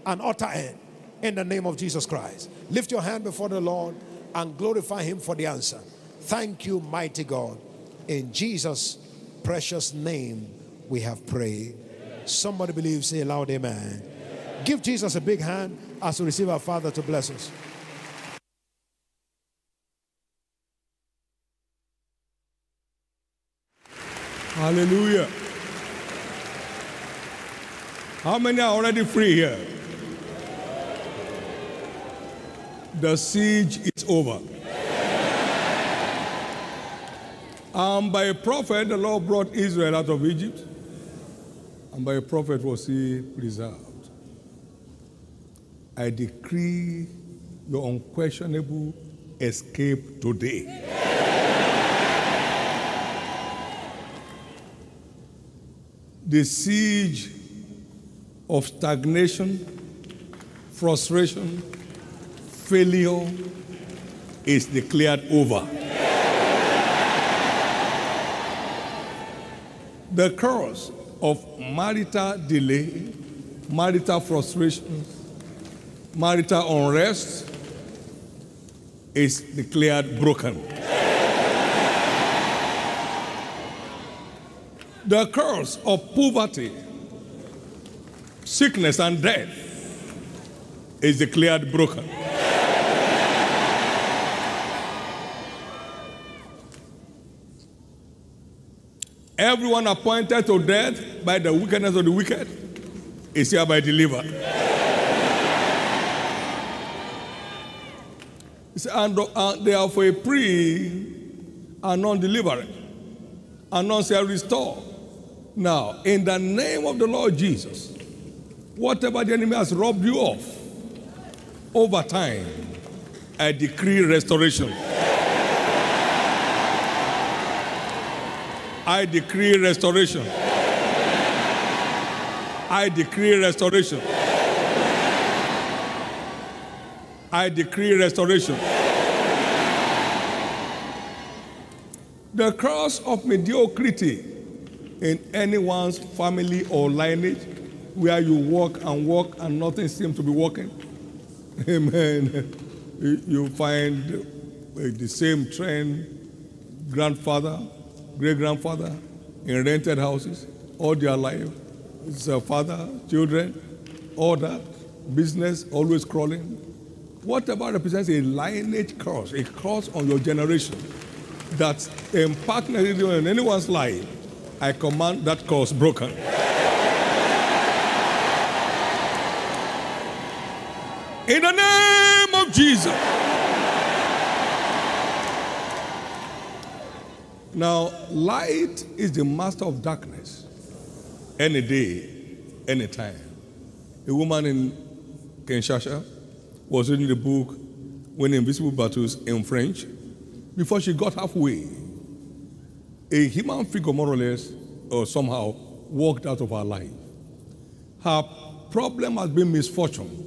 an utter end. In the name of Jesus Christ. Lift your hand before the Lord and glorify Him for the answer. Thank you, mighty God. In Jesus' precious name, we have prayed. Somebody believes, say loud, amen. Give Jesus a big hand as we receive our Father to bless us. Hallelujah. How many are already free here? The siege is over. And by a prophet, the Lord brought Israel out of Egypt. And by a prophet was he preserved. I decree your unquestionable escape today. The siege of stagnation, frustration, failure is declared over. the curse of marital delay, marital frustration, marital unrest is declared broken. The curse of poverty, sickness, and death is declared broken. Everyone appointed to death by the wickedness of the wicked is hereby delivered. and uh, they are for a pre and non delivery, and non shall restore. Now, in the name of the Lord Jesus, whatever the enemy has robbed you of over time, I decree restoration. I decree restoration. I decree restoration. I decree restoration. The cross of mediocrity in anyone's family or lineage where you walk and walk and nothing seems to be working. Amen. You find uh, the same trend, grandfather, great grandfather in rented houses all their life. It's a father, children, all that, business always crawling. Whatever represents a lineage curse, a curse on your generation that impacts on anyone's life, I command that curse broken. In the name of Jesus. Now, light is the master of darkness any day, any time. A woman in Kinshasa was reading the book Winning Invisible Battles in French. Before she got halfway, a human figure, more or less, or somehow, walked out of her life. Her problem has been misfortune.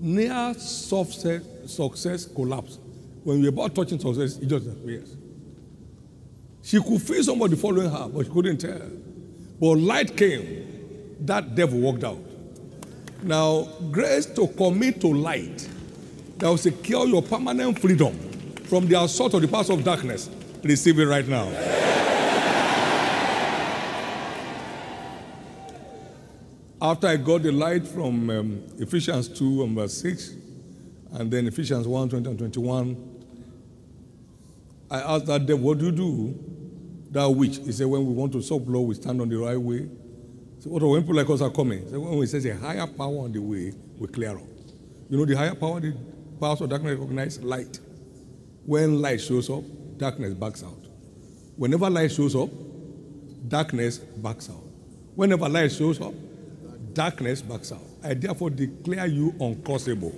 Near success, success collapse. When we're about touching success, it just disappears. She could feel somebody following her, but she couldn't tell. But light came, that devil walked out. Now, grace to commit to light that will secure your permanent freedom from the assault of the powers of darkness. Receive it right now. After I got the light from um, Ephesians 2 and verse 6, and then Ephesians 1 20 and 21, I asked that devil, What do you do? That which? He said, When we want to solve law, we stand on the right way. So, what when people like us are coming? He said, When we say a higher power on the way, we clear up. You know, the higher power, the powers of darkness recognize light. When light shows up, darkness backs out. Whenever light shows up, darkness backs out. Whenever light shows up, darkness backs out. I therefore declare you uncrossable.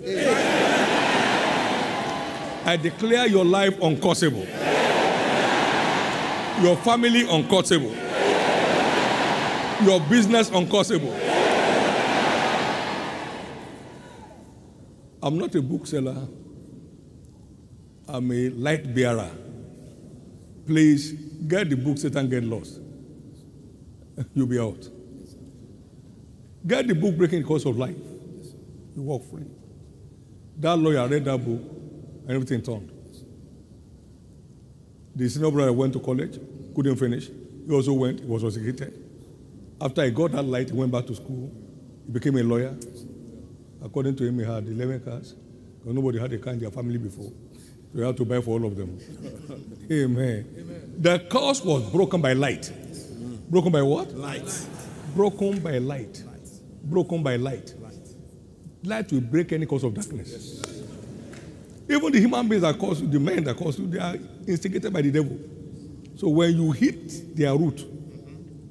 I declare your life uncursable. Your family uncursable. Your business uncursable. I'm not a bookseller. I'm a light bearer. Please get the book, Satan Get Lost. You'll be out. Get the book, Breaking the Course of Life. You walk free. That lawyer read that book and everything turned. The senior brother went to college, couldn't finish. He also went, he was executed. After he got that light, he went back to school. He became a lawyer. According to him, he had 11 cars. Because nobody had a car in their family before. So he had to buy for all of them. Amen. Amen. The curse was broken by light. Broken by what? Light. Broken by light. Broken by light. Light will break any cause of darkness. Even the human beings that cause you, the men that cause you, they are instigated by the devil. So when you hit their root,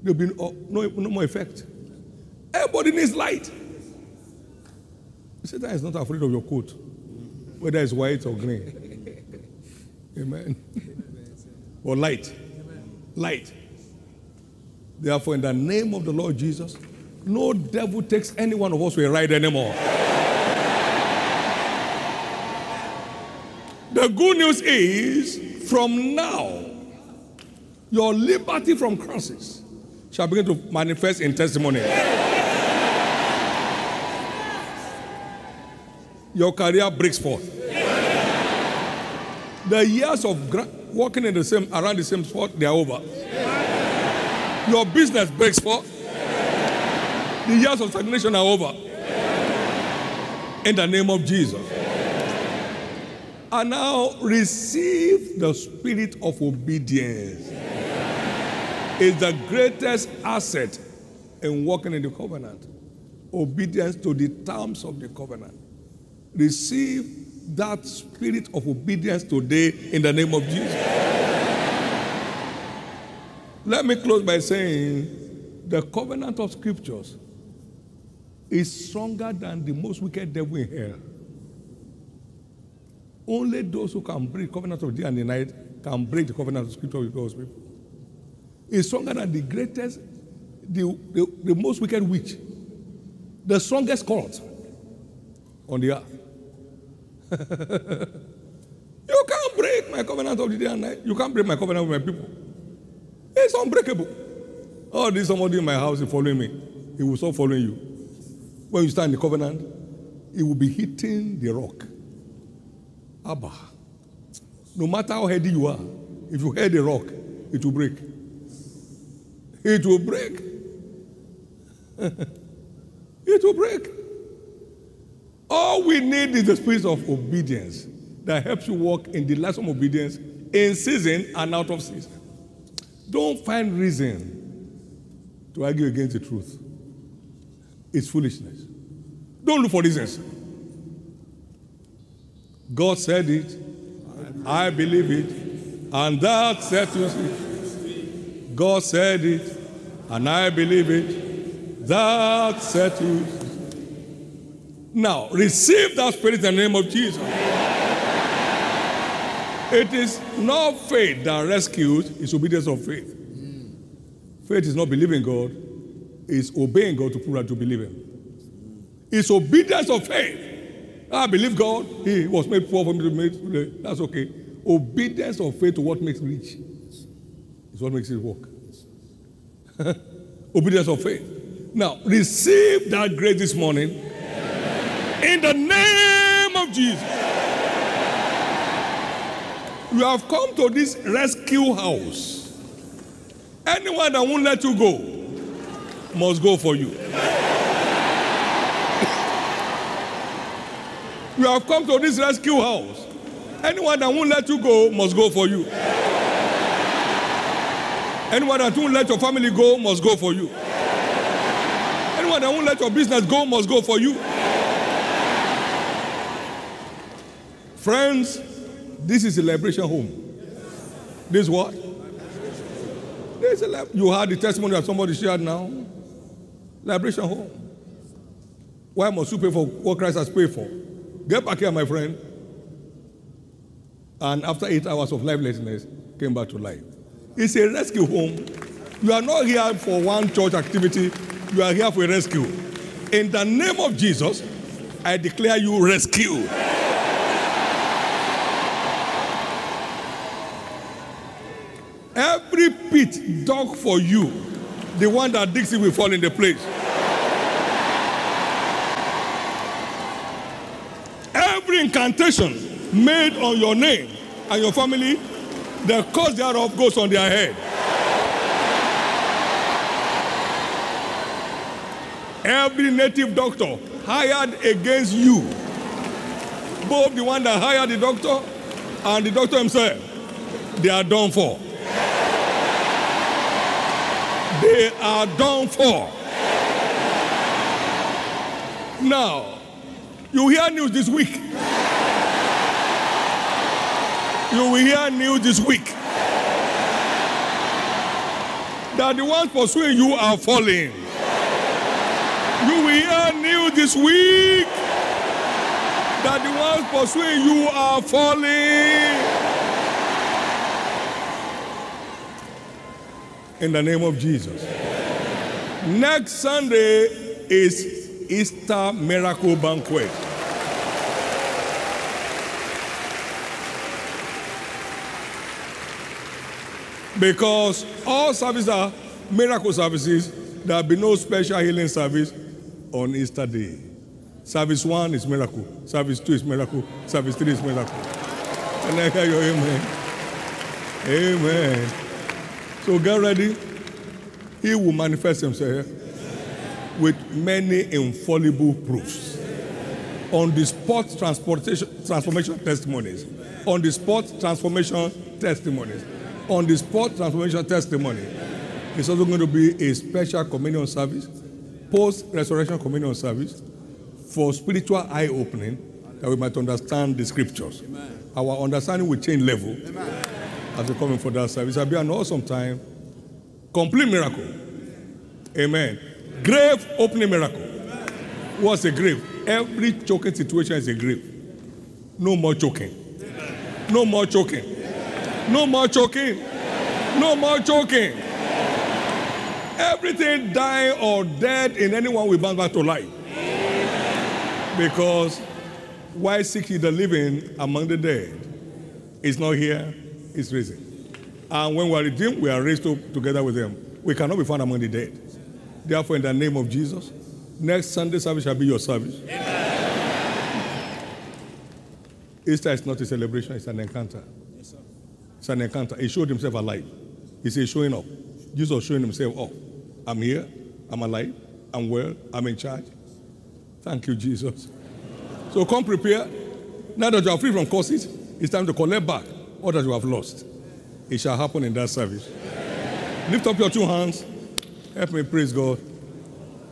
there'll be no, no, no more effect. Everybody needs light. Satan is not afraid of your coat, whether it's white or green. Amen. Or light. Light. Therefore, in the name of the Lord Jesus, no devil takes any one of us to a ride anymore. The good news is from now, your liberty from crosses shall begin to manifest in testimony. Your career breaks forth. The years of gra- walking in the same around the same spot, they are over. Your business breaks forth. The years of stagnation are over. In the name of Jesus. And now receive the spirit of obedience. Is the greatest asset in walking in the covenant. Obedience to the terms of the covenant. Receive that spirit of obedience today in the name of Jesus. Let me close by saying the covenant of scriptures is stronger than the most wicked devil in hell. Only those who can break covenant of day and the night can break the covenant of scripture with God's people. It's stronger than the greatest, the, the, the most wicked witch, the strongest court on the earth. you can't break my covenant of the day and night. You can't break my covenant with my people. It's unbreakable. Oh, there's somebody in my house is following me. He will stop following you. When you stand in the covenant, it will be hitting the rock. Abba. No matter how heady you are, if you hit the rock, it will break. It will break. it will break. All we need is the spirit of obedience that helps you walk in the life of obedience in season and out of season. Don't find reason to argue against the truth. It's foolishness. Don't look for reasons. God said it, I believe it, and that settles it. God said it, and I believe it, that settles it. Now, receive that spirit in the name of Jesus. It is not faith that rescues, it's obedience of faith. Faith is not believing God, it's obeying God to prove that you believe Him. It's obedience of faith. I believe God, He was made poor for me to make, that's okay. Obedience of faith to what makes rich is what makes it work. obedience of faith. Now, receive that grace this morning in the name of Jesus. You have come to this rescue house. Anyone that won't let you go must go for you. you have come to this rescue house. Anyone that won't let you go must go for you. Anyone that won't let your family go must go for you. Anyone that won't let your business go must go for you. Friends, this is a liberation home. This what? This you had the testimony that somebody shared now. Liberation home. Why must you pay for what Christ has paid for? Get back here, my friend. And after eight hours of lifelessness, came back to life. It's a rescue home. You are not here for one church activity, you are here for a rescue. In the name of Jesus, I declare you rescued. Every pit dug for you, the one that digs it will fall in the place. Every incantation made on your name and your family, the cause thereof goes on their head. Every native doctor hired against you, both the one that hired the doctor and the doctor himself, they are done for. They are done for. Now, you hear news this week. You will hear news this week that the ones pursuing you are falling. You will hear news this week that the ones pursuing you are falling. In the name of Jesus. Next Sunday is Easter Miracle Banquet. Because all services are miracle services, there will be no special healing service on Easter Day. Service one is miracle, service two is miracle, service three is miracle. And I hear your amen. Amen. So get ready. He will manifest himself with many infallible proofs. On the spot transportation, transformation testimonies. On the spot transformation testimonies. On the spot transformation testimony. It's also going to be a special communion service, post resurrection communion service for spiritual eye opening that we might understand the scriptures. Our understanding will change level as we come for that service. It'll be an awesome time. Complete miracle. Amen. Grave opening miracle. What's a grave? Every choking situation is a grave. No more choking. No more choking. No more choking. No more choking. Everything dying or dead in anyone will bounce back to life. Because why seek ye the living among the dead? It's not here, it's risen. And when we are redeemed, we are raised up together with them. We cannot be found among the dead. Therefore, in the name of Jesus, next Sunday service shall be your service. Easter is not a celebration, it's an encounter. It's an encounter. He showed himself alive. He said, showing up. Jesus showing himself up. I'm here, I'm alive, I'm well, I'm in charge. Thank you, Jesus. So come prepare. Now that you are free from courses, it's time to collect back all that you have lost. It shall happen in that service. Lift up your two hands. Help me praise God.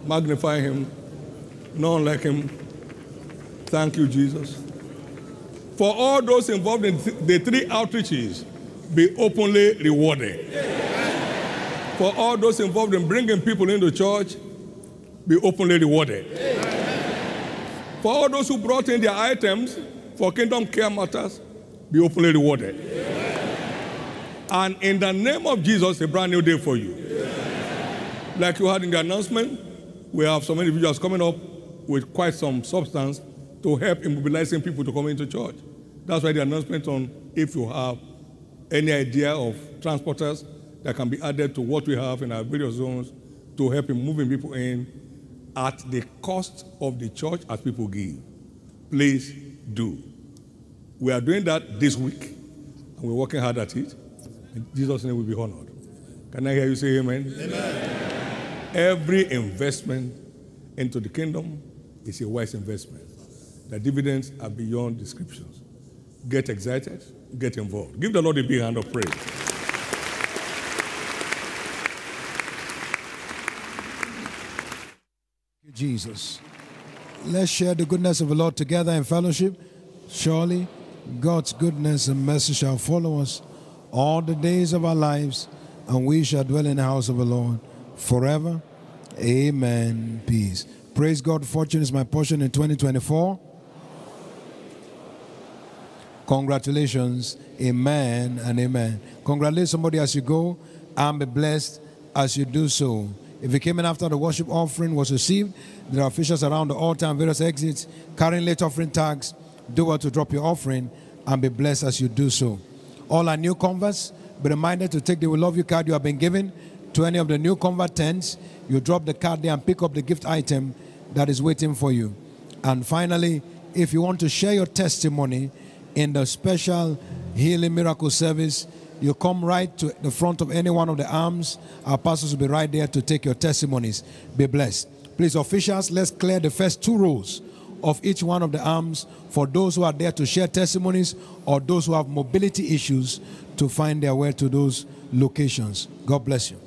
Magnify Him. None like Him. Thank you, Jesus. For all those involved in th- the three outreaches, be openly rewarded. For all those involved in bringing people into church, be openly rewarded. For all those who brought in their items for kingdom care matters, be openly rewarded. And in the name of Jesus, a brand new day for you. Like you had in the announcement, we have some individuals coming up with quite some substance to help in mobilizing people to come into church. That's why the announcement on if you have any idea of transporters that can be added to what we have in our various zones to help in moving people in at the cost of the church as people give. Please do. We are doing that this week, and we're working hard at it. In Jesus' name will be honored. Can I hear you say amen? Amen. Every investment into the kingdom is a wise investment. The dividends are beyond descriptions. Get excited, get involved. Give the Lord a big hand of praise. Jesus. Let's share the goodness of the Lord together in fellowship. Surely God's goodness and mercy shall follow us all the days of our lives, and we shall dwell in the house of the Lord forever. Amen. Peace. Praise God. Fortune is my portion in 2024. Congratulations. Amen and amen. Congratulate somebody as you go and be blessed as you do so. If you came in after the worship offering was received, there are officials around the altar and various exits carrying late offering tags. Do well to drop your offering and be blessed as you do so. All our new converts, be reminded to take the We Love You card you have been given to any of the new convert tents. You drop the card there and pick up the gift item that is waiting for you. And finally, if you want to share your testimony in the special healing miracle service, you come right to the front of any one of the arms. Our pastors will be right there to take your testimonies. Be blessed. Please, officials, let's clear the first two rows of each one of the arms for those who are there to share testimonies or those who have mobility issues to find their way to those locations. God bless you.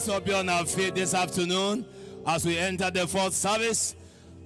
Let's all be on our feet this afternoon as we enter the fourth service.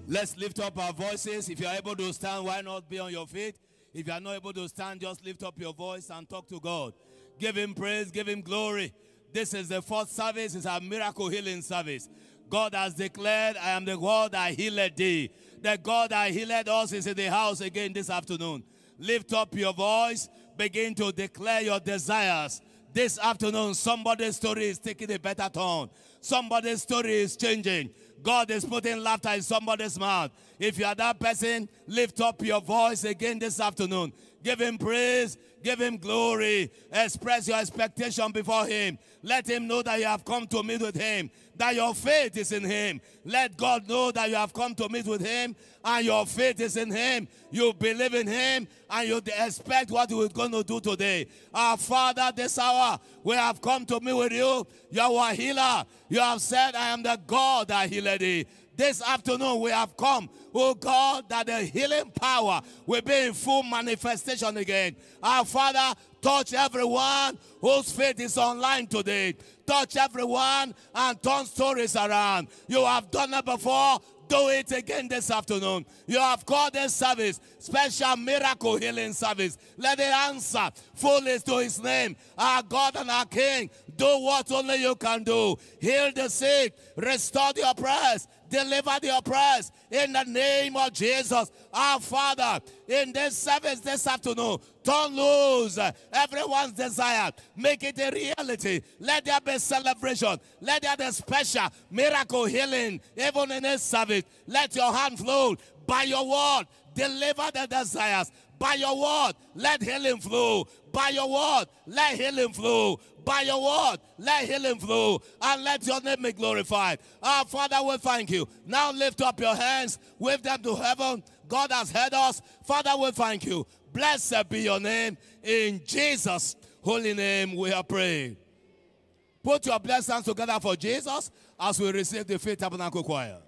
Let's lift up our voices. If you are able to stand, why not be on your feet? If you are not able to stand, just lift up your voice and talk to God. Give him praise, give him glory. This is the fourth service, it's a miracle healing service. God has declared, I am the God that healed thee. The God that healed us is in the house again this afternoon. Lift up your voice, begin to declare your desires. This afternoon, somebody's story is taking a better turn. Somebody's story is changing. God is putting laughter in somebody's mouth. If you are that person, lift up your voice again this afternoon. Give him praise, give him glory, express your expectation before him. Let him know that you have come to meet with him, that your faith is in him. Let God know that you have come to meet with him and your faith is in him. You believe in him and you expect what he is going to do today. Our Father, this hour, we have come to meet with you. You are a healer. You have said, I am the God that healed thee. This afternoon we have come, oh God, that the healing power will be in full manifestation again. Our Father, touch everyone whose faith is online today. Touch everyone and turn stories around. You have done it before. Do it again this afternoon. You have called this service special miracle healing service. Let it answer fully to his name. Our God and our King, do what only you can do. Heal the sick, restore the oppressed, deliver the oppressed in the name of Jesus. Our Father, in this service this afternoon, don't lose everyone's desire. Make it a reality. Let there be celebration. Let there be special miracle healing even in this service. Let your hand flow by your word. Deliver the desires. By your word, let healing flow. By your word, let healing flow. By your word, let healing flow. And let your name be glorified. Our Father, we thank you. Now lift up your hands, wave them to heaven. God has heard us. Father, we thank you. Blessed be your name. In Jesus' holy name, we are praying. Put your blessings together for Jesus as we receive the Faith Tabernacle Choir.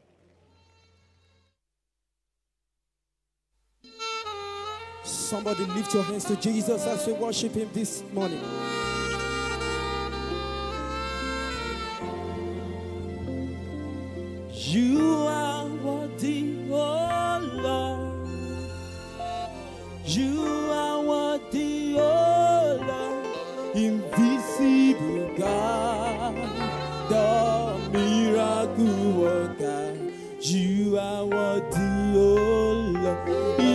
Somebody lift your hands to Jesus as we worship Him this morning. You are worthy, oh Lord. You are worthy, oh Lord. Invisible God, the miracle worker. You are worthy, oh Lord.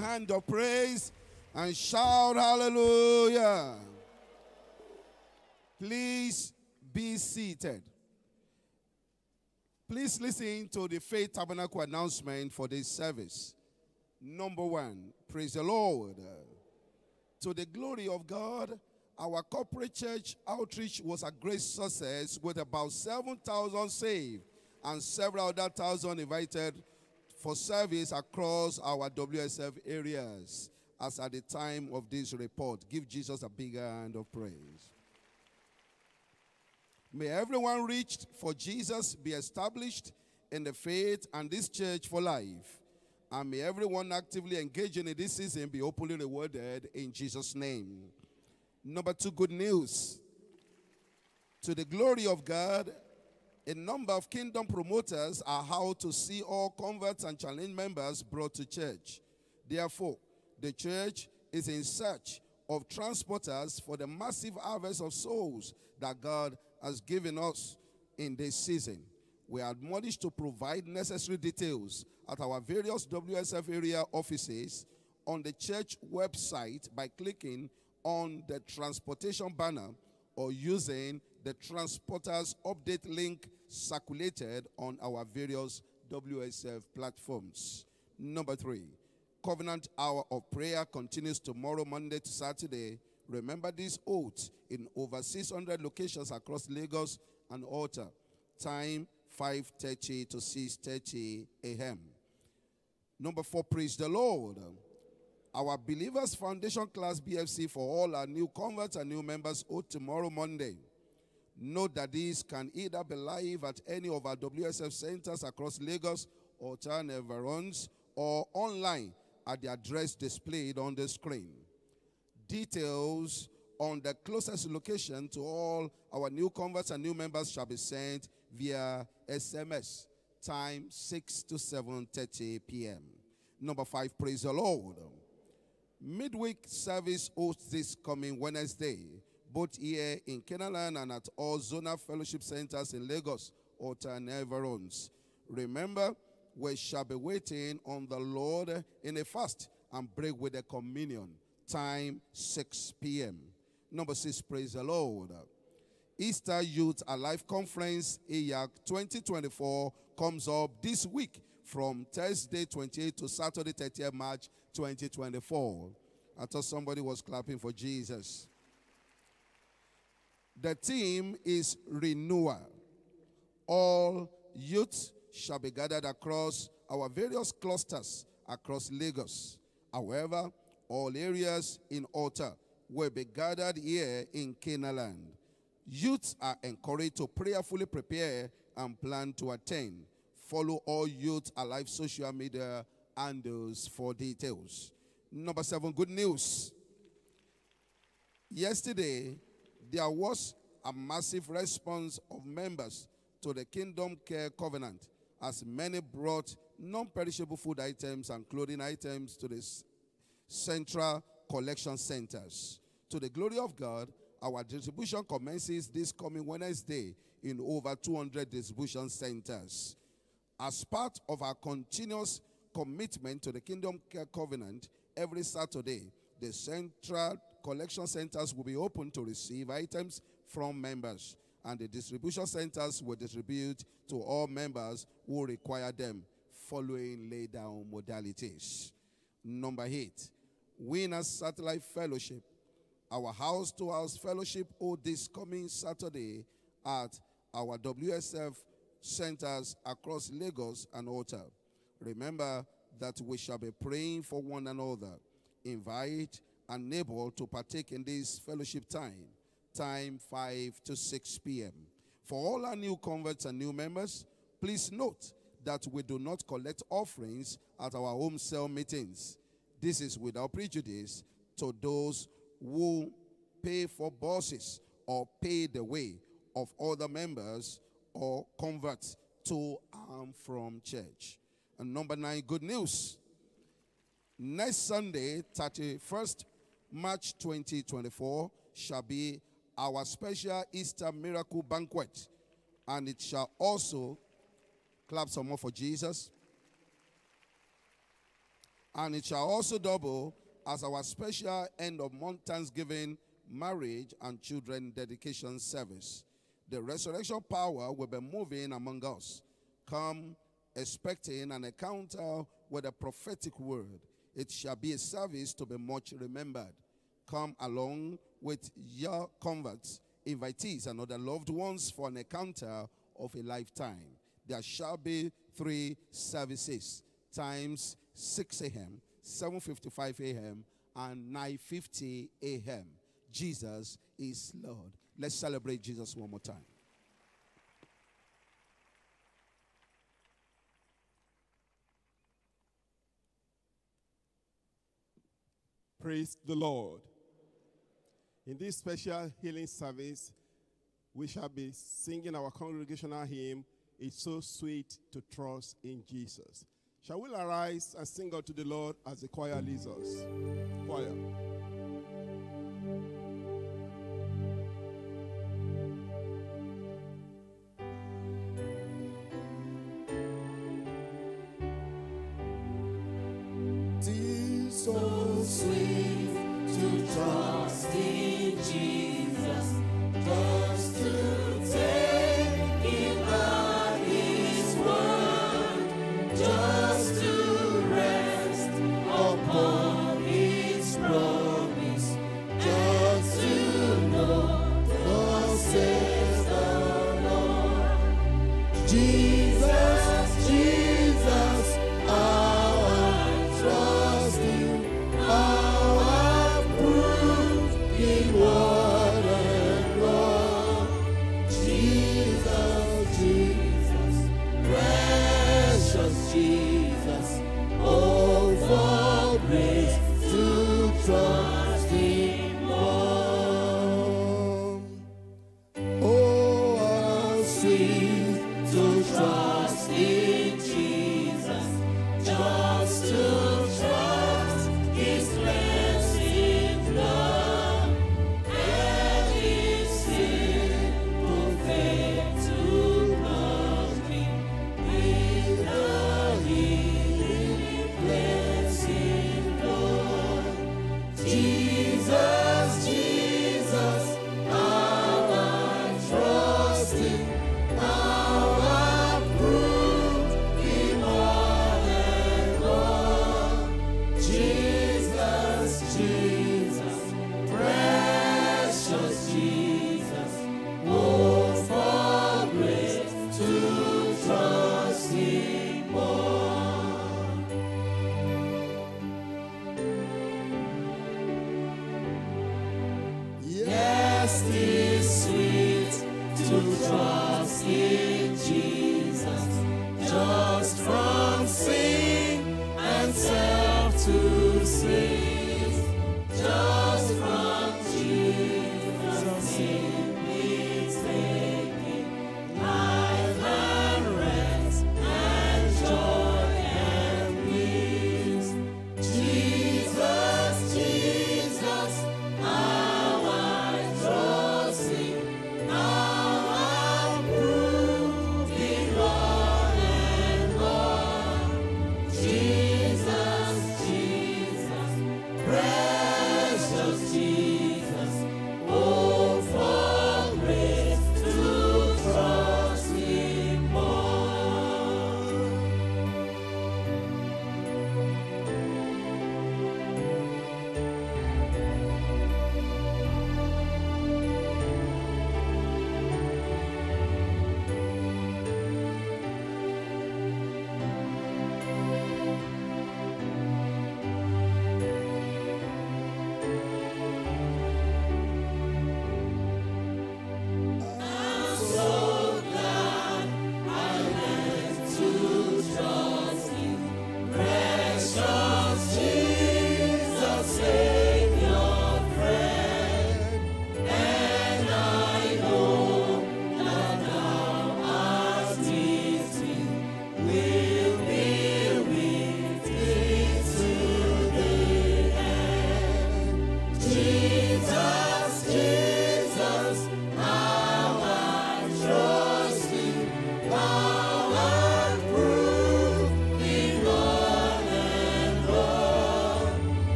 Hand of praise and shout hallelujah. Please be seated. Please listen to the Faith Tabernacle announcement for this service. Number one, praise the Lord. To the glory of God, our corporate church outreach was a great success with about 7,000 saved and several other thousand invited for service across our WSF areas. As at the time of this report, give Jesus a bigger hand of praise. May everyone reached for Jesus be established in the faith and this church for life. And may everyone actively engaging in this season be openly rewarded in Jesus' name. Number two, good news. To the glory of God, a number of kingdom promoters are how to see all converts and challenge members brought to church. Therefore, the church is in search of transporters for the massive harvest of souls that God has given us in this season. We are admonished to provide necessary details at our various WSF area offices on the church website by clicking on the transportation banner or using the transporters update link circulated on our various WSF platforms. Number three, Covenant Hour of Prayer continues tomorrow, Monday to Saturday. Remember this oath in over 600 locations across Lagos and Ota. Time 5:30 to 6:30 a.m. Number four, praise the Lord. Our Believers Foundation class BFC for all our new converts and new members oath tomorrow, Monday. Note that these can either be live at any of our WSF centers across Lagos, Ota, and environs, or online at the address displayed on the screen. Details on the closest location to all our new converts and new members shall be sent via SMS. Time 6 to 7:30 p.m. Number 5 praise the Lord. Midweek service hosts this coming Wednesday, both here in Canaanland and at all Zona fellowship centers in Lagos, Ota, and environs. Remember, we shall be waiting on the Lord in a fast and break with the communion. Time 6 p.m. Number six, praise the Lord. Easter Youth Alive Conference, EYAC 2024, comes up this week from Thursday 28 to Saturday 30th March 2024. I thought somebody was clapping for Jesus. The theme is renewal. All youth shall be gathered across our various clusters across Lagos. However, all areas in Ota will be gathered here in Canaanland. Youths are encouraged to prayerfully prepare and plan to attend. Follow all Youth Alive social media handles for details. Number seven, good news. Yesterday, there was a massive response of members to the Kingdom Care Covenant as many brought non-perishable food items and clothing items to the central collection centers. To the glory of God, our distribution commences this coming Wednesday in over 200 distribution centers. As part of our continuous commitment to the Kingdom Care Covenant, every Saturday, the central collection centers will be open to receive items from members, and the distribution centers will distribute to all members who require them, following laid down modalities. Number eight, Winners Satellite Fellowship. Our house to house fellowship hold this coming Saturday at our WSF centers across Lagos and Ota. Remember that we shall be praying for one another. Invite neighbor to partake in this fellowship time, time 5 to 6 p.m. For all our new converts and new members, please note that we do not collect offerings at our home cell meetings. This is without prejudice to those who pay for buses or pay the way of other members or converts to and from church. And number nine, good news. Next Sunday, 31st March 2024, shall be our special Easter miracle banquet. And it shall also, clap some more for Jesus. And it shall also double as our special end of month Thanksgiving, marriage, and children dedication service. The resurrection power will be moving among us. Come expecting an encounter with a prophetic word. It shall be a service to be much remembered. Come along with your converts, invitees, and other loved ones for an encounter of a lifetime. There shall be three services times 6 a.m., 7:55 a.m., and 9:50 a.m. Jesus is Lord. Let's celebrate Jesus one more time. Praise the Lord. In this special healing service, we shall be singing our congregational hymn, It's So Sweet to Trust in Jesus. Shall we arise and sing unto the Lord as the choir leads us? Choir.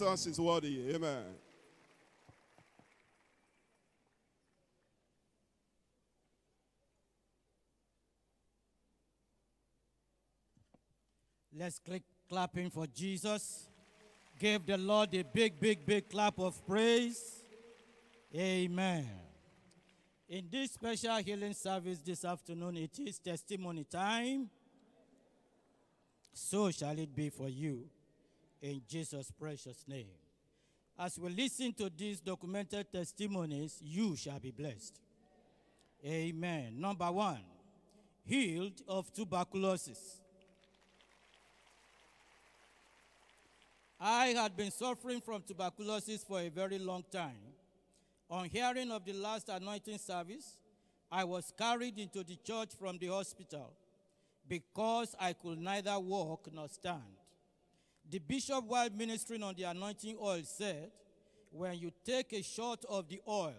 Jesus is worthy. Amen. Let's click clapping for Jesus. Give the Lord a big, big, big clap of praise. Amen. In this special healing service this afternoon, it is testimony time. So shall it be for you in Jesus' precious name. As we listen to these documented testimonies, you shall be blessed. Amen. Number one, healed of tuberculosis. I had been suffering from tuberculosis for a very long time. On hearing of the last anointing service, I was carried into the church from the hospital because I could neither walk nor stand. The bishop, while ministering on the anointing oil, said, When you take a shot of the oil,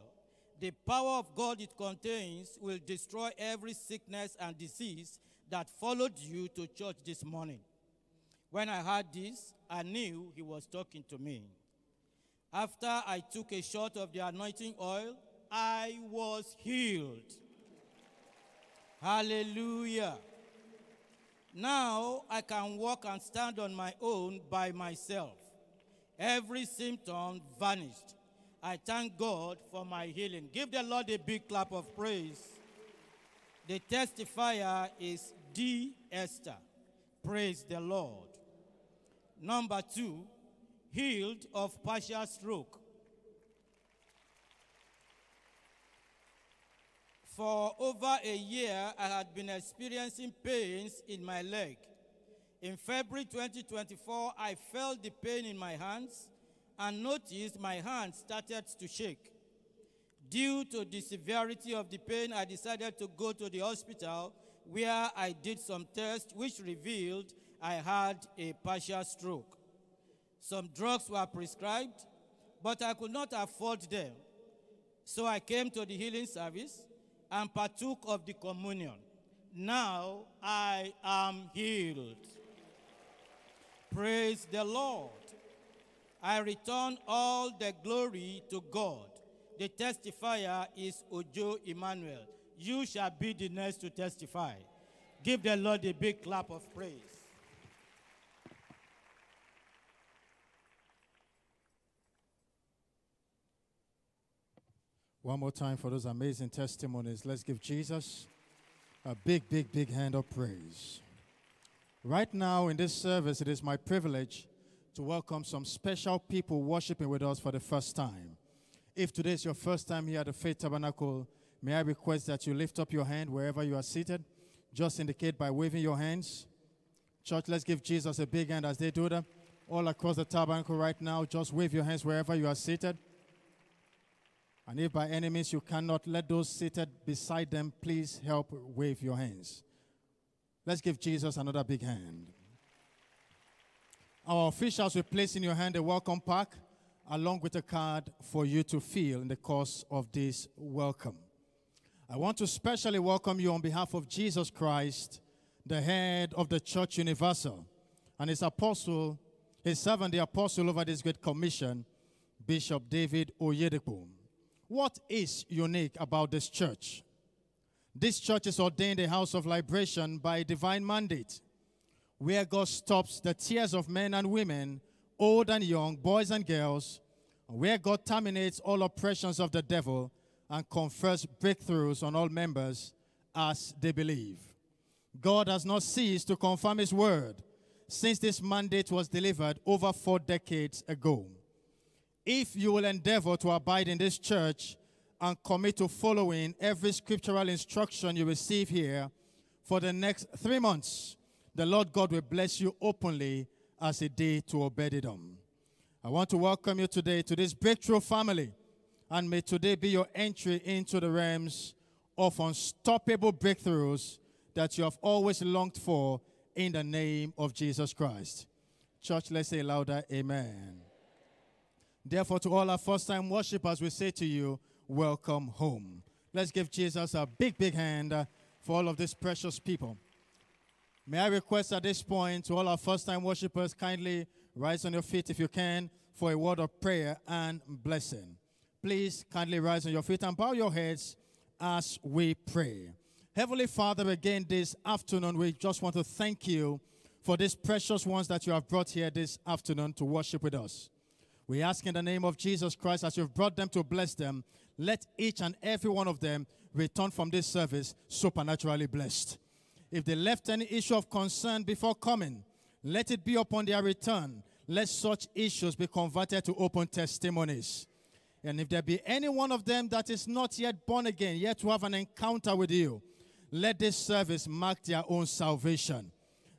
the power of God it contains will destroy every sickness and disease that followed you to church this morning. When I heard this, I knew he was talking to me. After I took a shot of the anointing oil, I was healed. Hallelujah. Now I can walk and stand on my own by myself. Every symptom vanished. I thank God for my healing. Give the Lord a big clap of praise. The testifier is D. Esther. Praise the Lord. Number two, healed of partial stroke. For over a year, I had been experiencing pains in my leg. In February 2024, I felt the pain in my hands and noticed my hands started to shake. Due to the severity of the pain, I decided to go to the hospital where I did some tests which revealed I had a partial stroke. Some drugs were prescribed, but I could not afford them. So I came to the healing service and partook of the communion. Now I am healed. Praise the Lord. I return all the glory to God. The testifier is Ojo Emmanuel. You shall be the next to testify. Give the Lord a big clap of praise. One more time for those amazing testimonies. Let's give Jesus a big, big, big hand of praise. Right now in this service, it is my privilege to welcome some special people worshiping with us for the first time. If today is your first time here at the Faith Tabernacle, may I request that you lift up your hand wherever you are seated. Just indicate by waving your hands. Church, let's give Jesus a big hand as they do that. All across the tabernacle right now, just wave your hands wherever you are seated. And if by any means you cannot, let those seated beside them please help wave your hands. Let's give Jesus another big hand. Our officials will place in your hand a welcome pack along with a card for you to fill in the course of this welcome. I want to specially welcome you on behalf of Jesus Christ, the head of the Church Universal, and his apostle, his servant, the apostle over this great commission, Bishop David Oyedepo. What is unique about this church? This church is ordained a house of liberation by divine mandate, where God stops the tears of men and women, old and young, boys and girls, where God terminates all oppressions of the devil and confers breakthroughs on all members as they believe. God has not ceased to confirm his word since this mandate was delivered over four decades ago. If you will endeavor to abide in this church and commit to following every scriptural instruction you receive here for the next three months, the Lord God will bless you openly as a day to Obed-Edom. I want to welcome you today to this breakthrough family, and may today be your entry into the realms of unstoppable breakthroughs that you have always longed for in the name of Jesus Christ. Church, let's say louder, Amen. Therefore, to all our first time worshipers, we say to you, Welcome home. Let's give Jesus a big, big hand uh, for all of these precious people. May I request at this point to all our first time worshipers kindly rise on your feet if you can for a word of prayer and blessing. Please kindly rise on your feet and bow your heads as we pray. Heavenly Father, again this afternoon, we just want to thank you for these precious ones that you have brought here this afternoon to worship with us. We ask in the name of Jesus Christ, as you've brought them to bless them, let each and every one of them return from this service supernaturally blessed. If they left any issue of concern before coming, let it be upon their return. Let such issues be converted to open testimonies. And if there be any one of them that is not yet born again, yet to have an encounter with you, let this service mark their own salvation.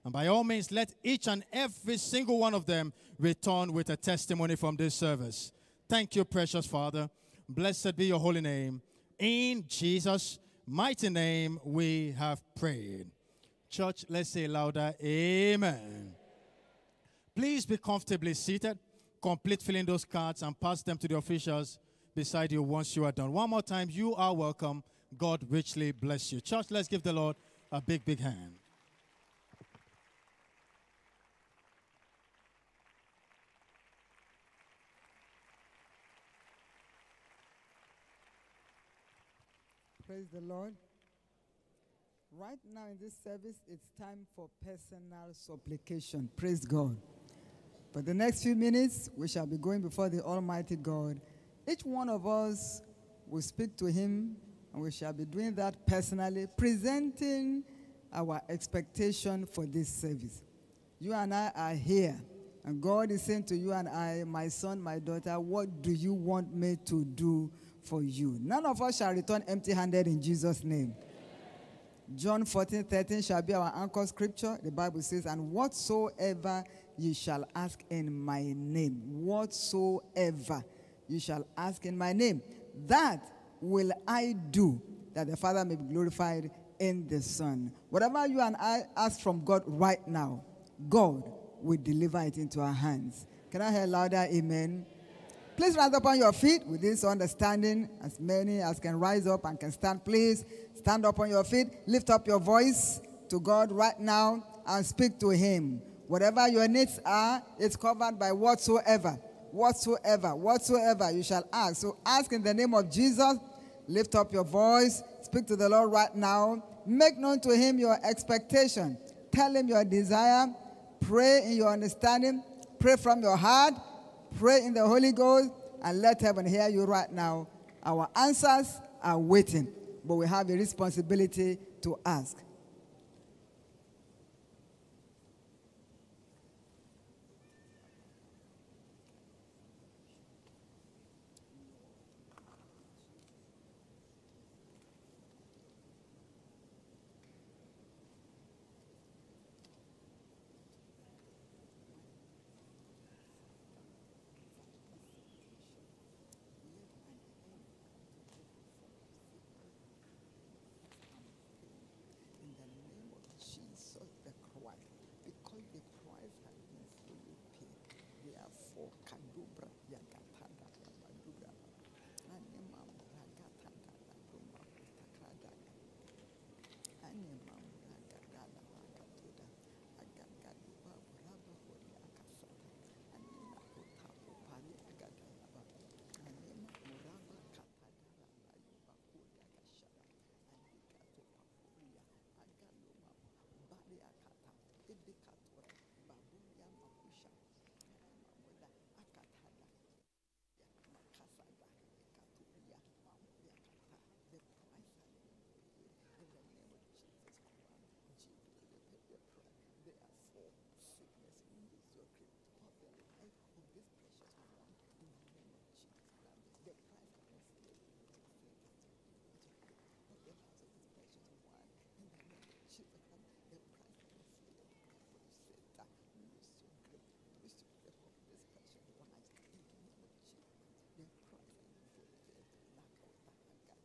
And by all means, let each and every single one of them return with a testimony from this service. Thank you, precious Father. Blessed be your holy name. In Jesus' mighty name, we have prayed. Church, let's say louder, Amen. Please be comfortably seated. Complete filling those cards and pass them to the officials beside you once you are done. One more time, you are welcome. God richly bless you. Church, let's give the Lord a big, big hand. Praise the Lord. Right now in this service, it's time for personal supplication. Praise God. For the next few minutes, we shall be going before the Almighty God. Each one of us will speak to Him, and we shall be doing that personally, presenting our expectation for this service. You and I are here, and God is saying to you and I, my son, my daughter, what do you want me to do for you? None of us shall return empty handed in Jesus' name. John 14, 13 shall be our anchor scripture. The Bible says, And whatsoever you shall ask in my name, whatsoever you shall ask in my name, that will I do, that the Father may be glorified in the Son. Whatever you and I ask from God right now, God will deliver it into our hands. Can I hear louder? Amen. Please rise up on your feet with this understanding. As many as can rise up and can stand, please stand up on your feet. Lift up your voice to God right now and speak to Him. Whatever your needs are, it's covered by whatsoever, whatsoever, whatsoever you shall ask. So ask in the name of Jesus. Lift up your voice. Speak to the Lord right now. Make known to Him your expectation. Tell Him your desire. Pray in your understanding. Pray from your heart pray in the Holy Ghost, and let heaven hear you right now. Our answers are waiting, but we have a responsibility to ask. Jesus the Christ, because the price has been fully paid. Therefore, Kadubra Yagatada Rabadura, Animam Ragatada Ruma Putakada, Animam Ragadada Ragatuda, Agagaduba Raba Holy Akasata, Anima Utapu Pali Agadaba, Anima Uraba Katada Rabayuba Kuda Gashara, Andikatu Papuria, Agaluma Bali Akata, Idikatura, Babuya Makusha, Mamuda Akatada, Makasada, Ikaturia, Mamuya Kata, the price has been paid in the name of Jesus Christ. Jesus, they paid the price. Therefore, sickness, lose your grip of the life of this precious one in the name of Jesus Christ. The price has been paid. Of the lives of this precious one in the name of Jesus Christ. The price has been paid. Therefore, Satan, lose your grip. Lose your grip of this precious life in the name of Jesus. The price has been paid. Nakota Agada.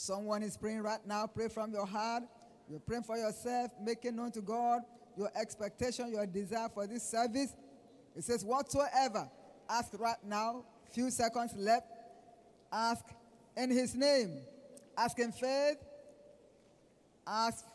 Someone is praying right now. Pray from your heart. You're praying for yourself, making known to God your expectation, your desire for this service. It says, Whatsoever, ask right now, few seconds left. Ask in His name. Ask in faith. Ask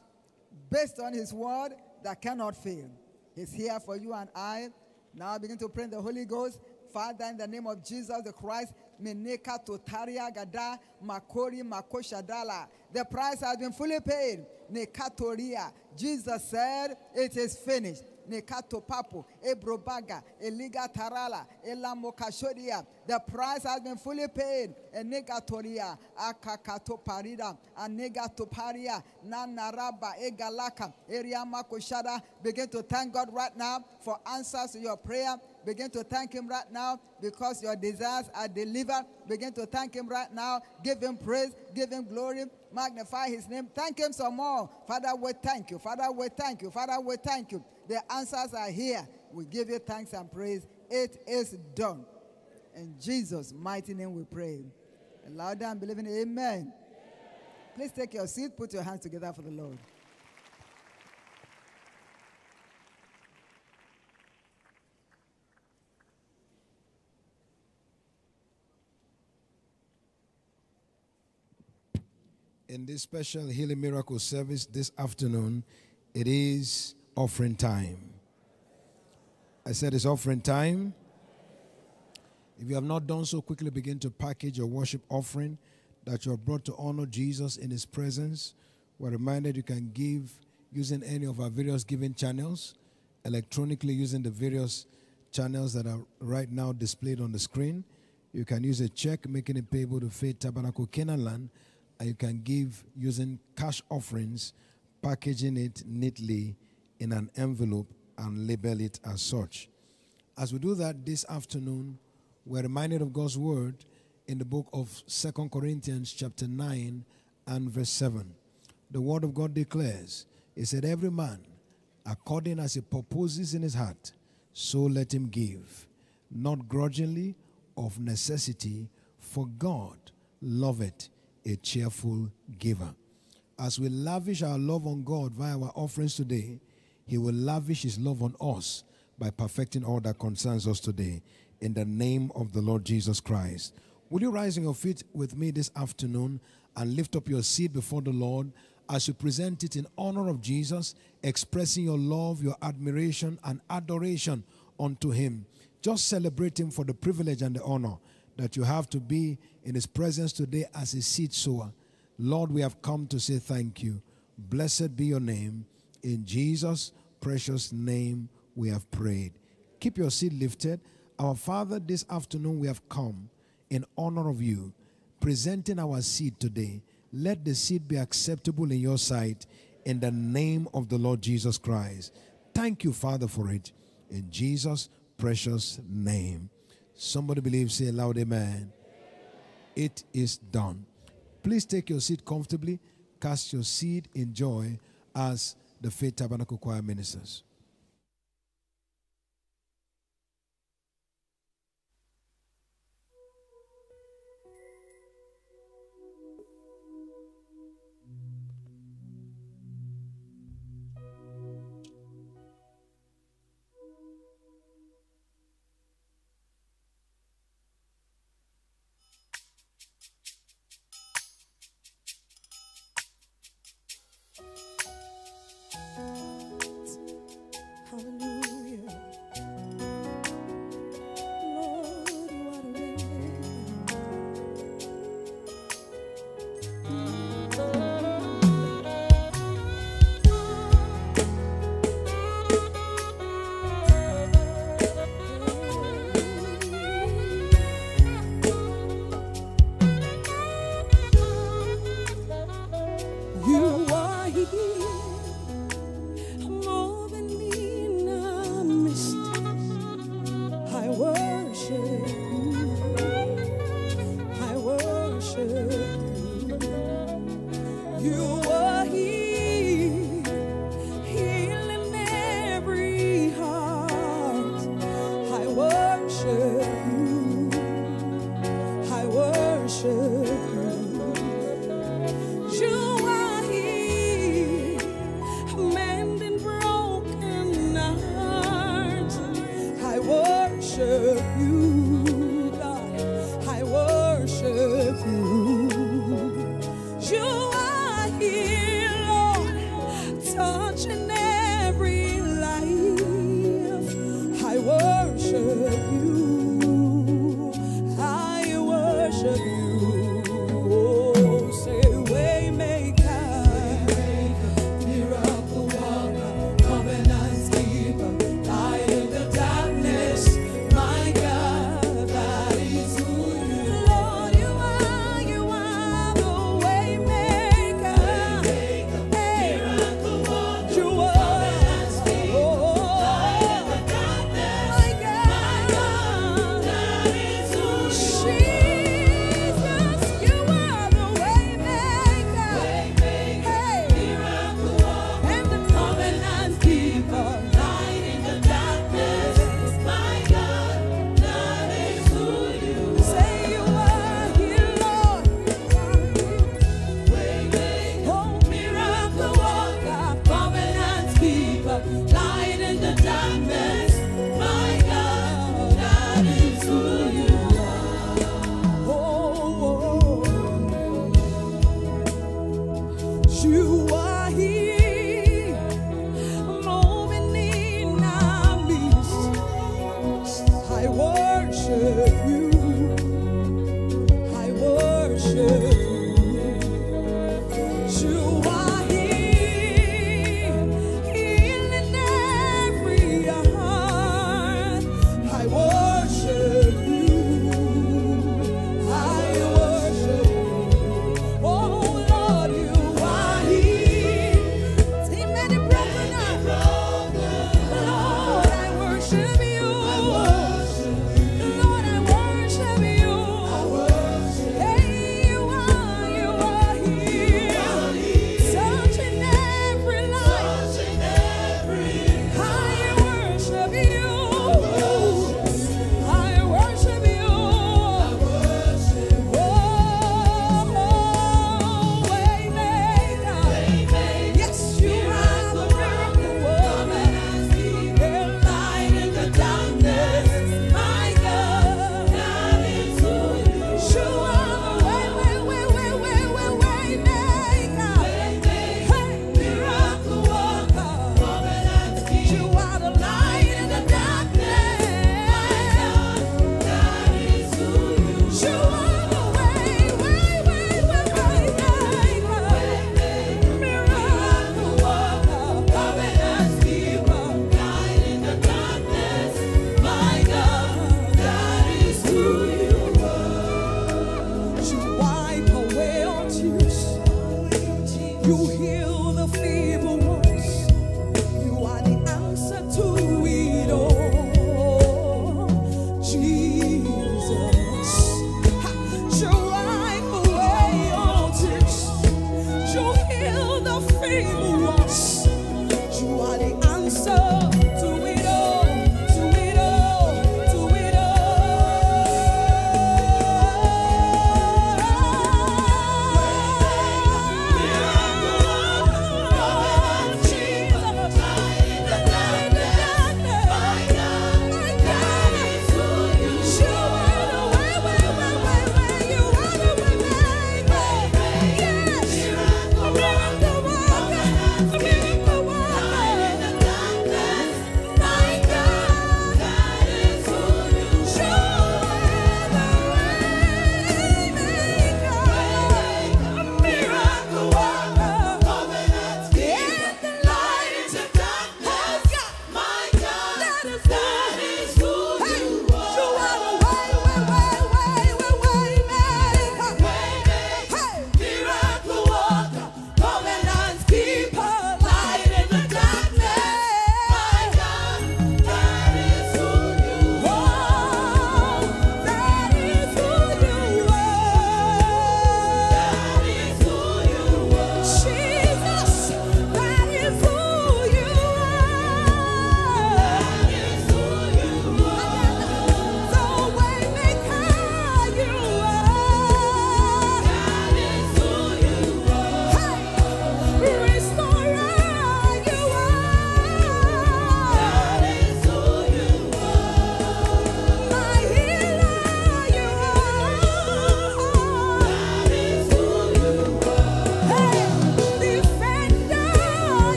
based on His word that cannot fail. He's here for you and I. Now begin to pray in the Holy Ghost. Father, in the name of Jesus the Christ, Meneka Totaria Gada Makori Makoshadala. The price has been fully paid. Nekatoria. Jesus said, It is finished. Nekato Papo, Ebrobaga, Eliga Tarala, Elamokashodia. The price has been fully paid. Enegatoria, Akakato Parida, Anegato Paria, Nanaraba, Egalaka, Eriama Koshada. Begin to thank God right now for answers to your prayer. Begin to thank Him right now because your desires are delivered. Begin to thank Him right now. Give Him praise, give Him glory, magnify His name. Thank Him some more. Father, we thank you. Father, we thank you. Father, we thank you. The answers are here. We give you thanks and praise. It is done. In Jesus' mighty name we pray. Louder and believing, amen. Please take your seat. Put your hands together for the Lord. In this special healing miracle service this afternoon, it is offering time. I said it's offering time. If you have not done so, quickly begin to package your worship offering that you have brought to honor Jesus in his presence. We're reminded you can give using any of our various giving channels, electronically using the various channels that are right now displayed on the screen. You can use a check, making it payable to Faith Tabernacle Canaan Land, and you can give using cash offerings, packaging it neatly in an envelope and label it as such. As we do that this afternoon, we're reminded of God's word in the book of Second Corinthians chapter 9 and verse 7. The word of God declares, He said, Every man, according as he purposes in his heart, so let him give, not grudgingly, of necessity, for God loveth a cheerful giver. As we lavish our love on God via our offerings today, He will lavish His love on us by perfecting all that concerns us today. In the name of the Lord Jesus Christ. Will you rise on your feet with me this afternoon and lift up your seed before the Lord as you present it in honor of Jesus, expressing your love, your admiration, and adoration unto Him? Just celebrate Him for the privilege and the honor that you have to be in His presence today as a seed sower. Lord, we have come to say thank you. Blessed be your name. In Jesus' precious name, we have prayed. Keep your seed lifted. Our Father, this afternoon we have come in honor of you, presenting our seed today. Let the seed be acceptable in your sight in the name of the Lord Jesus Christ. Thank you, Father, for it. In Jesus' precious name. Somebody believes, say loud, Amen. It is done. Please take your seat comfortably, cast your seed in joy as the Faith Tabernacle Choir ministers.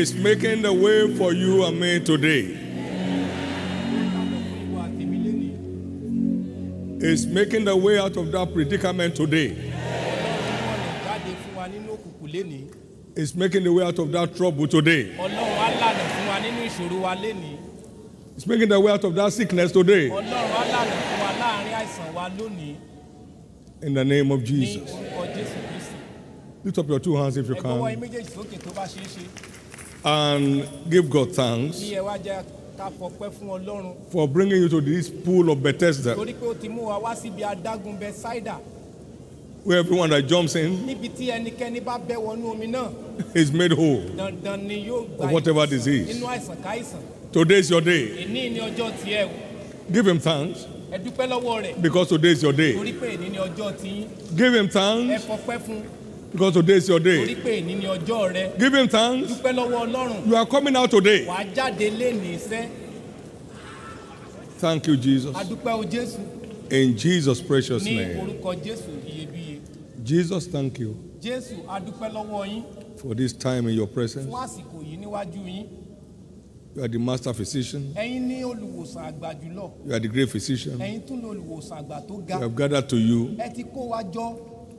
Is making the way for you and me today. Is making the way out of that predicament today. Is making the way out of that trouble today. Is making the way out of that sickness today. In the name of Jesus. Lift up your two hands if you can méjèèjì sókè tó bá ṣeé ṣe. And give God thanks kí ẹ wá jẹ́ ká fọpẹ́ fún ọlọ́run. for bringing you to this pool of Bethesda torí pé ó ti mú wa wá síbi adágún bẹ́sáìdà. where everyone that jumps in níbi tí ẹnikẹ́ni bá bẹ́ wọnú omi náà. is made whole. dandan ni yóò gba Of whatever disease. nínú àìsàn káìsàn. Today is your day. èní ni ọjọ́ tiẹ̀ o. Give him thanks ẹ dúpẹ́ lọ́wọ́ rẹ̀. because today is your day. torí pé èní ni ọjọ́ tiyín. Give him ẹ thanks fọpẹ́ fún because today is your torí day. pé èní ni ọjọ́ rẹ. Give him thanks. dúpẹ́ lọ́wọ́ ọlọ́run. You are coming out today. wàá jáde lénìí sẹ́. Thank you, Jesus. adúpẹ́ o jésù. In Jesus' precious ní name. orúkọ jésù iyebíye. Jesus, thank you jésù adúpẹ́ lọ́wọ́ yín for this time in your presence. fún àsìkò yìí níwájú yín. You are the master physician. ẹ̀yin ní olùwòsàn àgbà jùlọ. You are the great physician. ẹ̀yin tún ní olùwòsàn àgbà tó ga. We have gathered to you ẹ ti kó wa jọ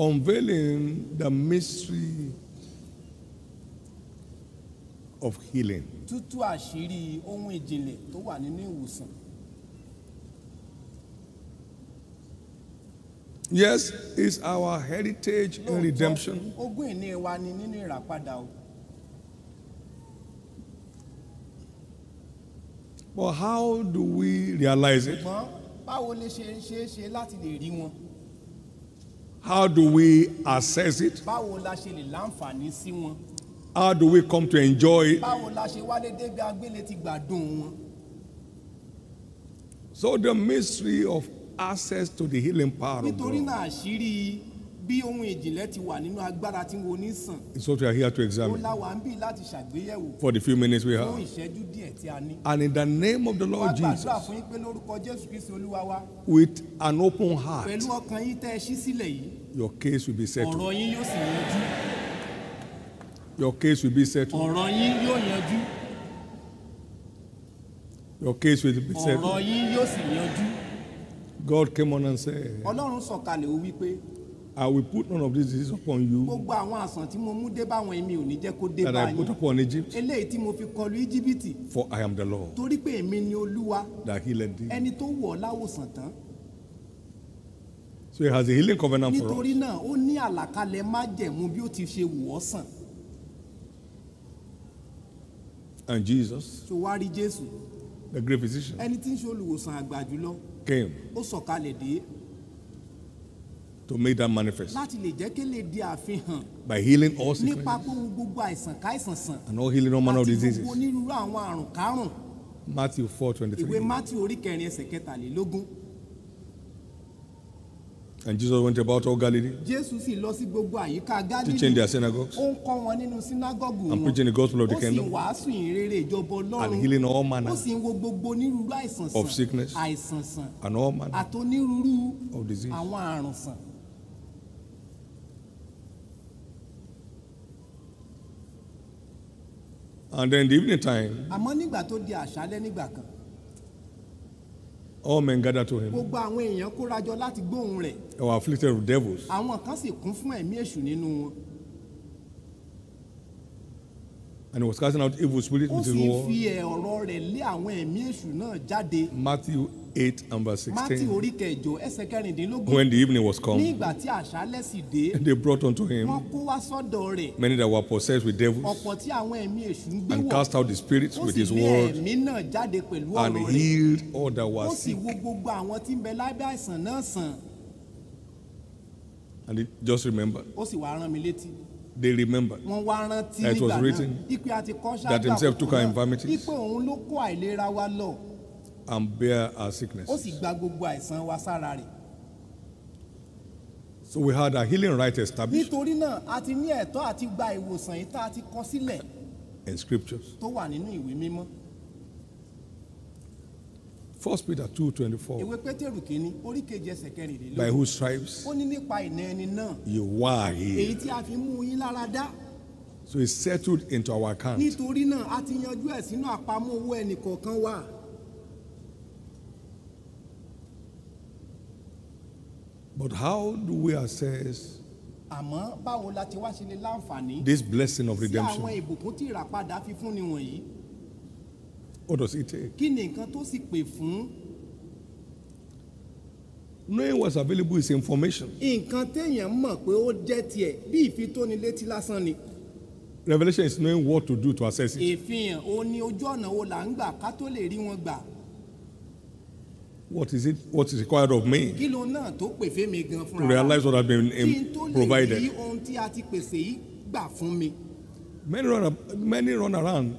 Unveiling the mystery of healing. tútú àṣírí ohun ìjìnlẹ̀ tó wà nínú ìwòsàn. Yes, it's our heritage in redemption, ogún ìní wa ni nínú ìràpadà o. but how do we realize it? ṣùgbọ́n báwo lè ṣe ṣe é ṣe láti lè rí wọn. How do we assess it? báwo la ṣe lè láǹfààní sí wọn. How do we come to enjoy it? báwo la ṣe wálé débi agbélé ti gbádùn wọn. So, the mystery of access to the healing power of nítorí God náà àṣírí bí ohun ìjìnlẹ̀ ti wà nínú agbára tí wo ní sàn. is what we are here to ó examine láwa ń láti ṣàgbéyẹ̀wò for the few minutes we fún have. ìṣẹ́jú díẹ̀ tí a ní. And in the name of the wá Lord gbàdúrà Jesus, fún yín pé lórúkọ jésù kristu olúwa wa with an open heart, pẹ̀lú ọkàn yín tẹ́ ẹ ṣí sílẹ̀ yìí your case will be settled. ọ̀rọ̀ yín yóò sì yanjú. Your case will be settled. ọ̀rọ̀ yín yóò yanjú. Your case will be ọ̀rọ̀ settled. yín yóò sì yanjú. God came on and said, ọlọ́run sọ̀kalẹ̀ ó wí pé I will put none of these diseases upon you. Gbogbo àwọn àsàn tí mo mú dé báwọn èmi ò ní jẹ́ kó dé that bá I put upon Egypt, eléyìí tí mo fi kọlu íjíbítì. For I am the Lord. Torí pé èmi ni olúwa. That healed thee. ẹni tó wọ̀ láwòsàn tán. So he has a healing covenant for nítorí us. náà ó ní àlàkalẹ̀ májẹ̀mú bí ó ti ṣe wù ọ́ sàn. And Jesus, tó wá rí jésù. the great physician, ẹni tí ń ṣe olùwòsàn àgbà jùlọ. came. Ó sọ̀kalẹ̀ dé to make that manifest. Láti lè jẹ́ kí lè di àfihàn by healing all nípa sickness pé ohun gbogbo àìsàn káìsàn sàn. And all healing all manner of àti diseases. gbogbo onírúurú àwọn àrùn kárùn. Matthew 4 ìwé 23. mátì orí kẹrin ẹsẹ̀ kẹtàlélógún. And Jesus went about all Galilee, jésù sì lọ sí gbogbo àyíká teaching gálílì their synagogues. Ó ń kọ́ wọn nínú sínágọ́gù and wọn. preaching the gospel of the ó sì kingdom. wàásù ìrere ìjọba and ọlọ́run healing all manner ó sì ń wo gbogbo onírúurú àìsàn of sàn sickness àìsàn sàn and all manner àti onírúurú of disease. àwọn àrùn sàn. And then the evening time, àmọ́ nígbà tó di àṣálẹ́ nígbà kan all men gathered to him. gbogbo àwọn èèyàn kórajọ láti gbóhùn rẹ̀. That were afflicted with devils, àwọn kan sì kún fún ẹ̀mí èṣù nínú wọn. And he was casting out evil spirits ó with his sì word. fi ẹ̀ ọ̀rọ̀ rẹ̀ lé àwọn ẹ̀mí èṣù náà jáde. Matthew 8 and verse mátì 16. orí kẹjọ ẹsẹ̀ kẹrìndínlógún. When the evening was ní come, ìgbà tí àṣálẹ́ sì dé they brought unto wọ́n him kó wá sọ́dọ̀ rẹ̀. many that were possessed with devils ọ̀pọ̀ tí àwọn ẹ̀mí èṣù ń gbé and cast out the spirits with his word ẹ̀mí náà jáde pẹ̀lú and ọ̀rọ̀ rẹ̀. healed all that ó were sì sick. wo gbogbo àwọn tí ń bẹ lábẹ́ àìsàn náà sàn. And they just remembered. ó sì wá rán mi létí. They remembered. wọ́n wá rántí That was nígbà náà. written that himself took our infirmities. ipe òun ló kó àìlera wa lọ and bear our ó sicknesses. sì gba gbogbo àìsàn wa sára rẹ̀ So we had our healing right established nítorí náà a ti ní ẹ̀tọ́ àti gba ìwòsàn yìí tá a ti kọ sílẹ̀ in scriptures. tó wà nínú ìwé mímọ́ First Peter 2:24. ìwé pétérù kínní orí kejì ẹsẹ̀ By kẹrìnlélógún whose stripes ó ní nípa ìnà ẹni náà you were èyí healed. tí a fi mú yín lára dá So it's settled into our account. nítorí náà a ti yanjú ẹ̀ sínú àpamọ́ owó ẹnì kọ̀ọ̀kan wa But how do we assess àmọ́ báwo la ti wá ṣe lè láǹfààní this blessing of sí àwọn redemption? ìbùkún tí ìràpadà fi fún ni wọ̀nyí What does it take? kí ni nǹkan tó sì pè fún Knowing what's available is information. nǹkan téèyàn mọ̀ pé ó jẹ́ tiẹ̀ bí ìfitónilétí lásán ni Revelation is knowing what to do to assess it. ìfihàn ní ojú ọ̀nà wo là ń gbà ká tó lè rí wọn gbà What is it? What is required of me kí ló náà tó pè fẹ́mi gan to realize what has been kí n um, tó lè rí provided? ohun tí a ti pèsè yìí gbà fún mi Many run, many run around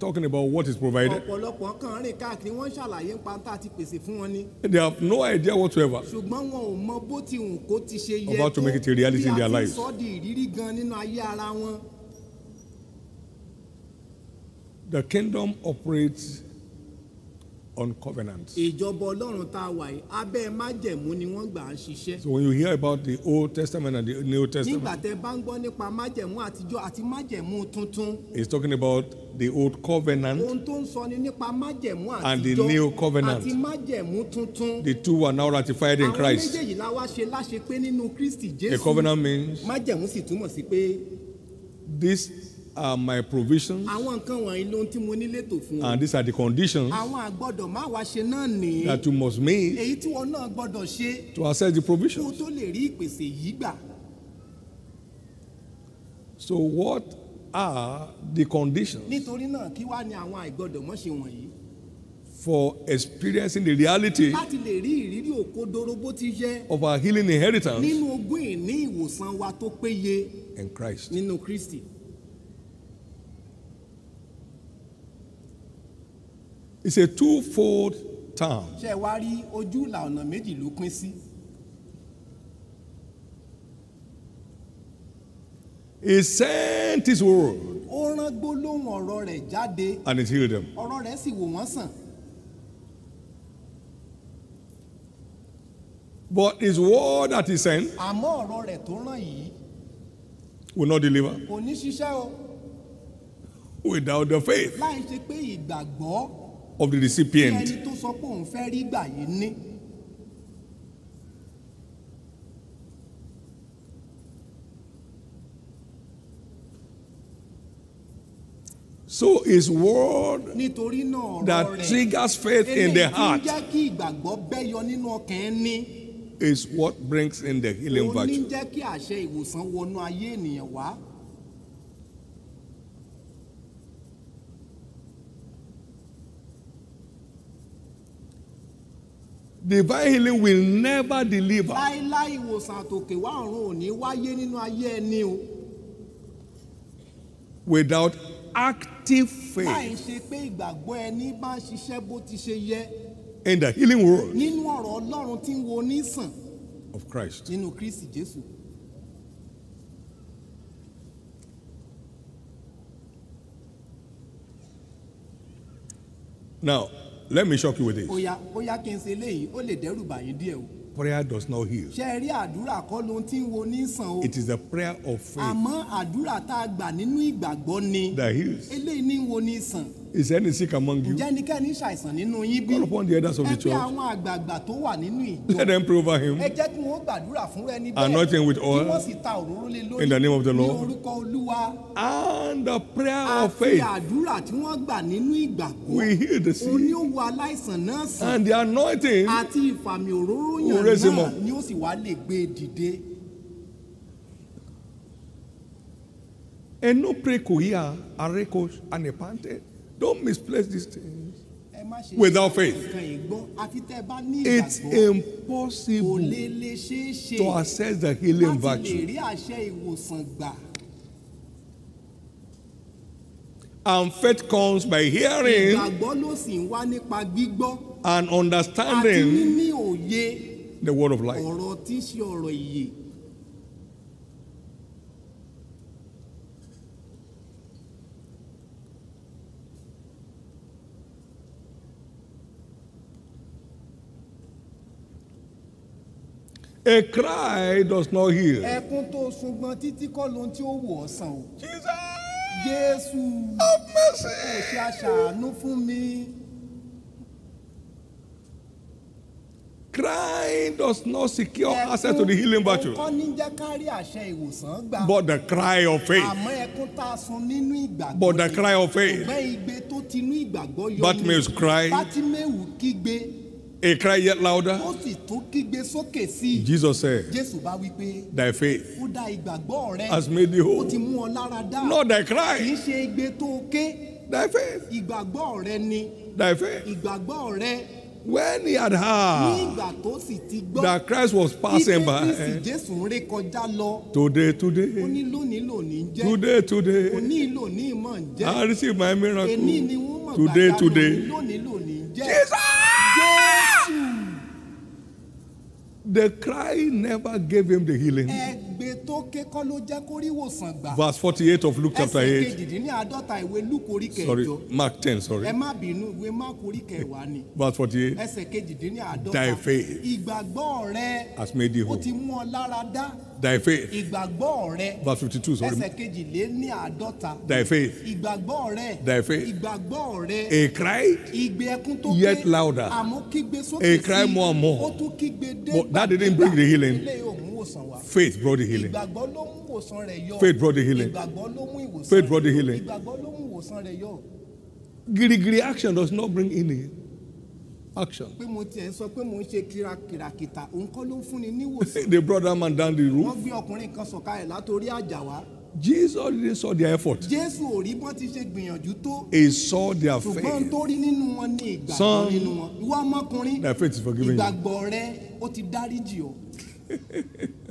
talking about what is provided. ọ̀pọ̀lọpọ̀ kan rìn káàkiri wọ́n ṣàlàyé nípa tá a ti pèsè fún wọn ni They have no idea whatsoever ṣùgbọ́n wọn ò mọ bó ti hùn kó ti ṣe yẹ About to make it a reality in their bí a ti lives. sọ di ìrírí gan nínú ayé ara wọn The kingdom operates on covenants. ìjọba ọlọ́run tá a wà yìí abẹ́ májẹ̀mú ni wọ́n gbà ń ṣiṣẹ́ So when you hear about the Old Testament and the New nígbà Testament, tẹ bá ń gbọ́ nípa májẹ̀mú àtijọ́ àti májẹ̀mú tuntun it's talking about the Old Covenant. ohun tó ń sọ ni nípa májẹ̀mú àtijọ́ And the new covenant. àti májẹ̀mú tuntun The two are now ratified in àwọn Christ. méjèèjì la wá ṣe láṣẹ pé nínú kristi jésù A covenant means májẹ̀mú sì túmọ̀ sí pé these are my provisions. Àwọn nǹkan wọ̀nyí lóhun tí mo ní létò fún ọ. And these are the conditions àwọn àgbọ́dọ̀ má wá ṣe náà ní that you must meet èyí tí wọn náà gbọ́dọ̀ ṣe. to access the kó provisions. tó lè rí ìpèsè yìí gbà. So what are the conditions nítorí náà kí wá ní àwọn àìgbọ́dọ̀ mọ́ ṣe wọ̀nyí? for experiencing the reality láti lè rí ìrírí òkodoro bó ti yẹ. of our healing inheritance nínú ogún ìní ìwòsàn wa tó péye. in Christ? nínú kristi It's a twofold term. ṣe wá rí ojú ìlà ọ̀nà méjì ló pín sí? He sent his word ó rán gbólóhùn ọ̀rọ̀ rẹ̀ jáde. And it healed them. ọ̀rọ̀ rẹ̀ sì wò wọ́n sàn. But his word that he sent àmọ́ ọ̀rọ̀ rẹ̀ tó rán yìí will not deliver. kò ní ṣiṣẹ́ o. Without the faith. Láì ṣe pé ìgbàgbọ́ of the tí ẹni recipient. tó sọ pé òun fẹ́ rí gbà yìí ní. So his word nítorí náà ọ̀rọ̀ that rẹ̀ triggers faith in the eléyìí tí ń heart jẹ́ kí ìgbàgbọ́ bẹ́yọ nínú ọkàn ẹni is what brings in the healing òun ní virtue. jẹ́ kí àṣẹ ìwòsàn wọnú ayé ènìyàn wá. Divine healing will never deliver. Láíláí ìwòsàn àtòkè wá ọ̀run ò ní wáyé nínú ayé ẹni o. Without active láì faith ṣe pé ìgbàgbọ́ ẹni bá ń ṣiṣẹ́ bó ti ṣe yẹ. In the healing word nínú ọ̀rọ̀ ọlọ́run tí ń wo onísàn. Of Christ. nínú kristi jésù. Now, let me shock you with this. bóyá bóyá kí n ṣe eléyìí ó lè dẹ́rù bàyín díẹ̀ o. Prayer does not heal. ẹ rí àdúrà kọ́ ló ti ń wo onísàn o. It is the prayer of faith àmọ́ àdúrà tá a gbà nínú ìgbàgbọ́ ni that heals. eléyìí ní wo ní sàn. Is any sick among you? ǹjẹ́ ẹnikẹ́ni ṣàìsàn nínú yín bí? Call upon the elders of the ẹ pé church. àwọn àgbààgbà tó wà nínú ìjọ. Let them pray over him. ẹ jẹ́ kí wọ́n gbàdúrà fún ẹni bẹ́ẹ̀. Anoint him with oil. kí wọ́n sì ta òróró lé lórí. In the name of the ní Lord. orúkọ olúwa. And the prayer of àti faith àdúrà tí wọ́n gbà nínú ìgbàgbọ́. will heal the sick. ó wo aláìsàn náà sàn. And the anointing àti ìfàmì òróró yàn náà ni ó sì wá lè gbé e dìde. And no pray kohia, areko, and epante. Don't misplace these things without faith. It's impossible to access the healing virtue. And faith comes by hearing and understanding the word of life. A cry does not heal. ẹkún tó sungbọn títí kọ́ lóhun tí ó wò ọ́ sàn o. jésù ó ṣe aṣàánú fún mi. Crying does not secure access to the healing virtue, kọ́ ní jẹ́ ká rí àṣẹ ìwòsàn gbà. but the cry of faith. àmọ́ ẹkún tá a sun nínú ìgbàgbọ́. But the cry of faith. ṣùgbọ́n igbe tó ti inú ìgbàgbọ́ yọ Bartimaeus cried. bátímẹ́wù kígbe A cry yet louder. ó sì tún kígbe sókè sí i. Jesus said, jésù bá wí pé Thy faith ó dá ìgbàgbọ́ rẹ. has made ó whole. ti mú ọ lára dá. Not thy cry. kì í ṣe igbe tó o ké. Thy faith. ìgbàgbọ́ rẹ ni. Thy faith. ìgbàgbọ́ rẹ. When he had heard that Christ was passing by, today, ó today, today, today. I receive my miracle. Today, today. Jesus! The cry never gave him the healing. Ẹgbẹ́ tó ké kọ́ ló jẹ́ kó rí ìwòsàn gbà. Verse 48 of Luke chapter ẹsẹ̀ 8. kejìdínláàádọ́ta ìwé lúkù orí Sorry, kẹjọ. Mark 10, sorry. ẹ má bínú ìwé máàkù orí kẹwàá ni. Verse 48 ẹsẹ̀ kejìdínláàádọ́ta. Thy faith ìgbàgbọ́ rẹ has made ó whole. ti mú ọ lára dá. Thy faith. ìgbàgbọ́ rẹ. Verse 52, sorry. ẹsẹ̀ kejìléníàádọ́ta. Thy faith. ìgbàgbọ́ rẹ. Thy faith. ìgbàgbọ́ rẹ. A cry ìgbé ẹkún tó yet ké, louder. àmọ́ kígbe sókè A cry sí. more and more. ó tún kígbe dé But that didn't bring the healing. Ìwòsàn wá. Faith brought the healing. ìgbàgbọ́ ló mú ìwòsàn rẹ̀ yọ. Faith brought the healing. ìgbàgbọ́ ló mú ìwòsàn Faith brought the healing. ìgbàgbọ́ ló mú ìwòsàn rẹ̀ yọ. Girigiri action does not bring healing. Action. pé mo tiẹ̀ sọ pé mo ń ṣe kìràkìtà òun kọ́ ló ń fúnni níwòsàn. They brought that man down the wọ́n roof. gbé ọkùnrin kan sọ̀kalẹ̀ látòrí àjà wá. Jesus didn't saw their effort. jésù ò rí bọ́n ti ṣe gbìyànjú tó. He saw their ṣùgbọ́n faith. tó rí nínú wọn ní ìgbàgbọ́ nínú wọn. ìwọ ọmọkùnrin Their faith is forgiven ìgbàgbọ́ rẹ ó ti dáríjì ọ.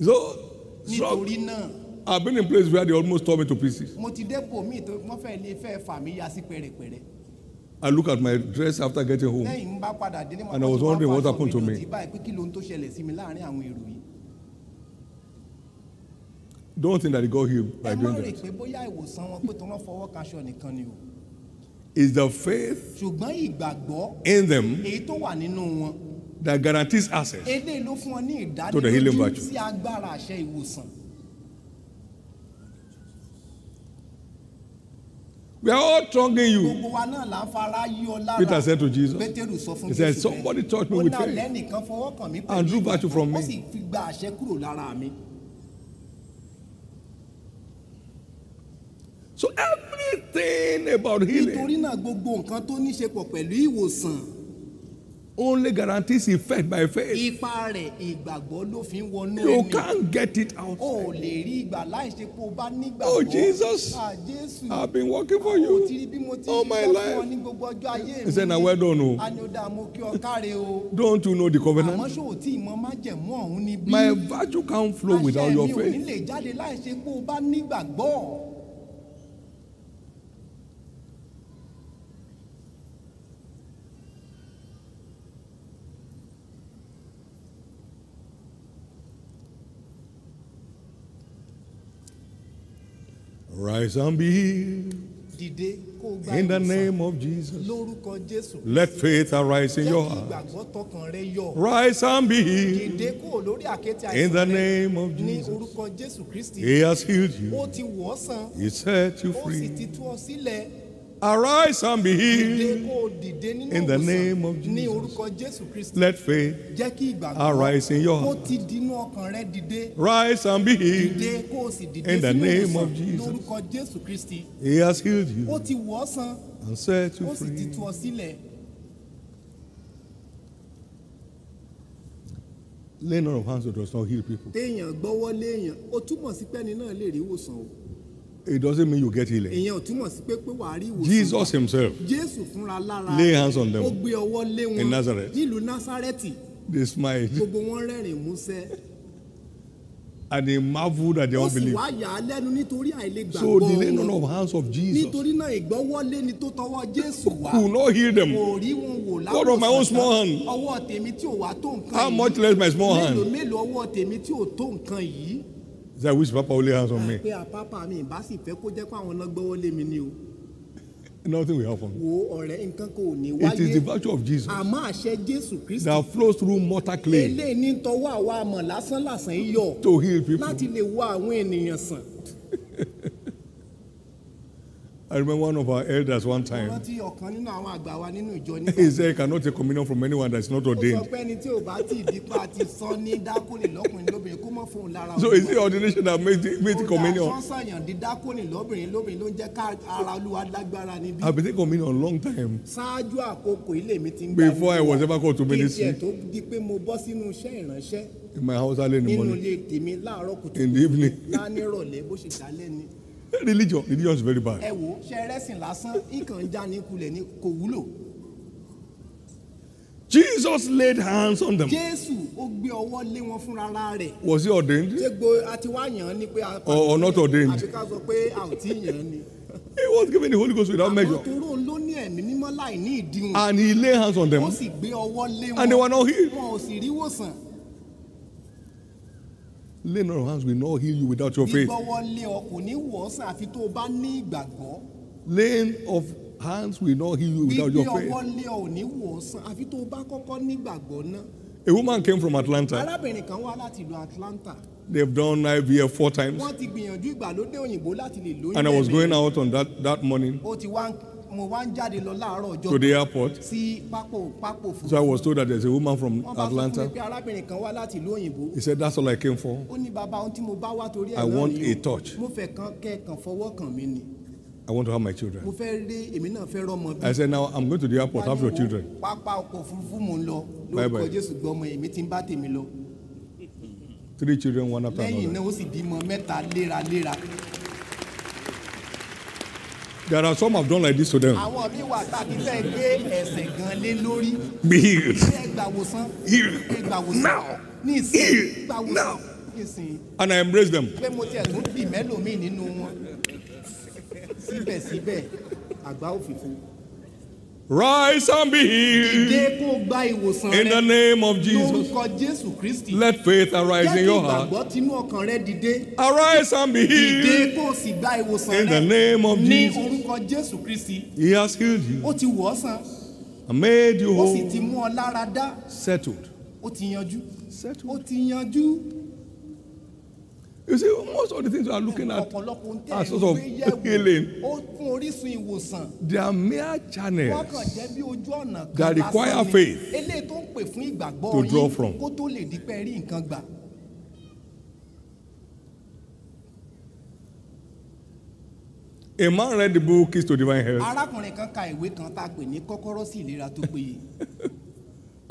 So, nítorí náà I've been in places where they almost tore me to pieces. mo ti dépò míì tó wọ́n fẹ́ lè fẹ́ fà mí ya sí pẹ̀rẹ̀pẹ̀rẹ̀. I look at my dress after getting home. lẹ́yìn bá padà délé And I was wondering what happened to me. báyìí pé kí ló ń tó ṣẹlẹ̀ sí mi láàárín àwọn èrò yìí. Don't think that he got healed by ẹ má doing rè that. pé bóyá ìwòsàn wọn pé tó wọ́n fọwọ́ kaṣọ nìkan ni o. It's the faith ṣùgbọ́n ìgbàgbọ́ in them èyí tó wà nínú wọn that guarantees access. eléyìí ló fún wọn ní To the healing ìdánilójú virtue. sí agbára àṣẹ ìwòsàn. We are all thronging you. gbogbo wa náà là ń fara yí ọ lára. Peter said to Jesus, pétérù sọ fún He said, Jésù Somebody touched me ó with náà faith lẹ́nìkan fọwọ́ kàn mí and drew pẹ̀lú virtue from ó me. sì fi gba àṣẹ kúrò lára mi. So everything about healing nítorí náà gbogbo nǹkan tó ní ṣe pọ̀ pẹ̀lú ìwòsàn only guarantees effect by faith. ipa rẹ̀ ìgbàgbọ́ ló fi ń wọnú You ẹni. can't get it out. o lè rí ìgbà láì ṣe pé o bá nígbàgbọ́. Oh, Jesus. Ah. I've been working for you. ti rí bí mo ti all my fún life. ọ ní gbogbo ọjọ́ ayé mi. He said, Now well done. oh. o dáa mo kí ọ káre o. Don't you know the àmọ́ covenant? ṣó o tí ìmọ̀ májẹ̀mú ọ̀hún ni bí. My virtue can't flow without your àṣẹ mi ò ní faith. lè jáde láì ṣe pé o bá nígbàgbọ́. Rise and be healed dìde kó o gba in the name of Jesus. lórúkọ Jésù. Let faith arise in jẹ́ your kí heart. ìgbàgbọ́ tọkàn rẹ yọ. Rise and be healed dìde kó o lórí àkéte àìsàn in the name of ní Jesus. orúkọ Jésù Kristi. He has healed ó you. ti wọ̀ ọ́ sàn. He set you ó sì free. ti tú ọ sílẹ̀. Arise and be dìde healed kó o dìde nínú in the ìwòsàn. name of ní Jesus. orúkọ Jésù Kristi. Let faith jẹ́ kí ìgbàgbọ́ arise in your kó heart. ti dínú ọkàn rẹ dìde. Rise and be dìde healed. kó o sì dìde In the sínú name ìwòsàn. of Jesus. lórúkọ Jésù Kristi. He has healed ó you ti wọ̀ ọ́ sàn. and set you ó sì ti free. tú ọ sílẹ̀. Laying on of hands does not heal people. It doesn't mean you get healing. ìyẹn ò túmọ̀ sí pé pé wàá rí ìwòsàn. Jesus himself jésù fúnra lára lay hands on them ó gbé ọwọ́ lé wọn in Nazareth. nílùú násárẹ́tì. They smiled. Gbogbo wọn rẹ́rìn músẹ́. And they marveled at their ó sì wá yà á lẹ́nu nítorí àìlègbàgbọ́ So the laying on of hands of Jesus. Nítorí náà ìgbọ́wọ́lé ni tó tọwọ́ jésù wá. Could not heal them. kò rí wọn wò What of my own small hand? ọwọ́ tèmi tí ò wá tó nǹkan How yìí. much less my small mélòó hand? mélòó ọwọ́ tèmi tí ò tó nǹkan yìí He said, wish Papa would lay hands on me. pé àpápá mi ìbá sì fẹ́ kó jẹ́ pé àwọn náà gbọ́wọ́ lé mi ni o Nothing will happen. wo ọ̀rẹ́ nǹkan kò ní It is the wáyé virtue of Jesus àmọ́ àṣẹ jésù kristi that flows through mortal clay eléyìí ní tọwọ́ àwa àmọ̀ lásán lásán yọ to heal people. láti lè wo àwọn ènìyàn sàn. I remember one of our elders one time. rántí ọ̀kan nínú àwọn àgbà wa nínú ìjọ nígbà He said, he cannot take communion from anyone that's not ó sọ ordained. pé ẹni tí ò bá tí ì dípò àti sọ ní dákúnì lọ́kùnrin lóbìnrin kó mọ́ fóun lára So it's the ordination that makes the, makes the communion. sọ́sàyàn di dákúnì lóbìnrin lóbìnrin ló ń jẹ́ ká ara olúwa lágbára níbí. I've been taking communion a long time ṣáájú àkókò ilé mi ti ń gbà before I was ever called to kí n tiẹ̀ ministry tó di pé mo bọ́ sínú iṣẹ́ ìránṣẹ́ in my house early in the nínú morning. ilé tèmi láàárọ̀ kùtù In the evening. lánìrọ̀lẹ́ bó ṣe dálẹ́ ni. Religion, religion is very bad. ẹ ó ṣe rẹ́sìn lásán nǹkan já ní kulẹ̀ ní kò wúlò. Jesus laid hands on them. jésù ó gbé ọwọ́ lé wọn fúnra rẹ̀. Was he ordained? ṣé gbo àti wá yàn án ni pé a. Or- or not ordained? àbí ká sọ pé a ò tí yàn án ni. He was given the Holy Ghost without measure. àwọn toró ló ní ẹ̀mí mímọ́ láì ní ìdíwọ̀n. And he laid hands on them. ó sì gbé ọwọ́ lé wọn. And they were not healed. wọn ò sì rí wòsàn. Laying on hands will not heal you without your faith. gbígbọ́wọ́ lé ọ kò ní wòsàn àfi tó o bá ní ìgbàgbọ́. Laying of hands will not heal you without your faith. lé ọ ò ní wòsàn àfi tó o bá kọ́kọ́ ní ìgbàgbọ́ náà. A woman came from Atlanta. arábìnrin kan wá láti ìlú atlanta. They've done IVF four times. wọ́n ti gbìyànjú ìgbàlódé òyìnbó láti lè lóyún. And I was going out on that, that morning ó ti wá ń- mo wá ń jáde lọ láàárọ̀ ọjọ́ to the airport. sí pápó pápó So I was told that there's a woman from wọ́n bá sọ fún mi Atlanta. pé arábìnrin kan wá láti ìlú òyìnbó He said, That's all I came for. ó ní bàbá ohun tí mo bá wá torí ẹ̀ I want a touch. mo fẹ́ kan kẹ́ẹ̀kan fọwọ́ kàn mí ni I want to have my children. mo fẹ́ rí èmi náà fẹ́ rọ́mọ bí. I said, Now I'm going to the airport, have your children. pápá ọkọ̀ òfurufú mò ń lọ Bye lórúkọ bye. jésù gbọmọ èmi ti ń bá tèmi lọ Three children, one after lẹ́yìn another. náà ó sì bímọ mẹ́ta léraléra There are some I've done like this to them. àwọn mi wà tàbí fẹ́ gbé ẹsẹ̀ gan lé lórí. Be healed. ẹ gbàwòsàn gbàwòsàn ní ìsìn gbàwòsàn And I embrace them. pé mo tiẹ̀ tún bì mẹ́lòmíì nínú wọn. Síbẹ̀síbẹ̀ àgbá òfìfo. Rise and be healed. In the name of Jesus. Let faith arise in your heart. Arise and be healed. In the name of Jesus. He has healed you. And made you whole. Settled. Settled. You see, most of the things we are looking at Ọ̀pọ̀lọpọ̀ ohun tẹ́ are ẹ̀ sort ń of gbé yẹ̀wò. healing. Ó fún orísun ìwòsàn. They are mere Wọ́n channels kàn jẹ́ bí ojú ọ̀nà kan that require lásán ni. faith Eléyìí tó ń pè fún ìgbàgbọ́ to draw yín from. kó tó lè di pé rí nǹkan gbà. A man read the book Keys to Divine Health arákùnrin kan ka ìwé kan tá a pè ní kọ́kọ́rọ́ sí ìlera tó péye.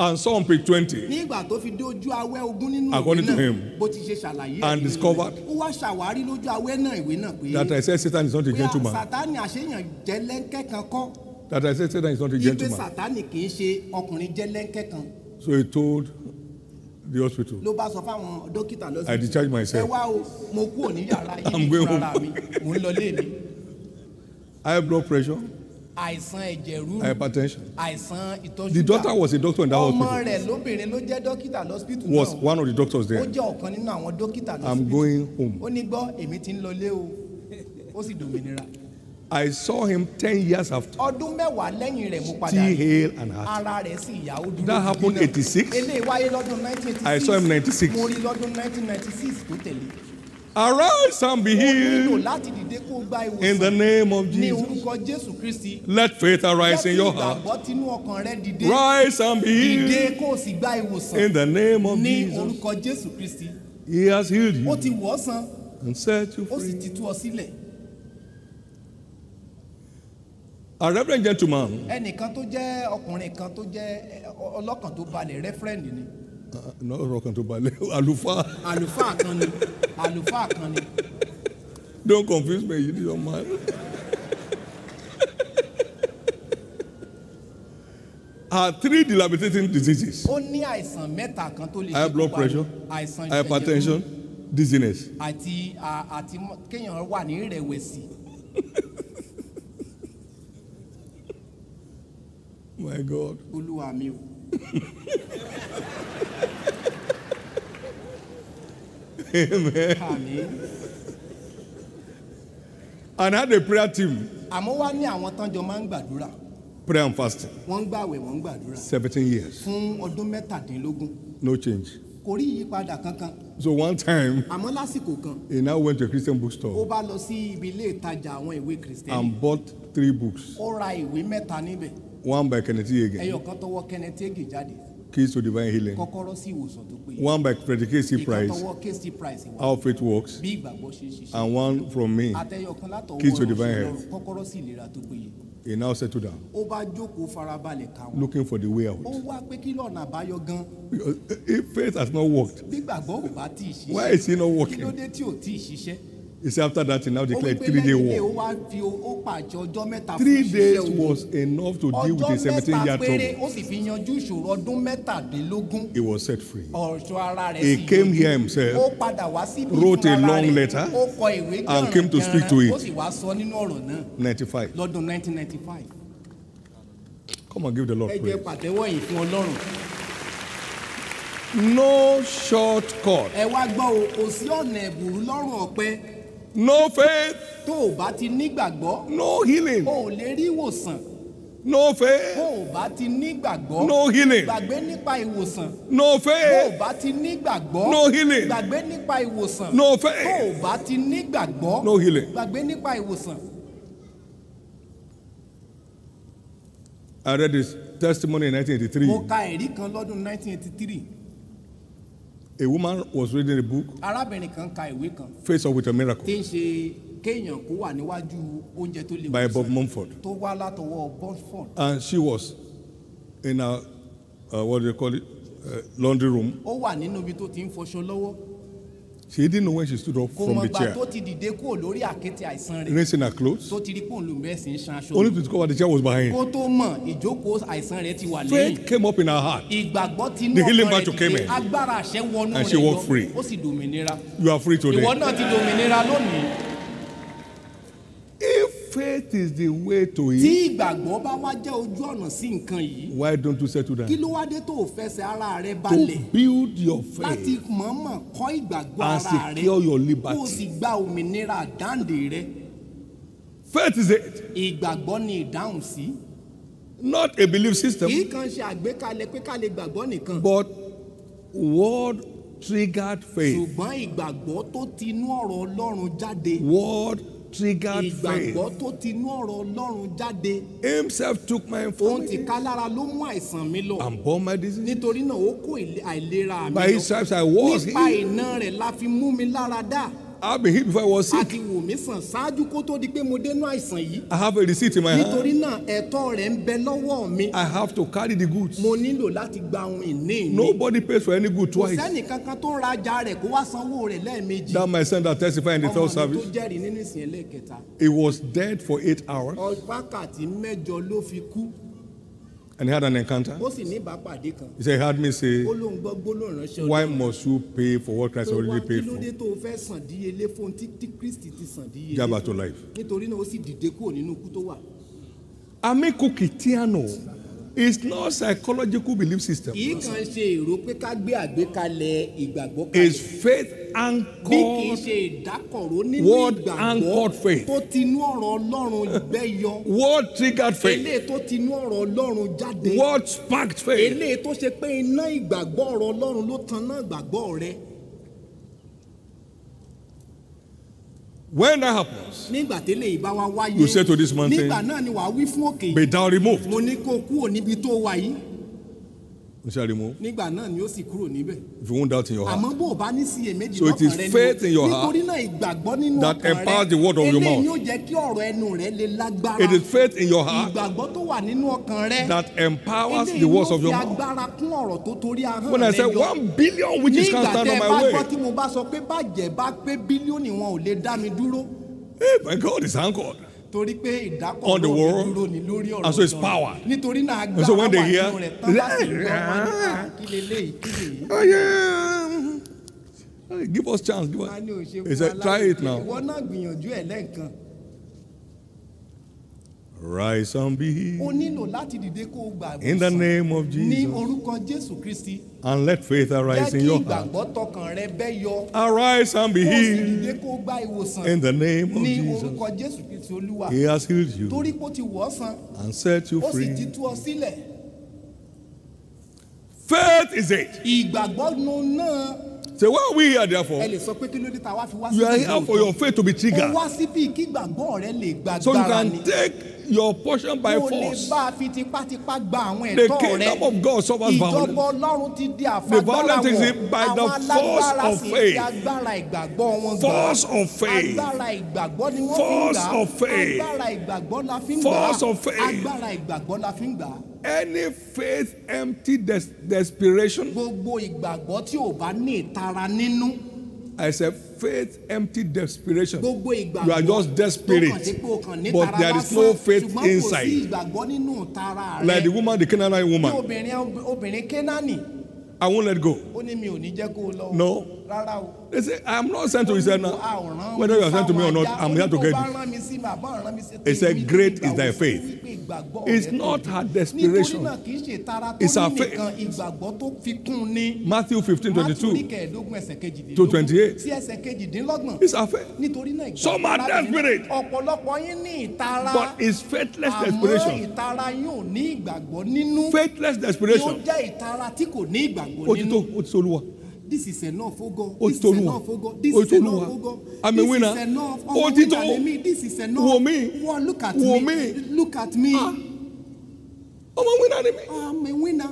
and saw on page 20 ní ìgbà tó fi dé ojú awẹ́ ogún nínú ìwé According to náà him, bó ti ṣe ṣàlàyé and discovered ó wá ṣàwárí lójú awẹ́ náà ìwé náà pé that I said Satan is not a pé gentleman. sátánì àṣeyàn jẹ́lẹ́ńkẹ́ kan kọ́ That I said Satan is not a ipe gentleman. sátánì kì í ṣe ọkùnrin jẹ́lẹ́ńkẹ́ kan So he told the hospital, ló bá sọ fáwọn dókítà lọ́sibítù I discharge myself. ẹ wá o mo kú òní yàrá yìí ní home. mi mò ń lọ léèmí high blood pressure, àìsàn ẹ̀jẹ̀ rúru hypertension. àìsàn ìtọ̀ The doctor ṣúgà was a doctor in that ọmọ hospital. rẹ̀ lóbìnrin ló jẹ́ dókítà lọ́sibítù Was náà one of the doctors ó there. jẹ́ ọ̀kan nínú àwọn dókítà I'm lọ́sibítù going home. ó ní gbọ́ èmi ti ń lọlé o ó sì dòmìnira I saw him 10 years after. ọdún mẹ́wàá lẹ́yìn rẹ̀ mo padà Still hale and hearty. ara rẹ̀ sì yà ó dúró That happened náà. 86. eléyìí wáyé lọ́dún 1986 I saw him 96. mo rí lọ́dún 1996 tó tẹ̀lé Arise and be ó nílò healed. láti dìde kó o gba in the ìwòsàn name of ní Jesus. orúkọ Jésù Kristi. Let faith arise in Jẹ́ kí your heart. ìgbàgbọ́ tinú ọkàn rẹ dìde. Rise and be dìde healed kó o sì gba ìwòsàn. In the name of ní Jesus. orúkọ Jésù Kristi. He has healed ó you ti wọ̀ ọ́ sàn and set you ó sì free. ti tú ọ sílẹ̀. A reverend gentleman, ẹnìkan tó jẹ́ ọkùnrin kan tó jẹ́ ẹ, ọlọ́kàn tó balẹ̀ rẹ́fúrẹ́ǹdì ni uh, not Rokan to Bale, Alufa. àlùfáà kan ni àlùfáà kan ni Don't confuse me, you young man. Are three debilitating diseases ó ní àìsàn mẹ́ta kan tó lè high blood pressure, àìsàn hypertension, dizziness. àti àti kéèyàn wà ní ìrẹ̀wẹ̀sì. My God. olúwa mi o. Amen. And I had a prayer team, àmọ́ wá ní àwọn tán jọ máa ń gbàdúrà. Prayer and fasting, wọ́n ń gbàwẹ̀ wọ́n ń gbàdúrà. 17 years, fún ọdún mẹ́tàdínlógún. No change. kò rí ìyípadà kankan. So one time, àmọ́ lásìkò kan he now went to a Christian ó bookstore bá lọ sí ibi ilé ìtajà àwọn ìwé kìrìsìtẹ́nì and bought three books. ó ra ìwé mẹ́ta níbẹ̀ One by Kenneth Hagin, ẹyọ kan tọwọ́ kenneth egi jáde. Keys to Divine Healing. kọ́kọ́rọ́ sí ìwòsàn tó péye. One by Frederick ìkan Price, tọwọ́ KC price How Faith Works. bí ìgbàgbọ́ ṣe ṣiṣẹ́. And one from me, àtẹyọ kan látọwọ́ Keys to Divine Health. kọ́kọ́rọ́ sí ìlera tó péye. He now settled down, ó bá jókòó farabalẹ̀ kà wọ́n. Looking for the way ó out. wá pé kí lọ́nà àbáyọ gan. If faith has not worked, bí ìgbàgbọ́ ò bá tí ì ṣiṣẹ́. Why is he not working? kí ló dé tí ò tí ì ṣiṣẹ́ he said after that, he now ó declared wípé three day lẹ́yìn ilé ó war. wá fi o- ó pàṣẹ ọjọ́ mẹ́ta fún Three ìṣiṣẹ́ days ogun. was enough to deal with a ọjọ́ 17 mẹ́ta year péré trouble. ó sì fi yanjú ìṣòro ọdún mẹ́tàdínlógún He was set free. ọ̀ṣọ́ ara rẹ̀ He sì came yanjú. here himself, ó padà wá síbi wrote a fúnra long rẹ̀. letter, ó kọ ìwé and came to speak to gànràngànràn, it. ó sì wá sọ nínú ọ̀rọ̀ náà 95. lọ́dún 1995 Come and give the Lord ẹ jẹ́ praise. pàtẹ́wọ́ yìí fún ọlọ́run No shortcut. ẹ wá gbọ́ o kò sí ọ̀nà ẹ̀bùrú lọ́rùn ọ̀pẹ No faith. tó o bá ti nígbàgbọ́ No healing. o ò lè rí ìwòsàn No faith. bó o bá ti nígbàgbọ́ No healing. gbàgbé nípa ìwòsàn No bó o faith. bá ti nígbàgbọ́ No healing. gbàgbé nípa ìwòsàn No bó faith. o bá ti nígbàgbọ́ No healing. gbàgbé nípa ìwòsàn. I read his testimony in 1983. mo ka ẹ̀rí kan lọ́dún 1983 A woman was reading a book, arábìnrin kan ka ìwé kan Face Up with a Miracle, tí ń ṣe kéèyàn kó wà níwájú oúnjẹ tó lè by wòsàn Bob Mumford. tó wá látọwọ́ bosford And she was in a, uh, what do they call it, uh, laundry room. ó wà nínú ibi tó ti ń fọṣọ lọ́wọ́ She didn't know when she stood up kò from the chair, tó ti dìde kúrò lórí àkéte àìsàn rẹ̀ rinsing her clothes, tó ti rí pòǹlù mẹ́sìn ṣan aṣọ only to discover the chair was behind. kó tó mọ̀ ìjókòó àìsàn rẹ̀ ti wà lẹ́yìn Faith came up in her heart. ìgbàgbọ́ ti inú The healing ọkàn battle rẹ̀ came dìde in. agbára àṣẹ wọnú And she rẹ̀ walked lọ free. ó sì dòmìnira You are free today. ìwọ náà ti dòmìnira lónìí faith is the way to tí it, ìgbàgbọ́ bá wá jẹ́ ojú ọ̀nà sí nǹkan yìí why don't you settle kí down? ló wá dé tó o fẹsẹ̀ ara rẹ To balẹ̀? build your láti faith mọ̀ọ́mọ̀ kọ́ ìgbàgbọ́ and ara rẹ secure your kó o liberty. sì gba òmìnira àdáǹdè rẹ. Faith is it, ìgbàgbọ́ ni ìdáhùn sí. Not a belief system, kì í kan ṣe àgbékalẹ̀ pé ká lè gbàgbọ́ nìkan. But word triggered faith. ṣùgbọ́n ìgbàgbọ́ tó ti inú ọ̀rọ̀ ọlọ́run jáde. Word triggered faith. ìgbàgbọ́ tó ti inú ọ̀rọ̀ ọlọ́run jáde Himself took my ohun tí infirmity ká lára ló mú àìsàn mi lọ and bore my disease. nítorí náà ó kó ìle- àìlera mi By his stripes I was nípa healed. iná rẹ̀ la fi mú mi lára dá I've been healed before I was a sick. ti wò mí sàn ṣáájú kó tó di pé mo dénú àìsàn yìí I have a receipt in my hand. nítorí náà ẹ̀tọ́ rẹ̀ ń bẹ lọ́wọ́ mi I have to carry the goods. mo nílò láti gba ohun ìní mi Nobody pays for any good kò twice. sẹ́nì kankan tó ń rajà rẹ̀ kó wá sanwó rẹ̀ lẹ́ẹ̀mejì That my son that testified in the ọmọ third mi tó service, jẹ́rìí nínú ìsìn ẹlẹ́ẹ̀kẹta he was dead for eight hours wákàtí mẹ́jọ ló fi kú and he had an encounter. ó sì ní ìbápàdé kan He said, he heard me say, ó lóun gbọ́ gbólóhùn ránṣẹ́ Why must you pay for what Christ pé wá already kí paid ló for? dé tó o fẹ́ sàn díyelé fún tí tí kristi ti sàn díyelé Jab fún? to life. nítorí náà ó sì dìde kúrò nínú ikú tó wà. Amiku Kitiano is not psychological belief system. kì í kàn ṣe èrò pé ká gbé àgbékalẹ̀ ìgbàgbọ́ kalẹ̀ faith bí kì í anchored, ṣe ìdákọ̀ró nínú Word ìgbàgbọ́ anchored faith. tó ti inú ọ̀rọ̀ ọlọ́run gbẹ́ yọ word triggered faith, eléyìí tó ti inú ọ̀rọ̀ ọlọ́run jáde word sparked faith. eléyìí tó ṣe pé iná ìgbàgbọ́ ọ̀rọ̀ ọlọ́run ló tan náà ìgbàgbọ́ rẹ When that happens, nígbà tẹ́lẹ̀ yìí bá wá wáyé You say to this mountain, nígbà náà ni wàá wí fún òkè be thou removed. mo ní kó kúrò níbi tó wà yìí Remove. nígbà náà ni ó sì kúrò níbẹ̀. If you won't doubt in your heart. àmọ́ bó o bá ní síyèméjì So it is lọ́kàn rẹ faith in your heart nítorí náà ìgbàgbọ́ nínú that ọkàn rẹ empowers the word of your eléyìí mouth. yóò jẹ́ kí ọ̀rọ̀ ẹnu rẹ lè lágbára It is faith in your heart ìgbàgbọ́ tó wà nínú ọkàn rẹ that empowers eléyìí the words yóò of fi your mouth. agbára kún ọ̀rọ̀ tó torí ahọ́n When I rẹ say yọ. one billion witches can nígbà stand tẹ́ on my bá way, gbọ́ tí mo bá sọ pé bàjẹ́ bá pé bílíọ̀nù wọn ò lè dá mi dúró Hey, my God is anchored. Torí pé ìdákọ̀ On the Ọlọ́run word, dúró ní lórí ọ̀rọ̀ and so it's Ọlọ́run. power. nítorí náà And so agbára when they wà hear- nínú rẹ̀ tán bá sì gbọ́ wọn ní "Ah, kí leléyìí kí lèyí. Oh, yeah. Hey, give us chance. Give us. a ní òṣè He said, try it now. ìwọ náà gbìyànjú ẹ̀ lẹ́ǹkan Rise and be healed. o nílò láti dìde kó o gbà In the name of ní Jesus. orúkọ jésù kristi And let faith jẹ́ arise kí in your heart. ìgbàgbọ́ tọkàn rẹ bẹ́ yọ Arise and be kó o sì healed. dìde kó o gba ìwòsàn In the name of ní Jesus. orúkọ jésù kristi olúwa He has healed you torí pé ó ti wọ̀ ọ́ sàn and set you ó sì ti free. tú ọ sílẹ̀ Faith is it. ìgbàgbọ́ náà So why are we here ẹ therefore? lè sọ pé kí ló dé ta wá fi wá You are here for your faith to be ó triggered. wá síbí kí ìgbàgbọ́ rẹ lè gba So you can take your portion by o lè force. bá a fi tipátipá gba àwọn The ẹ̀tọ́ rẹ kingdom of God suffers violence. ìjọba ọlọ́run ti di The àfagbára violence is by the àwọn alágbára force of sì ń faith. fi agbára ìgbàgbọ́ wọn gbà Force of faith. agbára ìgbàgbọ́ ni wọ́n Force fi ń gbà of faith. agbára ìgbàgbọ́ la fi ń gbà Force of faith. agbára ìgbàgbọ́ la fi ń gbà Any faith empty des- desperation. gbogbo ìgbàgbọ́ tí ò bá ní ìtara nínú I said faith empty desperation. gbogbo ìgbàgbọ́ You are just desperate. ní But there is no faith ṣùgbọ́n kò sí inside. ìgbàgbọ́ nínú tara rẹ Like the woman, the Canaanite woman. obìnrin obìnrin kénáánì I won't let go. ó ní mi ò ní jẹ́ kó lọ No rárá o. they say i am not sent to you now whether you are sent to me or not i am here to get you. he say, great is thy faith. it's not her desperation. it's her faith. matthew fifteen twenty two to twenty eight. it's her faith. some are desperate. but it's faithless desperation. faithless desperation. ó ti tó ó ti tó olúwa. This is enough, oh God. This is enough, oh God. This is enough, oh God. I'm a This winner. is enough. Ọmọ mí. This is enough. Wò mí. Look at Wò me. Look at me. Ọmọ winner ni mí. I'm a winner.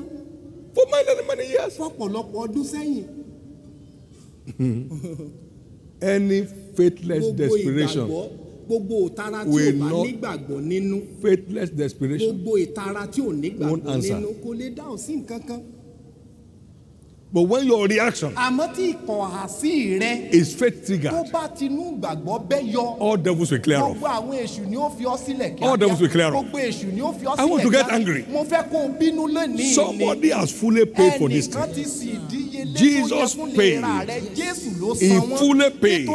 For many, many years. Fọ́pọ̀lọpọ̀ ọdún sẹ́yìn. Any faithless desperation. gbogbo ìtara tí will bá nígbàgbọ́ nínú. Faithless desperation. Gbogbo ìtara tí Won't nígbàgbọ́ nínú kò lè dáhùn sí nǹkan kan. But when your reaction is faith triggered, all devils will clear off. All devils will clear off. I want to get angry. Somebody has fully paid for this thing. Jesus paid. He fully paid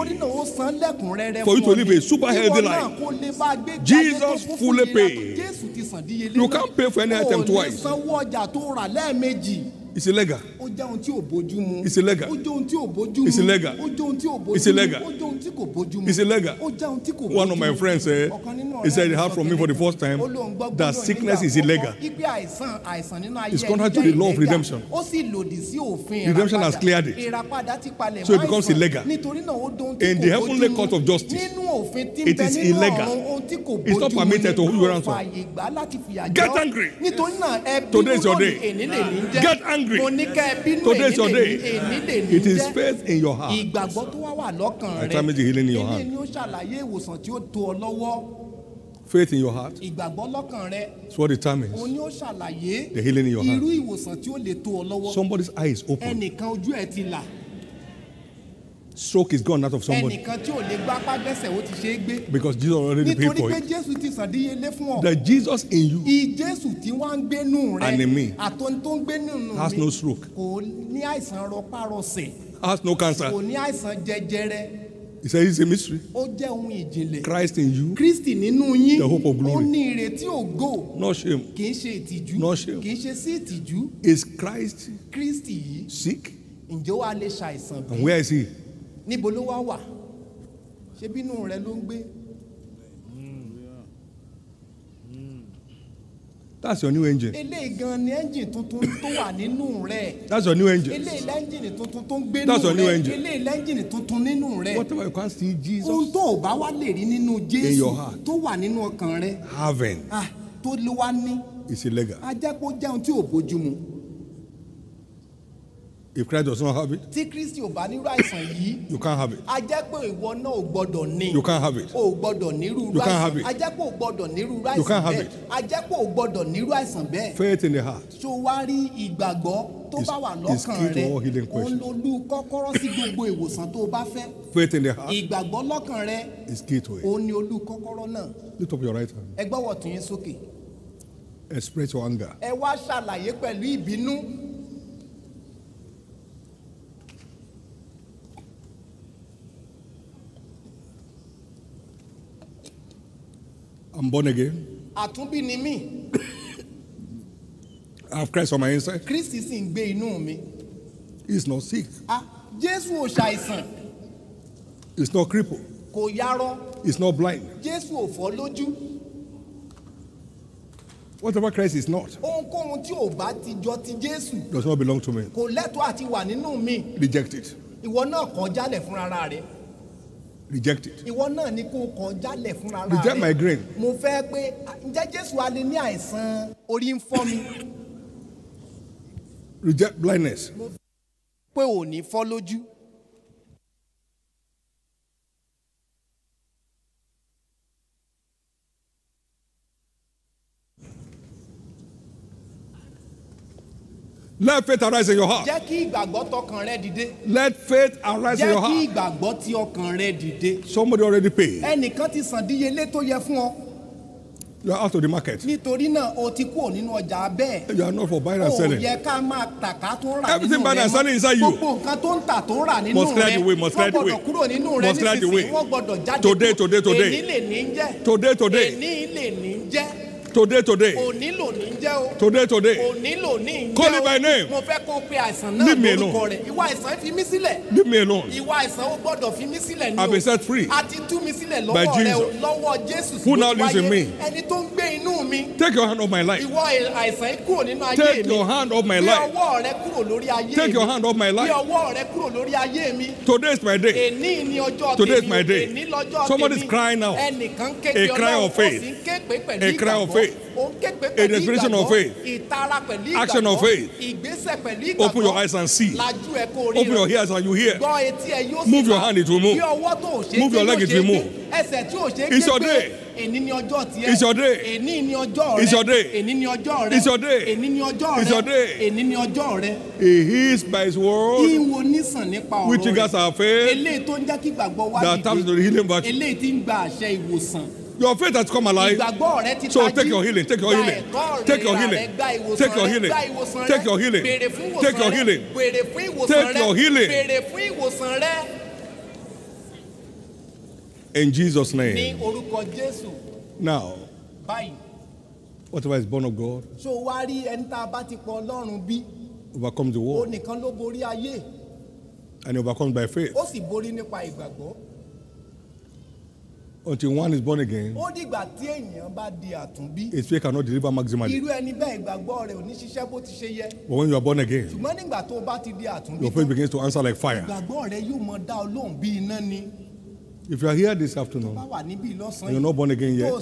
for you to live a super healthy life. Jesus fully paid. You can't pay for any item twice. It's illegal. Ó jẹ́ ohun tí ò bójú mu. It's illegal. Ó jẹ́ ohun tí ò bójú mu. It's illegal. Ó jẹ́ ohun tí ò bójú mu. It's illegal. Ó jẹ́ ohun tí kò bójú mu. It's illegal. Ó jẹ́ ohun tí kò bójú mu. One of my friends nínú he said he heard from me for the first time that sickness is illegal. Ipe àìsàn àìsàn nínú ayé It's contrary to the law of redemption. Ó sì lòdì sí òfin Redemption has ìràpadà. cleared it. Ìràpadà ti palẹ̀ So it mọ́ becomes àìsàn. illegal. Nítorí náà ó dóhun tí In kò the bójú heavenly mu. court of justice, Nínú òfin tí ń it bẹ is nínú illegal. ọ̀run ohun tí kò It's not permitted to hold you ransom. Get angry. Nítorí náà ẹ bínú Today is your lónìí, day. èní lè ní jẹ́. Get angry. Mo ní ẹ bínú your lè ní- lè ní It is jẹ́. faith in your heart. Ìgbàgbọ́ tó wá wà lọ́kàn I rẹ̀. promise you healing in your Eléyìí hand. ni ó ṣàlàyé ìwòsàn tí ó tó ọ lọ́wọ́. Faith in your heart. Ìgbàgbọ́ lọ́kàn rẹ̀. It's what determines Òun ni ó ṣàlàyé the healing in your irú hand. ìwòsàn tí ó lè tó ọ lọ́wọ́. Somebody's eye is open. Ẹnìkan ojú ẹ̀ ti là. Stroke is gone out of somebody Ẹnìkan tí ò lè gbápá dẹ́sẹ̀ ó ti ṣe é gbé. because Jesus already paid Nítorí for pé it. Jésù ti sàdíyelé fún ọ. The Jesus in you Ìjésù tí wọ́n ń gbénú rẹ̀. And in me. Àtọ́ni tó ń gbénú has mi. no stroke, Kò ní àìsàn rọpárọsẹ̀. has no cancer. Kò ní àìsàn jẹjẹrẹ. He said it's a mystery. Ó jẹ́ ohun ìjìnlẹ̀. Christ in you, Kristi nínú yín. The hope of Ó glory. ní ìrètí ògo. no shame. Kì í ṣe ìtìjú. No shame. Kì í ṣe sí ìtìjú. Is Christ Kristi yìí. sick? Ǹjẹ́ ó wá lè ṣàìsàn bí? And where is he? Níbo ló wá wà? Ṣé bínú rẹ ló ń gbé? That's your new engine. Eléyìí gan ni ẹ́ńjìn tuntun tó wà nínú rẹ̀. That's your new engine. Eléyìí lẹ́ńjìnì tuntun tó ń gbénú That's your new rẹ̀. engine. Eléyìí lẹ́ńjìnì tuntun nínú rẹ̀. Whatever you can't see Ohun Jesus tó ò bá wá lè rí nínú In Jésù your heart. tó wà nínú ọkàn rẹ̀. having Ah, tó ló wá ní. is illegal. A jẹ́ kó jẹun tí ò bójú mu. If Christ does not have it, Tí Kristi ò bá nírú àìsàn yìí. you can't have it. A jẹ́ pé ìwọ náà ò gbọ́dọ̀ ní. You can't have it. O ò gbọ́dọ̀ nírú You can't have àìsàn. it. A jẹ́ pé o gbọ́dọ̀ nírú You àìsàn can't have bẹ́ẹ̀. it. A jẹ́ pé o gbọ́dọ̀ nírú àìsàn bẹ́ẹ̀. Faith in the heart. Ṣé o wá rí ìgbàgbọ́ tó bá wà lọ́kàn rẹ lolú kọ́kọ́rọ́ sí gbogbo ìwòsàn tó o bá fẹ́ Faith in the heart ìgbàgbọ́ lọ́kàn rẹ is key to it. ni olú kọ́kọ́rọ́ náà Lift up your right hand. ẹ gbọ́wọ́ tún yín sókè Express your anger. ẹ wá ṣàlàyé pẹ̀lú ìbínú I'm born again. àtúnbí ni mí I have Christ on my inside. kristi sì ń gbé inú mi He's not sick. Ah, jésù ò ṣàìsàn He's not crippled. kò yarọ He's not blind. jésù ò fọ́ lójú Whatever Christ is not ohunkóhun tí ò bá ti jọ ti jésù does not belong to me. kò lẹ́tọ̀ọ́ àti wà nínú mi Reject it. ìwọ náà kàn jálẹ̀ fúnra rẹ Reject it. ìwọ náà ní kó kàn jálẹ̀ fúnra Reject rẹ migraine. mo fẹ́ pé ǹjẹ́ jésù a lè ní àìsàn orí ń fọ́ mi Reject blindness. pé ò ní fọ́ lójú Let faith arise in your heart. jẹ́ kí ìgbàgbọ́ tọkàn rẹ dìde Let faith arise in jẹ́ your kí heart. ìgbàgbọ́ ti ọkàn rẹ dìde Somebody already paid. ẹnìkan ti sàn díyelé tó yẹ fún ọ You are out of the market. nítorí náà o ti kúrò nínú ọjà bẹ́ẹ̀ You are not for buying and selling. yẹ ká máa tà ká tó rà Everything nínú buying rẹ and selling inside you. gbogbo nǹkan tó ń tà tó rà nínú Must clear rẹ the way, must clear wọ́n the gbọ́dọ̀ way. kúrò nínú rẹ nísinsìnyí wọ́n gbọ́dọ̀ jáde Today, today, today. èní lè ní jẹ́ Today, today. èní lè ní jẹ́ Today, today. òní lò ní jẹ́ o Today, today. òní lò ní jẹ́ o Call it by name. mo fẹ́ kó o pe àìsàn náà Leave me lórúkọ alone. rẹ̀ ìwà àìsàn fi mí sílẹ̀ Leave me alone. ìwà àìsàn ó gbọ́dọ̀ fi mí sílẹ̀ ní I've been set free a ti tú mi sílẹ̀ lọ́wọ́ rẹ o lọ́wọ́ jésù Who now lives in me? ẹni tó ń gbé inú mi Take your hand off my life. ìwọ àìsàn yìí kúrò nínú ayé mi Take your hand off my life. ọwọ́ rẹ kúrò lórí ayé mi Take your hand off my life. gbé ọwọ́ rẹ kúrò lórí ayé mi Today is my day. èní ni ọjọ́ Today is tèmi my day. èní lọ́jọ́ Somebody is tèmi crying now. ẹnìkan A kéde cry ọlọ́run of ó faith. sì ń ké pé pẹ̀lú A cry of faith. ó ń ké pé A pẹ̀lú declaration of faith. Action of faith. Open your eyes and see. Open your ears and you hear. Move your hand, it will move. Move your leg, it will move. It's your day. èní ni ọjọ́ tiẹ̀ It's your day. èní ni ọjọ́ rẹ It's your day. èní ni ọjọ́ rẹ It's your day. èní ni ọjọ́ It's your day. èní ni ọjọ́ rẹ He heals by his word. ìwò nísàn nípa Which ọ̀rọ̀ triggers our faith. eléyìí tó ń jẹ́ kí ìgbàgbọ́ wá That taps into the healing virtue. eléyìí tí ń gba àṣẹ ìwòsàn Your faith has come alive. ìgbàgbọ́ rẹ ti So take your healing. Take your healing. Take your healing. Take your healing. Take your healing. Take your healing. Take your healing. béèrè fún ìwòsàn rẹ In Jesus' ní name. orúkọ jésù Now, báyìí whatever is born of God ṣó o wá rí ẹni tá a bá ti pọ ọlọ́run bí overcomes the world nìkan ló borí ayé and overcomes by faith. ó sì borí nípa ìgbàgbọ́ Until one is born again, ó dìgbà tí èèyàn bá di àtúnbí his faith cannot deliver maximally. irú ẹni bẹ́ẹ̀ ìgbàgbọ́ rẹ̀ ò ní ṣiṣẹ́ bó ti ṣe yẹ But when you are born again, ṣùgbọ́n nígbà tó o bá ti di àtúnbí your faith begins to answer like fire. ìgbàgbọ́ rẹ yóò mọ dá ọ lóhùn bí iná ni If you are here this afternoon and you're not born again yet,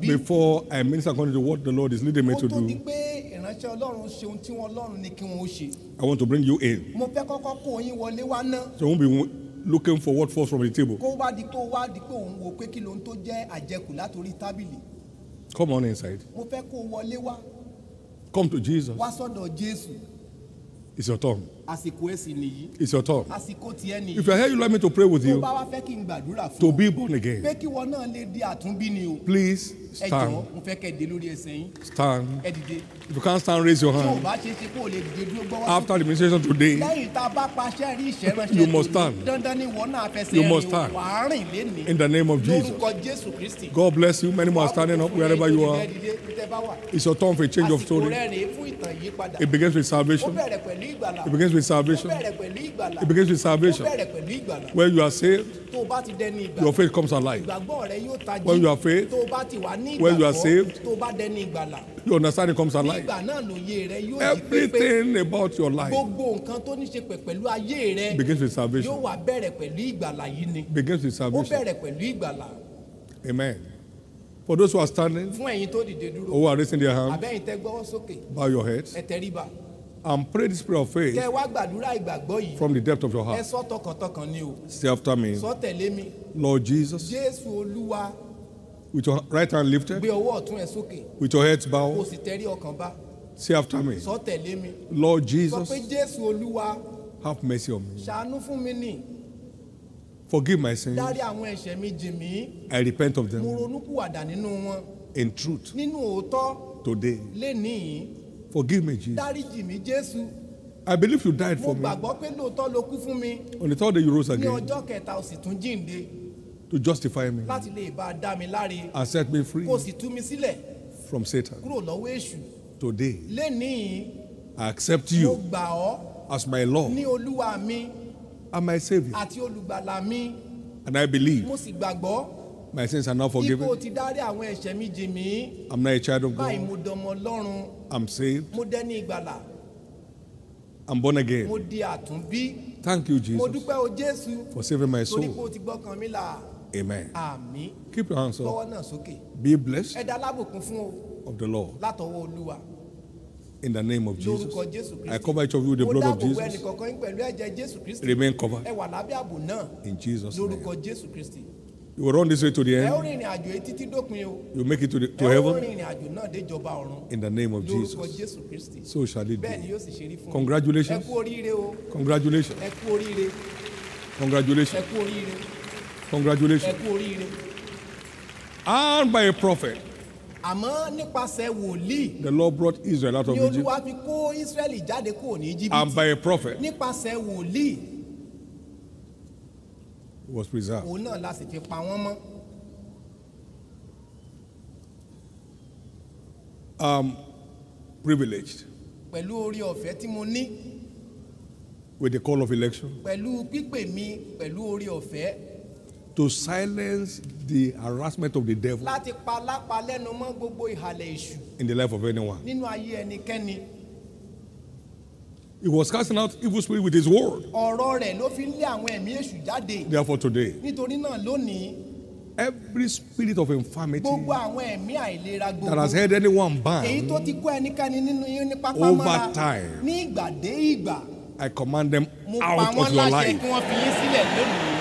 before I minister according to what the Lord is leading me to do, ọlọ́run ọlọ́run I want to bring you in. So you won't be looking for what falls from the table. kó wá di pé ó wá di pé òun wò pé kí lóhun tó jẹ́ àjẹkù látòrí tábìlì Come on inside. mo fẹ́ kó wọlé wá Come to Jesus. wá sọ́dọ̀ jésù It's your turn. Àsìkò ẹ̀ sì nìyí It's your turn. àsìkò tiẹ̀ nìyí If you're here, you'd like me to pray with tó you bá wá fẹ́ kí n gbàdúrà fún to be born again. pé kí wọn náà lè di àtúnbí ni o Please ẹ jọ̀ọ́ stand. mo fẹ́ kẹ́ ẹ dé lórí ẹsẹ̀ yín Stand. ẹ dìde If you can't stand, raise your tí o hand. bá ṣe ṣe kó o lè dìde dúró gbọ́ wá After the ministration today, lẹ́yìn tá a bá paṣẹ rí ìṣẹ́ ránṣẹ́ You must stand. dandan ni wọn náà fẹsẹ̀ You rìn stand. wàá rìn lénìí in the name of Jesus. lórúkọ jésù kristi God bless you. Many more are standing up wherever you are. It's your turn for a change of story. It begins with salvation. It begins with with salvation. It begins with salvation. When you are saved, your faith comes alive. When you are saved, when you are saved, your understanding comes alive. Everything about your life begins with salvation. Begins with salvation. Amen. For those who are standing, or who are raising their hands, bow your heads and pray this prayer of faith kẹ́ ẹ wá gbàdúrà ìgbàgbọ́ yìí. from the depth of your ẹ heart. sọ tọkàntọkàn ni o. Say after me, sọ tẹ̀lé mi. Lord Jesus, jésù olúwa. With your right hand lifted, gbé ọwọ́ ọ̀tún ẹ sókè. With your o bowed, sì tẹrí ọkàn bá. Say after me. sọ tẹ̀lé mi. Lord sọ Jesus, pé jésù olúwa. Have mercy on me. ṣàánú fún mi nì. Forgive my sins. dárí àwọn ẹ̀ṣẹ̀ mi jì mí. I repent of mo them. ronúkúwàdà nínú wọn. In truth, nínú òótọ́. Today. lénìí Forgive me, Jesus. dárí jì mí jésù. I believe you died mo for me. gbàgbọ́ pé lóòótọ́ ló kú fún mi. On the third day, you rose ní again. ọjọ́ kẹta sì tún jíǹde. To justify me. Láti lè bá a dá mi láre. And set me free. O sì tú mi sílẹ̀. From Satan. kúrò lọ́wọ́ èṣù. Today, lénìí I accept mo you gbà ọ́ as my Lord ní olúwa mi and my Savior. àti olùgbàlà mi. And I believe mo sì gbàgbọ́ my sins are ipò forgiven. ti dárí àwọn ẹ̀ṣẹ̀ mi jì mí I'm now a child of báyìí God. mo dọmọ ọlọ́run I'm saved. mo dẹ́ni ìgbàlà I'm born mo again. di àtúnbí Thank you, mo Jesus, dúpẹ́ o jésù for saving my torí pé soul. o ti gbọ́kàn mi là Amen. àmì Keep your hands up. náà sókè Be blessed ẹ dá lábùkún fún o of the Lord. látọwọ́ olúwa In the name of Jesus. lórúkọ jésù I cover each of you with the mo blood of Jesus. ẹnìkọ̀ọ̀kan yín pẹ̀lú ẹ̀jẹ̀ jésù kristi Remain covered. ẹ wà lábẹ́ ààbò náà In Jesus' name. lórúkọ jésù kristi You will run this way to the ẹ ó end. rìn ìrìn àjò yìí títí dópin o You make it to, the, to ẹ ó heaven. rìn ìrìn àjò náà déjọba ọ̀run In the name of lórúkọ Jesus. jésù kristi So shall it bẹ́ẹ̀ ni be. yóò sì ṣe rí fún mi. Congratulations. ẹ kú oríire o Congratulations. ẹ kú oríire ẹ Congratulations. kú oríire ẹ Congratulations. kú oríire And by a prophet, àmọ́ nípasẹ̀ wòlíì the Lord brought Israel out of ni Egypt. olúwa fi kó israẹli jáde kúrò ní And íjíbítì by a prophet, nípasẹ̀ wòlíì was preserved. òun náà la sì fi pa wọ́n mọ́. Um, privileged. Pẹ̀lú orí ọ̀fẹ́ tí mo ní. With the call of election. Pẹ̀lú pípè mi pẹ̀lú orí ọ̀fẹ́. To silence the harassment of the devil. Láti pa lápa lẹ́nu mọ́ gbogbo ìhàlẹ̀ èṣù. In the life of anyone. nínú ayé ẹnikẹ́ni He was casting out evil spirit with his word. ọ̀rọ̀ rẹ̀ ló fi lé àwọn ẹ̀mí èṣù jáde Therefore, today, nítorí náà lónìí every spirit of infirmity gbogbo àwọn ẹ̀mí àìlera that has gbogbo held anyone èyí bound, tó ti kó ẹnikẹ́ni nínú yín ní pápá Over mọ́ra time. ní ìgbà dé ìgbà I command them mo pa out wọ́n of your láṣẹ life. kí wọ́n fi yín sílẹ̀ lónìí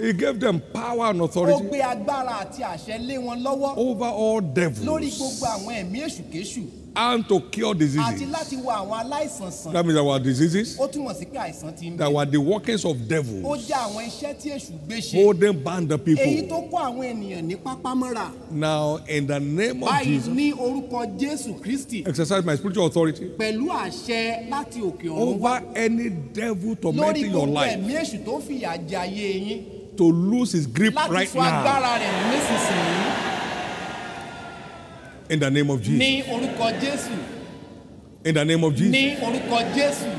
He gave them power and ó authority gbé agbára àti àṣẹ lé wọn lọ́wọ́ over all lórí devils gbogbo àwọn ẹ̀mí èṣùkéṣù and to cure àti diseases. láti wo àwọn aláìsàn sàn. That means our diseases ó túmọ̀ sí pé àìsàn ti ń that bẹ. were the workings of ó devils jẹ́ àwọn iṣẹ́ tí èṣù gbé ṣe. Holding bound the èyí people. tó kó àwọn ènìyàn ní pápá mọ́ra. Now, in the name of báyìí Jesus, ní orúkọ jésù kristi. Exercise my spiritual authority. Pẹ̀lú àṣẹ láti òkè ọ̀run over any devil lórí tormenting your gbogbo life. ẹ̀mí èṣù tó fìyà jẹ ayé yín. To lose his grip láti right sọ now. agbára rẹ̀ nísinsìnyí In the name of Jesus. ní orúkọ jésù In the name of Jesus. ní orúkọ jésù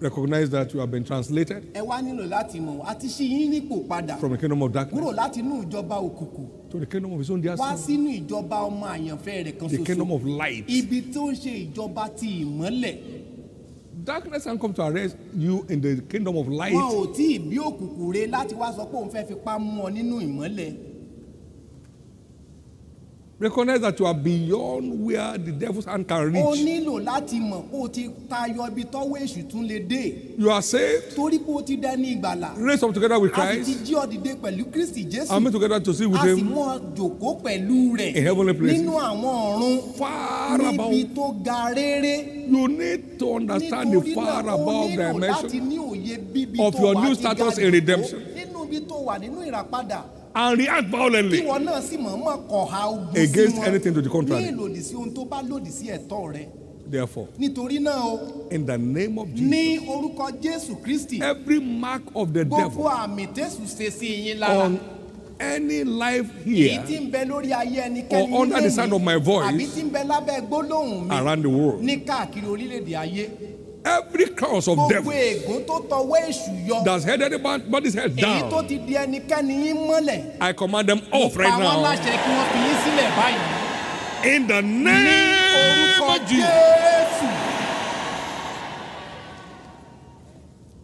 Recognize that you have been translated ẹ wá nílò láti mọ̀ àti ṣí yín nípò padà from the kingdom of darkness kúrò láti inú ìjọba òkùnkùn to the kingdom of his own dear wá son, sínú ìjọba ọmọ àyànfẹ́ rẹ̀ kan the kingdom ṣoṣo of light. ibi tó ń ṣe ìjọba ti ìmọ́lẹ̀ Darkness can come to arrest you in the kingdom of light. wọn ò tí ì bí òkùnkùn re láti wá sọ pé òun fẹ́ fipá mú ọ nínú ìmọ́lẹ̀ Recognize that you are beyond where the devil's hand can o reach. nílò láti mọ̀ pé o ti tayọ ibi tọ́wọ́ èṣù tún lè dé. You are saved, torí pé o ti dẹni ìgbàlà. Raised up together with a sì ti Christ, jí ọ dìde pẹ̀lú kristi jésù. And made together to sit with a sì him. mú ọ jòkó pẹ̀lú rẹ̀. In heavenly places. nínú àwọn ọ̀run. Far níbi above. tó ga réré. You need to understand the nítorí far náà o above nílò láti dimension ní òye bíbi of your new status in redemption. nínú ibi tó wà nínú ìràpadà and react violently. Ìwọ náà sì mọ̀ọ́mọ̀ kọ̀ha ogun sí against wọn. anything to the ní contrary. ìlòdì sí ohun tó bá lòdì sí ẹ̀tọ́ rẹ. Therefore, nítorí náà o in the name of Jesus, ní orúkọ jésù kristi every mark of the gbogbo devil àmì tẹ̀sù ṣe sí yín lára. on any life èyí tí here ń bẹ lórí ayé ẹnikẹ́ni or under the nílé sound mi, of my voice àbí tí ń bẹ lábẹ́ gbólóhùn mi around the world, ní káàkiri orílẹ̀-èdè ayé every curse of gbogbo devil ègún tó tọwọ́ èṣù yọ. that's headed anybody's head èyí tó down, ti di ẹnikẹ́ni yín mọ́lẹ̀. I command them mo off pa right wọ́n now. láṣẹ kí wọ́n fi yín sílẹ̀ báyìí. In the name of Jesus. jésù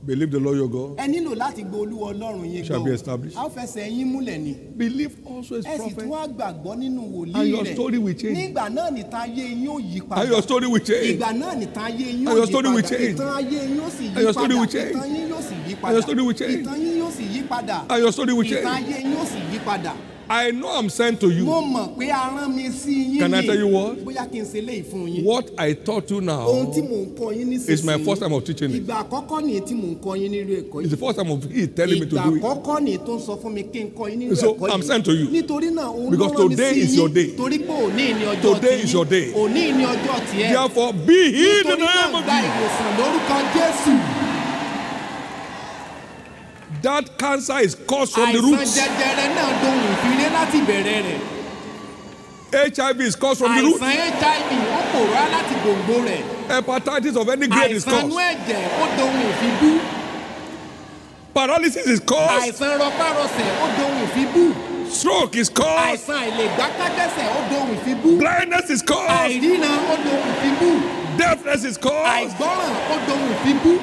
Believe the Lord your God ẹ nílò láti gbọ́ olúwa ọlọ́run yín shall be gbọ́ established. a ó fẹsẹ̀ yín múlẹ̀ ni Believe also his ẹ sì prophet, tún wá gbàgbọ́ nínú and wòlíì your rẹ̀ story will change. nígbà náà nìta ayé yín ó yí padà And your story will change. ìgbà náà nìta ayé yín ó And your yí story will padà change. ìtàn ayé yín ó sì And yí your story padà will change. ìtàn yín yóò sì yí And padà your story will change. ìtàn yín yóò sì yí padà And your story will ìtàn ayé ó sì yí padà I know I'm sent to you. mo mọ̀ pé a rán mi sí yín Can I ni. tell you what? bóyá kí n ṣe léyìí fún yín. What I taught you now ohun tí mò ń kọ́ yín nísinsìnyí. is my first time of teaching it. ìgbà àkọ́kọ́ nìyí tí mò ń kọ́ yín nínú ẹ̀kọ́ It's the first time of he telling me to ìgbà do it. àkọ́kọ́ nìyí tó ń sọ fún mi kí n kọ́ yín nínú So, ẹ̀kọ́ I'm sent to you. nítorí náà òun Because ló rán mi today sí is yín. your day. torí pé òní ni ọjọ́ Today tiyín. is your day. òní ni ọjọ́ tiẹ̀. Therefore, be healed in the nítorí náà name of gba Jesus. ìwòsàn lórúkọ jésù. That cancer is caused from the àìsàn roots. jẹjẹrẹ náà dohun ìfilé láti bẹ̀rẹ̀ rẹ̀. HIV is caused from the roots. àìsàn hiv ó pòórá láti gbòǹgbò rẹ̀. Hepatitis of any grade is àìsàn inú caused. ẹ̀jẹ̀ ó dohun ìfibú. Paralysis is caused. àìsàn rọpárọsẹ̀ ó dohun ìfibú. Stroke is caused. àìsàn àìlègbákágbẹ́sẹ̀ ó dohun ìfibú. Blindness is caused. àìríran ó dohun ìfibú. Deafness is caused. àìgbọ́ràn ó dohun ìfibú.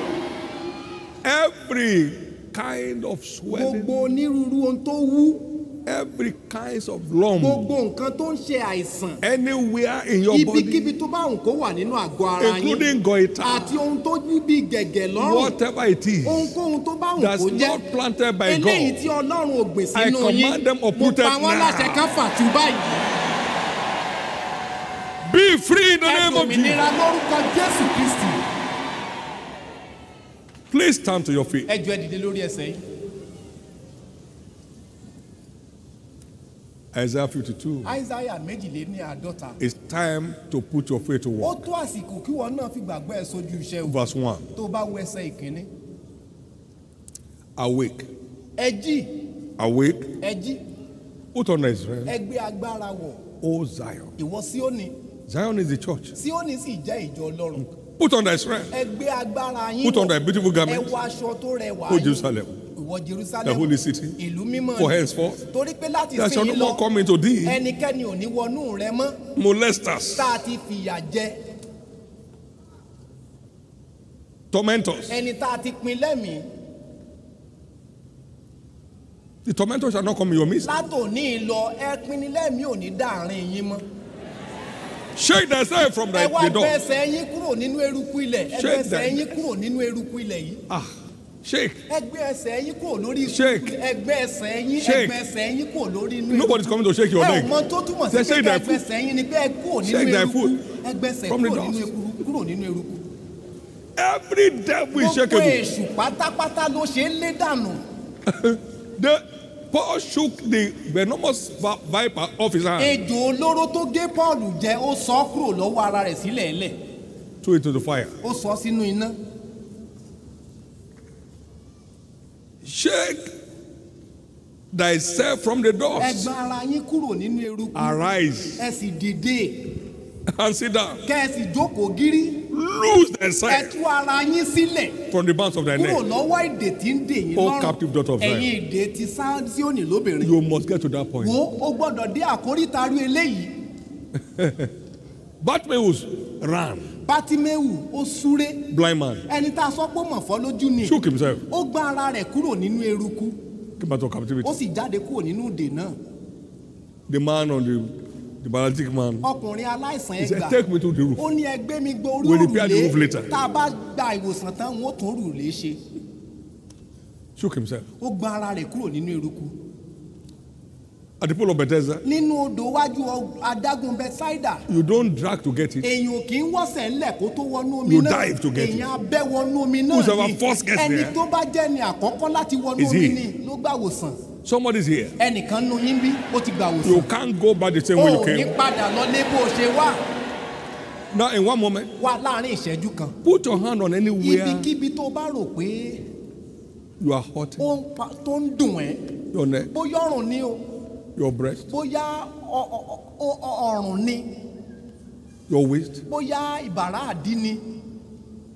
Every kind of swelling. gbogbo onírúurú ohun tó wú. Every kind of lump. gbogbo nǹkan tó ń ṣe àìsàn. Anywhere in your body. ibikíbi tó bá òun kó wà nínú àgọ́ ara yín. Including goiter. àti ohun tó ní bí gẹ̀gẹ̀ lọ́rùn. Whatever it is. ohunkóhun tó bá òun That's kó jẹ́. not planted by eléyìí God. tí ọlọ́run ò gbìn I sínú yín. command them mo uprooted pa wọ́n now. láṣẹ ká fàtú báyìí. Be free in the name of Jesus. lórúkọ jésù kristi. Please stand to your feet. ẹ jọ ẹ dìde lórí ẹsẹ̀ yìí. Isaiah 52. aísáyà méjìléní àádọ́ta. It's time to put your faith to ó work. tó àsìkò kí wọn náà fi gbàgbọ́ ẹ sójú iṣẹ́ o. Verse 1. tó bá wọ ẹsẹ̀ ìkíní. Awake. ẹ jí Awake. ẹ jí Put on Israel. ẹ gbé agbára wọ̀ O Zion. ìwọ síónì Zion is the church. síónì sì jẹ́ ìjọ ọlọ́run. Put on Israel. ẹ gbé agbára yín Put on thy beautiful ẹ garment. wọ aṣọ tó rẹwà O yín. Jerusalem. ìwọ jerusalem The holy city. ìlú mímọ́ For henceforth. torí pé láti There shall no yín more lọ come into thee ẹnikẹ́ni ò ní wọnú rẹ mọ́ molesters, tá a ti fìyà jẹ tormentors. ẹni tá a ti pin lẹ́mìí The tormentors shall not come in your midst. látòní lọ ẹ pinni lẹ́mìí ò ní dàárín yín mọ́ Shake thyself from thy, ẹ wá the door. gbẹ́sẹ̀ yín kúrò nínú eruku ilẹ̀ ẹ gbẹ́sẹ̀ yín kúrò nínú eruku ilẹ̀ yìí Ah, shake. ẹ gbé ẹsẹ̀ yín kúrò lórí Shake. ẹ gbé ẹsẹ̀ yín ẹ gbé ẹsẹ̀ yín kúrò lórí inú Nobody's coming to shake your ẹ ò leg. mọ tó túmọ̀ sí pé ẹ gbẹ́sẹ̀ yín ni pé ẹ kúrò nínú eruku ẹ gbẹ́sẹ̀ From the kúrò nínú eruku. Every devil is gbogbo shakeable. èṣù pátápátá ló ṣe é lé dànù. Paul shook the venomous vi- viper off his hand, ejò olóró tó gé paul jẹ ó sọ ọ́ kúrò lọ́wọ́ ara rẹ̀ sílẹ̀ ẹlẹ̀ threw it to the fire. ó sọ ọ́ sínú iná. Shake thyself from the dust. ẹgbẹ́ ara yín kúrò nínú eruku. Arise ẹ sì dìde and sit down. kẹ́ ẹ sì jókòó gírí. Loose ẹ thyself tú ara yín sílẹ̀ from the bands of thy kúrò neck. lọ́wọ́ èdè tí ń dè yín O lọ́rùn. captive daughter of Zion. ẹ̀yin èdè ti sáàsìónì lóbìnrin. You must get to that point. wo ó gbọ́dọ̀ dé àkórítarú eléyìí. Bartimaeus ran. bátímẹ́wù ó súré. Blind man ẹni tá a sọ pé mọ̀ fọ́ lójú ni. shook himself. ó gbá ara rẹ̀ kúrò nínú eruku. Came back to captivity. ó sì jáde kúrò nínú ìdè náà. The man on the paralytic man. ọkùnrin aláìsàn He said, ẹgbà "Take me to the roof." ó ní ẹgbẹ́ mi gbọ́ orí We'll repair the roof òrùlé later. tá a bá gba ìwòsàn tán wọn ó tún òrùlé ṣe Shook himself. ó gba ara rẹ̀ kúrò nínú eruku At the pool of Bethesda, nínú odò wájú adágún bethsaida you don't drag to get it. èèyàn ò kì í wọ́sẹ̀ ńlẹ̀ kó tó wọnú omi You náà dive to get it. èèyàn abẹ́ wọnú omi náà ni first gets ẹni there tó bá jẹ́ ni àkọ́kọ́ láti wọnú omi ni ló gbà wòsàn Somebody's here. ẹnìkan nu yín bí ó ti gbà You wòsàn can't go back the same way you ò ní came. padà lọlé bó o ṣe wá Now, in one moment, wá láàárín ìṣẹ́jú kan. Put your hand on anywhere. Ibikíbi tó bá rò pé you are hurting. ó ń pa- tó ń dùn ẹ́ Your neck, bóyá ọrùn ni o your breast, bóyá ọrùn ni your waist, bóyá ìbàrá àdí ni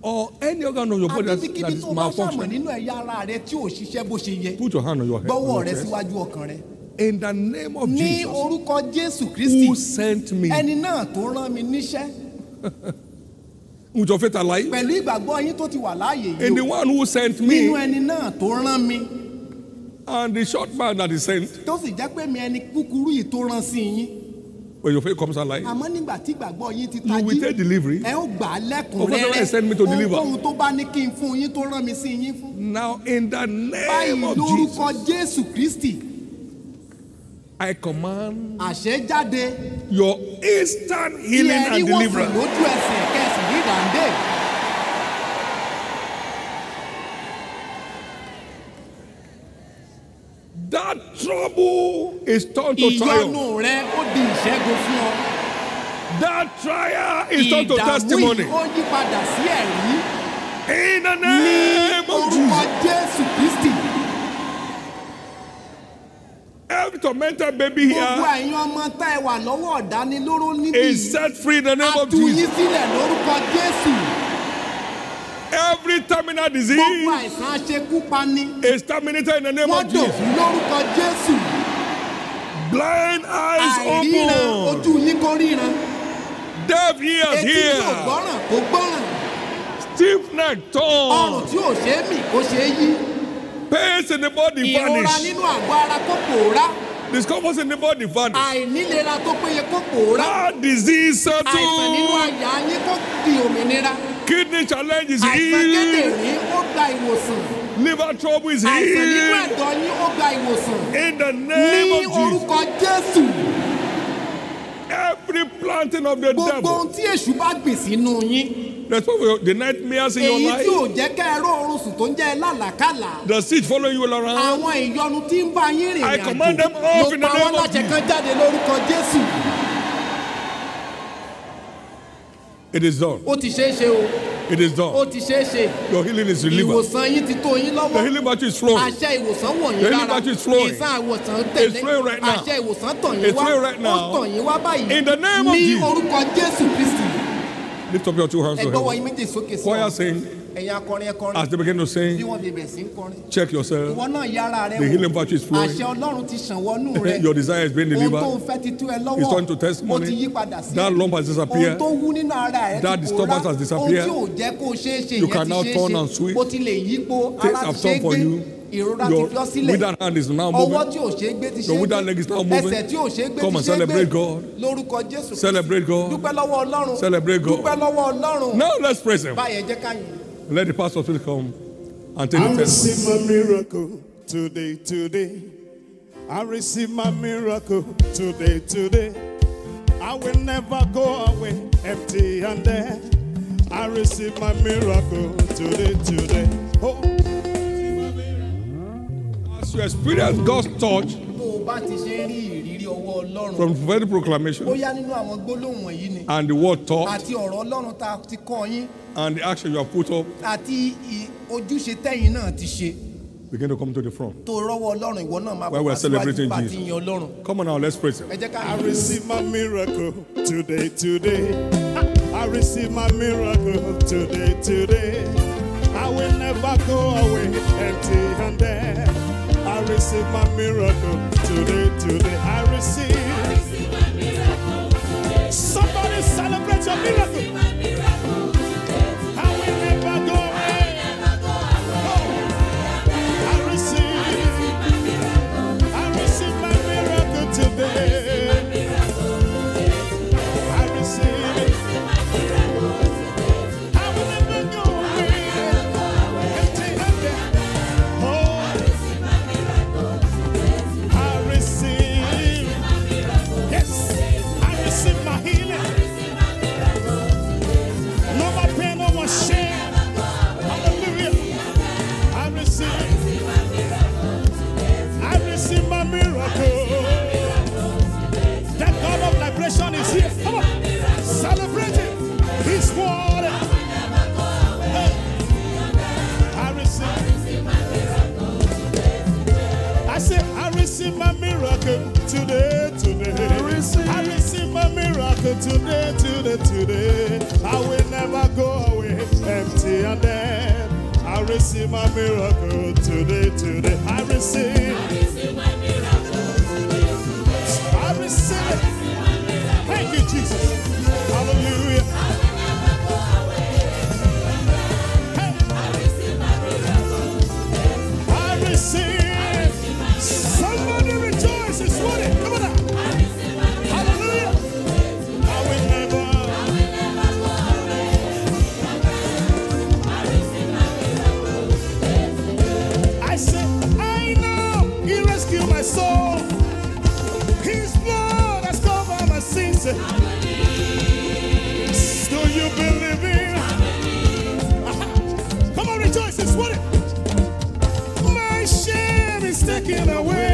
or any organ of your body that, that is malfunctioning. nínú Put your hand on your head. on your chest. In the name of Jesus, who sent me? ẹni náà tó rán mi níṣẹ́. Your faith alive, pẹ̀lú ìgbàgbọ́ yín tó ti wà láàyè in the yìí one who sent nínú me, ẹni náà tó rán mi. And the short man that is sent, tó sì jẹ́ pé mi ẹni kúkúrú yìí tó rán sí yín when your faith comes alive, àmọ́ nígbà tí ìgbàgbọ́ yín ti you will tají take delivery. ẹ ó gbà á Of whatever he sent me to lẹ́kùnrẹ́rẹ́ deliver. ohunkóhun tó bá ní kí n fún yín tó rán mi sí yín fún. Now, in the name báyìí of lórúkọ Jesus, jésù kristi I command àṣẹ jáde your instant kí healing ẹ rí and wọ́sàn deliverance. lójú ẹsẹ̀ kẹsì rí ìdàndé. That trouble is turned to triumph. ìyọnu rẹ ó di ìṣẹ́gun fún ọ. That trial is turned to ìdààmú testimony. yìí ó yí padà sí ẹ̀rí. In the ní name of orúkọ jésù kristi. Every tormented baby gbogbo here ẹ̀yin ọmọ tá ẹ wà lọ́wọ́ ọ̀dánilóró níbí. is set free in the name of a tú yín Jesus. sílẹ̀ lórúkọ jésù. Every terminal gbogbo disease àìsàn aṣekúpani. is terminated in the name of Jesus. lórúkọ jésù. Blind eyes àìríran open. ojú yín kó ríran. Deaf ears etí hear. gbọ́ràn kó gbọ́ràn. Stiff neck ọrùn tongue. tí ò ṣeé mì kó ṣeé yí. Pains in the body ìrora vanish. nínú àgọ́ ara kó pòórá. Discomfort in the body vanish. àìnílera tó péye kó pòórá. Heart disease àìsàn nínú settle. àyà yín kó di òmìnira. Kidney challenge is àìsàn healed. kédèrè ó gba ìwòsàn. Liver trouble is àìsàn nínú healed. ẹ̀dọ̀ yín ó gba ìwòsàn. In the name of Jesus. orúkọ jésù Every planting of the gbogbo devil. ohun tí èṣù bá gbìn sínú yín. Respect for the nightmares in your èyí tí ò life. jẹ́ kẹ́ ẹ ró oorun sùn tó ń jẹ́ ẹ lálàkàlà. The siege following you all around. àwọn ìyọnu tí ń bá yín I rìnrìn command them àjò off mo in the pa name wọ́n of láṣẹ kan jáde lórúkọ jésù. It is done. ó ti ṣeé ṣe o It is ó done. ti ṣeé ṣe Your healing is delivered. ìwòsàn yín ti tó yín The lọ́wọ́ healing battery is flowing. àṣẹ ìwòsàn wọ̀ yín The healing lára battery is flowing. ìsàn ìwòsàn It's tẹ̀lé flowing right now. àṣẹ ìwòsàn tọ̀ yín It's wá flowing right ó now. tọ̀ yín wá báyìí In the name of ní Jesus. orúkọ jésù kristi Lift up your two hands to ẹgbọ́wọ́ yín heaven. méjì sókè sí Choir sing. Ẹ̀yin akọrin ẹkọrin As they begin to bí sing, wọ́n bèbè sí ń kọrin check yourself. ìwọ náà yára rẹ The healing virtue is flowing. àṣẹ ọlọ́run ti ṣàn wọnú rẹ Your desire is being ohun tó delivered. fẹ́ ti tú ẹ It's lọ́wọ́ turned to ó testimony. ti yí padà sí That lump has disappeared. ohun tó wú nínú ara ẹ That ti disturbance pòórá has disappeared. ohun tí ò jẹ́ kó o ṣeé ṣe You yẹn can ti now ṣeé turn ṣe and switch. o ti lè yípo ara ti ṣe gbé you. ìrora ti fi ọ́ sílẹ̀ ọwọ́ tí ò ṣe é gbé ti ṣe é gbé ẹsẹ̀ tí ò ṣe é gbé Come ti and ṣe é gbé celebrate God. lórúkọ jésù Celebrate God. dúpẹ́ lọ́wọ́ ọlọ́run Celebrate God. dúpẹ́ lọ́wọ́ ọlọ́run Now let's praise Him. báyẹn jẹ́ ká yìn Let the pastor please come and take I the receive my miracle today, today. I receive my miracle today, today. I will never go away empty handed. I receive my miracle today, today. Oh. As you experience God's touch tó o bá ti ṣe rí ìrírí ọwọ́ ọlọ́run from very proclamation bóyá nínú àwọn gbólóhùn wọ̀nyí ni and the word taught àti ọ̀rọ̀ ọlọ́run tá a ti kọ́ yín and the action you have put up, àti ojúṣe tẹ́yìn náà ti ṣe begin to come to the front. tó rọ́wọ́ ọlọ́run ìwọ náà máa bá ti yan ọlọ́run Come on now, let's praise Him. ẹ jẹ́ ká I receive my miracle today, today. I receive my miracle today, today. I will never go away empty handed. I receive my miracle today, today. I receive. Somebody celebrate your miracle. Receive, I receive my miracle today, today, today. I will never go away empty handed. I receive my miracle today, today. I receive. I receive it. Thank you, Jesus. Hallelujah. Taking away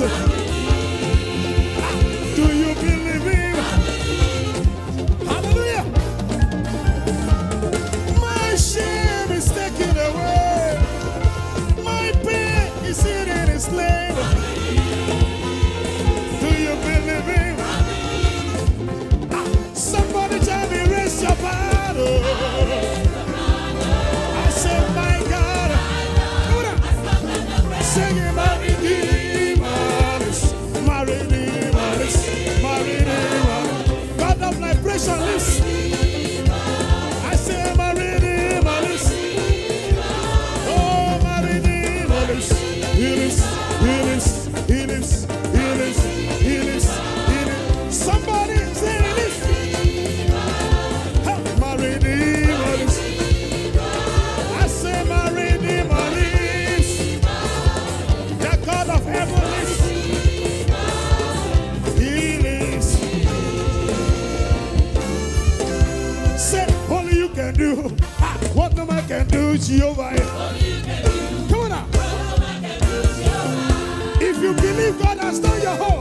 my sins. Jehovah. Come on now. If you believe God has done your whole,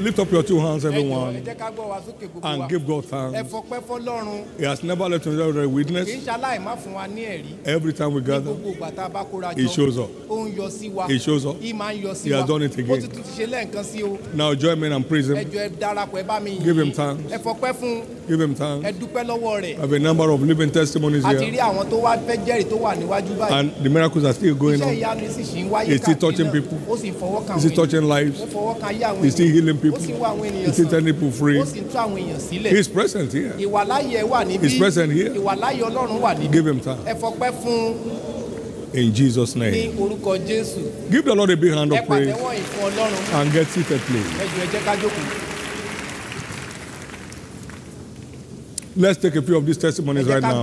lift up your two hands, everyone, and give God thanks. He has never let us without a witness. Every time we gather, He shows up. He shows up. He has done it again ṣe lẹ́ẹ̀kan sí o Now join me and praise ẹ Him. jọ̀ọ́ ẹ darapọ̀ ẹ bá mi yìn Give him thanks. ẹ fọpẹ́ fún Give Him ẹ thanks. dúpẹ́ lọ́wọ́ rẹ̀ I have a number of living testimonies a ti rí here, àwọn tó wá fẹ́ jẹ́rìí tó wà níwájú báyìí and the miracles are still going iṣẹ́ on. ìyanu sì ṣì ń wáyé káàkiri touching náà. people. ó sì ń fọwọ́ kan He's still touching lives. ó fọwọ́ kan ayé àwọn He's still healing ó people. sì ń wá àwọn ènìyàn He's still sàn. setting people free. ó sì ń tú àwọn èèyàn sílẹ̀ He's present here. ìwàláyé ẹ wà níbí He's present here. ìwàláyé ọlọ́run wà níbí Give Him thanks. ẹ fọpẹ́ fún In Jesus' ní name. orúkọ jésù. Give the Lord a big hand of praise pàtẹ́wọ́ ọlọ́run. and get seated, please. ẹ jọ̀ọ́ ẹ jẹ́ ká jókòó. Let's take a few of these testimonies right now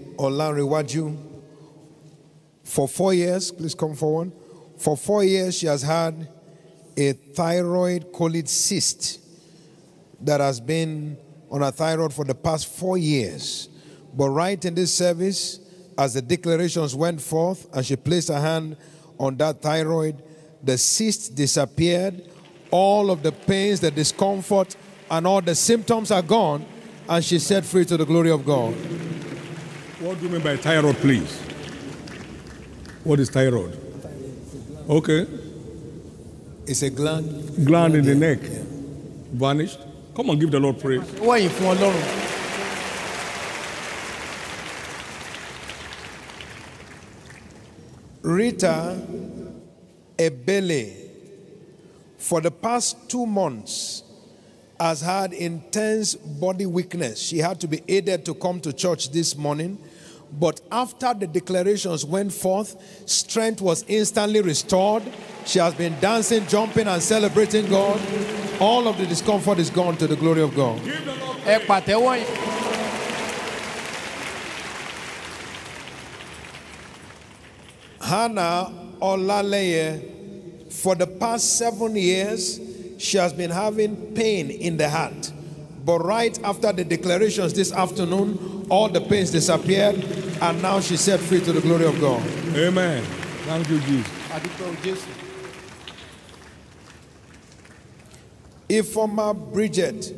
Olanrewaju. For four years, please come forward. For four years, she has had a thyroid colloid cyst that has been on her thyroid for the past four years. But right in this service, as the declarations went forth and she placed her hand on that thyroid, the cyst disappeared. All of the pains, the discomfort, and all the symptoms are gone, and she's set free to the glory of God. What do you mean by thyroid, please? What is thyroid? Okay. It's a gland. Gland in the neck. Vanished. Come on, give the Lord praise. wọ́n yìí fún ọlọ́run Rita Ebele, for the past two months, has had intense body weakness. She had to be aided to come to church this morning. But after the declarations went forth, strength was instantly restored. She has been dancing, jumping, and celebrating God. All of the discomfort is gone to the glory of God. ẹ. Hannah Olaleye, for the past seven years, she has been having pain in the heart. But right after the declarations this afternoon, all the pains disappeared, and now she's set free to the glory of God. Amen. Thank you, Jesus. àdúgbò jésù. Ifeoma Bridget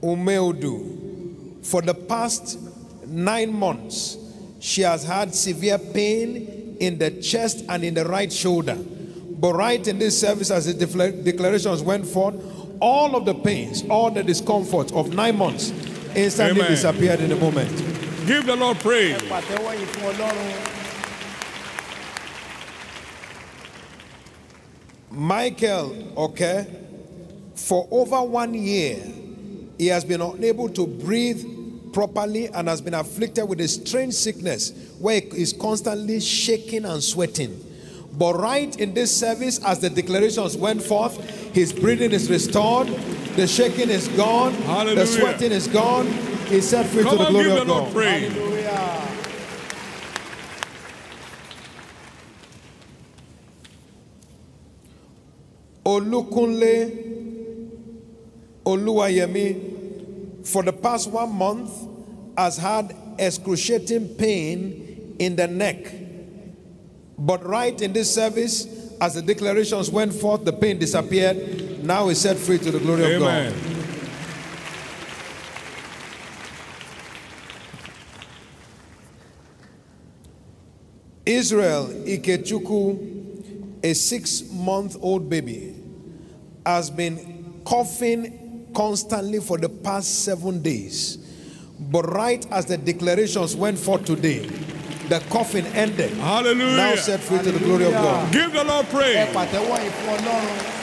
Umeudu, for the past nine months, she has had severe pain in the chest and in the right shoulder. But right in this service, as the declarations went forth, all of the pains, all the discomfort of nine months instantly Amen. disappeared in a moment. Give the Lord praise. ẹ pàtẹ́wọ́ yìí fún ọlọ́run. Michael, okay, for over one year, he has been unable to breathe properly and has been afflicted with a strange sickness where he is constantly shaking and sweating. But right in this service, as the declarations went forth, his breathing is restored, the shaking is gone, Hallelujah. the sweating is gone. He's set free Come to the glory of God. praise. Olukunle Oluwayemi, for the past one month, has had excruciating pain in the neck. But right in this service, as the declarations went forth, the pain disappeared. Now is set free to the glory of God. Israel Ikechukwu, a six month old baby, has been coughing constantly for the past seven days. But right as the declarations went forth today, the coffin ended. Hallelujah. Now set free to the glory of God. Give the Lord praise. pàtẹ́wọ́ yìí fún ọlọ́run.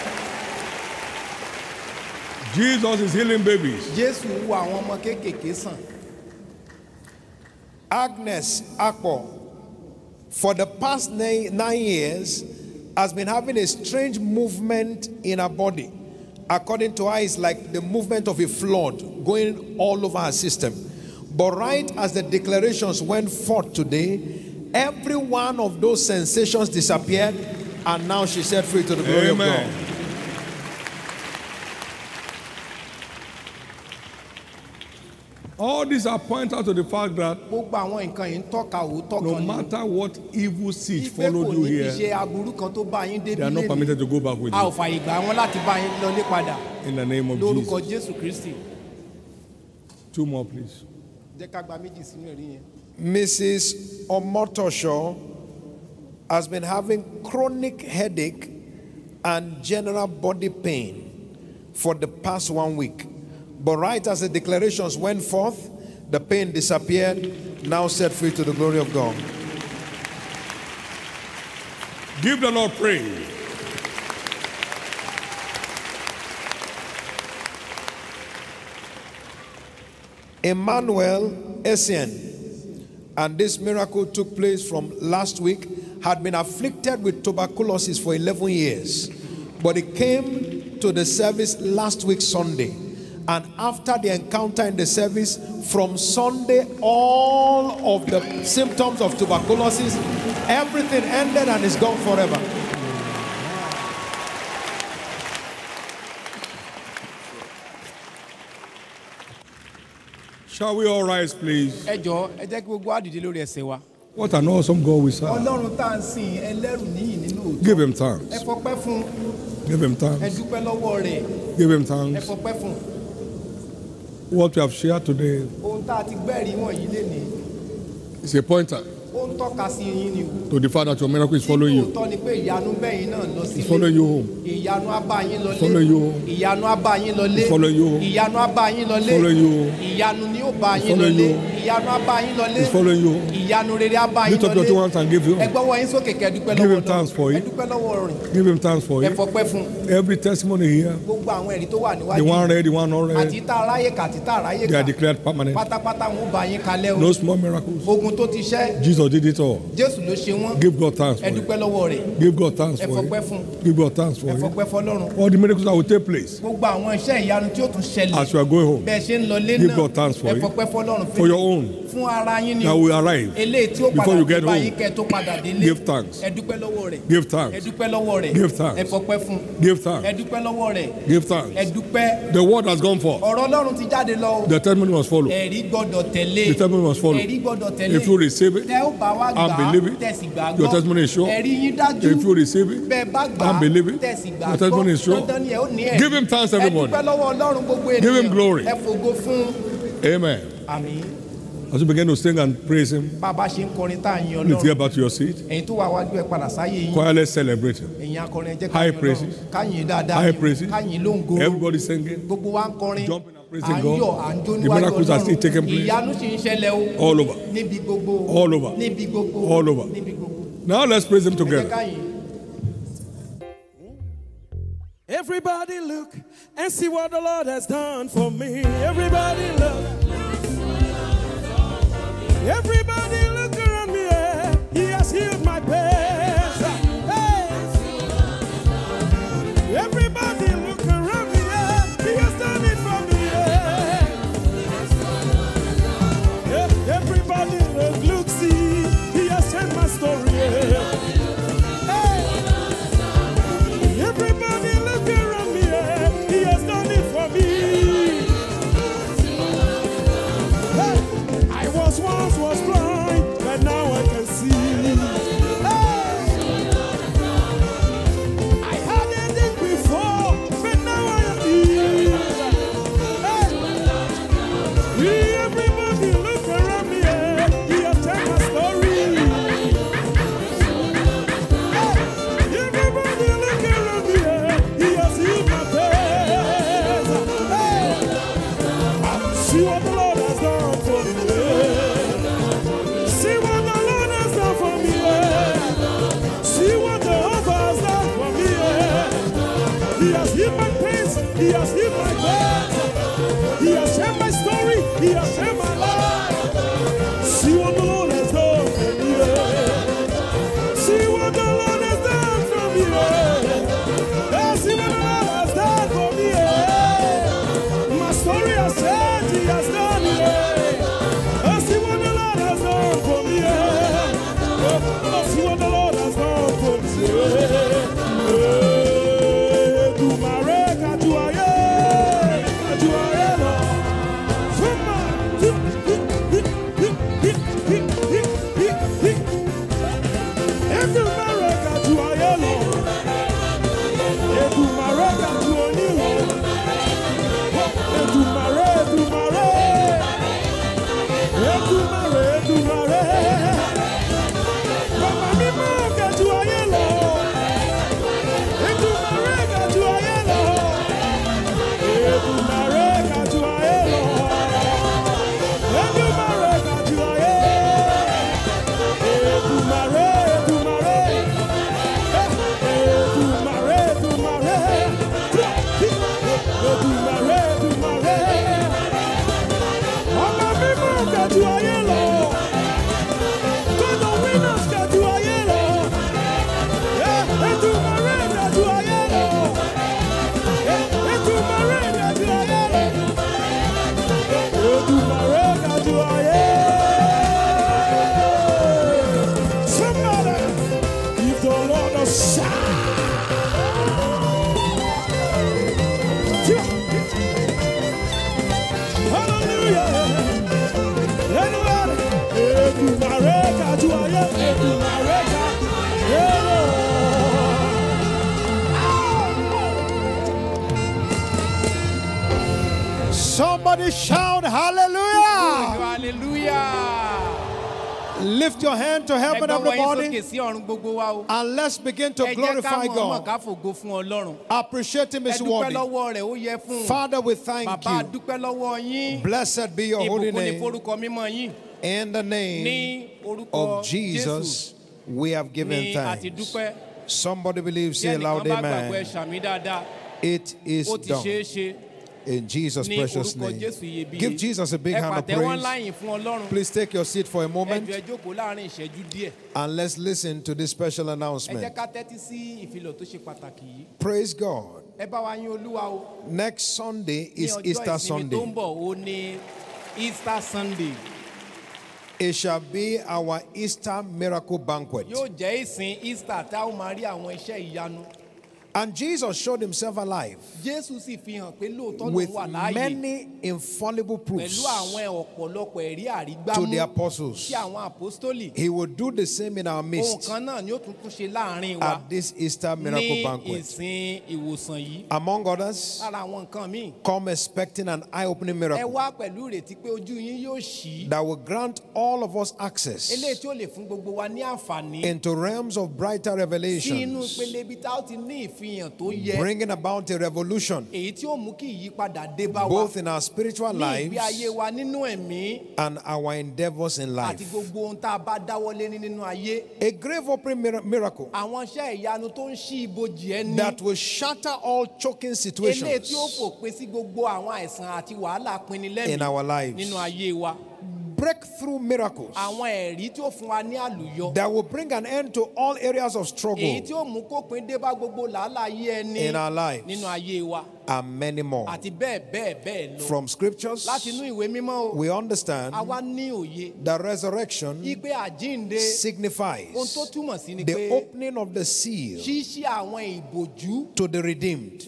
Jesus is healing babies. jésù wo àwọn ọmọ. Agnes Akpo, for the past nine, nine years, has been having a strange movement in her body. According to her, it's like the movement of a flood going all over her system. But right as the declarations went forth today, every one of those sensations disappeared, and now she's set free to the glory Amen. of God. All these are pointed out to the fact that no matter what evil siege followed you here, they are not permitted to go back with you. In the name of Jesus. Two more, please. Jẹ́ ká gba méjì sínú ẹ̀rí yẹn. Mrs. Omotosho has been having chronic headache and general body pain for the past one week. But right as the declarations went forth, the pain disappeared. now set free to the glory of God. Give the Lord praise. Emmanuel Essien, and this miracle took place from last week, had been afflicted with tuberculosis for 11 years. But he came to the service last week, Sunday. And after the encounter in the service, from Sunday, all of the symptoms of tuberculosis, everything ended and is gone forever. Shall we all rise, please? ẹ jọ ẹ jẹ́ kí gbogbo àdìdí lórí ẹsẹ̀ wa. What an awesome God we serve. ọlọ́run tá à ń sìn ẹlẹ́rù níyìn nínú òótọ́. Give him thanks. ẹ fọpẹ́ fún Give him ẹ thanks. dúpẹ́ lọ́wọ́ rẹ̀ Give him ẹ thanks. fọpẹ́ fún What we have shared today ohun tá a ti gbẹ́rìí wọ̀nyí lénìí is a pointer ó ń tọ́ka sí yín ni o. to the fact that your miracle is following you. òótọ́ ni pé ìyanu bẹ́yìn náà lọ It's following sílé you home. ìyanu á bá yín lọlé Follow you home. ìyanu á bá yín lọlé It's following you home. ìyanu á bá yín lọlé Follow you home. ìyanu ni ó bá yín following you home. ìyanu á bá yín lọlé It's following you home. ìyanu rere á bá yín Lift up your two hands and give you. ẹ gbọ́wọ́ yín sókè kẹ́ ẹ dúpẹ́ Give lọ́wọ́ him thanks for ẹ it. dúpẹ́ lọ́wọ́ rẹ̀ Give him thanks for ẹ it. fọpẹ́ fún Every testimony here, gbogbo àwọn ẹ̀rí tó wà the níwájú one read, the one not àti read, tá aráyè kà àti tá aráyè they are kà declared permanent. pátápátá wọn ó bá yín kalẹ̀ o No small miracles. ogun tó ti ṣẹ́ Jesus it all. jésù ló ṣe wọ́n Give God thanks ẹ for it. dúpẹ́ lọ́wọ́ rẹ̀ Give God thanks ẹ for fọpẹ́ it. fún Give God thanks for ẹ it. fọpẹ́ fọlọ́run All the miracles that will take place gbogbo àwọn iṣẹ́ ìyanu tí ó tún ṣẹlẹ̀ as you are going home bẹ́ẹ̀ ṣe ń lọ lé Give náà God thanks for ẹ it. fọpẹ́ fọlọ́run for your own fún ara yín ni that will arrive eléyìí tí ó before padà you dé get báyìí home. kẹ́ tó padà délé Give thanks. ẹ dúpẹ́ lọ́wọ́ rẹ̀ Give ẹ thanks. dúpẹ́ lọ́wọ́ rẹ̀ Give thanks. ẹ fọpẹ́ fún Give ẹ thanks. dúpẹ́ lọ́wọ́ rẹ̀ Give ẹ thanks. dúpẹ́ The word has gone forth. ọ̀rọ̀ ọlọ́run ti jáde lọ The testimony must follow. ẹ̀rí gbọ́dọ̀ tẹ̀lé The testimony must follow. ẹ̀rí gbọ́dọ̀ tẹ̀lé If you receive it tẹ́ ó bá wá gbà and believe it, tẹ̀sí gbàgbọ́ your testimony is sure. ẹ̀rí yín dájú If you receive it bẹ́ẹ̀ bá gbà and believe it, tẹ̀sí your testimony is gbàgbọ́ sure. dandan ni ẹ ó ní ẹ̀rí Give him thanks, everybody. ẹ dúpẹ́ lọ́wọ́ ọlọ́run gbogbo ènìyàn Give him glory. ẹ fògo fún Amen. àmín As you begin to sing and praise Him, bàbá ṣe ń kọrin tá à ń yan please get back to your seat. ẹ̀yin tó wà wájú ẹ padà sáyé yín Choir, let's celebrate Him. ẹ̀yin akọrin ẹ jẹ́ High káyìn praises. ọlọ́run káyìn dáadáa High praises. káyìn lóńgó Everybody singing. gbogbo wa ń kọrin praising à ń God. yọ̀ à ń jó The miracles are still taking place. ìyanu sì ń ṣẹlẹ̀ o All over. níbi gbogbo All over. níbi gbogbo All over. níbi gbogbo Now let's praise Him ẹ jẹ́ together. káyìn. Everybody look and see what the Lord has done for me. Everybody look. Everybody Somebody shout hallelujah. hallelujah. Lift your hand to heaven, Ẹ gbọ́wọ́ yín everybody. sókè sí ọ̀run gbogbo wa o. And let's begin to Ẹ jẹ́ ká glorify God. ká fògo fún Ọlọ́run. Appreciate Him is worthy. lọ́wọ́ rẹ̀ ó yẹ fún un. Father, we thank you. dúpẹ́ lọ́wọ́ yín. Blessed be your holy name. In the name of Jesus, we have given ni a ti thanks. Somebody believes, say loud, bá gbàgbọ́ ẹ amen. It is Ó ti ṣeé done. In Jesus' precious name. Give Jesus a big hand of praise. ńlá yìn fún Ọlọ́run. Please take your seat for a moment jọ̀ọ́ ẹ jókòó láàrin ìṣẹ́jú díẹ̀. and let's listen to this special announcement. ká tẹ́tí sí ìfilọ̀ tó ṣe pàtàkì yìí. Praise God. Ẹ bá wa yín Olúwa o. Next Sunday is Easter Sunday. ń bọ̀ ó ní Easter Sunday. It shall be our Easter miracle banquet. And Jesus showed himself alive Jésù sì fi hàn pé lóòótọ́ ló with many infallible proofs àwọn ọ̀pọ̀lọpọ̀ ẹ̀rí àrígbámú. to the apostles. Sí àwọn àpọ́stólì. He will do the same in our midst kan náà ni ó tún tún ṣe láàrin wa. at this Easter miracle banquet. ìsìn ìwòsàn yìí. Among others, Lára àwọn nǹkan míì. come expecting an eye opening miracle wá pẹ̀lú ìrètí pé ojú yín yóò ṣí. that will grant all of us access Eléyìí tí ó lè fún gbogbo wa ní àǹfààní. into realms of brighter revelations, ìpele ibi tá ó ti ní ìfihàn tó yẹ. bringing about a revolution Èyí tí ó mú kí ìyípadà dé bá wa. both in our spiritual Ní ìgbé ayé lives wa nínú ẹ̀mí. and our endeavors in Àti life. gbogbo ohun tá a bá dáwọ́lé nínú ayé. A grave opening miracle Àwọn iṣẹ́ ìyanu tó ń ṣí ibojì ẹni. that will shatter all choking Eléyìí situations tí ó fòpin sí gbogbo àwọn àìsàn àti wàhálà pinni lẹ́mìí. in our lives. Nínú ayé wa. Breakthrough miracles Àwọn ẹ̀rí tí ó fún wa ní àlùyọ. that will bring an end to all areas of Èyí struggle tí ó mú kópin dé bá gbogbo làálàá ayé ẹni. in our lives Nínú ayé wa. And many more. From scriptures, Láti inú ìwé mímọ́ o. we understand Àwa ní òye. that resurrection signifies Ohun tó túmọ̀ sí ni the opening of the seal Ṣíṣí àwọn ìbòjú. to the redeemed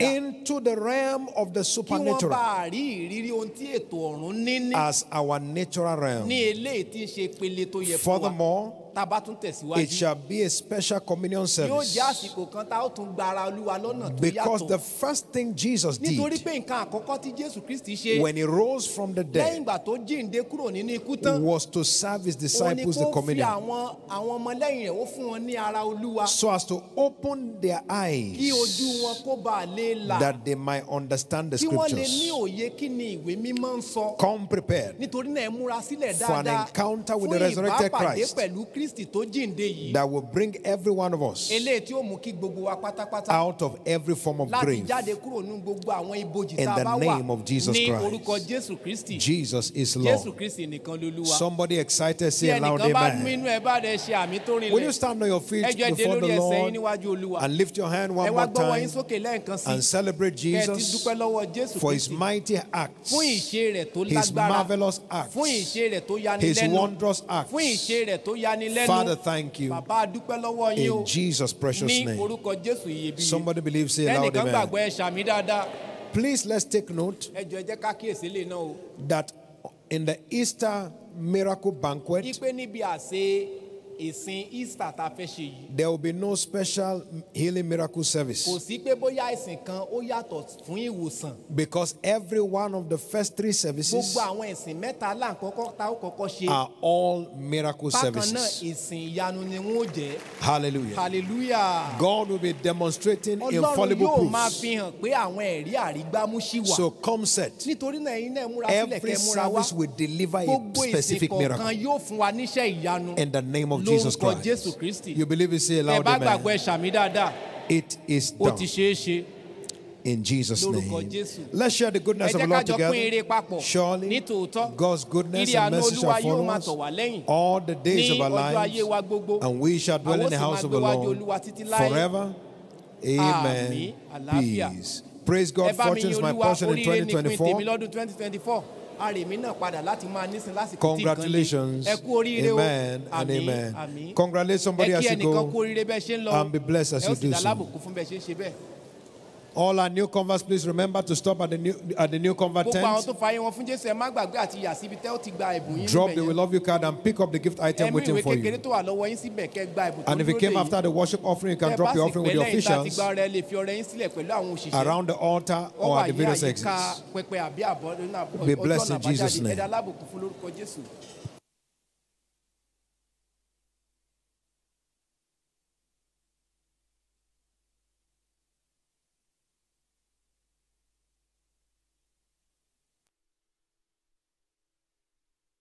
into the realm of the supernatural bá rí ìrírí ohun tí ètò ọ̀run ní ní. as our natural realm. Ní eléyìí tí ń ṣe ìpele tó yẹ fún wa. Furthermore, Tá a bá tún it tẹ̀síwájú. shall be a special communion Yóò service jẹ́ àsìkò kan tá a ó tún gba ara Olúwa lọ́nà tó because yàtọ̀. the first thing Jesus Nítorí did pé nǹkan àkọ́kọ́ tí Jésù Kristì ṣe. when he rose from the Lẹ́yìn dead ìgbà tó jíǹde kúrò nínú ikú tán. was to serve his disciples the kó fi communion àwọn àwọn ọmọlẹ́yìn rẹ̀ ó fún wọn ní ara Olúwa. so as to open their Kí eyes ojú wọn kó bàa lè là. that they might understand the Kí wọ́n lè ní scriptures. òye kí ni ìwé mímọ́ ń sọ. Come prepared Nítorí náà ẹ múra sílẹ̀ For an encounter with the fún resurrected ìbápàdé Christ. pẹ̀lú Kristi tó jíǹde yìí. that will bring every one of us Eléyìí tí ó mú kí gbogbo wa pátápátá. out of every form of láti grave. jáde kúrò nínú gbogbo àwọn ibojì In tá a the bá wà name of Jesus ní Christ. orúkọ Jésù Kristi. Jesus is Jésù Lord. Kristi nìkan lolúwa. Somebody excited, say ẹnìkan bá Amen. nínú ẹ bá rẹ ṣe àmì tó Will you stand on your feet Ẹ dé before lórí the ẹsẹ̀ yín Lord níwájú Olúwa. and lift your hand Ẹ one wá more gbọ́wọ́ yín time sókè lẹ́ẹ̀kan sí. and celebrate Jesus dúpẹ́ lọ́wọ́ Jésù for his mighty acts, Fún ìṣe rẹ̀ tó his marvelous acts, Fún ìṣe rẹ̀ tó yani his wondrous acts. Fún ìṣe rẹ̀ tó yani lẹ́nu. Father, thank you Bàbá dúpẹ́ lọ́wọ́ yín o. in Jesus' precious Ní name. orúkọ Jésù iyebíye. Somebody believes say Ẹnìkan Amen. gbàgbọ́ ẹ ṣàmì dáadáa. Please let's take note Ẹ jọ̀ọ́ ẹ jẹ́ ká kíyèsí lè náà o. that in the Easter miracle banquet, Ipe níbi àṣe ìsìn Easter tá a fẹ́ ṣe yìí. there will be no special healing miracle Kò service sí pé bóyá ìsìn kan ó yàtọ̀ fún ìwòsàn. because every one of the first three services Gbogbo àwọn ìsìn mẹ́ta láǹkọ́kọ́ tá ó kọ́kọ́ ṣe. are all miracle Bákan náà services. ìsìn ìyanu ni wọ́n jẹ́. Hallelujah. Hallelujah. God will be demonstrating Ọlọ́run infallible yóò máa proofs. fi hàn pé àwọn ẹ̀rí àrígbámú ṣì wà. So come set. Nítorí náà ẹ̀yin náà múra sílẹ̀ Every kẹ́ múra wá. service will deliver a Gbogbo ìsìn specific kọ̀ọ̀kan miracle yóò fún wa níṣẹ́ ìyanu. in the name of Jesus Lórúkọ Christ. You believe it, say aloud, amen. ẹ ṣàmì dáadáa. It is done in Jesus' name. Let's share the goodness of the Lord jọ pín ire together. Surely, God's goodness and mercy shall follow us tọ̀ wá lẹ́yìn. all the days of our lives, and we shall dwell in the house of the Lord Olúwa títí láé. forever. Amen. Peace. Praise God, fortunes my portion in oríire nípìn tèmi 2024. Lọ́dún 2024. arèmí náà padà láti máa nísìn lásìkò tí le. Congratulations. ẹ kú oríire o Àmín, amen. àmín. Ẹ kí as you ẹnìkan kú go. oríire bẹ́ẹ̀ ṣe ń lọ and be blessed as ẹ ó you sì do dá so. lábùkún fún bẹ́ẹ̀ ṣe ń ṣe bẹ́ẹ̀. All our new converts, please remember to stop at the new at the new convert tent. tó fa ayé wọn fún jésù ẹ má gbàgbé àti yà síbi tẹ́ ó ti gba ẹ̀bùn yín Drop the We. Love You card and pick up the gift item waiting for you. tó wà lọ́wọ́ yín síbẹ̀ kẹ́ gba ẹ̀bùn tó And if you came after the worship offering, you can drop your offering with your lẹ́yìn tá a ti officials gba ọrẹ lè fi ọrẹ yín sílẹ̀ pẹ̀lú àwọn òṣìṣẹ́. around the altar or at the various exits. pẹpẹ àbí àbọ̀ nínú àbọ̀- Be blessed in Jesus' name.